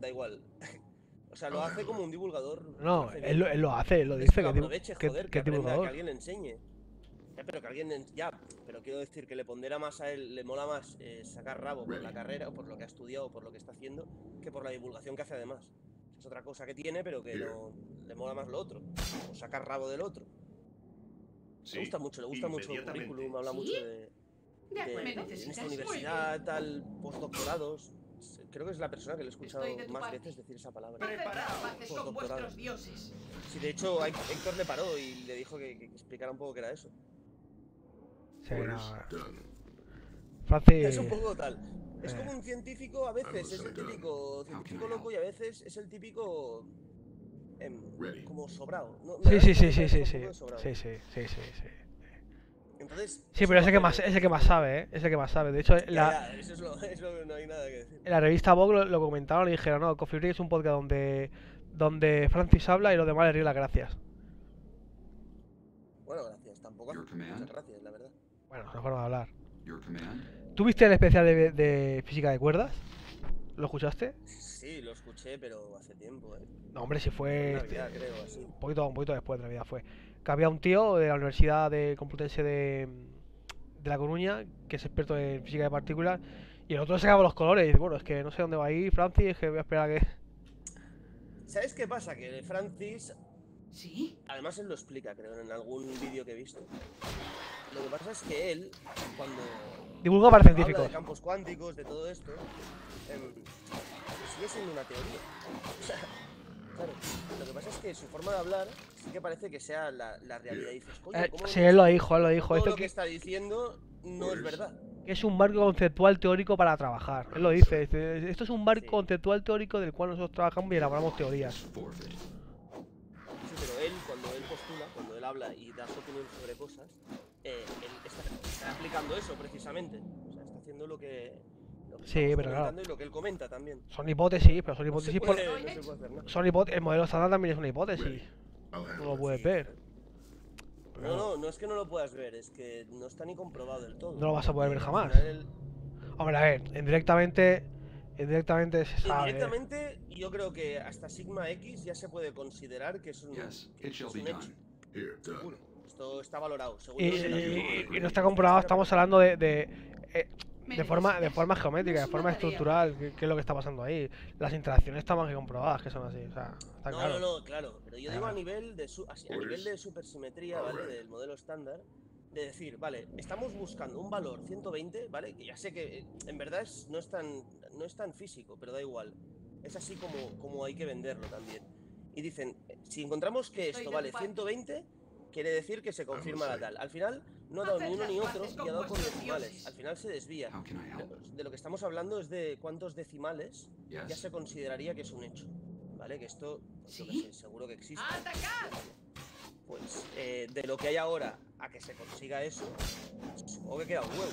[SPEAKER 7] Da igual. O sea, lo hace como un divulgador.
[SPEAKER 1] No, él, lo- él lo hace, él lo dice
[SPEAKER 7] que aproveche,
[SPEAKER 1] que-
[SPEAKER 7] joder,
[SPEAKER 1] que
[SPEAKER 7] que,
[SPEAKER 1] es
[SPEAKER 7] aprenda, que
[SPEAKER 1] divulgador.
[SPEAKER 7] alguien le enseñe. Ya, pero que alguien, le en- ya, pero quiero decir que le pondera más a él, le mola más eh, sacar rabo por la carrera o por lo que ha estudiado o por lo que está haciendo que por la divulgación que hace además. Es otra cosa que tiene, pero que no, le mola más lo otro. O sacar rabo del otro.
[SPEAKER 5] Sí,
[SPEAKER 7] le gusta mucho, le gusta mucho el currículum, habla
[SPEAKER 3] ¿Sí?
[SPEAKER 7] mucho de,
[SPEAKER 3] De
[SPEAKER 7] de-
[SPEAKER 3] acuerdo.
[SPEAKER 6] Me
[SPEAKER 7] en esta universidad, tal, postdoctorados. Creo que es la persona que le he escuchado
[SPEAKER 6] de
[SPEAKER 7] más
[SPEAKER 6] parte.
[SPEAKER 7] veces decir esa palabra.
[SPEAKER 6] Preparaos con vuestros dioses.
[SPEAKER 7] Sí, de hecho, Héctor le paró y le dijo que, que explicara un poco qué era eso.
[SPEAKER 1] Sí,
[SPEAKER 2] Orders
[SPEAKER 1] no. Francis...
[SPEAKER 7] Es un poco tal. Es
[SPEAKER 1] Eh.
[SPEAKER 7] como un científico, a veces es el típico científico loco y a veces es el típico. em, como sobrado.
[SPEAKER 1] Sí, sí, sí, sí, sí, sí. Sí, sí, sí, sí.
[SPEAKER 7] Entonces.
[SPEAKER 1] Sí, pero es el que más, es el que más sabe, ¿eh? Es el que más sabe. De hecho, en
[SPEAKER 7] Ya,
[SPEAKER 1] la,
[SPEAKER 7] ya, eso es lo, es lo que no hay nada que decir.
[SPEAKER 1] en la revista Vogue lo, lo comentaron y dijeron, no, Coffee Break es un podcast donde, donde Francis habla y los demás le ríen las gracias.
[SPEAKER 7] Bueno, gracias. Tampoco muchas gracias, la verdad.
[SPEAKER 1] Bueno, es una forma de hablar.
[SPEAKER 4] Your command?
[SPEAKER 1] ¿Tú viste el especial de, de física de cuerdas? ¿Lo escuchaste?
[SPEAKER 7] Sí, lo escuché, pero hace tiempo, eh.
[SPEAKER 1] No, hombre, si fue...
[SPEAKER 7] Navidad, creo, así.
[SPEAKER 1] un poquito, un poquito después de Navidad fue. Que había un tío de la Universidad de Complutense de, de La Coruña, que es experto en física de partículas, y el otro sacaba los colores y dice, bueno, es que no sé dónde va a ir Francis, es que voy a esperar a que...
[SPEAKER 7] ¿Sabes qué pasa? Que Francis
[SPEAKER 6] ¿Sí?
[SPEAKER 7] Además él lo explica, creo, en algún vídeo que he visto. Lo que pasa es que él, cuando
[SPEAKER 1] Divulga para científicos.
[SPEAKER 7] de campos cuánticos, de todo esto, em, sigue siendo una teoría. O sea, claro, lo que pasa es que su forma de hablar sí que parece que sea la, la realidad. Y dices, coño,
[SPEAKER 1] Eh,
[SPEAKER 7] ¿cómo
[SPEAKER 1] sí, él lo dijo, él lo dijo.
[SPEAKER 7] todo
[SPEAKER 1] Esto
[SPEAKER 7] lo que
[SPEAKER 1] que,
[SPEAKER 7] está diciendo no es verdad?
[SPEAKER 1] que es un marco conceptual teórico para trabajar. Él lo dice. dice, Esto es un marco
[SPEAKER 7] Sí.
[SPEAKER 1] conceptual teórico del cual nosotros trabajamos y elaboramos teorías.
[SPEAKER 7] Sí, pero él, cuando él postula, cuando él habla y da su opinión sobre cosas, eh, él está, está aplicando eso precisamente. O sea, está haciendo lo que, Lo que
[SPEAKER 1] Sí, pero claro.
[SPEAKER 7] comentando Y lo que él comenta también.
[SPEAKER 1] Son hipótesis, pero son
[SPEAKER 7] No se
[SPEAKER 1] hipótesis por...
[SPEAKER 7] puede, no se puede hacer nada.
[SPEAKER 1] Son hipótesis. El modelo estándar también es una hipótesis. No lo
[SPEAKER 2] it.
[SPEAKER 1] puedes ver.
[SPEAKER 7] No, no, no es que no lo puedas ver, es que no está ni comprobado del todo.
[SPEAKER 1] No lo vas a poder ver jamás.
[SPEAKER 7] el-
[SPEAKER 1] Hombre, a ver, indirectamente... Indirectamente se sabe.
[SPEAKER 7] Indirectamente, yo creo que hasta Sigma X ya se puede considerar que es un,
[SPEAKER 4] Yes,
[SPEAKER 7] que
[SPEAKER 4] it shall
[SPEAKER 7] es
[SPEAKER 4] be done.
[SPEAKER 7] hecho.
[SPEAKER 2] Here.
[SPEAKER 7] Esto está valorado, seguro.
[SPEAKER 1] Y,
[SPEAKER 7] que sí.
[SPEAKER 1] y- y no está comprobado, estamos hablando de, de, eh,
[SPEAKER 6] ¿Me
[SPEAKER 1] de forma, de forma geométrica, de forma estructural, que, que es lo que está pasando ahí. Las interacciones están más que comprobadas, que son así, o sea, está
[SPEAKER 7] No,
[SPEAKER 1] claro.
[SPEAKER 7] no, no, claro. Pero yo digo a nivel de su, así, a
[SPEAKER 2] Pues,
[SPEAKER 7] nivel de supersimetría, ¿vale? Del modelo estándar. De decir, vale, estamos buscando un valor 120, ¿vale? Que ya sé que eh, en verdad es- no, es tan, no es tan físico, pero da igual. Es así como, como hay que venderlo también. Y dicen, si encontramos que esto vale
[SPEAKER 6] tu parte.
[SPEAKER 7] 120, quiere decir que se confirma la
[SPEAKER 2] sí.
[SPEAKER 7] tal. Al final no ha dado ni uno ni otro y ha dado con decimales. Al final se desvía. De lo que estamos hablando es de cuántos decimales ya se consideraría que es un hecho. ¿Vale? Que esto, pues, yo
[SPEAKER 6] ¿Sí?
[SPEAKER 7] sé, seguro que existe. Pues eh, de lo que hay ahora a que se consiga eso, supongo que queda un huevo.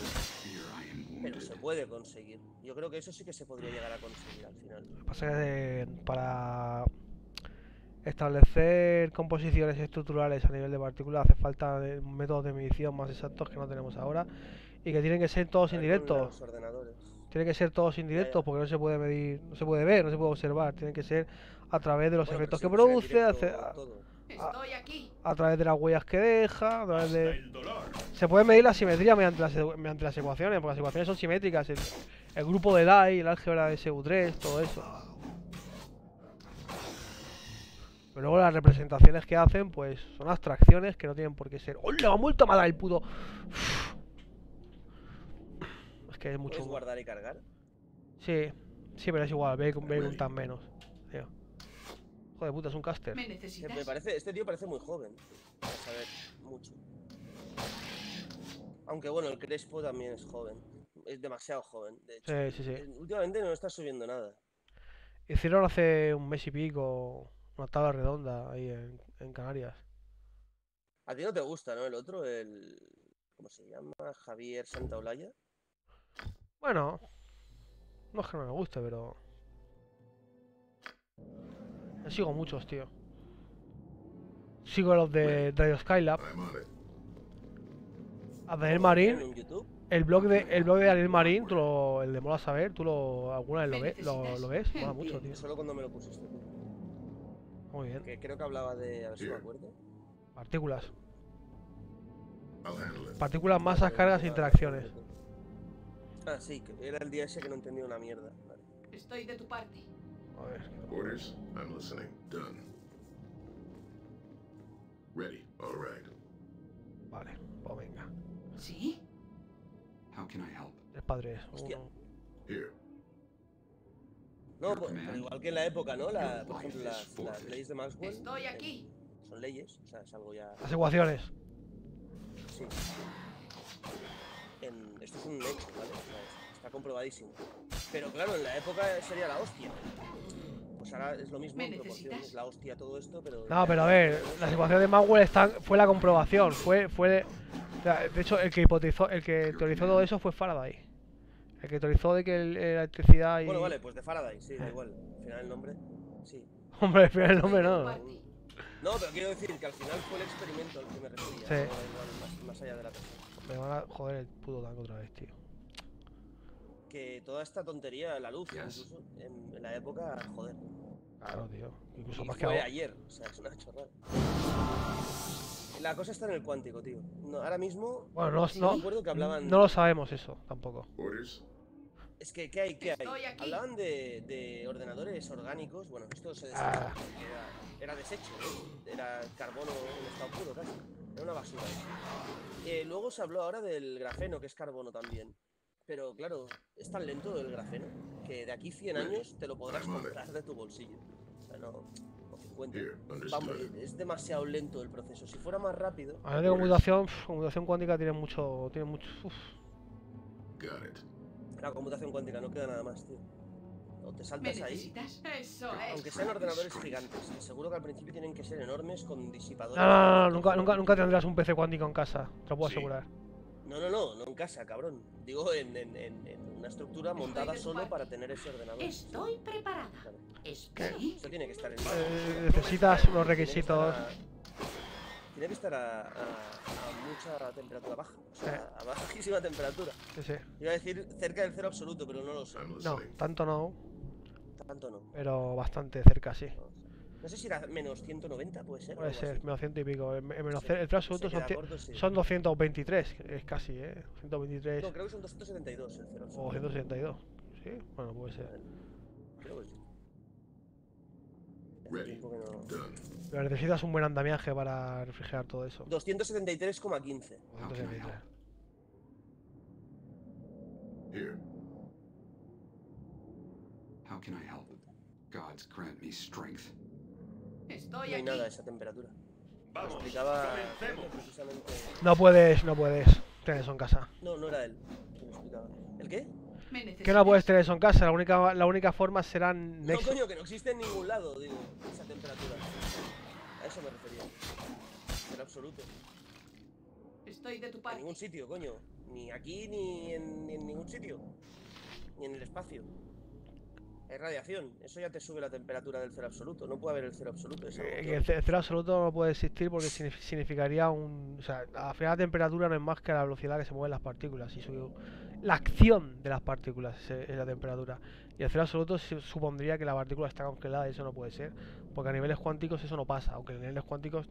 [SPEAKER 7] Pero se puede conseguir. Yo creo que eso sí que se podría llegar a conseguir al final.
[SPEAKER 1] Lo que pasa es que eh, para establecer composiciones estructurales a nivel de partículas hace falta métodos de medición más exactos que no tenemos ahora y que tienen que ser todos indirectos. Tienen que ser todos indirectos porque no se puede medir, no se puede ver, no se puede observar. Tienen que ser a través de los
[SPEAKER 7] Bueno,
[SPEAKER 1] efectos que produce,
[SPEAKER 7] directo
[SPEAKER 1] hace- a,
[SPEAKER 7] todo.
[SPEAKER 6] Estoy aquí.
[SPEAKER 1] a través de las huellas que deja, a través de... Se puede medir la simetría mediante las, mediante las ecuaciones, porque las ecuaciones son simétricas. El, el grupo de Lie, el álgebra de SU3, todo eso. Pero luego las representaciones que hacen, pues son abstracciones que no tienen por qué ser. ¡Hola! ¡Me ha vuelto a matar el puto! Es que es mucho.
[SPEAKER 7] ¿Puedes guardar y cargar?
[SPEAKER 1] Sí, sí, pero es igual. Ve, ve con tan menos. Tío. Joder, puta, es un caster.
[SPEAKER 6] ¿Me necesitas?
[SPEAKER 7] me parece, este tío parece muy joven. Para saber mucho. Aunque bueno, el Crespo también es joven. Es demasiado joven, de hecho.
[SPEAKER 1] Sí, sí, sí.
[SPEAKER 7] Eh, Últimamente no está subiendo nada.
[SPEAKER 1] Hicieron hace un mes y pico una tabla redonda ahí en, en Canarias.
[SPEAKER 7] A ti no te gusta, ¿no? El otro, el. ¿Cómo se llama? Javier Santaolalla.
[SPEAKER 1] Bueno, no es que no me guste, pero. Yo sigo muchos, tío. Sigo los de Radio Skylab, a Daniel
[SPEAKER 7] ¿En
[SPEAKER 1] Marín. El blog de el blog de Daniel Marín, tú lo, el de Mola Saber, tú lo alguna vez lo,
[SPEAKER 6] ¿Me
[SPEAKER 1] ves lo, ves, mola mucho, tío.
[SPEAKER 7] Solo cuando me lo pusiste tú.
[SPEAKER 1] Muy bien.
[SPEAKER 7] Que creo que hablaba de. A ver si me acuerdo.
[SPEAKER 1] Partículas. Partículas, masas, cargas e interacciones.
[SPEAKER 7] Ah, sí, que era el día ese que no entendía una mierda. Vale.
[SPEAKER 6] Estoy de tu parte.
[SPEAKER 1] A ver.
[SPEAKER 2] Orders? I'm listening. Done. Ready. All right.
[SPEAKER 1] Vale, pues venga.
[SPEAKER 6] ¿Sí?
[SPEAKER 4] How can I help?
[SPEAKER 1] Tres padres.
[SPEAKER 7] Hostia.
[SPEAKER 1] Uno.
[SPEAKER 2] Here.
[SPEAKER 7] No,
[SPEAKER 4] Your
[SPEAKER 7] pues, pero
[SPEAKER 4] command.
[SPEAKER 7] igual que en la época, ¿no? La, por ejemplo, las, leyes de Maxwell.
[SPEAKER 6] Estoy
[SPEAKER 7] eh,
[SPEAKER 6] aquí.
[SPEAKER 7] Son leyes, o sea, es algo ya.
[SPEAKER 1] Las ecuaciones.
[SPEAKER 7] Sí. En, esto es un hecho, ¿vale? O sea, está comprobadísimo. Pero claro, en la época sería la hostia. Pues ahora es lo mismo es la hostia todo esto, pero.
[SPEAKER 1] No, pero a ver, las ecuaciones de Maxwell están, fue la comprobación, fue, fue, o sea, de hecho el que hipotizó, el que teorizó todo eso fue Faraday, el que teorizó de que el- la electricidad y,
[SPEAKER 7] Bueno, vale, pues de Faraday, sí, da igual. Al final el nombre, sí.
[SPEAKER 1] hombre, al final el nombre no.
[SPEAKER 7] No, pero quiero decir que al final fue el experimento al que me refería.
[SPEAKER 1] Sí.
[SPEAKER 7] no igual, más, más allá de la persona.
[SPEAKER 1] me van a joder el puto tanque otra vez, tío.
[SPEAKER 7] Que toda esta tontería, la luz,
[SPEAKER 4] Yes.
[SPEAKER 7] incluso, en, en la época, joder.
[SPEAKER 1] Claro, tío, incluso
[SPEAKER 7] Y
[SPEAKER 1] más que
[SPEAKER 7] fue
[SPEAKER 1] ahora.
[SPEAKER 7] ayer, o sea, es una chorrada. La cosa está en el cuántico, tío. No, ahora mismo,
[SPEAKER 1] Bueno, no,
[SPEAKER 7] sí
[SPEAKER 1] no,
[SPEAKER 7] me acuerdo que hablaban.
[SPEAKER 1] no lo sabemos eso tampoco.
[SPEAKER 2] Orders?
[SPEAKER 7] Es que, ¿qué hay? ¿Qué hay? Hablaban de, de ordenadores orgánicos. Bueno, esto se
[SPEAKER 1] Ah.
[SPEAKER 7] desecha. porque Era, era desecho, ¿eh? Era carbono en estado puro casi. Era una basura. Eh, luego se habló ahora del grafeno, que es carbono también. Pero claro, es tan lento el grafeno que de aquí 100 años te lo podrás comprar de tu bolsillo. O sea, no. O 50.
[SPEAKER 2] Here.
[SPEAKER 7] Vamos, es demasiado lento el proceso. Si fuera más rápido.
[SPEAKER 1] A de computación, computación cuántica tiene mucho, tiene mucho, uf,
[SPEAKER 2] Got it.
[SPEAKER 7] La computación cuántica no queda nada más, tío. O te
[SPEAKER 6] ¿Me
[SPEAKER 7] saltas ahí.
[SPEAKER 6] Eso
[SPEAKER 7] Aunque
[SPEAKER 6] es.
[SPEAKER 7] sean ordenadores gigantes, que seguro que al principio tienen que ser enormes con disipadores.
[SPEAKER 1] No, no, no, no, nunca, nunca, nunca tendrás un PC cuántico en casa, te lo puedo
[SPEAKER 5] Sí.
[SPEAKER 1] asegurar.
[SPEAKER 7] No, no, no, no en casa, cabrón. Digo en, en- en- en una estructura
[SPEAKER 6] Estoy
[SPEAKER 7] montada solo para tener ese ordenador.
[SPEAKER 3] Estoy preparada.
[SPEAKER 6] ¿Sí?
[SPEAKER 7] Eso tiene que estar en.
[SPEAKER 1] Eh, necesitas unos requisitos.
[SPEAKER 7] Tiene que estar a, a- a mucha temperatura baja. O sea, a bajísima temperatura.
[SPEAKER 1] Sí, sí.
[SPEAKER 7] Iba a decir cerca del cero absoluto, pero no lo sé.
[SPEAKER 1] No, tanto no,
[SPEAKER 7] Tanto no.
[SPEAKER 1] pero bastante cerca, sí.
[SPEAKER 7] No sé si era menos 190, puede ser.
[SPEAKER 1] Puede ser,
[SPEAKER 7] así.
[SPEAKER 1] menos ciento y pico. En en menos
[SPEAKER 7] Sí,
[SPEAKER 1] el absoluto son,
[SPEAKER 7] corto, sí.
[SPEAKER 1] son 223, que es casi, ¿eh? 123
[SPEAKER 7] No, creo que son 272 el cero
[SPEAKER 1] o
[SPEAKER 7] absoluto.
[SPEAKER 1] 172. Sí, bueno, puede ser.
[SPEAKER 7] Creo que sí.
[SPEAKER 2] Ready.
[SPEAKER 7] no-.
[SPEAKER 1] Pero necesitas un buen andamiaje para refrigerar todo eso.
[SPEAKER 7] 273,15.
[SPEAKER 4] How can I
[SPEAKER 1] 273.
[SPEAKER 4] help?
[SPEAKER 2] Here.
[SPEAKER 4] How can I help? Gods grant me strength.
[SPEAKER 6] Estoy
[SPEAKER 7] No hay
[SPEAKER 6] aquí.
[SPEAKER 7] nada a esa temperatura. Lo
[SPEAKER 5] Vamos,
[SPEAKER 7] explicaba precisamente.
[SPEAKER 1] No puedes, no puedes tener eso en casa.
[SPEAKER 7] No, no era él. ¿El qué?
[SPEAKER 6] ¿Me
[SPEAKER 1] Que no puedes tener eso en casa, la única, la única forma serán
[SPEAKER 7] No, coño, que no existe en ningún lado, digo, esa temperatura. A eso me refería. En absoluto.
[SPEAKER 6] Estoy de tu
[SPEAKER 7] En
[SPEAKER 6] parte.
[SPEAKER 7] ningún sitio, coño. Ni aquí ni en, ni en ningún sitio. Ni en el espacio. Hay radiación. Eso ya te sube la temperatura del cero absoluto. No puede haber el cero absoluto. Es
[SPEAKER 1] Eh, el, ce- el cero absoluto no puede existir porque signif- significaría un. O sea, al final la temperatura no es más que la velocidad a la que se mueven las partículas. Y su- la acción de las partículas es, es la temperatura. Y el cero absoluto supondría que la partícula está congelada y eso no puede ser. Porque a niveles cuánticos eso no pasa. Aunque en niveles cuánticos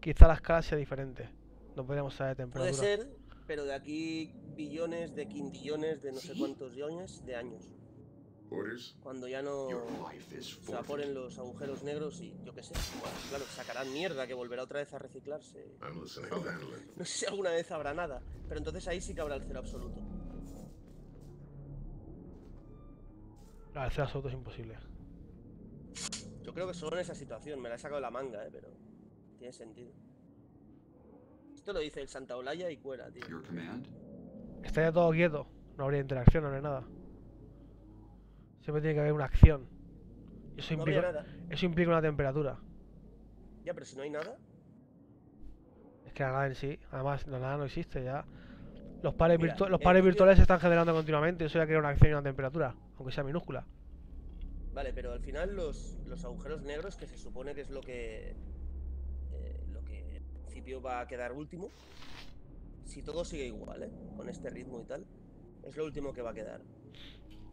[SPEAKER 1] quizá la escala sea diferente. No podríamos saber de
[SPEAKER 7] Puede
[SPEAKER 1] temperatura.
[SPEAKER 7] ser, pero de aquí billones, de quintillones, de no sé cuántos billones de años. Cuando ya no se evaporen
[SPEAKER 4] forfeit.
[SPEAKER 7] los agujeros negros y yo qué sé. Bueno, claro, sacarán mierda que volverá otra vez a reciclarse. No sé si alguna vez habrá nada, pero entonces ahí sí que habrá el cero absoluto.
[SPEAKER 1] No, el cero absoluto es imposible.
[SPEAKER 7] Yo creo que solo en esa situación, me la he sacado de la manga, eh, pero tiene sentido. Esto lo dice el Santa Olaya y Cuera, tío.
[SPEAKER 4] Command?
[SPEAKER 1] Estaría todo quieto. No habría interacción, no habría nada. Siempre tiene que haber una acción. Eso
[SPEAKER 7] No
[SPEAKER 1] implica,
[SPEAKER 7] nada.
[SPEAKER 1] eso implica una temperatura.
[SPEAKER 7] Ya, pero si no hay nada,
[SPEAKER 1] Es que la nada en sí, además la nada no existe ya. Los pares,
[SPEAKER 7] Mira,
[SPEAKER 1] virtu- los
[SPEAKER 7] el
[SPEAKER 1] pares
[SPEAKER 7] vídeo-
[SPEAKER 1] virtuales se están generando continuamente, eso ya crea una acción y una temperatura, aunque sea minúscula.
[SPEAKER 7] Vale, pero al final los, los agujeros negros, que se supone que es lo que. eh, lo que en principio va a quedar último. Si todo sigue igual, ¿eh? Con este ritmo y tal. Es lo último que va a quedar.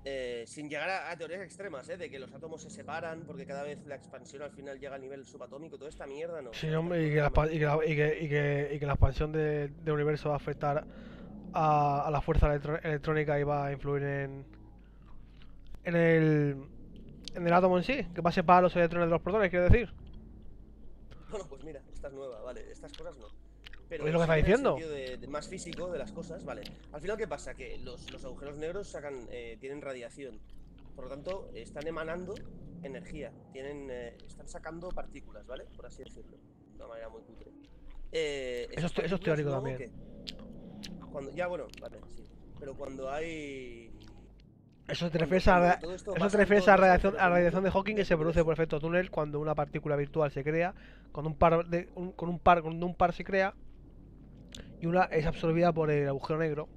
[SPEAKER 7] Eh, sin llegar a, a teorías extremas, ¿eh? De que los átomos se separan porque cada vez la expansión al final llega al nivel subatómico. Toda esta mierda, ¿no?
[SPEAKER 1] Sí, hombre, y que la, y que la- y que- y la expansión de- del universo va a afectar a, a la fuerza electro- electrónica y va a influir en, en el en el átomo en sí, que va a separar los electrones de los protones, quiero decir.
[SPEAKER 7] Bueno, pues mira, esta es nueva, vale, estas cosas no. Pero
[SPEAKER 1] ¿Es lo que está diciendo?
[SPEAKER 7] de- de más físico de las cosas, vale. Al final, ¿qué pasa? Que los, los agujeros negros sacan, eh, tienen radiación. Por lo tanto, están emanando energía. Tienen, eh, están sacando partículas, ¿vale? Por así decirlo. De una manera muy cutre. Eh,
[SPEAKER 1] Eso eso es teórico también.
[SPEAKER 7] ¿qué? Cuando, ya, bueno, vale, sí. Pero cuando hay...
[SPEAKER 1] Eso te refieres a,
[SPEAKER 7] esto
[SPEAKER 1] eso te refieres a radiación, a radiación de Hawking que se produce por efecto túnel cuando una partícula virtual se crea, cuando un par de, un- con un par cuando un par se crea y una es absorbida por el agujero negro.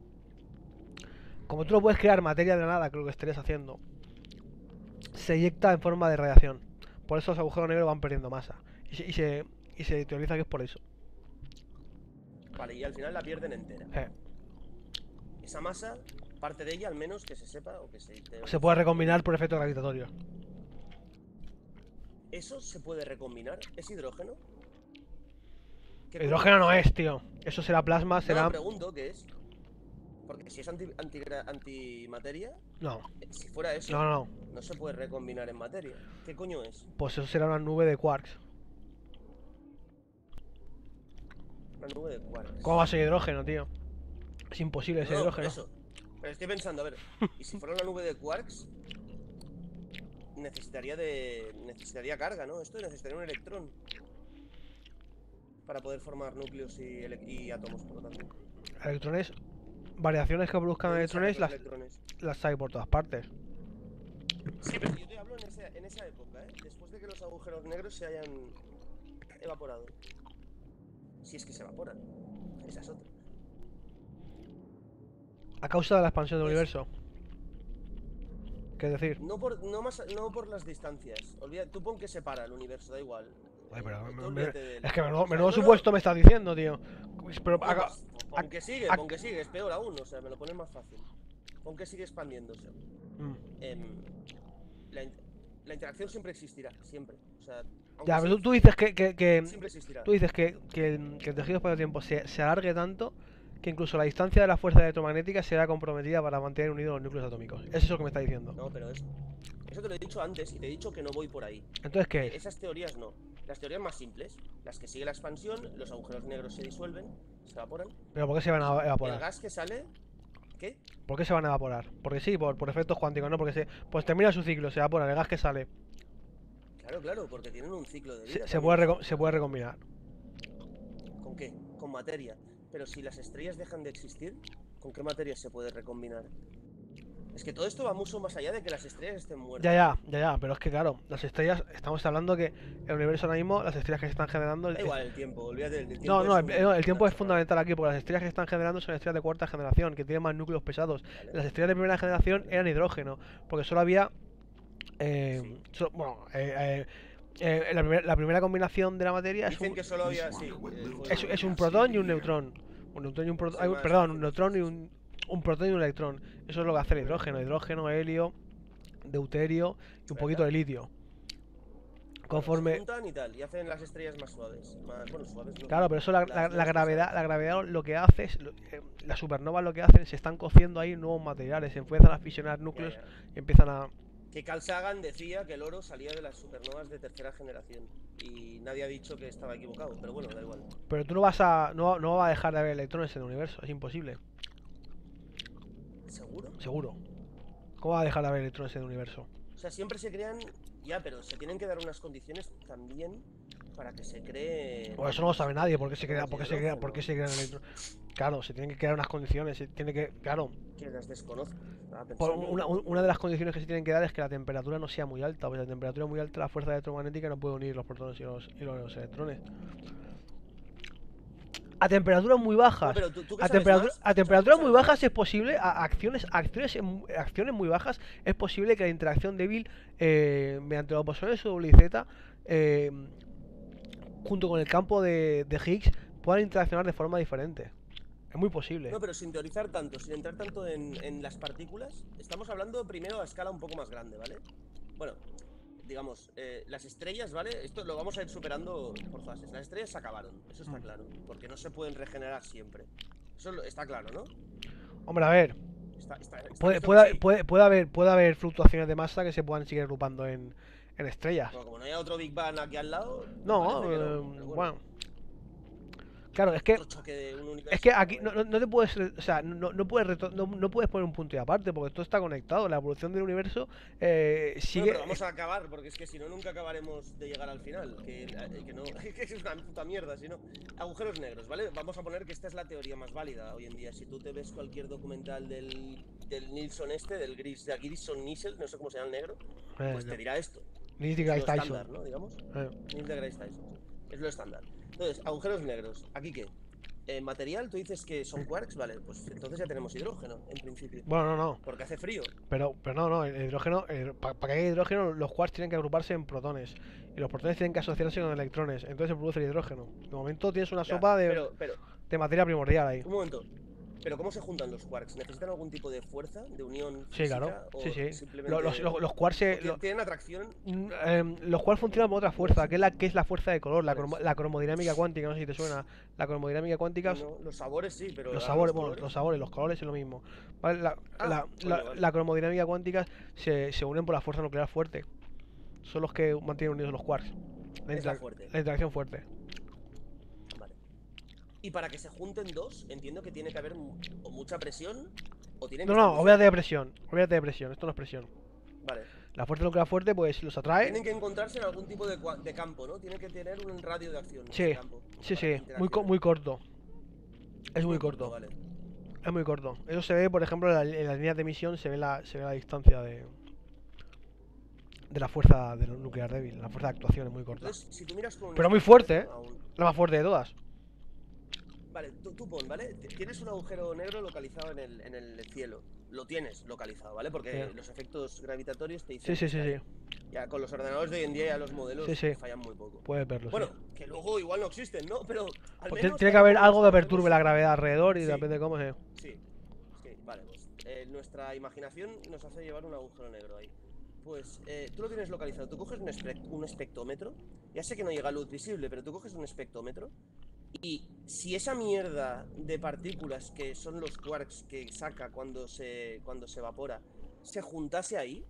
[SPEAKER 1] Como tú no puedes crear materia de la nada, creo que estarías haciendo, se eyecta en forma de radiación. Por eso los agujeros negros van perdiendo masa. Y se, y se, y se teoriza que es por eso.
[SPEAKER 7] Vale, y al final la pierden entera.
[SPEAKER 1] Eh,
[SPEAKER 7] Esa masa, parte de ella al menos que se sepa o que se...
[SPEAKER 1] se puede recombinar por efecto gravitatorio.
[SPEAKER 7] ¿Eso se puede recombinar? ¿Es hidrógeno? ¿Qué
[SPEAKER 1] Hidrógeno no es, tío. Eso será plasma,
[SPEAKER 7] No,
[SPEAKER 1] será...
[SPEAKER 7] pregunto qué es. Porque si es anti, antigra- antimateria,
[SPEAKER 1] No,
[SPEAKER 7] eh, si fuera eso,
[SPEAKER 1] no, no.
[SPEAKER 7] no se puede recombinar en materia. ¿Qué coño es?
[SPEAKER 1] Pues eso será una nube de quarks.
[SPEAKER 7] Una nube de quarks.
[SPEAKER 1] ¿Cómo va a ser hidrógeno, tío? Es imposible ser
[SPEAKER 7] No, por
[SPEAKER 1] hidrógeno.
[SPEAKER 7] eso. Pero estoy pensando, a ver, y si fuera una nube de quarks, necesitaría de. necesitaría carga, ¿no? Esto necesitaría un electrón. Para poder formar núcleos y, y átomos, por lo tanto.
[SPEAKER 1] Electrones, variaciones que produzcan
[SPEAKER 7] ¿Dónde
[SPEAKER 1] electrones las,
[SPEAKER 7] electrones?
[SPEAKER 1] las hay por todas partes.
[SPEAKER 7] Sí, pero yo te hablo en esa, en esa época, ¿eh? Después de que los agujeros negros se hayan evaporado. Si es que se evaporan. Esa es otra.
[SPEAKER 1] A causa de la expansión del universo. ¿Qué decir?
[SPEAKER 7] No por, no, más, no por las distancias. Olvida, tú pon que separa el universo, da igual.
[SPEAKER 1] Ay, pero me-
[SPEAKER 7] del-
[SPEAKER 1] Es que menudo, menudo supuesto me estás diciendo, tío. Pero haga-
[SPEAKER 7] pues, pon que sigue,
[SPEAKER 1] a-
[SPEAKER 7] pon que sigue, es peor aún, o sea, me lo pones más fácil. Pon que sigue expandiéndose.
[SPEAKER 1] Mm.
[SPEAKER 7] Em, la, la interacción siempre existirá, siempre. O sea, aunque
[SPEAKER 1] Ya, pero tú, dices que, que, que- tú dices que, que el, que el tejido espacio-tiempo se, se alargue tanto que incluso la distancia de la fuerza electromagnética será comprometida para mantener unidos los núcleos atómicos. Eso es lo que me está diciendo.
[SPEAKER 7] No, pero es, eso te lo he dicho antes y te he dicho que no voy por ahí.
[SPEAKER 1] Entonces, ¿qué
[SPEAKER 7] Eh,
[SPEAKER 1] es?
[SPEAKER 7] Esas teorías no. Las teorías más simples, las que sigue la expansión, los agujeros negros se disuelven, se evaporan.
[SPEAKER 1] ¿Pero por qué se van a
[SPEAKER 7] El
[SPEAKER 1] evaporar?
[SPEAKER 7] gas que sale, ¿qué?
[SPEAKER 1] ¿Por qué se van a evaporar? Porque sí, por, por efectos cuánticos, ¿no? Porque se, pues termina su ciclo, se evapora, el gas que sale
[SPEAKER 7] Claro, claro, porque tienen un ciclo de vida.
[SPEAKER 1] se, puede, se puede recombinar.
[SPEAKER 7] ¿Con qué? Con materia. Pero si las estrellas dejan de existir, ¿con qué materia se puede recombinar? Es que todo esto va mucho más allá de que las estrellas estén muertas.
[SPEAKER 1] Ya, ya, ya, ya, pero es que claro, las estrellas, estamos hablando que el universo ahora mismo, las estrellas que se están generando...
[SPEAKER 7] Da
[SPEAKER 1] es-
[SPEAKER 7] igual el tiempo, olvídate del tiempo.
[SPEAKER 1] No, no,
[SPEAKER 7] es
[SPEAKER 1] el,
[SPEAKER 7] un-
[SPEAKER 1] el- el tiempo es fundamental aquí, porque las estrellas que se están generando son estrellas de cuarta generación, que tienen más núcleos pesados. Las estrellas de primera generación eran hidrógeno, porque solo había... eh,
[SPEAKER 7] Sí.
[SPEAKER 1] solo- bueno, eh, eh, eh, la, primer- la primera combinación de la materia es un,
[SPEAKER 7] que solo había, sí. eh,
[SPEAKER 1] es, es un protón y un neutrón. Un neutrón y un protón... Perdón, un neutrón y un, un protón y un electrón. Eso es lo que hace el hidrógeno. Hidrógeno, helio, deuterio y un poquito de litio.
[SPEAKER 7] Se
[SPEAKER 1] Conforme...
[SPEAKER 7] juntan y tal, y hacen las estrellas más suaves. Más, bueno, suaves no.
[SPEAKER 1] Claro, pero eso la, la- la gravedad, la gravedad lo que hace es, lo- eh, las supernovas lo que hacen, se están cociendo ahí nuevos materiales, se empiezan a fisionar núcleos y empiezan a...
[SPEAKER 7] Que Carl Sagan decía que el oro salía de las supernovas de tercera generación. Y nadie ha dicho que estaba equivocado, pero bueno, da igual.
[SPEAKER 1] Pero tú no vas a, no, no va a dejar de haber electrones en el universo, es imposible,
[SPEAKER 7] ¿Seguro?
[SPEAKER 1] seguro. ¿Cómo va a dejar de haber electrones en el universo?
[SPEAKER 7] O sea, siempre se crean. Ya, pero se tienen que dar unas condiciones también para que se cree.
[SPEAKER 1] Bueno, eso no lo sabe nadie, ¿por qué se crea,
[SPEAKER 7] Supernovas
[SPEAKER 1] por qué
[SPEAKER 7] de
[SPEAKER 1] se crea,
[SPEAKER 7] hidrógeno,
[SPEAKER 1] por qué se crean electrones? Claro, se tienen que crear unas condiciones, se tiene que, claro,
[SPEAKER 7] Que las desconozco.
[SPEAKER 1] Por una, un- una de las condiciones que se tienen que dar es que la temperatura no sea muy alta, porque la temperatura muy alta la fuerza electromagnética no puede unir los protones y los, y los electrones. A temperaturas muy bajas,
[SPEAKER 7] tú, tú
[SPEAKER 1] a, temperatura- a temperaturas muy bajas es posible, a acciones, acciones, acciones muy bajas es posible que la interacción débil eh, mediante los bosones W y Z eh, junto con el campo de, de Higgs puedan interaccionar de forma diferente. Es muy posible.
[SPEAKER 7] No, pero sin teorizar tanto, sin entrar tanto en, en las partículas, estamos hablando primero a escala un poco más grande, ¿vale? Bueno, digamos, eh, las estrellas, ¿vale? Esto lo vamos a ir superando por fases. Las estrellas se acabaron, eso está
[SPEAKER 1] Mm.
[SPEAKER 7] claro, porque no se pueden regenerar siempre. Eso está claro, ¿no?
[SPEAKER 1] Hombre, a ver,
[SPEAKER 7] Está, está- está
[SPEAKER 1] puede, puede, puede, puede haber, puede haber fluctuaciones de masa que se puedan seguir agrupando en, en estrellas.
[SPEAKER 7] Bueno, como no haya otro Big Bang aquí al lado.
[SPEAKER 1] No, eh,
[SPEAKER 7] no,
[SPEAKER 1] bueno. Claro, es que Es que aquí no, no, no te puedes, o sea, no, no puedes no, no puedes poner un punto y aparte, porque todo está conectado. La evolución del universo eh, sigue.
[SPEAKER 7] pero vamos a acabar, porque es que si no, nunca acabaremos de llegar al final. Que, eh, que no, que es una puta mierda, si no. Agujeros negros, ¿vale? Vamos a poner que esta es la teoría más válida hoy en día. Si tú te ves cualquier documental del, del Nilsson este, del Gris, de Grisson Niesel, no sé cómo se llama el negro,
[SPEAKER 1] eh,
[SPEAKER 7] pues te dirá esto.
[SPEAKER 1] Neil deGrasse Tyson.
[SPEAKER 7] estándar, ¿no? Digamos.
[SPEAKER 1] eh.
[SPEAKER 7] Neil deGrasse Tyson. Es lo estándar. Entonces, agujeros negros. ¿Aquí qué? Eh, material, tú dices que son quarks, vale, pues entonces ya tenemos hidrógeno, en principio.
[SPEAKER 1] Bueno, no, no.
[SPEAKER 7] Porque hace frío.
[SPEAKER 1] Pero, pero no, no. El hidrógeno, para que haya hidrógeno, los quarks tienen que agruparse en protones. Y los protones tienen que asociarse con electrones. Entonces se produce el hidrógeno. De momento tienes una
[SPEAKER 7] Ya,
[SPEAKER 1] sopa de,
[SPEAKER 7] Pero, pero,
[SPEAKER 1] de materia primordial ahí.
[SPEAKER 7] Un momento. ¿Pero cómo se juntan los quarks? ¿Necesitan algún tipo de fuerza, de unión
[SPEAKER 1] Sí, claro.
[SPEAKER 7] física, o
[SPEAKER 1] Sí, sí.
[SPEAKER 7] simplemente-
[SPEAKER 1] Lo- Los, los, los quarks se-
[SPEAKER 7] ¿Tienen atracción?
[SPEAKER 1] Mm, em, los cuales funcionan por otra fuerza, que es la que es la fuerza de color, la, la cromodinámica cuántica, no sé si te suena. La cromodinámica cuántica,
[SPEAKER 7] No, los sabores sí, pero.
[SPEAKER 1] los
[SPEAKER 7] ah,
[SPEAKER 1] sabores, bueno,
[SPEAKER 7] colores.
[SPEAKER 1] los sabores, los colores es lo mismo. ¿vale? La,
[SPEAKER 7] Ah,
[SPEAKER 1] la-
[SPEAKER 7] coño,
[SPEAKER 1] la-
[SPEAKER 7] vale.
[SPEAKER 1] la cromodinámica cuántica se, se unen por la fuerza nuclear fuerte. Son los que mantienen unidos los quarks. La,
[SPEAKER 7] fuerte.
[SPEAKER 1] la interacción fuerte.
[SPEAKER 7] Y para que se junten dos, entiendo que tiene que haber o mucha presión o tienen que
[SPEAKER 1] No, no, olvídate de presión. Olvídate de presión, esto no es presión.
[SPEAKER 7] Vale.
[SPEAKER 1] La fuerza nuclear fuerte, pues los atrae.
[SPEAKER 7] Tienen que encontrarse en algún tipo de, campo, ¿no? Tienen que tener un radio de acción.
[SPEAKER 1] Sí,
[SPEAKER 7] campo,
[SPEAKER 1] Sí, sí,
[SPEAKER 7] que
[SPEAKER 1] muy, co- muy corto. Es muy corto.
[SPEAKER 7] Vale.
[SPEAKER 1] Es muy corto. Eso se ve, por ejemplo, en, la- en las líneas de emisión se ve la, se ve la distancia de, de la fuerza de nuclear débil. La fuerza de actuación es muy corta.
[SPEAKER 7] Entonces, si tú miras con
[SPEAKER 1] Pero muy fuerte, ¿eh?
[SPEAKER 7] un-
[SPEAKER 1] La más fuerte de todas.
[SPEAKER 7] Vale, tú, tú pon, ¿vale? Tienes un agujero negro localizado en el, en el cielo. Lo tienes localizado, ¿vale? Porque
[SPEAKER 1] Sí.
[SPEAKER 7] los efectos gravitatorios te
[SPEAKER 1] Sí,
[SPEAKER 7] dicen.
[SPEAKER 1] sí, sí, sí.
[SPEAKER 7] ahí. Ya con los ordenadores de hoy en día ya los modelos
[SPEAKER 1] Sí, sí.
[SPEAKER 7] fallan muy poco.
[SPEAKER 1] Puedes verlo.
[SPEAKER 7] Bueno,
[SPEAKER 1] sí.
[SPEAKER 7] que luego igual no existen, ¿no? Pero al
[SPEAKER 1] Pues
[SPEAKER 7] menos
[SPEAKER 1] tiene, que haber algo que perturbe la gravedad alrededor y
[SPEAKER 7] Sí.
[SPEAKER 1] depende de cómo se.
[SPEAKER 7] Sí, sí, vale, pues eh, nuestra imaginación nos hace llevar un agujero negro ahí. Pues eh, tú lo tienes localizado, tú coges un, espe- un espectómetro, ya sé que no llega luz visible, pero tú coges un espectómetro y si esa mierda de partículas que son los quarks que saca cuando se, cuando se evapora se juntase ahí,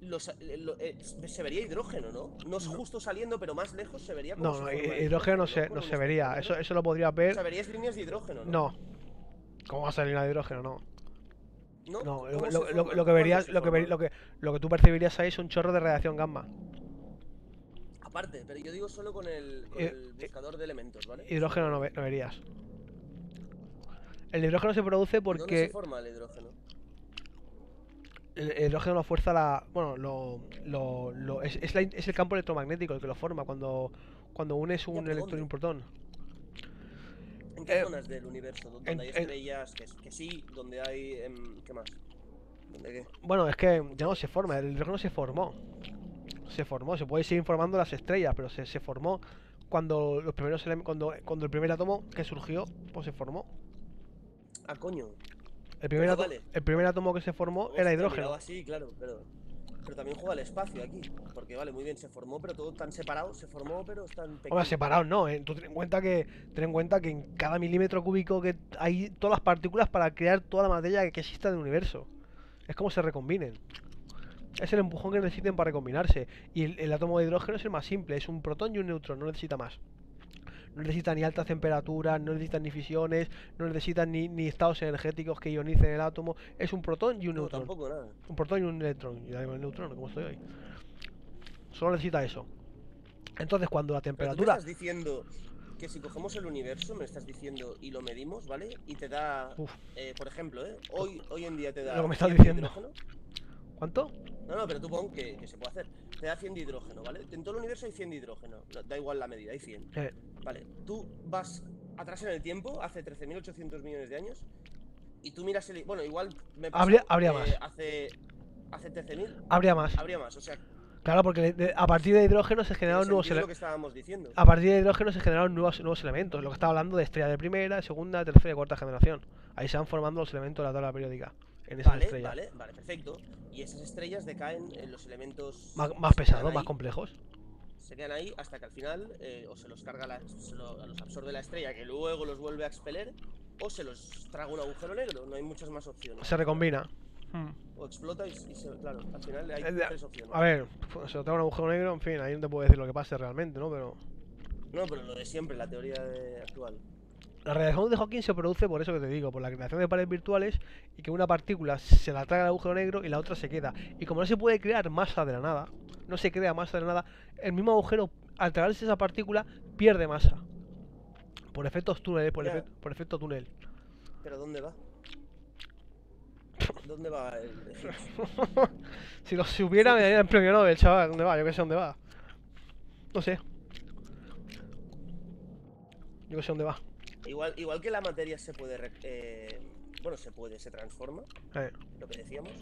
[SPEAKER 7] los- eh, lo- eh, se vería hidrógeno, ¿no? No es justo saliendo, pero más lejos se vería como
[SPEAKER 1] No,
[SPEAKER 7] si
[SPEAKER 1] no, hidrógeno no se, no se vería.
[SPEAKER 7] espectrómetro.
[SPEAKER 1] Eso, eso lo podrías
[SPEAKER 7] O
[SPEAKER 1] ver.
[SPEAKER 7] sea, verías líneas de hidrógeno, ¿no?
[SPEAKER 1] No. ¿Cómo va a salir una de hidrógeno? No.
[SPEAKER 7] ¿No?
[SPEAKER 1] No,
[SPEAKER 7] ¿Cómo
[SPEAKER 1] lo, lo- lo-
[SPEAKER 7] forman?
[SPEAKER 1] lo que
[SPEAKER 7] ¿Cuándo
[SPEAKER 1] verías, lo que, ver- lo, que, lo que tú percibirías ahí es un chorro de radiación gamma.
[SPEAKER 7] Aparte, pero yo digo solo con el, con el buscador de elementos, ¿vale?
[SPEAKER 1] Hidrógeno no, ve- no verías. El hidrógeno se produce
[SPEAKER 7] ¿Dónde se
[SPEAKER 1] porque
[SPEAKER 7] forma el hidrógeno?
[SPEAKER 1] el, hidrógeno lo fuerza la. Bueno, lo, es, es, la es el campo electromagnético el que lo forma cuando, cuando unes un electrón y un protón.
[SPEAKER 7] ¿En qué
[SPEAKER 1] Eh,
[SPEAKER 7] zonas del universo? Donde
[SPEAKER 1] en-
[SPEAKER 7] hay
[SPEAKER 1] en-
[SPEAKER 7] estrellas, que, que sí, donde hay... em, ¿Qué más? ¿Dónde qué?
[SPEAKER 1] Bueno, es que ya no se forma, el hidrógeno se formó. Se formó, se puede seguir formando las estrellas, pero se, se formó cuando los primeros cuando, cuando el primer átomo que surgió, pues se formó.
[SPEAKER 7] Ah, coño.
[SPEAKER 1] El primer, átomo,
[SPEAKER 7] vale.
[SPEAKER 1] el primer átomo que se formó
[SPEAKER 7] Hostia,
[SPEAKER 1] era hidrógeno.
[SPEAKER 7] así, claro, pero... Pero también juega el espacio aquí. Porque vale, muy bien, se formó, pero todo tan separado. Se formó, pero están pequeño.
[SPEAKER 1] Hombre, separados no, ¿eh? Ten en cuenta que ten en cuenta que en cada milímetro cúbico que hay todas las partículas para crear toda la materia que exista en el universo. Es como se recombinen. Es el empujón que necesiten para recombinarse. Y el, el átomo de hidrógeno es el más simple, es un protón y un neutrón, no necesita más. No necesita ni altas temperaturas, no necesita ni fisiones, no necesita ni, ni estados energéticos que ionicen el átomo. Es un protón y un
[SPEAKER 7] No,
[SPEAKER 1] neutrón.
[SPEAKER 7] tampoco nada.
[SPEAKER 1] Un protón y un electrón. Y el neutrón, como estoy hoy. Solo necesita eso. Entonces, cuando la
[SPEAKER 7] Pero tú me
[SPEAKER 1] temperatura.
[SPEAKER 7] estás diciendo que si cogemos el universo, me estás diciendo, y lo medimos, ¿vale? Y te da, eh, por ejemplo, ¿eh? Hoy, hoy en día te da...
[SPEAKER 1] Lo que me estás
[SPEAKER 7] 100 de
[SPEAKER 1] diciendo.
[SPEAKER 7] hidrógeno.
[SPEAKER 1] ¿Cuánto?
[SPEAKER 7] No, no, pero tú pon que, que se puede hacer. Te da 100 de hidrógeno, ¿vale? En todo el universo hay 100 de hidrógeno. no- da igual la medida, hay 100.
[SPEAKER 1] Eh,
[SPEAKER 7] Vale, tú vas atrás en el tiempo, hace 13.800 millones de años, y tú miras el... Bueno, igual me pasa,
[SPEAKER 1] Habría- habría
[SPEAKER 7] eh,
[SPEAKER 1] más.
[SPEAKER 7] Hace, hace 13.000,
[SPEAKER 1] habría más.
[SPEAKER 7] habría más. O sea,
[SPEAKER 1] Claro, porque a partir de hidrógeno se generaron nuevos
[SPEAKER 7] sentido lo
[SPEAKER 1] ele-
[SPEAKER 7] que estábamos diciendo.
[SPEAKER 1] A partir de hidrógeno se generaron nuevos, nuevos elementos. Lo que estaba hablando de estrella de primera, segunda, tercera y cuarta generación. Ahí se van formando los elementos de la tabla periódica. En esas
[SPEAKER 7] Vale,
[SPEAKER 1] estrellas.
[SPEAKER 7] vale, vale, perfecto. Y esas estrellas decaen en los elementos...
[SPEAKER 1] Más, pesados, más complejos.
[SPEAKER 7] Se quedan ahí hasta que al final eh, o se los carga la, se lo- los absorbe la estrella que luego los vuelve a expeler o se los traga un agujero negro. No hay muchas más opciones.
[SPEAKER 1] Se recombina. Hmm.
[SPEAKER 7] O explota y, y se, claro, al final hay
[SPEAKER 1] Eh,
[SPEAKER 7] tres opciones.
[SPEAKER 1] A ver, pues, se lo tengo un agujero negro, en fin, ahí no te puedo decir lo que pase realmente, ¿no? Pero.
[SPEAKER 7] No, pero lo de siempre, la teoría de- actual.
[SPEAKER 1] La radiación de Hawking se produce por eso que te digo, por la creación de paredes virtuales y que una partícula se la traga al agujero negro y la otra se queda. Y como no se puede crear masa de la nada, no se crea masa de la nada, el mismo agujero, al tragarse esa partícula, pierde masa. Por efectos túneles, por, efecto, por efecto túnel.
[SPEAKER 7] ¿Pero dónde va? ¿Dónde va el
[SPEAKER 1] si lo supiera me darían el premio Nobel, chaval. ¿Dónde va? Yo que sé dónde va. No sé. Yo que sé dónde va.
[SPEAKER 7] Igual, igual que la materia se puede... eh, bueno, se puede, se transforma,
[SPEAKER 1] Eh,
[SPEAKER 7] lo que decíamos.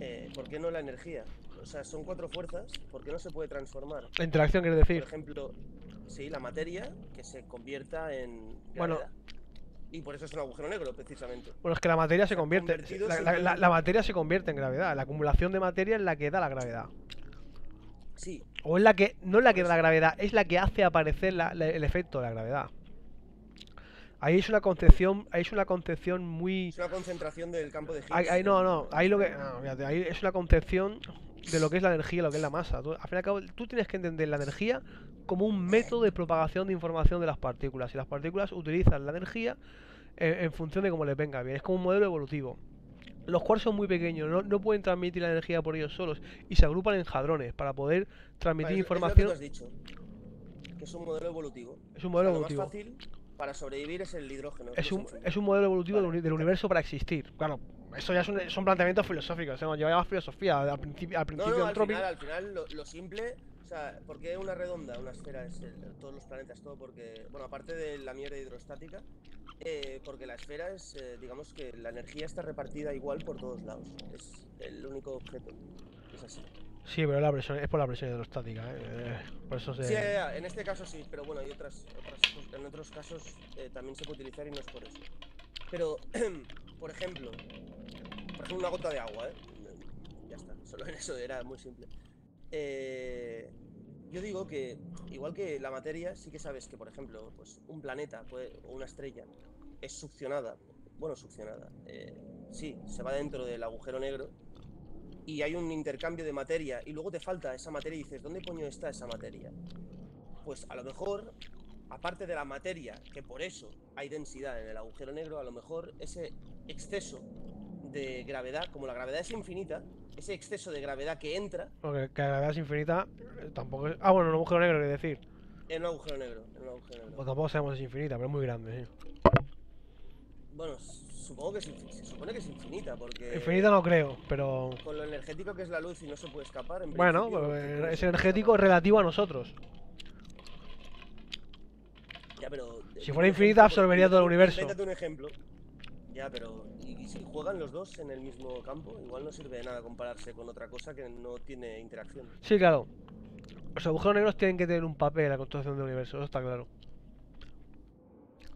[SPEAKER 1] eh.
[SPEAKER 7] ¿Por qué no la energía? O sea, son cuatro fuerzas, ¿por qué no se puede transformar?
[SPEAKER 1] La interacción quieres
[SPEAKER 7] Por
[SPEAKER 1] decir.
[SPEAKER 7] ejemplo, sí, la materia que se convierta en
[SPEAKER 1] Bueno.
[SPEAKER 7] gravedad. Y por eso es un agujero negro, precisamente.
[SPEAKER 1] Bueno, es que la materia se convierte. La, la- la- materia se convierte en gravedad. La acumulación de materia es la que da la gravedad.
[SPEAKER 7] Sí,
[SPEAKER 1] O es la que. No es la que da la gravedad, es la que hace aparecer el efecto de la gravedad. Ahí es una concepción. Ahí es una concepción muy.
[SPEAKER 7] es una concentración del campo de Higgs.
[SPEAKER 1] Ahí, ahí no, no. Ahí lo que. no, fíjate, ahí es una concepción de lo que es la energía lo que es la masa. Tú- al fin y al cabo, tú tienes que entender la energía como un método de propagación de información de las partículas. Y las partículas utilizan la energía en, en función de cómo les venga bien. Es como un modelo evolutivo. Los quarks son muy pequeños, no, no pueden transmitir la energía por ellos solos y se agrupan en hadrones para poder transmitir
[SPEAKER 7] Vale,
[SPEAKER 1] información.
[SPEAKER 7] Es lo que tú has dicho. Que es un modelo evolutivo.
[SPEAKER 1] Es un
[SPEAKER 7] O
[SPEAKER 1] modelo
[SPEAKER 7] sea,
[SPEAKER 1] evolutivo.
[SPEAKER 7] Lo más fácil para sobrevivir es el hidrógeno.
[SPEAKER 1] Es un, es un modelo evolutivo del
[SPEAKER 7] Vale.
[SPEAKER 1] uni- del universo para existir. Claro, eso ya son, son planteamientos filosóficos, eso nos lleva a filosofía. Al principio, al
[SPEAKER 7] No,
[SPEAKER 1] principio
[SPEAKER 7] no, al final, al final lo, lo simple sea, ¿por qué una redonda? Una esfera es el- todos los planetas, todo porque. Bueno, aparte de la mierda hidrostática, eh, porque la esfera es, eh, digamos que la energía está repartida igual por todos lados. Es el único objeto. Es así.
[SPEAKER 1] Sí, pero la presión, es por la presión hidrostática, ¿eh? Eh, Por eso se...
[SPEAKER 7] Sí, ya, ya, en este caso sí, pero bueno, hay otras, otras en otros casos eh, también se puede utilizar y no es por eso. Pero, por ejemplo, por ejemplo, una gota de agua, ¿eh? Ya está, solo en eso era muy simple. Eh, yo digo que, igual que la materia, sí que sabes que, por ejemplo, pues un planeta puede- o una estrella es succionada, bueno, succionada, eh, sí, se va dentro del agujero negro y hay un intercambio de materia y luego te falta esa materia y dices, ¿dónde coño está esa materia? Pues a lo mejor, aparte de la materia, que por eso hay densidad en el agujero negro, a lo mejor ese exceso de gravedad, como la gravedad es infinita, ese exceso de gravedad que entra
[SPEAKER 1] Porque que la gravedad es infinita, eh, tampoco es... Ah, bueno, un agujero negro, quiero decir.
[SPEAKER 7] en un agujero negro, en un agujero negro.
[SPEAKER 1] Pues tampoco sabemos si es infinita, pero es muy grande, sí.
[SPEAKER 7] Bueno, supongo que es se supone que es infinita, porque
[SPEAKER 1] Infinita no creo, pero...
[SPEAKER 7] con lo energético que es la luz y no se puede escapar. En
[SPEAKER 1] Bueno,
[SPEAKER 7] principio,
[SPEAKER 1] pues,
[SPEAKER 7] ¿qué
[SPEAKER 1] eh,
[SPEAKER 7] coño
[SPEAKER 1] es energético
[SPEAKER 7] escapar?
[SPEAKER 1] relativo a nosotros.
[SPEAKER 7] Ya, pero.
[SPEAKER 1] Si fuera infinita, absorbería todo el universo.
[SPEAKER 7] Invéntate un ejemplo. Ya, pero. ¿y, y si juegan los dos en el mismo campo? Igual no sirve de nada compararse con otra cosa que no tiene interacción.
[SPEAKER 1] Sí, claro. Los agujeros negros tienen que tener un papel en la construcción del universo, eso está claro.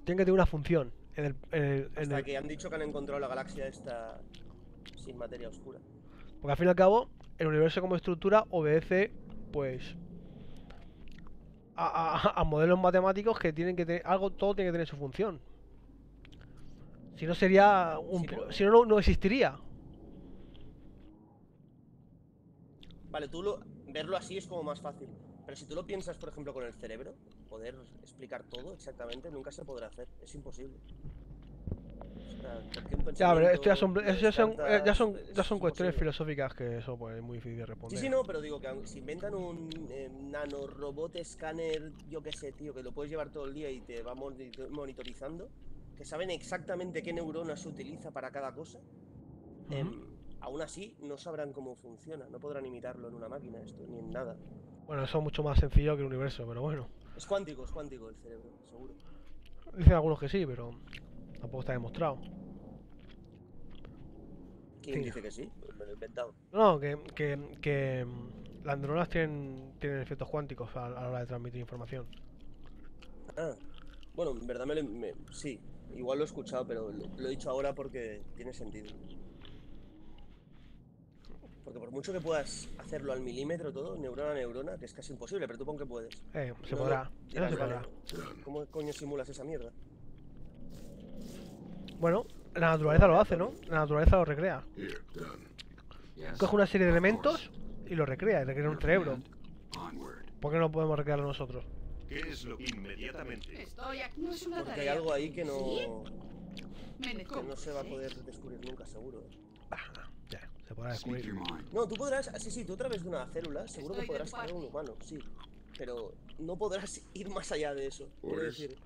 [SPEAKER 1] Tienen que tener una función en el... en el- en
[SPEAKER 7] Hasta
[SPEAKER 1] el-
[SPEAKER 7] que han dicho que han encontrado la galaxia esta sin materia oscura.
[SPEAKER 1] Porque al fin y al cabo, el universo como estructura obedece, pues... A, a- a modelos matemáticos que tienen que tener... Algo, todo tiene que tener su función. Si no sería un... Si no, no, no existiría.
[SPEAKER 7] Vale, tú lo, verlo así es como más fácil. Pero si tú lo piensas, por ejemplo, con el cerebro, poder explicar todo exactamente nunca se podrá hacer. Es imposible. O sea,
[SPEAKER 1] Ya, pero esto ya son, ya son, eh, ya son,
[SPEAKER 7] descartas,
[SPEAKER 1] ya son cuestiones filosóficas que eso pues es muy difícil de responder.
[SPEAKER 7] Sí, sí, no, pero digo que aunque- si inventan un eh, nanorobot escáner, yo qué sé, tío, que lo puedes llevar todo el día y te va monito- monitorizando, que saben exactamente qué neurona se utiliza para cada cosa,
[SPEAKER 1] Ujú.
[SPEAKER 7] em, aún así no sabrán cómo funciona, no podrán imitarlo en una máquina esto, ni en nada.
[SPEAKER 1] Bueno, eso es mucho más sencillo que el universo, pero bueno.
[SPEAKER 7] Es cuántico, es cuántico el cerebro, seguro.
[SPEAKER 1] Dicen algunos que sí, pero tampoco está demostrado.
[SPEAKER 7] ¿Quién
[SPEAKER 1] Sí.
[SPEAKER 7] dice que sí? Me lo he inventado.
[SPEAKER 1] No, que, que, que mm, las neuronas tienen, tienen efectos cuánticos a, a la hora de transmitir información.
[SPEAKER 7] Ah, bueno, en verdad me lo... me- sí, igual lo he escuchado, pero lo, lo he dicho ahora porque tiene sentido. Porque por mucho que puedas hacerlo al milímetro todo, neurona a neurona, que es casi imposible, pero tú pon que puedes.
[SPEAKER 1] Eh, se
[SPEAKER 7] No,
[SPEAKER 1] podrá.
[SPEAKER 7] no,
[SPEAKER 1] se podrá.
[SPEAKER 7] ¿Cómo coño simulas esa mierda?
[SPEAKER 1] Bueno, la naturaleza lo hace, ¿no? La naturaleza lo recrea. Coge una serie de
[SPEAKER 4] of
[SPEAKER 1] elementos y lo recrea, y recrea un cerebro. ¿Por qué no podemos recrearlo nosotros?
[SPEAKER 5] ¿Qué es lo que inmediatamente?
[SPEAKER 6] Estoy aquí. No es una
[SPEAKER 7] Porque hay algo ahí que no, que no se va a poder descubrir nunca, seguro. ¿eh?
[SPEAKER 1] Ah, descubrir.
[SPEAKER 7] No, tú podrás, sí, sí, tú a través de una célula seguro que
[SPEAKER 6] Estoy de
[SPEAKER 7] podrás crear un humano, sí. Pero no podrás ir más allá de eso. Quiero
[SPEAKER 2] Pues-
[SPEAKER 7] decir,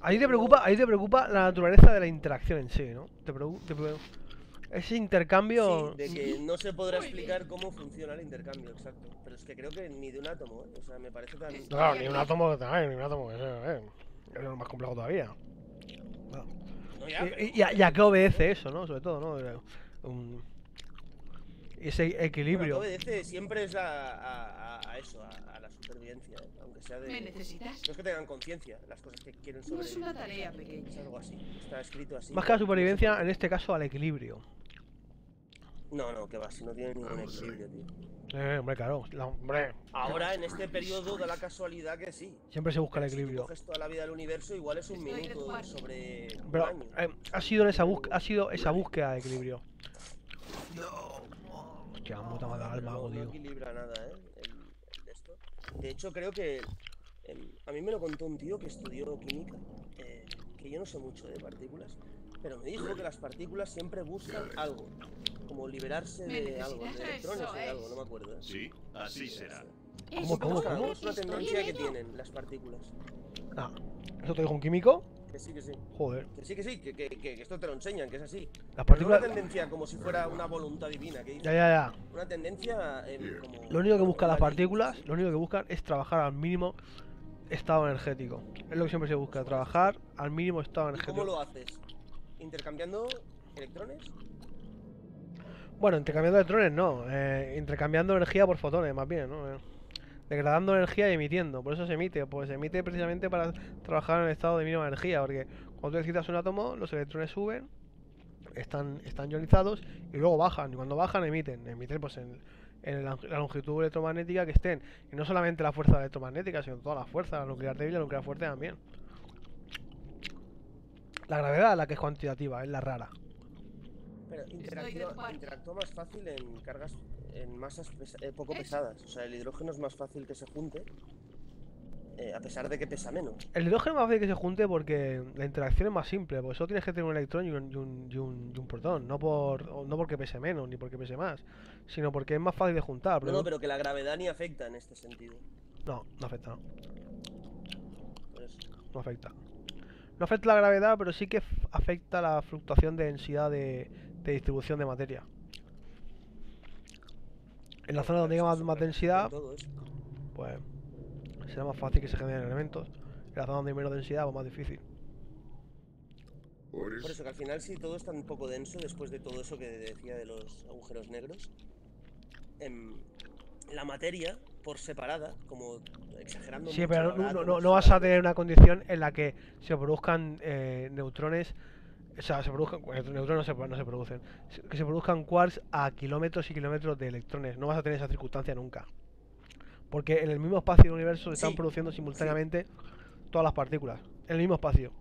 [SPEAKER 1] Ahí te preocupa, ahí te preocupa la naturaleza de la interacción en sí, ¿no? Te preu- ese intercambio.
[SPEAKER 7] Sí, de que no se podrá explicar cómo funciona el intercambio, exacto. Pero es que creo que ni de un átomo, ¿eh? O sea, me parece tan...
[SPEAKER 1] Claro, ni un átomo, ay, ni un átomo, eh, es lo más complejo todavía. Claro.
[SPEAKER 7] No, ya,
[SPEAKER 1] Y-
[SPEAKER 7] pero-
[SPEAKER 1] y, y a, y a qué obedece eso, ¿no? Sobre todo, ¿no? Eh, un- ese
[SPEAKER 7] Bueno,
[SPEAKER 1] equilibrio.
[SPEAKER 7] que obedece siempre es a, a- a- a eso, a, a la supervivencia, ¿eh? aunque sea de...
[SPEAKER 6] ¿Me
[SPEAKER 7] No
[SPEAKER 6] necesitas?
[SPEAKER 7] es que tengan conciencia las cosas que quieren
[SPEAKER 6] No es
[SPEAKER 7] sobrevivir.
[SPEAKER 6] una tarea
[SPEAKER 7] Es
[SPEAKER 6] pequeña.
[SPEAKER 7] algo así, está escrito así.
[SPEAKER 1] Más que la
[SPEAKER 7] no se
[SPEAKER 1] supervivencia, en este caso al equilibrio.
[SPEAKER 7] No, no, que va, si no tiene ningún
[SPEAKER 2] a ver.
[SPEAKER 7] equilibrio, tío.
[SPEAKER 1] Eh, hombre, claro, la- hombre,
[SPEAKER 7] Ahora, en este periodo, da la casualidad que sí.
[SPEAKER 1] siempre se busca el
[SPEAKER 7] Pero si
[SPEAKER 1] equilibrio.
[SPEAKER 7] coges toda la vida del universo, igual es un minuto sobre
[SPEAKER 1] Pero
[SPEAKER 7] un año.
[SPEAKER 1] eh, ha sido en esa búsqueda, ha sido esa búsqueda de equilibrio. Hostia, me ha botado la alma,
[SPEAKER 7] no,
[SPEAKER 1] algo,
[SPEAKER 7] no
[SPEAKER 1] tío.
[SPEAKER 7] equilibra nada, ¿eh? El, el de esto. De hecho, creo que em, a mí me lo contó un tío que estudió química, eh, que yo no sé mucho de partículas, pero me dijo que las partículas siempre buscan algo, como liberarse de algo, de electrones o de algo, no me acuerdo. ¿eh?
[SPEAKER 5] Sí, así será.
[SPEAKER 1] ¿Cómo, cómo, cómo?
[SPEAKER 7] Es una tendencia
[SPEAKER 3] en
[SPEAKER 7] que tienen las partículas.
[SPEAKER 1] Ah, ¿eso te dijo un químico?
[SPEAKER 7] Que sí, que sí.
[SPEAKER 1] Joder.
[SPEAKER 7] Que sí, que sí, que, que- que- que esto te lo enseñan, que es así.
[SPEAKER 1] Las
[SPEAKER 7] Pero no una tendencia como si fuera una voluntad divina, que dice.
[SPEAKER 1] Ya, ya, ya.
[SPEAKER 7] Una tendencia em, como.
[SPEAKER 1] Lo único que buscan las partículas, lo único que buscan es trabajar al mínimo estado energético. Es lo que siempre se busca, trabajar al mínimo estado
[SPEAKER 7] ¿Y cómo
[SPEAKER 1] energético.
[SPEAKER 7] lo haces? ¿Intercambiando electrones?
[SPEAKER 1] Bueno, intercambiando electrones no, eh, intercambiando energía por fotones más bien, ¿no? Eh, degradando energía y emitiendo, por eso se emite, pues se emite precisamente para trabajar en el estado de mínima energía, porque cuando tú excitas un átomo, los electrones suben, están, están ionizados y luego bajan, y cuando bajan emiten, emiten pues en, en la, la longitud electromagnética que estén, y no solamente la fuerza electromagnética, sino toda la fuerza, la nuclear débil y la nuclear fuerte también. La gravedad, la que es cuantitativa, es la rara.
[SPEAKER 7] Pero interactúa, interactúa más fácil en cargas, en masas pesa- eh, poco pesadas. O sea, el hidrógeno es más fácil que se junte, eh, a pesar de que pesa menos.
[SPEAKER 1] El hidrógeno es más fácil que se junte porque la interacción es más simple, porque solo tienes que tener un electrón y un, y un, y un- y un protón, no por no porque pese menos ni porque pese más, sino porque es más fácil de juntar.
[SPEAKER 7] No,
[SPEAKER 1] porque
[SPEAKER 7] no, pero que la gravedad ni afecta en este sentido.
[SPEAKER 1] no, no afecta, no, no afecta. No afecta la gravedad, pero sí que afecta la fluctuación de densidad de, de distribución de materia. En la zona donde haya más, más densidad,
[SPEAKER 7] eso.
[SPEAKER 1] pues será más fácil que se generen elementos. En la zona donde hay menos densidad, pues más difícil.
[SPEAKER 7] Por eso que al final si todo es tan poco denso después de todo eso que decía de los agujeros negros, em, la materia por separada, como exagerando
[SPEAKER 1] Sí,
[SPEAKER 7] mucho
[SPEAKER 1] pero no, no, vas a tener una condición en la que se produzcan eh, neutrones, o sea, se produzcan, neutrones no se, no se producen, que se produzcan quarks a kilómetros y kilómetros de electrones. No vas a tener esa circunstancia nunca. Porque en el mismo espacio del universo se están
[SPEAKER 7] Sí,
[SPEAKER 1] produciendo simultáneamente todas las partículas. En el mismo espacio.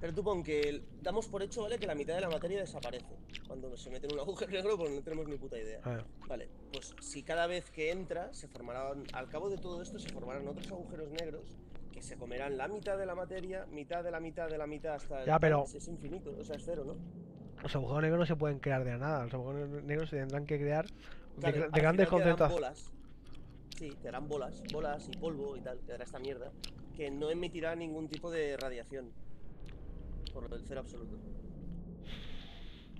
[SPEAKER 7] Pero tú pon que damos por hecho, ¿vale? Que la mitad de la materia desaparece. Cuando se mete en un agujero negro, pues no tenemos ni puta idea. Vale, pues si cada vez que entra se formarán, al cabo de todo esto se formarán otros agujeros negros que se comerán la mitad de la materia, mitad de la mitad de la mitad hasta el
[SPEAKER 1] Ya, pero-
[SPEAKER 7] es, infinito, o sea, es cero, ¿no?
[SPEAKER 1] Los agujeros negros no se pueden crear de la nada. Los agujeros negros se tendrán que crear de,
[SPEAKER 7] Claro,
[SPEAKER 1] grandes concentraciones.
[SPEAKER 7] bolas. Sí, te darán bolas, bolas y polvo y tal, quedará esta mierda, que no emitirá ningún tipo de radiación. Por lo del cero absoluto.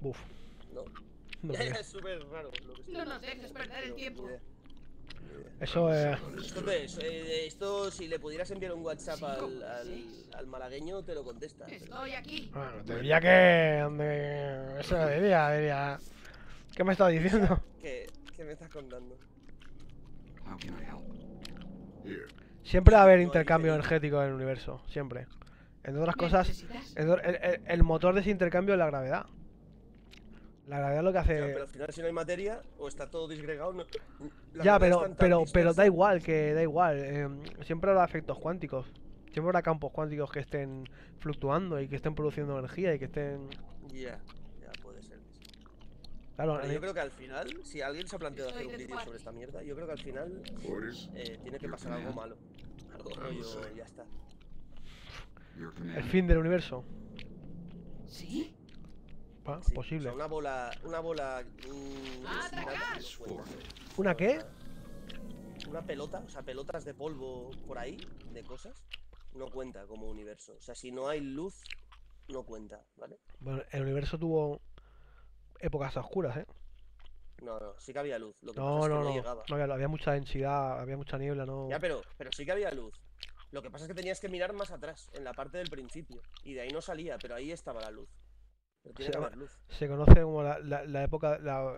[SPEAKER 1] Buf.
[SPEAKER 7] No. Es súper raro lo que estoy
[SPEAKER 6] No nos dejes perder el tiempo.
[SPEAKER 7] idea.
[SPEAKER 1] Eso es.
[SPEAKER 7] Esto, qué es? Eh, esto, si le pudieras enviar un WhatsApp al,
[SPEAKER 6] ¿cómo
[SPEAKER 7] al, malagueño, te lo contesta.
[SPEAKER 6] Estoy aquí.
[SPEAKER 1] Bueno, te diría que. Eso diría, diría. ¿Qué me estás diciendo?
[SPEAKER 7] ¿Qué, ¿Qué me estás contando?
[SPEAKER 4] How can I help?
[SPEAKER 2] Here.
[SPEAKER 1] Siempre va a haber intercambio energético en el universo, siempre. Entre otras
[SPEAKER 6] ¿Me
[SPEAKER 1] cosas, el motor de ese intercambio es la gravedad. La gravedad lo que
[SPEAKER 7] Ya,
[SPEAKER 1] hace.
[SPEAKER 7] pero al final, si no hay materia, o está todo disgregado, no. la
[SPEAKER 1] Ya, pero, pero, pero da igual, que da igual. em, siempre habrá efectos cuánticos. Siempre habrá campos cuánticos que estén fluctuando y que estén produciendo energía y que estén.
[SPEAKER 7] Ya, ya puede ser.
[SPEAKER 1] Claro,
[SPEAKER 7] Pero yo
[SPEAKER 1] mí-
[SPEAKER 7] creo que al final, si alguien se ha planteado hacer un
[SPEAKER 6] de
[SPEAKER 7] vídeo sobre esta mierda, yo creo que al final eh, tiene que pasar algo malo. Algo rollo, ya está.
[SPEAKER 1] El fin del universo.
[SPEAKER 6] ¿Sí?
[SPEAKER 1] Ah,
[SPEAKER 7] Sí, o
[SPEAKER 1] posible.
[SPEAKER 7] sea, una bola, una bola. mm,
[SPEAKER 6] ¡A
[SPEAKER 7] sin nada,
[SPEAKER 6] atracar!
[SPEAKER 7] no cuenta.
[SPEAKER 1] ¿Una qué?
[SPEAKER 7] Una pelota, o sea, pelotas de polvo por ahí, de cosas, no cuenta como universo. O sea, si no hay luz, no cuenta, ¿vale?
[SPEAKER 1] Bueno, el universo tuvo épocas oscuras, ¿eh?
[SPEAKER 7] No, no, sí que había luz. Lo que
[SPEAKER 1] No,
[SPEAKER 7] pasa es que
[SPEAKER 1] no,
[SPEAKER 7] no,
[SPEAKER 1] no.
[SPEAKER 7] llegaba.
[SPEAKER 1] no había, había mucha densidad, había mucha niebla, no.
[SPEAKER 7] Ya, pero, pero sí que había luz. Lo que pasa es que tenías que mirar más atrás, en la parte del principio. Y de ahí no salía, pero ahí estaba la luz. Pero tiene
[SPEAKER 1] Se
[SPEAKER 7] que
[SPEAKER 1] llama-
[SPEAKER 7] haber luz.
[SPEAKER 1] Se conoce como la, la- la época, la,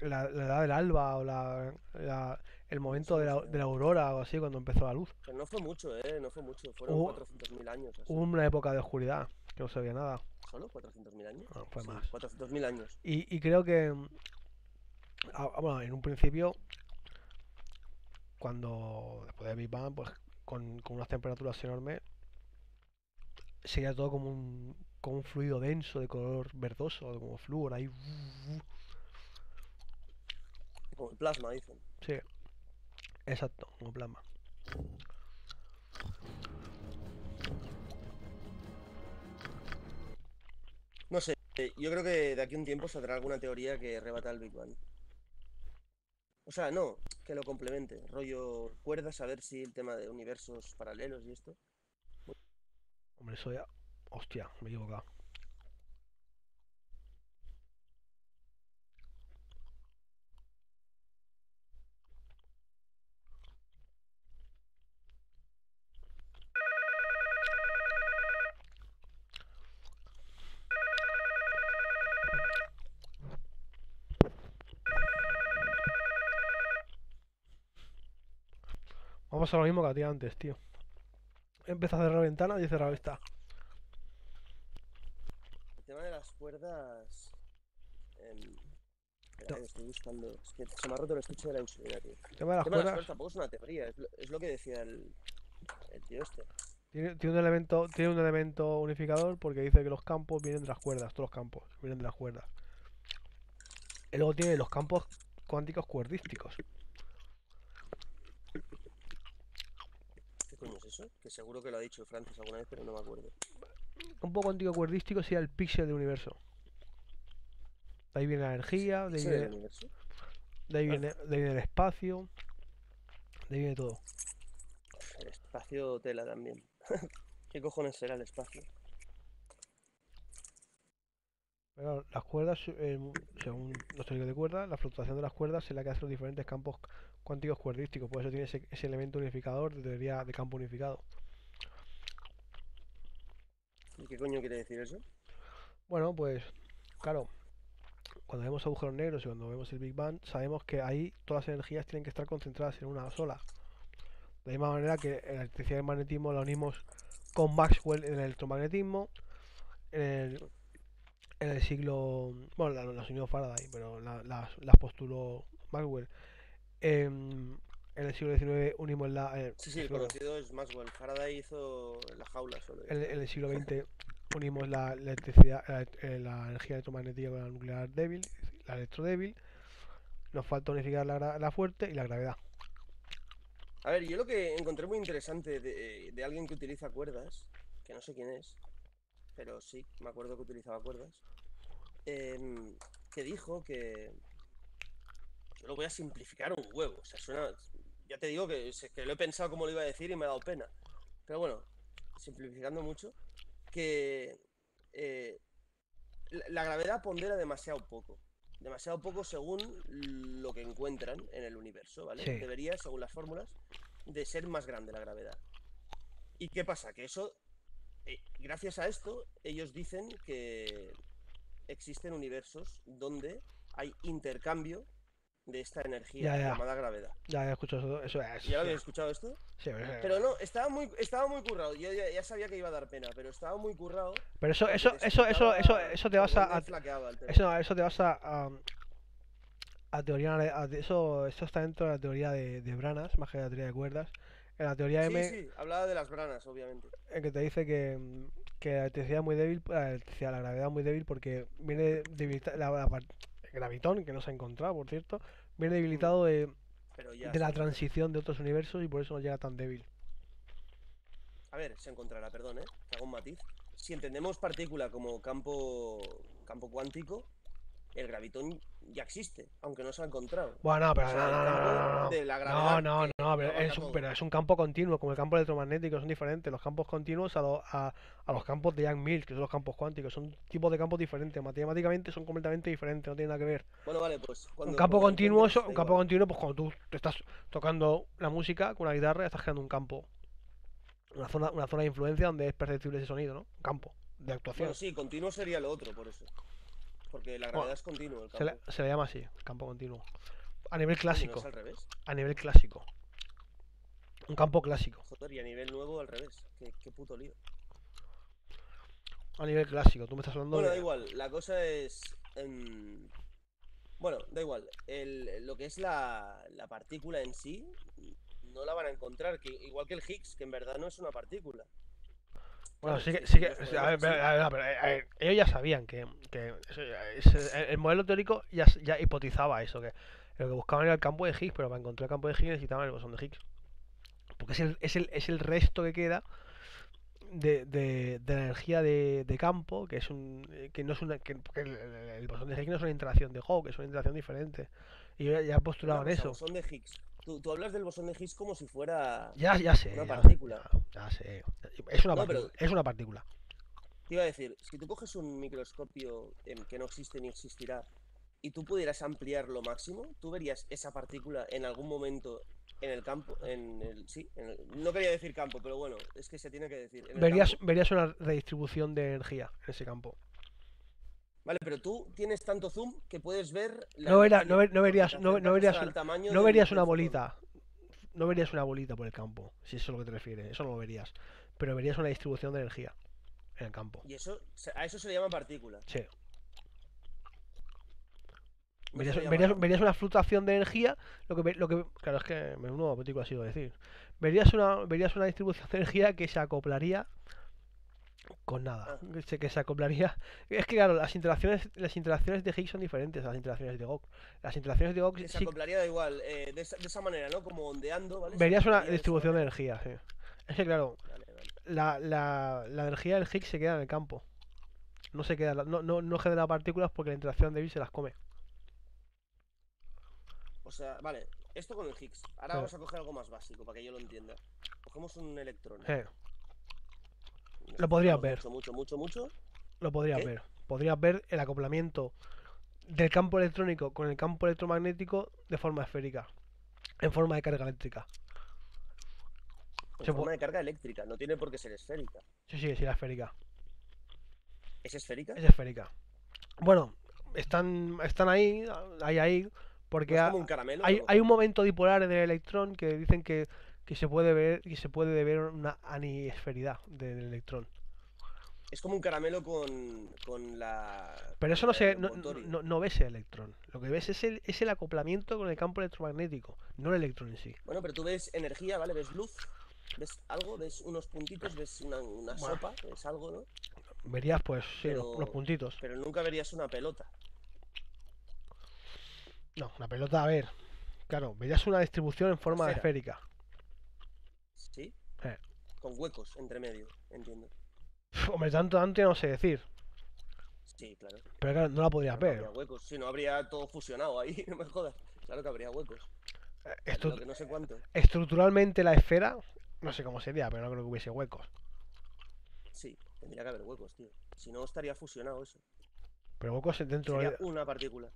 [SPEAKER 1] la- edad del alba o la, el momento de la, de la aurora o así, cuando empezó la luz.
[SPEAKER 7] Pero no fue mucho, ¿eh? No fue mucho. Fueron
[SPEAKER 1] Hubo-
[SPEAKER 7] 400.000 años. así.
[SPEAKER 1] Hubo una época de oscuridad, que no se veía nada.
[SPEAKER 7] ¿Solo 400.000 años?
[SPEAKER 1] No, fue
[SPEAKER 7] Sí,
[SPEAKER 1] más.
[SPEAKER 7] 400.000 años.
[SPEAKER 1] Y, y creo que, mm, ah, ah, bueno, en un principio, cuando después de Big Bang, pues con, con unas temperaturas enormes, sería todo como un, como un fluido denso de color verdoso, como flúor ahí.
[SPEAKER 7] Como el plasma, dicen.
[SPEAKER 1] Sí, exacto, como plasma.
[SPEAKER 7] No sé, eh, yo creo que de aquí a un tiempo saldrá alguna teoría que rebata el Big Bang. O sea, no, que lo complemente. Rollo cuerdas, a ver si el tema de universos paralelos y esto.
[SPEAKER 1] Hombre, eso ya. Hostia, me he equivocado. Vamos a lo mismo que a ti antes, tío. Empieza a cerrar ventanas y cerrar esta.
[SPEAKER 7] Las cuerdas. em, espera,
[SPEAKER 1] No.
[SPEAKER 7] que estoy buscando. Es que se me ha roto el estuche de la insulina, tío.
[SPEAKER 1] El tema de las
[SPEAKER 7] El tema de las
[SPEAKER 1] cuerdas
[SPEAKER 7] cuerdas tampoco es una teoría, es lo, es lo que decía el, el tío este.
[SPEAKER 1] tiene, tiene un elemento, tiene un elemento unificador porque dice que los campos vienen de las cuerdas, todos los campos vienen de las cuerdas. Y luego tiene los campos cuánticos cuerdísticos.
[SPEAKER 7] ¿Qué coño es eso? Que seguro que lo ha dicho Francis alguna vez, pero no me acuerdo.
[SPEAKER 1] Un campo cuántico cuerdístico sería el píxel del universo. De ahí viene la energía, de ahí viene, de ahí viene el espacio, de ahí viene todo.
[SPEAKER 7] El espacio tela también. ¿Qué cojones será el espacio?
[SPEAKER 1] Pero las cuerdas, eh, según los teóricos de cuerdas, la fluctuación de las cuerdas es la que hace los diferentes campos cuánticos cuerdísticos. Por eso tiene ese, ese elemento unificador de teoría de campo unificado.
[SPEAKER 7] ¿Y qué coño quiere decir eso?
[SPEAKER 1] Bueno, pues claro, cuando vemos agujeros negros y cuando vemos el Big Bang, sabemos que ahí todas las energías tienen que estar concentradas en una sola. De la misma manera que la electricidad y el magnetismo la unimos con Maxwell en el electromagnetismo, en el, siglo... Bueno, la- las unió Faraday, pero la- las, las postuló Maxwell. En, en el siglo XIX unimos la... eh,
[SPEAKER 7] Sí, sí, el conocido es Maxwell. Faraday hizo la jaula solo.
[SPEAKER 1] en, en el siglo XX unimos la electricidad, la, eh, la energía electromagnética con la nuclear débil, la electrodébil. Nos falta unificar la, la fuerte y la gravedad.
[SPEAKER 7] A ver, yo lo que encontré muy interesante de, de alguien que utiliza cuerdas, que no sé quién es, pero sí, me acuerdo que utilizaba cuerdas, em, que dijo que... Yo lo voy a simplificar un huevo, o sea, suena... Ya te digo que, lo he pensado como lo iba a decir y me ha dado pena. Pero bueno, simplificando mucho, que eh, la, la gravedad pondera demasiado poco. Demasiado poco según lo que encuentran en el universo, ¿vale?
[SPEAKER 1] Sí.
[SPEAKER 7] Debería, según las fórmulas, de ser más grande la gravedad. ¿Y qué pasa? Que eso, eh, gracias a esto, ellos dicen que existen universos donde hay intercambio de esta energía
[SPEAKER 1] Ya, ya.
[SPEAKER 7] llamada gravedad.
[SPEAKER 1] Ya he escuchado eso. Eso es.
[SPEAKER 7] ¿Ya lo habéis escuchado esto?
[SPEAKER 1] sí, pero,
[SPEAKER 7] Pero no, estaba muy, estaba muy currado. Yo ya, ya sabía que iba a dar pena, pero estaba muy currado.
[SPEAKER 1] pero eso, eso, eso, eso, eso, eso te vas a, eso, eso te vas a, teoría, a- eso, eso está dentro de la teoría de, de Branas, más que la teoría de cuerdas. En la teoría M,
[SPEAKER 7] Sí, sí, hablaba de las branas, obviamente.
[SPEAKER 1] en que te dice que, que la electricidad es muy débil, la electricidad, la gravedad es muy débil porque viene debilita la, la gravitón, que no se ha encontrado, por cierto, viene debilitado de,
[SPEAKER 7] Pero ya.
[SPEAKER 1] de la transición de otros universos y por eso no llega tan débil.
[SPEAKER 7] A ver, se encontrará, perdón, ¿eh? Que hago un matiz. Si entendemos partícula como campo, campo cuántico, el gravitón ya existe, aunque no se ha encontrado.
[SPEAKER 1] Bueno, no, pero
[SPEAKER 7] O sea,
[SPEAKER 1] no, no, no,
[SPEAKER 7] la
[SPEAKER 1] No, no, no, pero es, un, pero es un campo continuo, como el campo electromagnético, son diferentes. Los campos continuos a, lo- a, a los campos de Young Mills, que son los campos cuánticos, son tipos de campos diferentes. Matemáticamente son completamente diferentes, no tienen nada que ver.
[SPEAKER 7] Bueno, vale, pues.
[SPEAKER 1] Un
[SPEAKER 7] Cuando,
[SPEAKER 1] campo continuo, eso- un campo continuo, pues cuando tú te estás tocando la música con la guitarra, estás creando un campo. Una zona, una zona de influencia donde es perceptible ese sonido, ¿no? Un campo de actuación.
[SPEAKER 7] Bueno, sí, continuo sería lo otro, por eso. Porque la
[SPEAKER 1] Bueno,
[SPEAKER 7] gravedad es continuo, el
[SPEAKER 1] se,
[SPEAKER 7] campo.
[SPEAKER 1] le, se le llama así, campo continuo. A nivel
[SPEAKER 7] Coño, ¿no
[SPEAKER 1] clásico,
[SPEAKER 7] es al revés.
[SPEAKER 1] a nivel clásico. Un campo clásico,
[SPEAKER 7] Joder, y a nivel nuevo al revés. Qué, qué puto lío.
[SPEAKER 1] a nivel clásico. Tú me estás hablando
[SPEAKER 7] Bueno, da igual, la cosa es. em, bueno, da igual. El, lo que es la, la partícula en sí, no la van a encontrar. Que, igual que el Higgs, que en verdad no es una partícula.
[SPEAKER 1] Bueno, sí que,
[SPEAKER 7] sí,
[SPEAKER 1] que, a ver, a ver, a ver, a ver, ellos ya sabían que, que el, el modelo teórico ya, ya hipotizaba eso, que lo que buscaban era el campo de Higgs, pero para encontrar el campo de Higgs necesitaban el bosón de Higgs. Porque es el, es el, es el resto que queda de, de, de la energía de, de campo, que es un eh, que no es una que, el, el- el bosón de Higgs no es una interacción de Hawking, es una interacción diferente. Y ellos ya, postulaban eso.
[SPEAKER 7] bosón de Higgs. Tú, tú hablas del bosón de Higgs como si fuera.
[SPEAKER 1] Ya, ya sé.
[SPEAKER 7] una partícula.
[SPEAKER 1] Ya, ya sé. Es una
[SPEAKER 7] No,
[SPEAKER 1] partícula.
[SPEAKER 7] pero-
[SPEAKER 1] Es una partícula.
[SPEAKER 7] Te iba a decir, si tú coges un microscopio que no existe ni existirá y tú pudieras ampliar lo máximo, tú verías esa partícula en algún momento en el campo, en el, sí, en el- no quería decir campo, pero bueno, es que se tiene que decir. en el
[SPEAKER 1] Verías,
[SPEAKER 7] campo.
[SPEAKER 1] verías una redistribución de energía en ese campo.
[SPEAKER 7] Vale, pero tú tienes tanto zoom que puedes ver. la
[SPEAKER 1] No, no ver- no verías- no- no verías No verías una bolita. No verías una bolita por el campo, si eso es a lo que te refieres. Eso no lo verías. Pero verías una distribución de energía en el campo.
[SPEAKER 7] Y eso, a eso se le llama partícula.
[SPEAKER 1] Sí. Verías, verías- una fluctuación de energía. Lo que, lo que claro, es que menudo partícula ha sido decir. Verías una, verías una distribución de energía que se acoplaría con nada.
[SPEAKER 7] Ah.
[SPEAKER 1] Que se, que se acoplaría. Es que claro, las interacciones, las interacciones de Higgs son diferentes a las interacciones de Gauss. Las interacciones de
[SPEAKER 7] Que se
[SPEAKER 1] sí-
[SPEAKER 7] acoplaría da igual, eh, de, esa, de esa manera, ¿no? Como ondeando, ¿vale?
[SPEAKER 1] Verías una distribución de energía, sí. Es que claro,
[SPEAKER 7] Vale, vale.
[SPEAKER 1] la, la, la energía del Higgs se queda en el campo. No se queda, no, no, no genera partículas porque la interacción de Higgs se las come.
[SPEAKER 7] O sea, vale, esto con el Higgs. Ahora vamos a coger algo más básico para que yo lo entienda. Cogemos un electrón.
[SPEAKER 1] Eh, lo podrías ver.
[SPEAKER 7] Mucho, mucho, mucho, mucho.
[SPEAKER 1] lo podrías
[SPEAKER 7] ¿Qué?
[SPEAKER 1] ver. Podrías ver el acoplamiento del campo electrónico con el campo electromagnético de forma esférica. En forma de carga eléctrica.
[SPEAKER 7] En
[SPEAKER 1] Se
[SPEAKER 7] forma de carga eléctrica, no tiene por qué ser esférica.
[SPEAKER 1] Sí, sí, sí, la esférica.
[SPEAKER 7] ¿Es esférica?
[SPEAKER 1] Es esférica. Bueno, están, están ahí, ahí, ahí, porque
[SPEAKER 7] ¿No es
[SPEAKER 1] ha-
[SPEAKER 7] como un caramelo?
[SPEAKER 1] hay, hay un momento dipolar del electrón que dicen que, que se puede ver y se puede ver una anisferidad del electrón.
[SPEAKER 7] Es como un caramelo con, con la.
[SPEAKER 1] Pero eso no se no, no, no ves el electrón. Lo que ves es el, es el acoplamiento con el campo electromagnético, no el electrón en sí.
[SPEAKER 7] Bueno, pero tú ves energía, ¿vale? Ves luz, ves algo, ves unos puntitos, ves una, una
[SPEAKER 1] Bueno.
[SPEAKER 7] sopa, ves algo, ¿no?
[SPEAKER 1] Verías pues sí, los- los, puntitos.
[SPEAKER 7] Pero nunca verías una pelota.
[SPEAKER 1] No, una pelota, a ver. Claro, verías una distribución en forma esférica. Eh.
[SPEAKER 7] Con huecos entre medio, entiendo.
[SPEAKER 1] Hombre, tanto antes no sé decir.
[SPEAKER 7] Sí, claro.
[SPEAKER 1] Pero claro, no la podrías ver.
[SPEAKER 7] habría huecos. Si no habría todo fusionado ahí, no me jodas. Claro que habría huecos.
[SPEAKER 1] Eh, estru-
[SPEAKER 7] que no sé cuánto.
[SPEAKER 1] estructuralmente la esfera, no sé cómo sería, pero no creo que hubiese huecos.
[SPEAKER 7] Sí, tendría que haber huecos, tío. Si no, estaría fusionado eso.
[SPEAKER 1] Pero huecos dentro
[SPEAKER 7] Sería
[SPEAKER 1] de...
[SPEAKER 7] una partícula.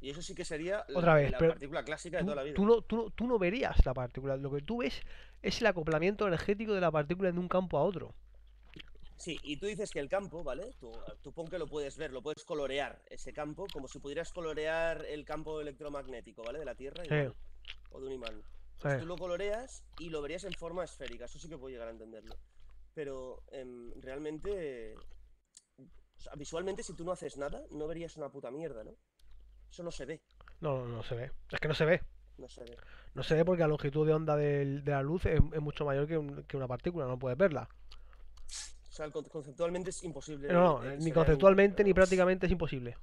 [SPEAKER 7] Y eso sí que sería la,
[SPEAKER 1] Otra vez,
[SPEAKER 7] la
[SPEAKER 1] pero
[SPEAKER 7] partícula clásica de toda la vida.
[SPEAKER 1] tú no, tú, no, tú no verías la partícula. Lo que tú ves es el acoplamiento energético de la partícula de un campo a otro.
[SPEAKER 7] Sí, y tú dices que el campo, ¿vale? Tú, tú pon que lo puedes ver, lo puedes colorear, ese campo, como si pudieras colorear el campo electromagnético, ¿vale? De la Tierra
[SPEAKER 1] Sí.
[SPEAKER 7] o de un imán. Pues
[SPEAKER 1] Sí.
[SPEAKER 7] tú lo coloreas y lo verías en forma esférica, eso sí que puedo llegar a entenderlo. Pero em, realmente, o sea, visualmente, si tú no haces nada, no verías una puta mierda, ¿no? Eso no se ve,
[SPEAKER 1] No, no, no se ve. Es que no se ve.
[SPEAKER 7] No se ve.
[SPEAKER 1] No se ve porque la longitud de onda de la luz es, es mucho mayor que, un- que una partícula. No puedes verla.
[SPEAKER 7] O sea, con- conceptualmente es imposible.
[SPEAKER 1] No, no, ni conceptualmente ni prácticamente es imposible.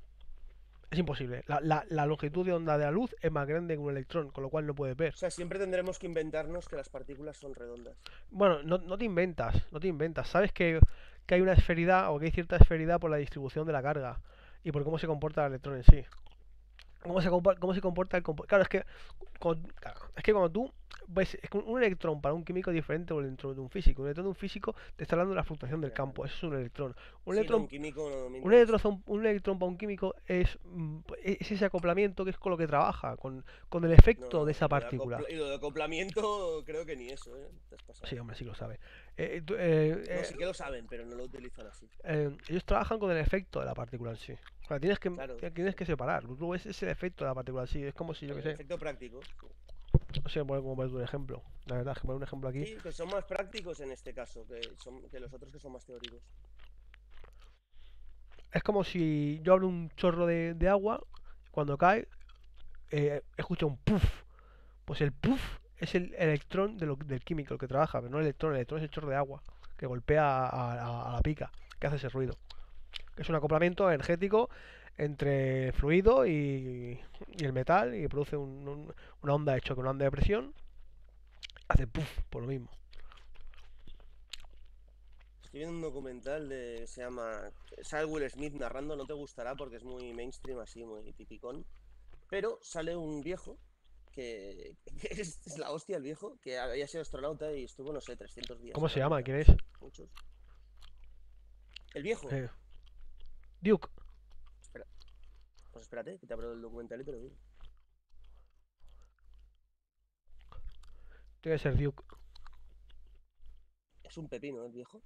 [SPEAKER 1] Es imposible. La, la- la longitud de onda de la luz es más grande que un electrón, con lo cual no puedes ver.
[SPEAKER 7] O sea, siempre tendremos que inventarnos que las partículas son redondas.
[SPEAKER 1] Bueno, no, no te inventas, no te inventas. Sabes que, que hay una esferidad o que hay cierta esferidad por la distribución de la carga y por cómo se comporta el electrón en sí. Cómo se, compa- cómo se comporta el Claro, es que, cuando, claro, es que cuando tú ves es que un electrón para un químico es diferente un electrón de un físico. Un electrón de un físico te está hablando de la fluctuación del campo. Eso es un electrón. Un
[SPEAKER 7] Sí, no,
[SPEAKER 1] electrón
[SPEAKER 7] un químico no
[SPEAKER 1] un electrón, un electrón para un químico es, mm, es ese acoplamiento que es con lo que trabaja, con, con el efecto
[SPEAKER 7] No,
[SPEAKER 1] de esa partícula.
[SPEAKER 7] Y lo de acoplamiento, creo que ni eso, ¿eh? Te has pasado.
[SPEAKER 1] Sí, hombre, sí lo sabe. Eh, eh,
[SPEAKER 7] No,
[SPEAKER 1] eh,
[SPEAKER 7] sí que lo saben, pero no lo utilizan así.
[SPEAKER 1] eh, ellos trabajan con el efecto de la partícula en sí. O sea, tienes que,
[SPEAKER 7] Claro.
[SPEAKER 1] tienes que separar. Tú ves ese efecto de la partícula en sí. Es como si, yo
[SPEAKER 7] El
[SPEAKER 1] que sé,
[SPEAKER 7] efecto práctico.
[SPEAKER 1] no sé poner, poner un ejemplo. La verdad, es que poner un ejemplo aquí.
[SPEAKER 7] Sí, que son más prácticos en este caso que, son, que los otros que son más teóricos.
[SPEAKER 1] Es como si yo abro un chorro de, de agua, cuando cae, eh, escucho un puff. Pues el puff es el electrón del químico, el que trabaja, pero no el electrón, el electrón es el chorro de agua que golpea a, la pica, que hace ese ruido. Es un acoplamiento energético entre el fluido y, y el metal y produce un- un- una onda de choque, una onda de presión. Hace puff, por lo mismo.
[SPEAKER 7] Estoy viendo un documental de, se llama. Sale Will Smith narrando, no te gustará porque es muy mainstream, así, muy tipicón. Pero sale un viejo que, que es, es la hostia, el viejo, que había sido astronauta y estuvo, no sé, 300 días.
[SPEAKER 1] ¿Cómo se llama? ¿Quién es?
[SPEAKER 7] Muchos. El viejo.
[SPEAKER 1] Eh. Duke.
[SPEAKER 7] Pues espérate, que te abro el documental y te lo digo.
[SPEAKER 1] Tiene que ser Duke.
[SPEAKER 7] Es un pepino, ¿eh, el viejo.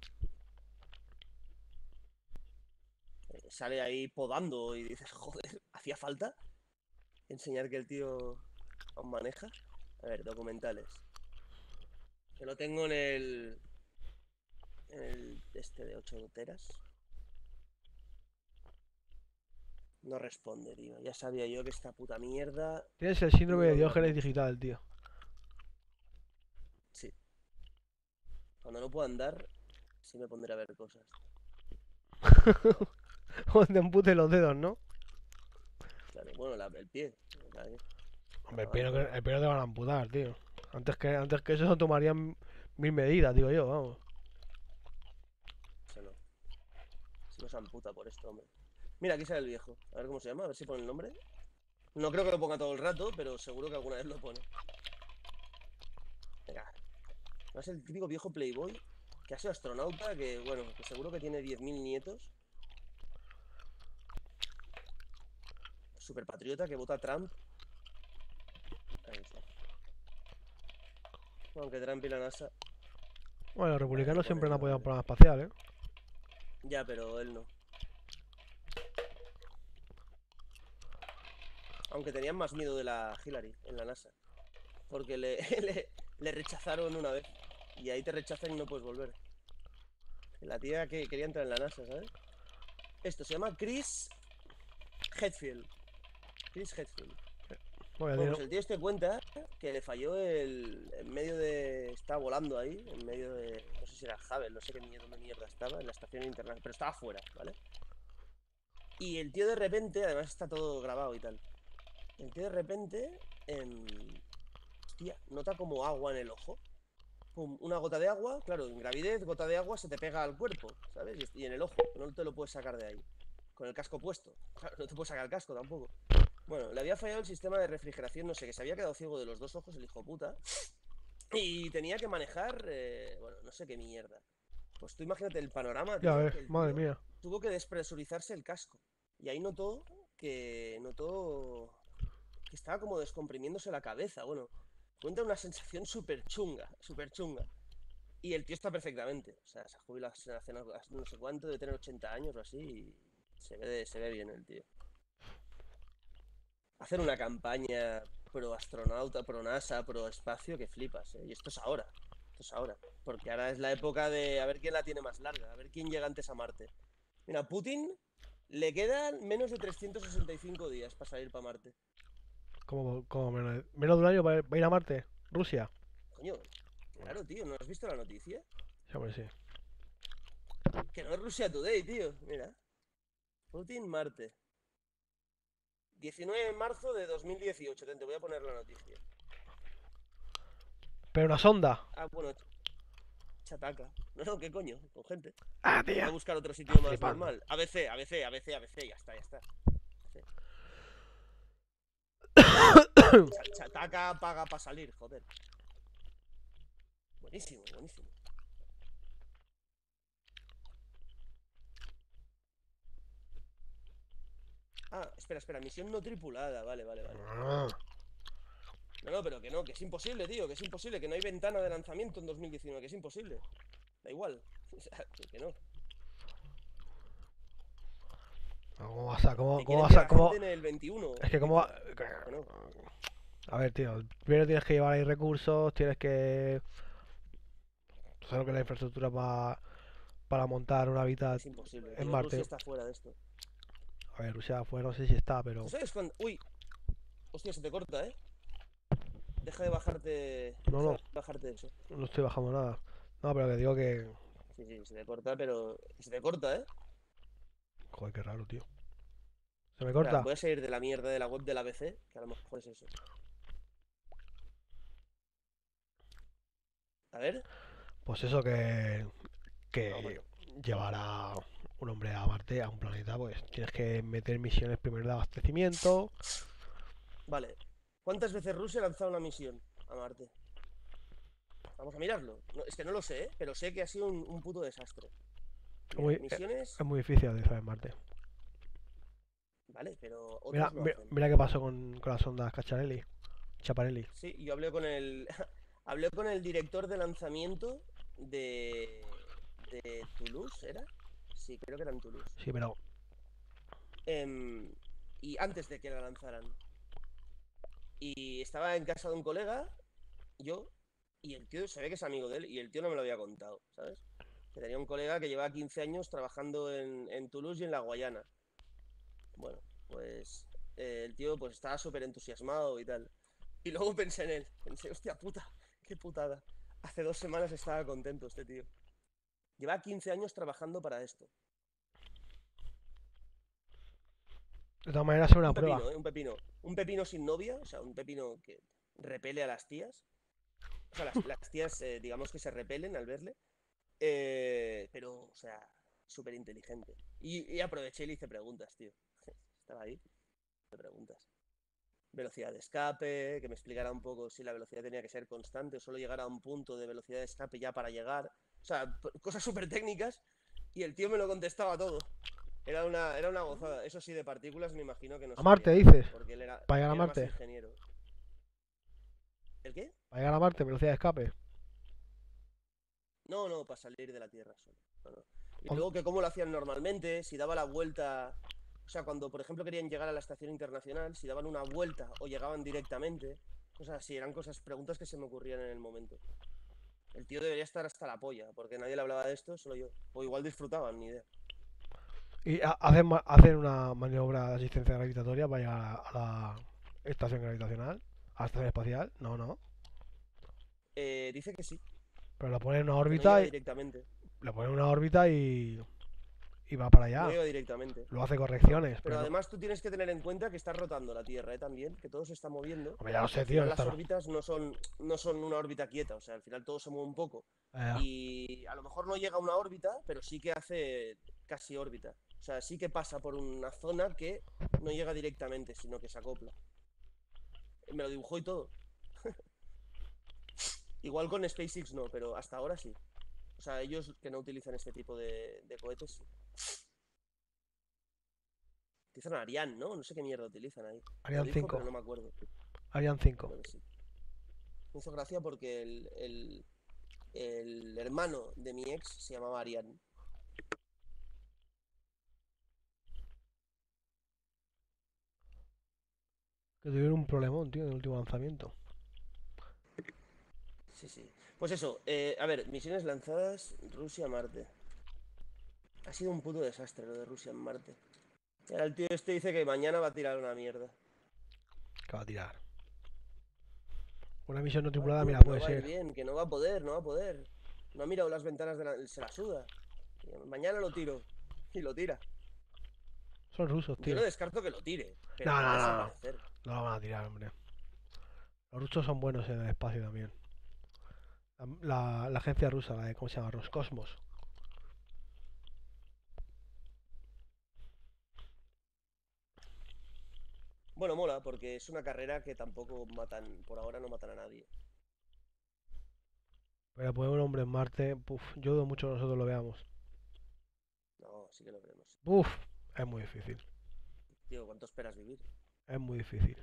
[SPEAKER 7] Eh, sale ahí podando y dices, joder, ¿hacía falta enseñar que el tío aún maneja? A ver, documentales. Que lo tengo en el. En el este de 8 teras. No responde, tío. Ya sabía yo que esta puta mierda.
[SPEAKER 1] Tienes el síndrome de
[SPEAKER 7] No,
[SPEAKER 1] Diógenes digital, tío.
[SPEAKER 7] Sí. Cuando no puedo andar, sí me pondré a ver cosas.
[SPEAKER 1] O te ampute los dedos, ¿no?
[SPEAKER 7] Claro, bueno, la- el pie. la-
[SPEAKER 1] Hombre, el no, que- el pie no te van a amputar, tío. Antes que, antes que eso se tomarían mil medidas, digo yo, vamos.
[SPEAKER 7] Eso no. Se nos amputa por esto, hombre. Mira, aquí sale el viejo. A ver cómo se llama, a ver si pone el nombre. No creo que lo ponga todo el rato, pero seguro que alguna vez lo pone. Venga. No es el típico viejo playboy que ha sido astronauta, que bueno, que seguro que tiene 10.000 nietos. Super patriota que vota a Trump. Ahí está. Aunque Trump y la NASA.
[SPEAKER 1] Bueno, los republicanos siempre han apoyado el programa espacial, ¿eh?
[SPEAKER 7] Ya, pero él no. Aunque tenían más miedo de la Hillary en la NASA. Porque le, le, le rechazaron una vez. Y ahí te rechazan y no puedes volver. La tía que quería entrar en la NASA, ¿sabes? Esto se llama Chris Hetfield. Chris Hetfield.
[SPEAKER 1] Bueno, tío,
[SPEAKER 7] pues el tío este cuenta que le falló el. En medio de. Estaba volando ahí, en medio de. No sé si era Havel, no sé qué mierda, mierda estaba, en la estación internacional, pero estaba fuera, ¿vale? Y el tío de repente, además está todo grabado y tal. El tío de repente. em, hostia, nota como agua en el ojo. Pum, una gota de agua, claro, en gravidez, gota de agua se te pega al cuerpo, ¿sabes? Y, y en el ojo, no te lo puedes sacar de ahí. Con el casco puesto. Claro, no te puedes sacar el casco tampoco. Bueno, le había fallado el sistema de refrigeración, no sé, que se había quedado ciego de los dos ojos, el hijo puta. Y tenía que manejar, eh, bueno, no sé qué mierda. Pues tú imagínate el panorama,
[SPEAKER 1] ya
[SPEAKER 7] tío,
[SPEAKER 1] ves,
[SPEAKER 7] el
[SPEAKER 1] madre
[SPEAKER 7] tío
[SPEAKER 1] mía.
[SPEAKER 7] Tuvo que despresurizarse el casco. Y ahí notó que notó que estaba como descomprimiéndose la cabeza. Bueno, cuenta una sensación súper chunga, súper chunga. Y el tío está perfectamente. O sea, se ha jubilado hace no sé cuánto, de tener 80 años o así. Y se ve, de- se ve bien el tío. Hacer una campaña pro astronauta, pro NASA, pro espacio, que flipas, ¿eh? Y esto es ahora. Esto es ahora. Porque ahora es la época de a ver quién la tiene más larga, a ver quién llega antes a Marte. Mira, Putin le quedan menos de 365 días para salir para Marte.
[SPEAKER 1] Como, como menos, menos de un año para, ir a Marte. Rusia.
[SPEAKER 7] Coño, claro, tío, ¿no has visto la noticia?
[SPEAKER 1] Sí, hombre, sí.
[SPEAKER 7] Que no es Rusia Today, tío. Mira. Putin, Marte. 19 de marzo de 2018. Te voy a poner la noticia.
[SPEAKER 1] Pero una sonda.
[SPEAKER 7] Ah, bueno. Chataca. No, no, ¿qué coño? Con gente.
[SPEAKER 1] Ah,
[SPEAKER 7] Voy a buscar otro sitio más
[SPEAKER 1] flipando.
[SPEAKER 7] normal. ABC, ABC, ABC, ABC. Ya está, ya está. Cha- Chataca paga para salir, joder. Buenísimo, buenísimo. Ah, espera, espera, misión no tripulada, vale, vale, vale.
[SPEAKER 1] Ah,
[SPEAKER 7] No, no, pero que no, que es imposible, tío, que es imposible, que no hay ventana de lanzamiento en 2019, que es imposible. Da igual. O sea, que- no.
[SPEAKER 1] ¿Cómo vas a.? ¿Cómo, cómo vas a.? Cómo...
[SPEAKER 7] gente en el 21.
[SPEAKER 1] Es que, ¿cómo va.?
[SPEAKER 7] No.
[SPEAKER 1] A ver, tío. Primero tienes que llevar ahí recursos, tienes que. Tú sabes lo que es la infraestructura para. Para montar un hábitat.
[SPEAKER 7] Es imposible.
[SPEAKER 1] en Marte.
[SPEAKER 7] Rusia está fuera de esto.
[SPEAKER 1] A ver, Rusia afuera no sé si está, pero.
[SPEAKER 7] ¿Tú sabes cuándo? Uy. Hostia, se te corta, ¿eh? Deja de bajarte.
[SPEAKER 1] No,
[SPEAKER 7] deja
[SPEAKER 1] no.
[SPEAKER 7] de bajarte eso.
[SPEAKER 1] No estoy bajando nada. No, pero que digo que.
[SPEAKER 7] Sí, sí, se te corta, pero. Se te corta, ¿eh?
[SPEAKER 1] Joder, qué raro, tío. ¿Se me corta?
[SPEAKER 7] voy a salir de la mierda de la web de la BC, que a lo mejor es eso. A ver.
[SPEAKER 1] Pues eso que. Que
[SPEAKER 7] bueno.
[SPEAKER 1] llevar a un hombre a Marte, a un planeta, pues tienes que meter misiones primero de abastecimiento.
[SPEAKER 7] Vale. ¿Cuántas veces Rusia ha lanzado una misión a Marte? Vamos a mirarlo. No, es que no lo sé, ¿eh? pero sé que ha sido un, un puto desastre. Mira,
[SPEAKER 1] Muy- eh,
[SPEAKER 7] misiones,
[SPEAKER 1] Es muy difícil aterrizar en Marte.
[SPEAKER 7] vale, pero
[SPEAKER 1] Mira,
[SPEAKER 7] no
[SPEAKER 1] mira qué pasó con, con las ondas Cacciarelli. Chaparelli.
[SPEAKER 7] Sí, yo hablé con el hablé con el director de lanzamiento de de Toulouse, ¿era? Sí, creo que era en Toulouse.
[SPEAKER 1] Sí, pero
[SPEAKER 7] Em, y antes de que la lanzaran. Y estaba en casa de un colega, yo, y el tío se ve que es amigo de él, y el tío no me lo había contado, ¿sabes? Que tenía un colega que llevaba 15 años trabajando en, en Toulouse y en la Guayana. Bueno, pues eh, el tío pues estaba súper entusiasmado y tal. Y luego pensé en él, pensé, hostia puta, qué putada. Hace dos semanas estaba contento este tío. Lleva 15 años trabajando para esto.
[SPEAKER 1] de todas maneras es una
[SPEAKER 7] un
[SPEAKER 1] prueba.
[SPEAKER 7] pepino, ¿eh? un pepino. Un pepino sin novia, o sea, un pepino que repele a las tías. O sea, las, las tías, eh, digamos que se repelen al verle. Eh, pero, o sea, súper inteligente. Y, y aproveché y le hice preguntas, tío. Estaba ahí. Le preguntas. Velocidad de escape, que me explicara un poco si la velocidad tenía que ser constante o solo llegar a un punto de velocidad de escape ya para llegar. O sea, cosas súper técnicas. Y el tío me lo contestaba todo. Era una, era una gozada. Eso sí, de partículas me imagino que no
[SPEAKER 1] A Marte,
[SPEAKER 7] sabía,
[SPEAKER 1] dices.
[SPEAKER 7] Porque él era,
[SPEAKER 1] Para llegar a Marte.
[SPEAKER 7] ingeniero. ¿El qué?
[SPEAKER 1] Para llegar a Marte, velocidad de escape.
[SPEAKER 7] No, no, para salir de la Tierra solo. No, no. Y luego que cómo lo hacían normalmente, si daba la vuelta. O sea, cuando por ejemplo querían llegar a la estación internacional, si daban una vuelta o llegaban directamente. Cosas así, eran cosas, preguntas que se me ocurrían en el momento. El tío debería estar hasta la polla, porque nadie le hablaba de esto, solo yo. O igual disfrutaban, ni idea.
[SPEAKER 1] Y ha- hacen, hacen una maniobra de asistencia gravitatoria para llegar a, a la estación gravitacional, a la estación espacial. No, no.
[SPEAKER 7] Eh, dice que sí,
[SPEAKER 1] Pero lo ponen en una órbita y
[SPEAKER 7] directamente.
[SPEAKER 1] lo ponen en una órbita y, y va para allá.
[SPEAKER 7] Llega directamente.
[SPEAKER 1] Luego hace correcciones.
[SPEAKER 7] Pero además tú tienes que tener en cuenta que está rotando la Tierra, ¿eh? También, que todo se está moviendo.
[SPEAKER 1] Hombre, ya lo sé, tío. está
[SPEAKER 7] las órbitas no son, no son una órbita quieta, o sea, al final todo se mueve un poco.
[SPEAKER 1] eh,
[SPEAKER 7] Y a lo mejor no llega a una órbita, pero sí que hace casi órbita. O sea, sí que pasa por una zona que no llega directamente, sino que se acopla. Me lo dibujó y todo. Igual con SpaceX no, pero hasta ahora sí. O sea, ellos que no utilizan este tipo de, de cohetes, sí. Utilizan Ariane, ¿no? No sé qué mierda utilizan ahí. Lo
[SPEAKER 1] Ariane
[SPEAKER 7] dijo,
[SPEAKER 1] 5.
[SPEAKER 7] pero no me acuerdo.
[SPEAKER 1] Ariane 5.
[SPEAKER 7] Creo que sí. Me hizo gracia porque el, el, el hermano de mi ex se llamaba Arián.
[SPEAKER 1] Que tuvieron un problemón, tío, en el último lanzamiento.
[SPEAKER 7] Sí, sí. Pues eso, eh, a ver, misiones lanzadas Rusia-Marte. Ha sido un puto desastre lo de Rusia en Marte. Ahora el tío este dice que mañana va a tirar una mierda.
[SPEAKER 1] Que va a tirar. Una misión no tripulada, mira, puede
[SPEAKER 7] no
[SPEAKER 1] ser.
[SPEAKER 7] bien, que no va a poder, no va a poder. No ha mirado las ventanas de la... Se la suda. Mañana lo tiro. Y lo tira.
[SPEAKER 1] Son rusos,
[SPEAKER 7] Yo
[SPEAKER 1] tío.
[SPEAKER 7] no descarto que lo tire. Pero
[SPEAKER 1] No, no, no, no. No la van a tirar, hombre. Los rusos son buenos en el espacio también. La, la- la agencia rusa, la de, ¿cómo se llama? Roscosmos.
[SPEAKER 7] Bueno, mola, porque es una carrera que tampoco matan, por ahora no matan a nadie.
[SPEAKER 1] Pero poner un hombre en Marte, puf, yo dudo mucho que nosotros lo veamos.
[SPEAKER 7] No, sí que lo veremos.
[SPEAKER 1] Uf, es muy difícil.
[SPEAKER 7] Tío, ¿cuánto esperas vivir?
[SPEAKER 1] Es muy difícil.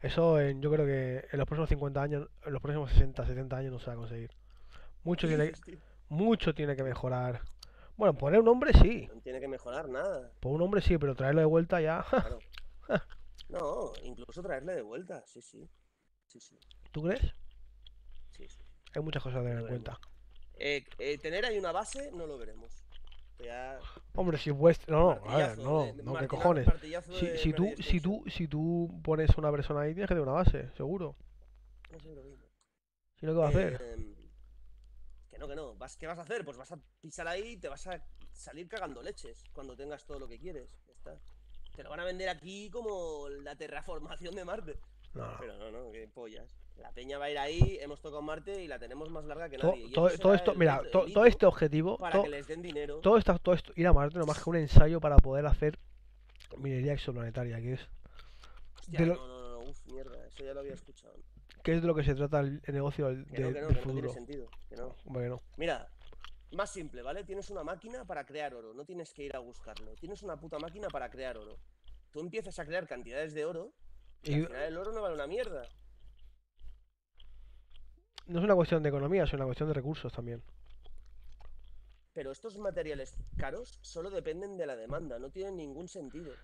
[SPEAKER 1] Eso en- yo creo que en los próximos 50 años, en los próximos 60, 70 años no se va a conseguir. Mucho
[SPEAKER 7] ¿Qué
[SPEAKER 1] tiene,
[SPEAKER 7] tío?
[SPEAKER 1] mucho tiene que mejorar. Bueno, poner un hombre sí.
[SPEAKER 7] No tiene que mejorar nada.
[SPEAKER 1] Por un hombre sí, pero traerlo de vuelta ya.
[SPEAKER 7] Claro. No, incluso traerle de vuelta, sí, sí. Sí, sí.
[SPEAKER 1] ¿Tú crees?
[SPEAKER 7] sí, sí.
[SPEAKER 1] Hay muchas cosas a tener en cuenta.
[SPEAKER 7] Eh, eh, tener ahí una base no lo veremos. Ya,
[SPEAKER 1] Hombre, si vuestro. No, no, a ver, no,
[SPEAKER 7] de-
[SPEAKER 1] no, ¿qué cojones? Si, si tú, si tú, si tú pones una persona ahí, tienes que tener una base, seguro.
[SPEAKER 7] No sé lo mismo.
[SPEAKER 1] Si no, ¿qué va a hacer?
[SPEAKER 7] Em, que no, que no. Vas, ¿Qué vas a hacer? Pues vas a pisar ahí y te vas a salir cagando leches cuando tengas todo lo que quieres. Ya está. Te lo van a vender aquí como la terraformación de Marte.
[SPEAKER 1] No.
[SPEAKER 7] Pero no, no, que pollas. La peña va a ir ahí, hemos tocado Marte y la tenemos más larga que nadie.
[SPEAKER 1] todo, todo esto, mira, todo este objetivo,
[SPEAKER 7] Para
[SPEAKER 1] to-
[SPEAKER 7] que les den dinero.
[SPEAKER 1] todo, esto, todo esto, ir a Marte no más que un ensayo para poder hacer minería exoplanetaria, que es,
[SPEAKER 7] Hostia,
[SPEAKER 1] de lo-
[SPEAKER 7] no, no, no, uf, mierda, eso ya lo había escuchado.
[SPEAKER 1] que es de lo que se trata el, negocio del,
[SPEAKER 7] Que no, que no,
[SPEAKER 1] del
[SPEAKER 7] que no tiene
[SPEAKER 1] futuro.
[SPEAKER 7] sentido. Que no.
[SPEAKER 1] Hombre, que no.
[SPEAKER 7] Mira, Más simple, ¿vale? Tienes una máquina para crear oro, no tienes que ir a buscarlo. Tienes una puta máquina para crear oro. Tú empiezas a crear cantidades de oro y,
[SPEAKER 1] Y
[SPEAKER 7] al final el oro no vale una mierda.
[SPEAKER 1] no es una cuestión de economía, es una cuestión de recursos también.
[SPEAKER 7] Pero estos materiales caros solo dependen de la demanda, no tienen ningún sentido.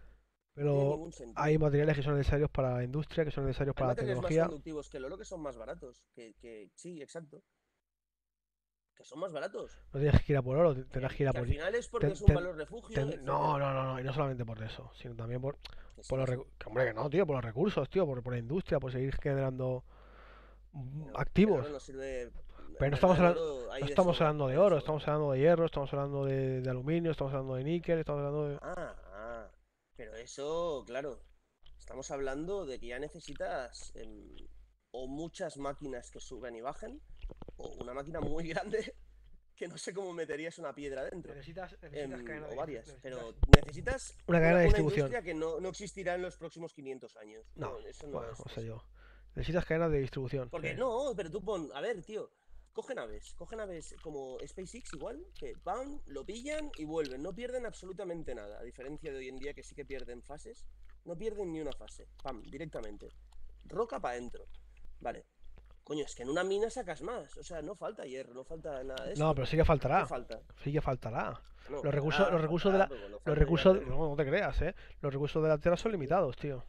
[SPEAKER 1] Pero
[SPEAKER 7] sentido.
[SPEAKER 1] hay materiales que son necesarios para la industria, que son necesarios
[SPEAKER 7] Hay
[SPEAKER 1] para la
[SPEAKER 7] materiales más
[SPEAKER 1] tecnología.
[SPEAKER 7] conductivos que el oro que son más baratos. Que, que sí, exacto. Que son más baratos.
[SPEAKER 1] No tienes que ir a por oro, tendrás que ir a
[SPEAKER 7] Que al
[SPEAKER 1] por...
[SPEAKER 7] final es porque
[SPEAKER 1] ten-
[SPEAKER 7] es un
[SPEAKER 1] ten-
[SPEAKER 7] valor refugio.
[SPEAKER 1] ten-. No, no, no, no, y no solamente por eso, sino también por, por los
[SPEAKER 7] que sí.
[SPEAKER 1] recu- que, hombre, que no, tío, por los recursos, tío, por, por la industria, por seguir generando
[SPEAKER 7] Pero
[SPEAKER 1] activos.
[SPEAKER 7] oro no sirve-
[SPEAKER 1] Pero no estamos, hablando, no estamos hablando de oro, estamos hablando de hierro, estamos hablando de, de aluminio, estamos hablando de níquel, estamos hablando de...
[SPEAKER 7] Ah, ah, pero eso, claro. Estamos hablando de que ya necesitas em, o muchas máquinas que suban y bajen, una máquina muy grande que no sé cómo meterías una piedra dentro.
[SPEAKER 1] Necesitas,
[SPEAKER 7] em,
[SPEAKER 1] cadena
[SPEAKER 7] o varias,
[SPEAKER 1] necesitas-
[SPEAKER 7] pero necesitas
[SPEAKER 1] Una cadena de distribución.
[SPEAKER 7] industria que no, no existirá en los próximos 500 años.
[SPEAKER 1] No,
[SPEAKER 7] eso no
[SPEAKER 1] bueno,
[SPEAKER 7] es.
[SPEAKER 1] no sé yo. Necesitas cadenas de distribución.
[SPEAKER 7] Porque
[SPEAKER 1] sí.
[SPEAKER 7] no, pero tú pon, a ver, tío, cogen aves, cogen aves como SpaceX igual, que van, lo pillan y vuelven, no pierden absolutamente nada, a diferencia de hoy en día que sí que pierden fases, no pierden ni una fase, pam, directamente, roca para adentro, vale. Coño, es que en una mina sacas más, o sea, no falta hierro, no falta nada de eso.
[SPEAKER 1] No, pero sí que faltará. Sí que faltará.
[SPEAKER 7] No,
[SPEAKER 1] Los recursos- los recursos de la-
[SPEAKER 7] no
[SPEAKER 1] Los recursos... No, no te creas, ¿eh? Los recursos de la Tierra son limitados, tío.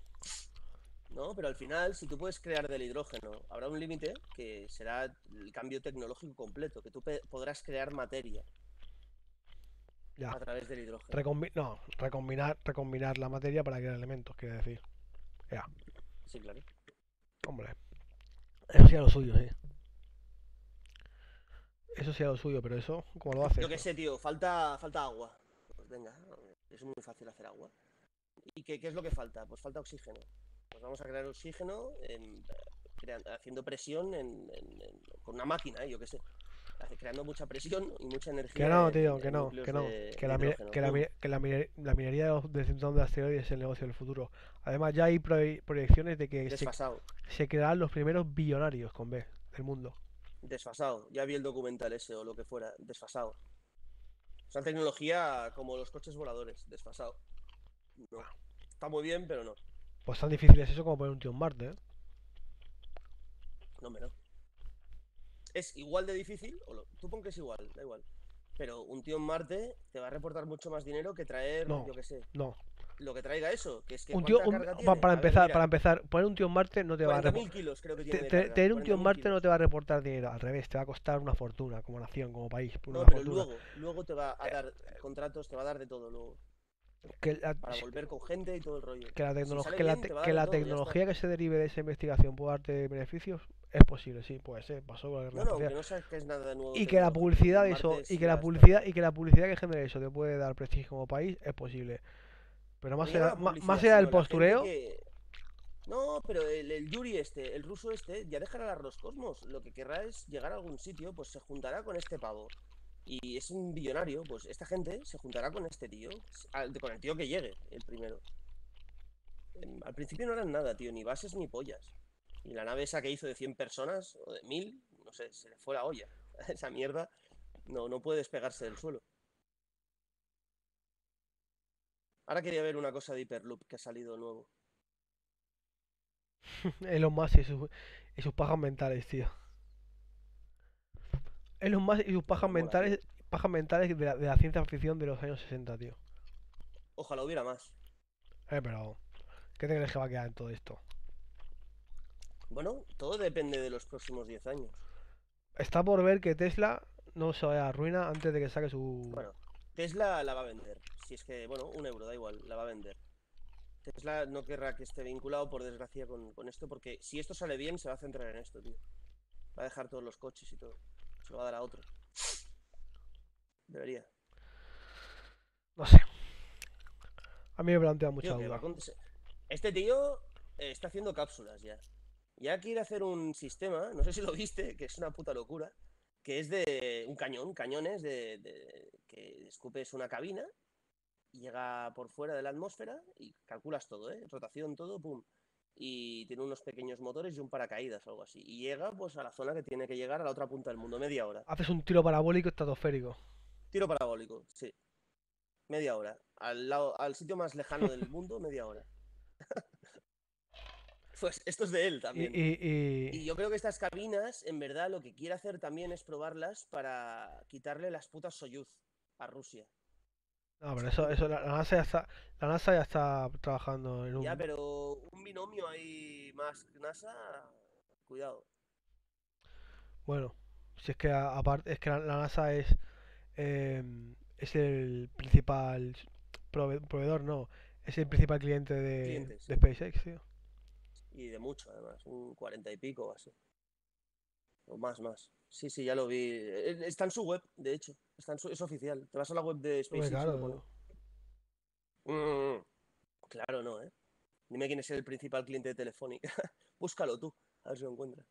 [SPEAKER 7] No, pero al final, si tú puedes crear del hidrógeno, habrá un límite que será el cambio tecnológico completo, que tú podrás crear materia
[SPEAKER 1] Ya.
[SPEAKER 7] a través del hidrógeno.
[SPEAKER 1] Recombi- no, recombinar, recombinar la materia para crear elementos, quiere decir.
[SPEAKER 7] Sí, claro.
[SPEAKER 1] Hombre. Eso sería lo suyo, sí. Eso sería lo suyo, pero eso, ¿cómo lo haces?
[SPEAKER 7] Yo qué sé, tío, falta, falta agua. Pues venga, es muy fácil hacer agua. ¿Y qué, qué es lo que falta? Pues falta oxígeno. Pues vamos a crear oxígeno haciendo presión en- con una máquina, ¿eh? yo qué sé. Creando mucha presión y mucha energía.
[SPEAKER 1] Que no, tío, que no, que no.
[SPEAKER 7] de-
[SPEAKER 1] Que
[SPEAKER 7] de
[SPEAKER 1] la, que la, que minería de los- cinturón de asteroides es el negocio del futuro. Además, ya hay proye- proyecciones de que se, se crearán los primeros billonarios con B del mundo.
[SPEAKER 7] desfasado. Ya vi el documental ese o lo que fuera. Desfasado. Es una tecnología como los coches voladores. Desfasado. No. Está muy bien, pero no.
[SPEAKER 1] Pues tan difícil es eso como poner un tío en Marte, ¿eh?
[SPEAKER 7] No, no. Es igual de difícil, o lo- tú pon que es igual, da igual. Pero un tío en Marte te va a reportar mucho más dinero que traer,
[SPEAKER 1] No.
[SPEAKER 7] yo qué sé,
[SPEAKER 1] No.
[SPEAKER 7] lo que traiga eso. Que es que
[SPEAKER 1] Un tío,
[SPEAKER 7] ¿cuánta
[SPEAKER 1] un-
[SPEAKER 7] carga tiene?
[SPEAKER 1] para
[SPEAKER 7] ver,
[SPEAKER 1] empezar, para empezar, poner un tío en Marte no te va a
[SPEAKER 7] 40.000
[SPEAKER 1] reportar.
[SPEAKER 7] kilos creo que tiene
[SPEAKER 1] Tener
[SPEAKER 7] carga,
[SPEAKER 1] tener un tío en
[SPEAKER 7] 40.000
[SPEAKER 1] Marte no te va a reportar dinero, al revés, te va a costar una fortuna como nación, como país, una
[SPEAKER 7] No, pero
[SPEAKER 1] fortuna.
[SPEAKER 7] luego, luego te va a dar contratos, te va a dar de todo luego.
[SPEAKER 1] Que la,
[SPEAKER 7] Para volver con gente y todo el rollo.
[SPEAKER 1] que la,
[SPEAKER 7] Si
[SPEAKER 1] que te- que
[SPEAKER 7] todo,
[SPEAKER 1] tecnología que se derive de esa investigación pueda darte beneficios, es posible, sí, puede ser, pasó con la guerra
[SPEAKER 7] No, no, aunque no saques nada nuevo.
[SPEAKER 1] Y que la publicidad de eso, y que la
[SPEAKER 7] a
[SPEAKER 1] publicidad, y que la publicidad que genere eso te puede dar prestigio como país, es posible. Pero más allá, más allá del postureo,
[SPEAKER 7] que- No, pero el, el Yuri este, el ruso este, ya dejará las Roscosmos. Lo que querrá es llegar a algún sitio, pues se juntará con este pavo. Y es un billonario, pues esta gente se juntará con este tío. Con el tío que llegue, el primero. Em, Al principio no eran nada, tío, ni bases ni pollas. Y la nave esa que hizo de 100 personas, o de 1000, no sé, se le fue la olla. Esa mierda no, no puede despegarse del suelo. Ahora quería ver una cosa de Hyperloop que ha salido nuevo.
[SPEAKER 1] Elon Musk y, sus- y sus pajas mentales, tío. Elon Musk y sus pajas
[SPEAKER 7] Mola, tío.
[SPEAKER 1] mentales, pajas mentales de la, de la ciencia ficción de los años 60, tío.
[SPEAKER 7] Ojalá hubiera más.
[SPEAKER 1] Eh, pero, ¿qué te crees que va a quedar en todo esto?
[SPEAKER 7] Bueno, todo depende de los próximos 10 años.
[SPEAKER 1] Está por ver que Tesla no se vaya a la ruina antes de que saque su...
[SPEAKER 7] Bueno, Tesla la va a vender. Si es que, bueno, un euro, da igual, la va a vender. Tesla no querrá que esté vinculado, por desgracia, con, con esto, porque si esto sale bien, se va a centrar en esto, tío. Va a dejar todos los coches y todo. Se lo va a dar a otro. Debería.
[SPEAKER 1] No sé. A mí me plantea mucha
[SPEAKER 7] Tío,
[SPEAKER 1] duda.
[SPEAKER 7] Este tío eh, está haciendo cápsulas ya. Ya quiere hacer un sistema, no sé si lo viste, que es una puta locura, que es de un cañón, cañones de, de- que escupes una cabina llega por fuera de la atmósfera y calculas todo, ¿eh? Rotación, todo, pum. y tiene unos pequeños motores y un paracaídas o algo así. Y llega pues a la zona que tiene que llegar a la otra punta del mundo, media hora.
[SPEAKER 1] Haces un tiro parabólico estratosférico.
[SPEAKER 7] Tiro parabólico, sí. Media hora. Al, lado, al sitio más lejano del mundo, media hora. pues esto es de él también.
[SPEAKER 1] y, y-
[SPEAKER 7] Y yo creo que estas cabinas, en verdad, lo que quiere hacer también es probarlas para quitarle las putas Soyuz a Rusia.
[SPEAKER 1] No, pero eso, eso la, NASA ya está, la NASA ya está trabajando en un...
[SPEAKER 7] Ya, pero un binomio ahí más que NASA, cuidado.
[SPEAKER 1] Bueno, si es que aparte, es que la, la NASA es, em, es el principal prove- proveedor, no, es el principal cliente de,
[SPEAKER 7] sí.
[SPEAKER 1] SpaceX, tío.
[SPEAKER 7] Y de mucho, además, un cuarenta y pico o así. O más, más. Sí, sí, ya lo vi. Eh, Está en su web, de hecho. Está en su- es oficial. Te vas a la web de SpaceX.
[SPEAKER 1] claro,
[SPEAKER 7] pone. Mm, claro, no, ¿eh? Dime quién es el principal cliente de Telefónica. Búscalo tú, a ver si lo encuentras.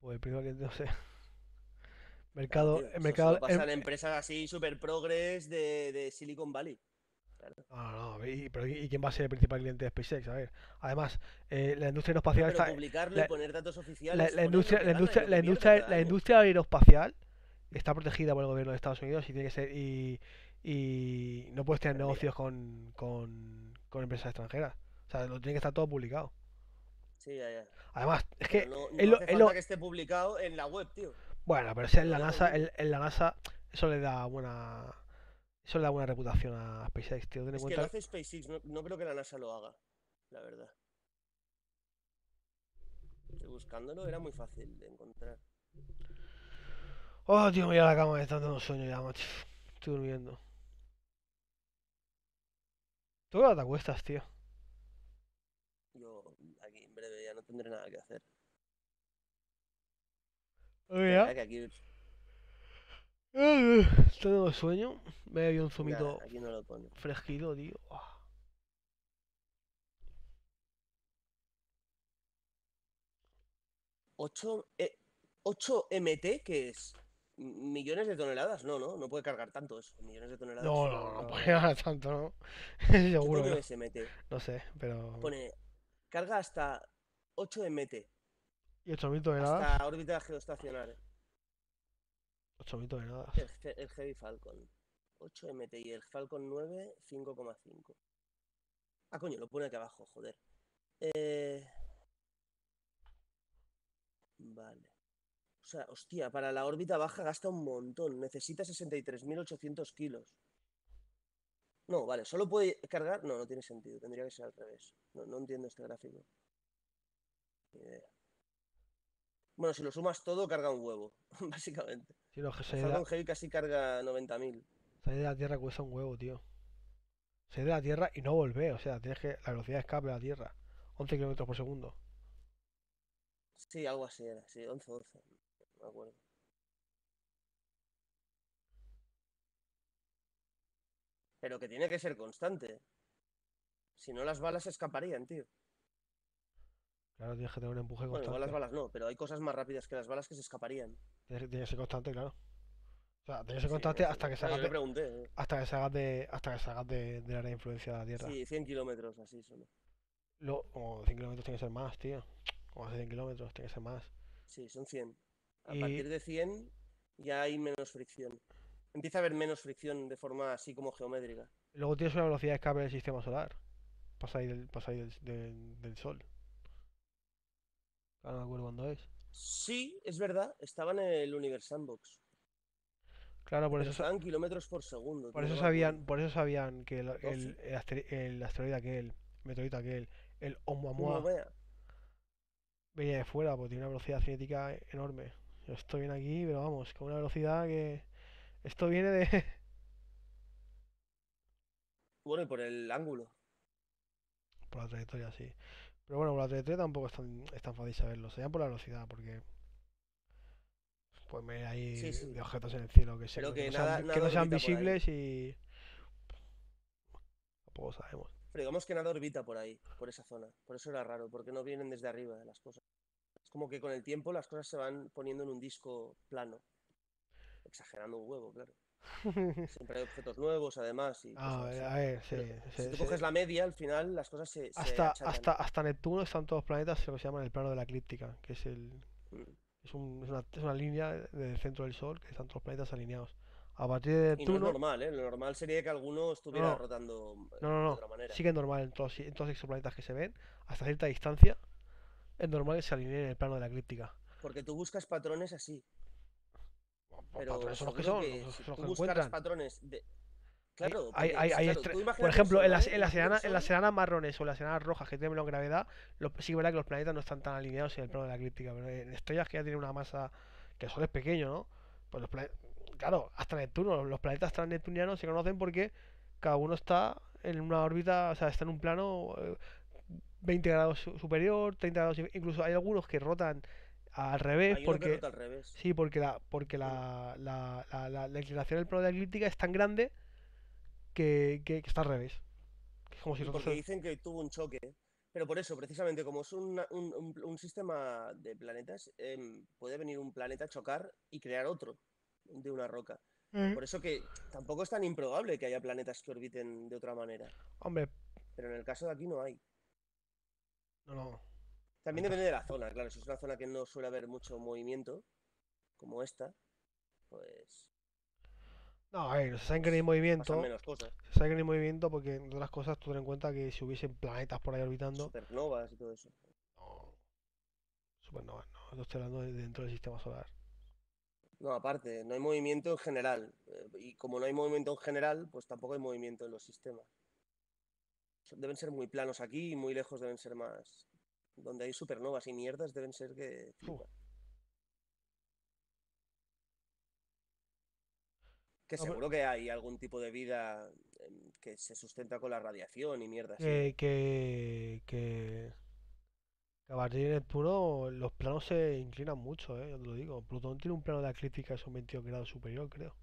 [SPEAKER 1] pues el principal cliente, no sé.
[SPEAKER 7] Claro,
[SPEAKER 1] Mercado,
[SPEAKER 7] tío, eso se
[SPEAKER 1] mercado,
[SPEAKER 7] pasan
[SPEAKER 1] el-
[SPEAKER 7] empresas así super progres de, de Silicon Valley.
[SPEAKER 1] No, no, y, pero ¿y quién va a ser el principal cliente de SpaceX? A ver, además, eh, la industria aeroespacial
[SPEAKER 7] Pero
[SPEAKER 1] está...
[SPEAKER 7] publicarlo
[SPEAKER 1] la-
[SPEAKER 7] y poner datos oficiales.
[SPEAKER 1] la industria, la industria, la industria, la industria aeroespacial está protegida por el gobierno de Estados Unidos y tiene que ser y, y no puedes tener
[SPEAKER 7] Pero
[SPEAKER 1] negocios con, con, con empresas extranjeras. O sea, lo tiene que estar todo publicado.
[SPEAKER 7] Sí, ya, ya.
[SPEAKER 1] Además, es
[SPEAKER 7] Pero
[SPEAKER 1] que
[SPEAKER 7] no, no hace falta que esté publicado en la web, tío.
[SPEAKER 1] bueno, pero si en la NASA, en la NASA, eso le da buena eso le da buena reputación a SpaceX, tío. Ten en
[SPEAKER 7] Es que lo
[SPEAKER 1] cuenta.
[SPEAKER 7] hace SpaceX, no, no creo que la NASA lo haga, la verdad. Estoy buscándolo, era muy fácil de encontrar.
[SPEAKER 1] Oh, tío, me voy a la cama, me está dando sueño ya, macho. Estoy durmiendo. ¿Tú qué hora te acuestas, tío?
[SPEAKER 7] Yo aquí en breve ya no tendré nada que hacer.
[SPEAKER 1] Oye,
[SPEAKER 7] Ya
[SPEAKER 1] ya.
[SPEAKER 7] que aquí,
[SPEAKER 1] Tengo sueño. Me bebido un zumito
[SPEAKER 7] nada, aquí no lo pone.
[SPEAKER 1] fresquito, tío. Ah.
[SPEAKER 7] ¿8, eh, 8 MT, que es? ¿Millones de toneladas? No, no, no puede cargar tanto eso. Millones de toneladas.
[SPEAKER 1] No, no, no
[SPEAKER 7] no.
[SPEAKER 1] puede ganar tanto, ¿no?
[SPEAKER 7] ¿Qué
[SPEAKER 1] Seguro
[SPEAKER 7] es MT?
[SPEAKER 1] no. No sé, pero.
[SPEAKER 7] Pone, carga hasta 8 MT,
[SPEAKER 1] ¿Y 8.000 toneladas?
[SPEAKER 7] hasta órbita geoestacionaria.
[SPEAKER 1] 8.000 toneladas.
[SPEAKER 7] El, He- el Heavy Falcon. 8 MT y el Falcon 9, 5,5. Ah, coño, lo pone aquí abajo, joder. Eh... Vale. O sea, hostia, para la órbita baja gasta un montón. Necesita 63.800 kilos. No, vale, solo puede cargar. No, no tiene sentido. Tendría que ser al revés. No, no entiendo este gráfico. Bueno, si lo sumas todo, carga un huevo, básicamente.
[SPEAKER 1] Sí, no, que
[SPEAKER 7] Falcon
[SPEAKER 1] la,
[SPEAKER 7] Heavy casi carga 90.000.
[SPEAKER 1] salir de la Tierra cuesta un huevo, tío. Salir de la Tierra y no volver. O sea, tienes que. La velocidad de escape de la Tierra. 11 kilómetros por segundo.
[SPEAKER 7] Sí, algo así era, sí, 11, 12, no me acuerdo. Pero que tiene que ser constante. Si no, las balas se escaparían, tío.
[SPEAKER 1] Claro, tienes que tener un empuje
[SPEAKER 7] Bueno, igual las
[SPEAKER 1] constante.
[SPEAKER 7] balas no, pero hay cosas más rápidas que las balas que se escaparían.
[SPEAKER 1] Tiene que ser constante, claro. O sea, tiene que ser constante hasta que
[SPEAKER 7] claro,
[SPEAKER 1] salgas de.
[SPEAKER 7] ¿eh?
[SPEAKER 1] hasta que salgas de, hasta que salgas de, del área de influencia de la Tierra.
[SPEAKER 7] Sí, 100 kilómetros así solo.
[SPEAKER 1] Lo, como 100 kilómetros tiene que ser más, tío. Como hace 100 kilómetros tiene que ser más.
[SPEAKER 7] Sí, son 100. A
[SPEAKER 1] Y-
[SPEAKER 7] partir de 100 ya hay menos fricción. Empieza a haber menos fricción de forma así como geométrica.
[SPEAKER 1] Luego tienes una velocidad de escape del sistema solar. Pasa ahí del, pasa ahí del, del, del sol. Ahora no me acuerdo cuándo es.
[SPEAKER 7] Sí, es verdad, estaba en el Universe Sandbox.
[SPEAKER 1] Claro, por
[SPEAKER 7] Pero
[SPEAKER 1] eso,
[SPEAKER 7] estaban kilómetros por segundo.
[SPEAKER 1] por eso sabían, por eso sabían que el, el, el el asteroide aquel, meteorito aquel, el Oumuamua, venía de fuera, porque tiene una velocidad cinética enorme. Yo estoy bien aquí, pero vamos, con una velocidad que. Esto viene de.
[SPEAKER 7] Bueno, y por el ángulo.
[SPEAKER 1] por la trayectoria, sí. Pero bueno, por la trayectoria tampoco es tan, es tan fácil saberlo. Se llama por la velocidad, porque. Pues me ahí
[SPEAKER 7] Sí, sí.
[SPEAKER 1] de objetos en el cielo que, se,
[SPEAKER 7] Pero
[SPEAKER 1] que
[SPEAKER 7] que
[SPEAKER 1] no
[SPEAKER 7] nada-
[SPEAKER 1] sean, que no sean visibles y. Tampoco sabemos.
[SPEAKER 7] Pero digamos que nada orbita por ahí, por esa zona. Por eso era raro, porque no vienen desde arriba las cosas. Es como que con el tiempo las cosas se van poniendo en un disco plano. Exagerando un huevo, claro. Siempre hay objetos nuevos, además. Y
[SPEAKER 1] a ver, sí. Se-
[SPEAKER 7] si tú
[SPEAKER 1] se-
[SPEAKER 7] coges la media, al final las cosas se, se
[SPEAKER 1] hasta,
[SPEAKER 7] achatan.
[SPEAKER 1] hasta, hasta Neptuno están todos los planetas lo que se llama el plano de la eclíptica, que es el
[SPEAKER 7] Mm.
[SPEAKER 1] es, un- es una, es una línea del centro del Sol que están todos los planetas alineados. A partir de
[SPEAKER 7] Y no es
[SPEAKER 1] Neptuno,
[SPEAKER 7] normal, ¿eh? Lo normal sería que alguno estuviera
[SPEAKER 1] No,
[SPEAKER 7] rotando eh,
[SPEAKER 1] no, no,
[SPEAKER 7] de otra manera.
[SPEAKER 1] sí que es normal en todos, en todos los exoplanetas que se ven, hasta cierta distancia, es normal que se alineen en el plano de la eclíptica.
[SPEAKER 7] Porque tú buscas patrones así. Pero
[SPEAKER 1] son los que son,
[SPEAKER 7] que
[SPEAKER 1] los-
[SPEAKER 7] si
[SPEAKER 1] son los que encuentran.
[SPEAKER 7] patrones de...
[SPEAKER 1] Hay-
[SPEAKER 7] Claro,
[SPEAKER 1] hay, hay, hay
[SPEAKER 7] claro,
[SPEAKER 1] estre-
[SPEAKER 7] tú
[SPEAKER 1] Por ejemplo, en las, en las, enanas, en las enanas marrones o las enanas rojas que tienen menos gravedad, lo- sí que es verdad que los planetas no están tan alineados en el plano de la eclíptica, pero en estrellas que ya tienen una masa, que el Sol es pequeño, ¿no? Pues los plane- claro, hasta Neptuno, los planetas transneptunianos se conocen porque cada uno está en una órbita, o sea, está en un plano eh, 20 grados su- superior, 30 grados, in- incluso hay algunos que rotan al revés
[SPEAKER 7] Hay
[SPEAKER 1] porque...
[SPEAKER 7] al revés.
[SPEAKER 1] Sí, porque la, porque la, la, la, la- la inclinación del plano de la eclíptica es tan grande que, que, que está al revés. Que Es como si
[SPEAKER 7] porque dicen que tuvo un choque. Pero por eso, precisamente, como es una- un, un- un sistema de planetas, em, puede venir un planeta a chocar y crear otro de una roca.
[SPEAKER 1] Mm.
[SPEAKER 7] Por eso que tampoco es tan improbable que haya planetas que orbiten de otra manera.
[SPEAKER 1] Hombre,
[SPEAKER 7] Pero en el caso de aquí no hay.
[SPEAKER 1] no, no.
[SPEAKER 7] También depende de la zona, claro. Si es una zona que no suele haber mucho movimiento, como esta, pues
[SPEAKER 1] No, a ver, se sabe que no hay movimiento.
[SPEAKER 7] menos cosas.
[SPEAKER 1] Se sabe que no hay movimiento porque, entre otras cosas, tú ten en cuenta que si hubiesen planetas por ahí orbitando...
[SPEAKER 7] Supernovas y todo eso.
[SPEAKER 1] No. Supernova, no. Esto estoy hablando de dentro del sistema solar.
[SPEAKER 7] No, aparte, no hay movimiento en general. eh, Y como no hay movimiento en general, pues tampoco hay movimiento en los sistemas. Deben ser muy planos aquí y muy lejos deben ser más. Donde hay supernovas y mierdas deben ser que. Que
[SPEAKER 1] No, pero-
[SPEAKER 7] seguro que hay algún tipo de vida em, que se sustenta con la radiación y mierda así.
[SPEAKER 1] Que, que, que, que a partir de Neptuno los planos se inclinan mucho, ¿eh? Yo te lo digo. Plutón tiene un plano de eclíptica de son 22 grados superior, creo.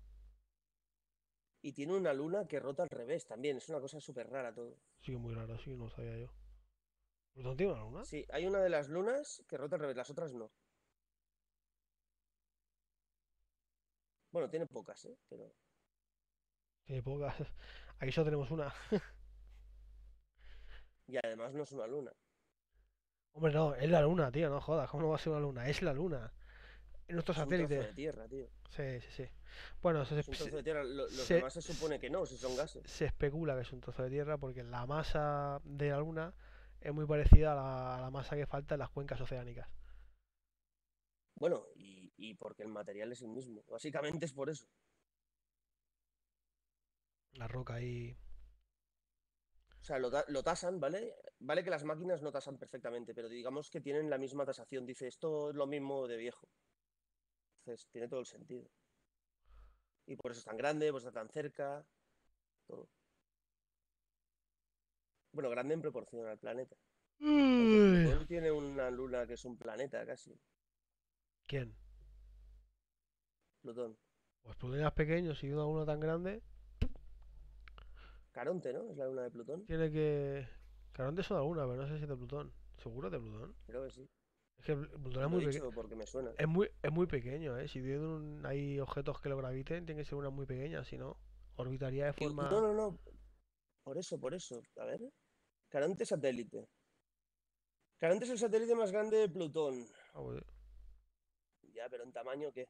[SPEAKER 7] Y tiene una luna que rota al revés también. Es una cosa súper rara todo.
[SPEAKER 1] Sí, muy raro, sí, no lo sabía yo. ¿Plutón tiene una luna?
[SPEAKER 7] Sí, hay una de las lunas que rota al revés, las otras no. Bueno, tiene pocas, ¿eh? Pero
[SPEAKER 1] Tiene pocas. Aquí solo tenemos una.
[SPEAKER 7] y además no es una luna.
[SPEAKER 1] Hombre, no, es la luna, tío, no jodas. ¿Cómo no va a ser una luna? Es la luna. Es nuestro
[SPEAKER 7] Es un trozo de tierra, tío.
[SPEAKER 1] Sí, sí, sí. Bueno, se,
[SPEAKER 7] Es un trozo de tierra. Lo- los
[SPEAKER 1] se-
[SPEAKER 7] demás se supone que no, si son gases.
[SPEAKER 1] se especula que es un trozo de tierra porque la masa de la luna es muy parecida a la, a la masa que falta en las cuencas oceánicas.
[SPEAKER 7] Bueno, y, y porque el material es el mismo. Básicamente es por eso.
[SPEAKER 1] La roca ahí.
[SPEAKER 7] O sea, lo, lo tasan, ¿vale? Vale que las máquinas no tasan perfectamente, pero digamos que tienen la misma tasación. Dice, esto es lo mismo de viejo. Entonces, tiene todo el sentido. Y por eso es tan grande, por eso está tan cerca. Todo. Bueno, grande en proporción al planeta. Aunque Plutón tiene una luna que es un planeta casi.
[SPEAKER 1] ¿Quién?
[SPEAKER 7] Plutón.
[SPEAKER 1] Pues Plutón es pequeño, si una luna tan grande,
[SPEAKER 7] Caronte, ¿no? Es la luna de Plutón.
[SPEAKER 1] tiene que. Caronte es una luna, pero no sé si es de Plutón. ¿Seguro de Plutón?
[SPEAKER 7] Creo que sí.
[SPEAKER 1] Es que Plutón es muy pequeño.
[SPEAKER 7] dicho porque me suena.
[SPEAKER 1] Es muy, es muy pequeño, ¿eh? Si un- hay objetos que lo graviten, tiene que ser una muy pequeña, si no, orbitaría de forma.
[SPEAKER 7] No, no, no. Por eso, por eso. A ver. Caronte satélite. Caronte es el satélite más grande de Plutón.
[SPEAKER 1] Ah, pues,
[SPEAKER 7] Ya, pero en tamaño, ¿qué?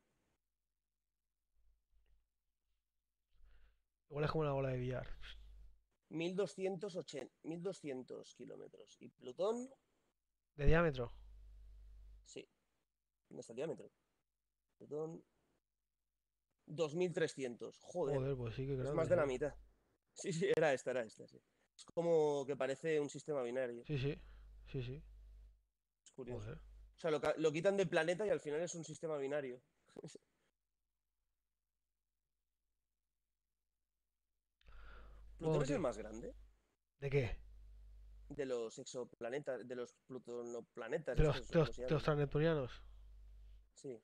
[SPEAKER 1] Igual es como una bola de billar.
[SPEAKER 7] 1280, 1200 kilómetros. ¿Y Plutón?
[SPEAKER 1] ¿De diámetro?
[SPEAKER 7] Sí. ¿Dónde está el diámetro? Plutón. 2300. Joder.
[SPEAKER 1] Joder, pues sí que
[SPEAKER 7] es más de la mitad. Sí, sí, era esta, era esta, sí. Es como que parece un sistema binario.
[SPEAKER 1] Sí, sí, sí, sí.
[SPEAKER 7] Es curioso.
[SPEAKER 1] Joder.
[SPEAKER 7] O sea, lo, lo quitan de planeta y al final es un sistema binario. ¿Plutón es el más grande
[SPEAKER 1] ¿De qué?
[SPEAKER 7] de los exoplanetas, de los plutonoplanetas?
[SPEAKER 1] ¿De los, de los,
[SPEAKER 7] ¿cómo se
[SPEAKER 1] de los?
[SPEAKER 7] Sí.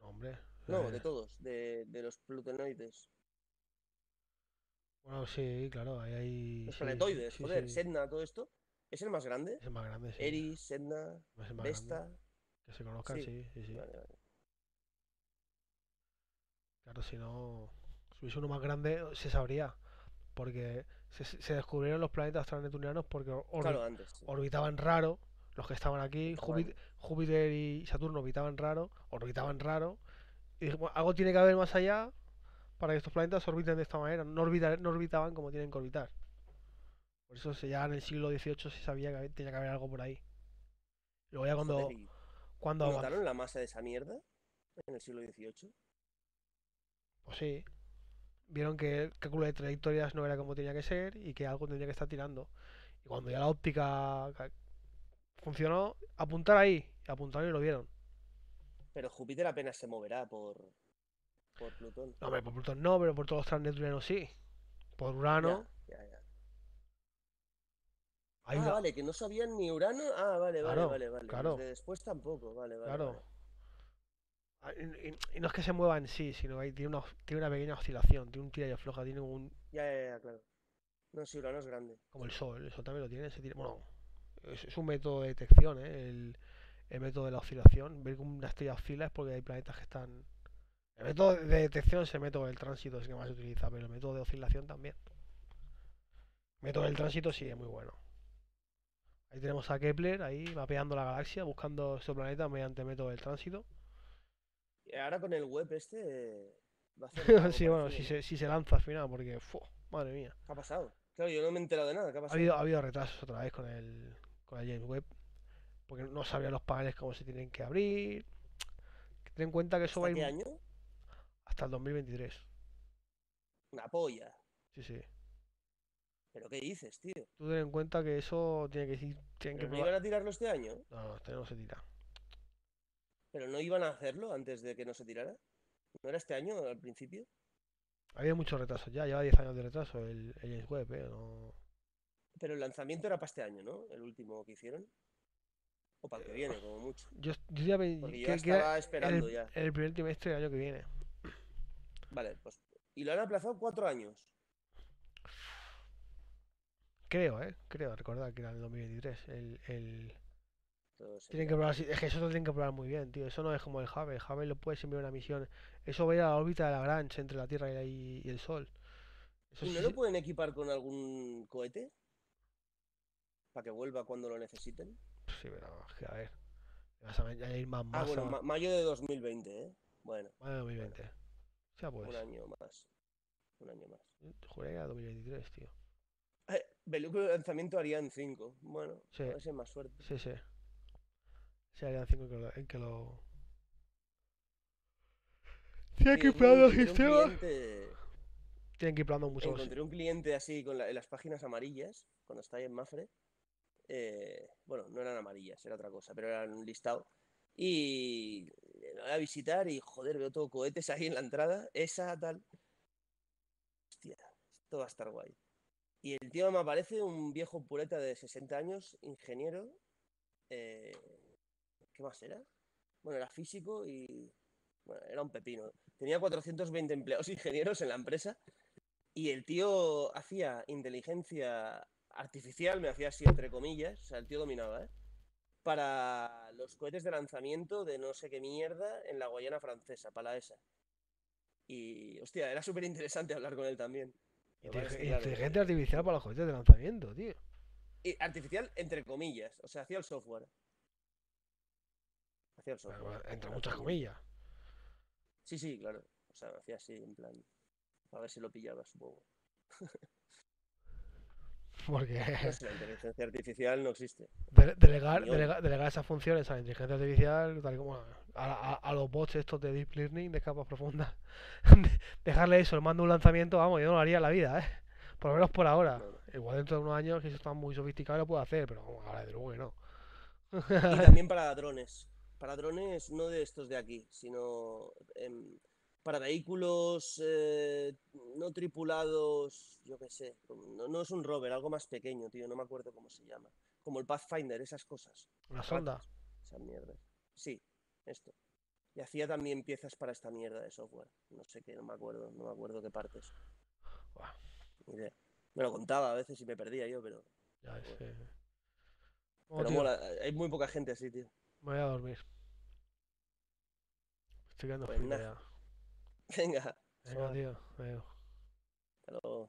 [SPEAKER 1] No, hombre.
[SPEAKER 7] No,
[SPEAKER 1] eh,
[SPEAKER 7] de todos, de, de los plutonoides.
[SPEAKER 1] Bueno, sí, claro, ahí hay.
[SPEAKER 7] Los
[SPEAKER 1] sí,
[SPEAKER 7] planetoides,
[SPEAKER 1] sí,
[SPEAKER 7] joder,
[SPEAKER 1] sí.
[SPEAKER 7] Sedna, todo esto. ¿Es el más grande?
[SPEAKER 1] Es el más grande, sí.
[SPEAKER 7] Eris, Sedna,
[SPEAKER 1] grande.
[SPEAKER 7] Vesta.
[SPEAKER 1] Que se conozcan,
[SPEAKER 7] sí.
[SPEAKER 1] sí, sí.
[SPEAKER 7] Vale, vale.
[SPEAKER 1] Claro, si no. Si hubiese uno más grande, se sabría. Porque se, se descubrieron los planetas transneptunianos porque
[SPEAKER 7] Claro, antes.
[SPEAKER 1] orbitaban raro. Los que estaban aquí, Júpiter, Júpiter y Saturno orbitaban raro, orbitaban raro. Y dijimos, algo tiene que haber más allá para que estos planetas orbiten de esta manera. No, no orbitaban como tienen que orbitar. Por eso ya en el siglo XVIII se sabía que tenía que haber algo por ahí. Luego ya cuando,
[SPEAKER 7] Joder, ¿y
[SPEAKER 1] cuando avanzó-
[SPEAKER 7] ¿Notaron la masa de esa mierda en el siglo XVIII?
[SPEAKER 1] Pues sí. Vieron que el cálculo de trayectorias no era como tenía que ser y que algo tendría que estar tirando. Y cuando ya la óptica ca- funcionó, apuntar ahí. Apuntaron y lo vieron.
[SPEAKER 7] Pero Júpiter apenas se moverá por, por Plutón.
[SPEAKER 1] No, hombre, por Plutón no, pero por todos los transneptunianos sí. Por Urano.
[SPEAKER 7] Ya, ya, ya.
[SPEAKER 1] Hay
[SPEAKER 7] ah,
[SPEAKER 1] una-
[SPEAKER 7] vale, que no sabían ni Urano. Ah, vale, vale,
[SPEAKER 1] Claro,
[SPEAKER 7] vale, vale.
[SPEAKER 1] claro.
[SPEAKER 7] Los de después tampoco, vale, vale.
[SPEAKER 1] Claro.
[SPEAKER 7] vale.
[SPEAKER 1] Ah, Y, no es que se mueva en sí, sino que tiene una, tiene una pequeña oscilación, tiene un tira y afloja, tiene un.
[SPEAKER 7] Ya, ya, ya, claro. No, sí, Urano es grande.
[SPEAKER 1] como el Sol, el Sol también lo tiene, se tira- bueno, es, es un método de detección, ¿eh? El, el método de la oscilación. Ver que una estrella oscila es porque hay planetas que están. El método de detección es el método del tránsito, es el que más se utiliza, pero el método de oscilación también. El método del tránsito sí es muy bueno. Ahí tenemos a Kepler, ahí mapeando la galaxia, buscando estos planetas mediante el método del tránsito.
[SPEAKER 7] Y ahora con el web este. Va a algo
[SPEAKER 1] sí, bueno, si se, si se lanza al final, porque, fu, madre mía.
[SPEAKER 7] ¿Qué ha pasado? Claro, yo no me he enterado de nada. ¿Qué ha
[SPEAKER 1] Ha
[SPEAKER 7] pasado?
[SPEAKER 1] habido, ha habido retrasos otra vez con el, con el James Webb, porque no sabían los paneles cómo se tienen que abrir. Ten en cuenta que eso va a
[SPEAKER 7] ¿Hasta
[SPEAKER 1] ir
[SPEAKER 7] qué año?
[SPEAKER 1] Hasta el 2023.
[SPEAKER 7] Una polla.
[SPEAKER 1] Sí, sí.
[SPEAKER 7] ¿Pero qué dices, tío?
[SPEAKER 1] Tú ten en cuenta que eso tiene que ir, tienen que
[SPEAKER 7] ¿Pero no
[SPEAKER 1] probar.
[SPEAKER 7] iban a tirarlo este año?
[SPEAKER 1] No, no, este no se tira.
[SPEAKER 7] ¿Pero no iban a hacerlo antes de que no se tirara? ¿No era este año al principio?
[SPEAKER 1] Ha habido muchos retrasos ya, lleva 10 años de retraso el, el James Webb, eh, no-
[SPEAKER 7] Pero el lanzamiento era para este año, ¿no? El último que hicieron. O para el que viene, como mucho.
[SPEAKER 1] Yo, yo ya
[SPEAKER 7] Porque yo estaba esperando
[SPEAKER 1] el,
[SPEAKER 7] ya.
[SPEAKER 1] el primer trimestre del año que viene.
[SPEAKER 7] Vale, pues. Y lo han aplazado cuatro años.
[SPEAKER 1] Creo, eh, creo, recordar que era el 2023. El, el... Tienen que probar, es que eso lo tienen que probar muy bien, tío. Eso no es como el Hubble. El Hubble lo puedes enviar una misión. Eso va a ir a la órbita de Lagrange entre la Tierra y, y- el Sol. Eso
[SPEAKER 7] ¿Y
[SPEAKER 1] sí
[SPEAKER 7] no lo pueden equipar con algún cohete? Para que vuelva cuando lo necesiten.
[SPEAKER 1] Sí, pero a ver. Vas a añadir más
[SPEAKER 7] Ah,
[SPEAKER 1] masa.
[SPEAKER 7] bueno, ma- mayo de 2020, ¿eh? Bueno,
[SPEAKER 1] más de 2020. O sea, pues.
[SPEAKER 7] un año más. Un año más.
[SPEAKER 1] Juré que era 2023, tío.
[SPEAKER 7] Eh, de lanzamiento harían 5. Bueno,
[SPEAKER 1] Sí.
[SPEAKER 7] a más suerte.
[SPEAKER 1] Sí, sí. Sí, harían 5 que lo, en que lo. Tienen que ir el
[SPEAKER 7] un
[SPEAKER 1] sistema. Tienen que ir probando mucho.
[SPEAKER 7] Encontré un cliente así con la- en las páginas amarillas, cuando está ahí en Mafre. eh, bueno, no eran amarillas, era otra cosa, pero eran un listado. Y lo voy a visitar y joder, veo todo cohetes ahí en la entrada. Esa tal. Hostia, esto va a estar guay. Y el tío me aparece un viejo pureta de 60 años, ingeniero. eh, ¿Qué más era? Bueno, era físico y. Bueno, era un pepino. Tenía 420 empleados ingenieros en la empresa. Y el tío hacía inteligencia artificial, me hacía así entre comillas, o sea, el tío dominaba, ¿eh? Para los cohetes de lanzamiento de no sé qué mierda en la Guayana francesa, para la ESA. Y, hostia, era súper interesante hablar con él también. Claro,
[SPEAKER 1] Inteligencia artificial para los cohetes de lanzamiento, tío.
[SPEAKER 7] y artificial entre comillas, o sea, hacía el software. Hacía el software.
[SPEAKER 1] entre muchas comillas.
[SPEAKER 7] Sí, sí, claro. O sea, hacía así, en plan. A ver si lo pillaba, supongo.
[SPEAKER 1] Porque
[SPEAKER 7] sé, la inteligencia artificial no existe.
[SPEAKER 1] dele- delegar, delega- delegar esas funciones a la inteligencia artificial, tal como a, a- a los bots estos de Deep Learning de capas profundas, dejarle eso, el mando un lanzamiento, vamos, yo no lo haría en la vida, ¿eh? Por lo menos por ahora.
[SPEAKER 7] No, no.
[SPEAKER 1] Igual dentro de unos años, que eso está muy sofisticado, lo puedo hacer, pero vamos, ahora de luego que no.
[SPEAKER 7] Y también para drones. Para drones no de estos de aquí, sino em, para vehículos eh, no tripulados, yo qué sé. No, no es un rover, algo más pequeño, tío, no me acuerdo cómo se llama. Como el Pathfinder, esas cosas.
[SPEAKER 1] Una sonda.
[SPEAKER 7] Esas mierdas. Sí, esto. Y hacía también piezas para esta mierda de software. No sé qué, no me acuerdo, no me acuerdo qué partes. Ni idea. Me lo contaba a veces y me perdía yo, pero.
[SPEAKER 1] Ya.
[SPEAKER 7] Bueno, Pero
[SPEAKER 1] tío,
[SPEAKER 7] mola, hay muy poca gente así, tío.
[SPEAKER 1] me voy a dormir. Estoy quedando
[SPEAKER 7] Pues. Venga.
[SPEAKER 1] Venga, tío. Adiós.
[SPEAKER 7] Hasta.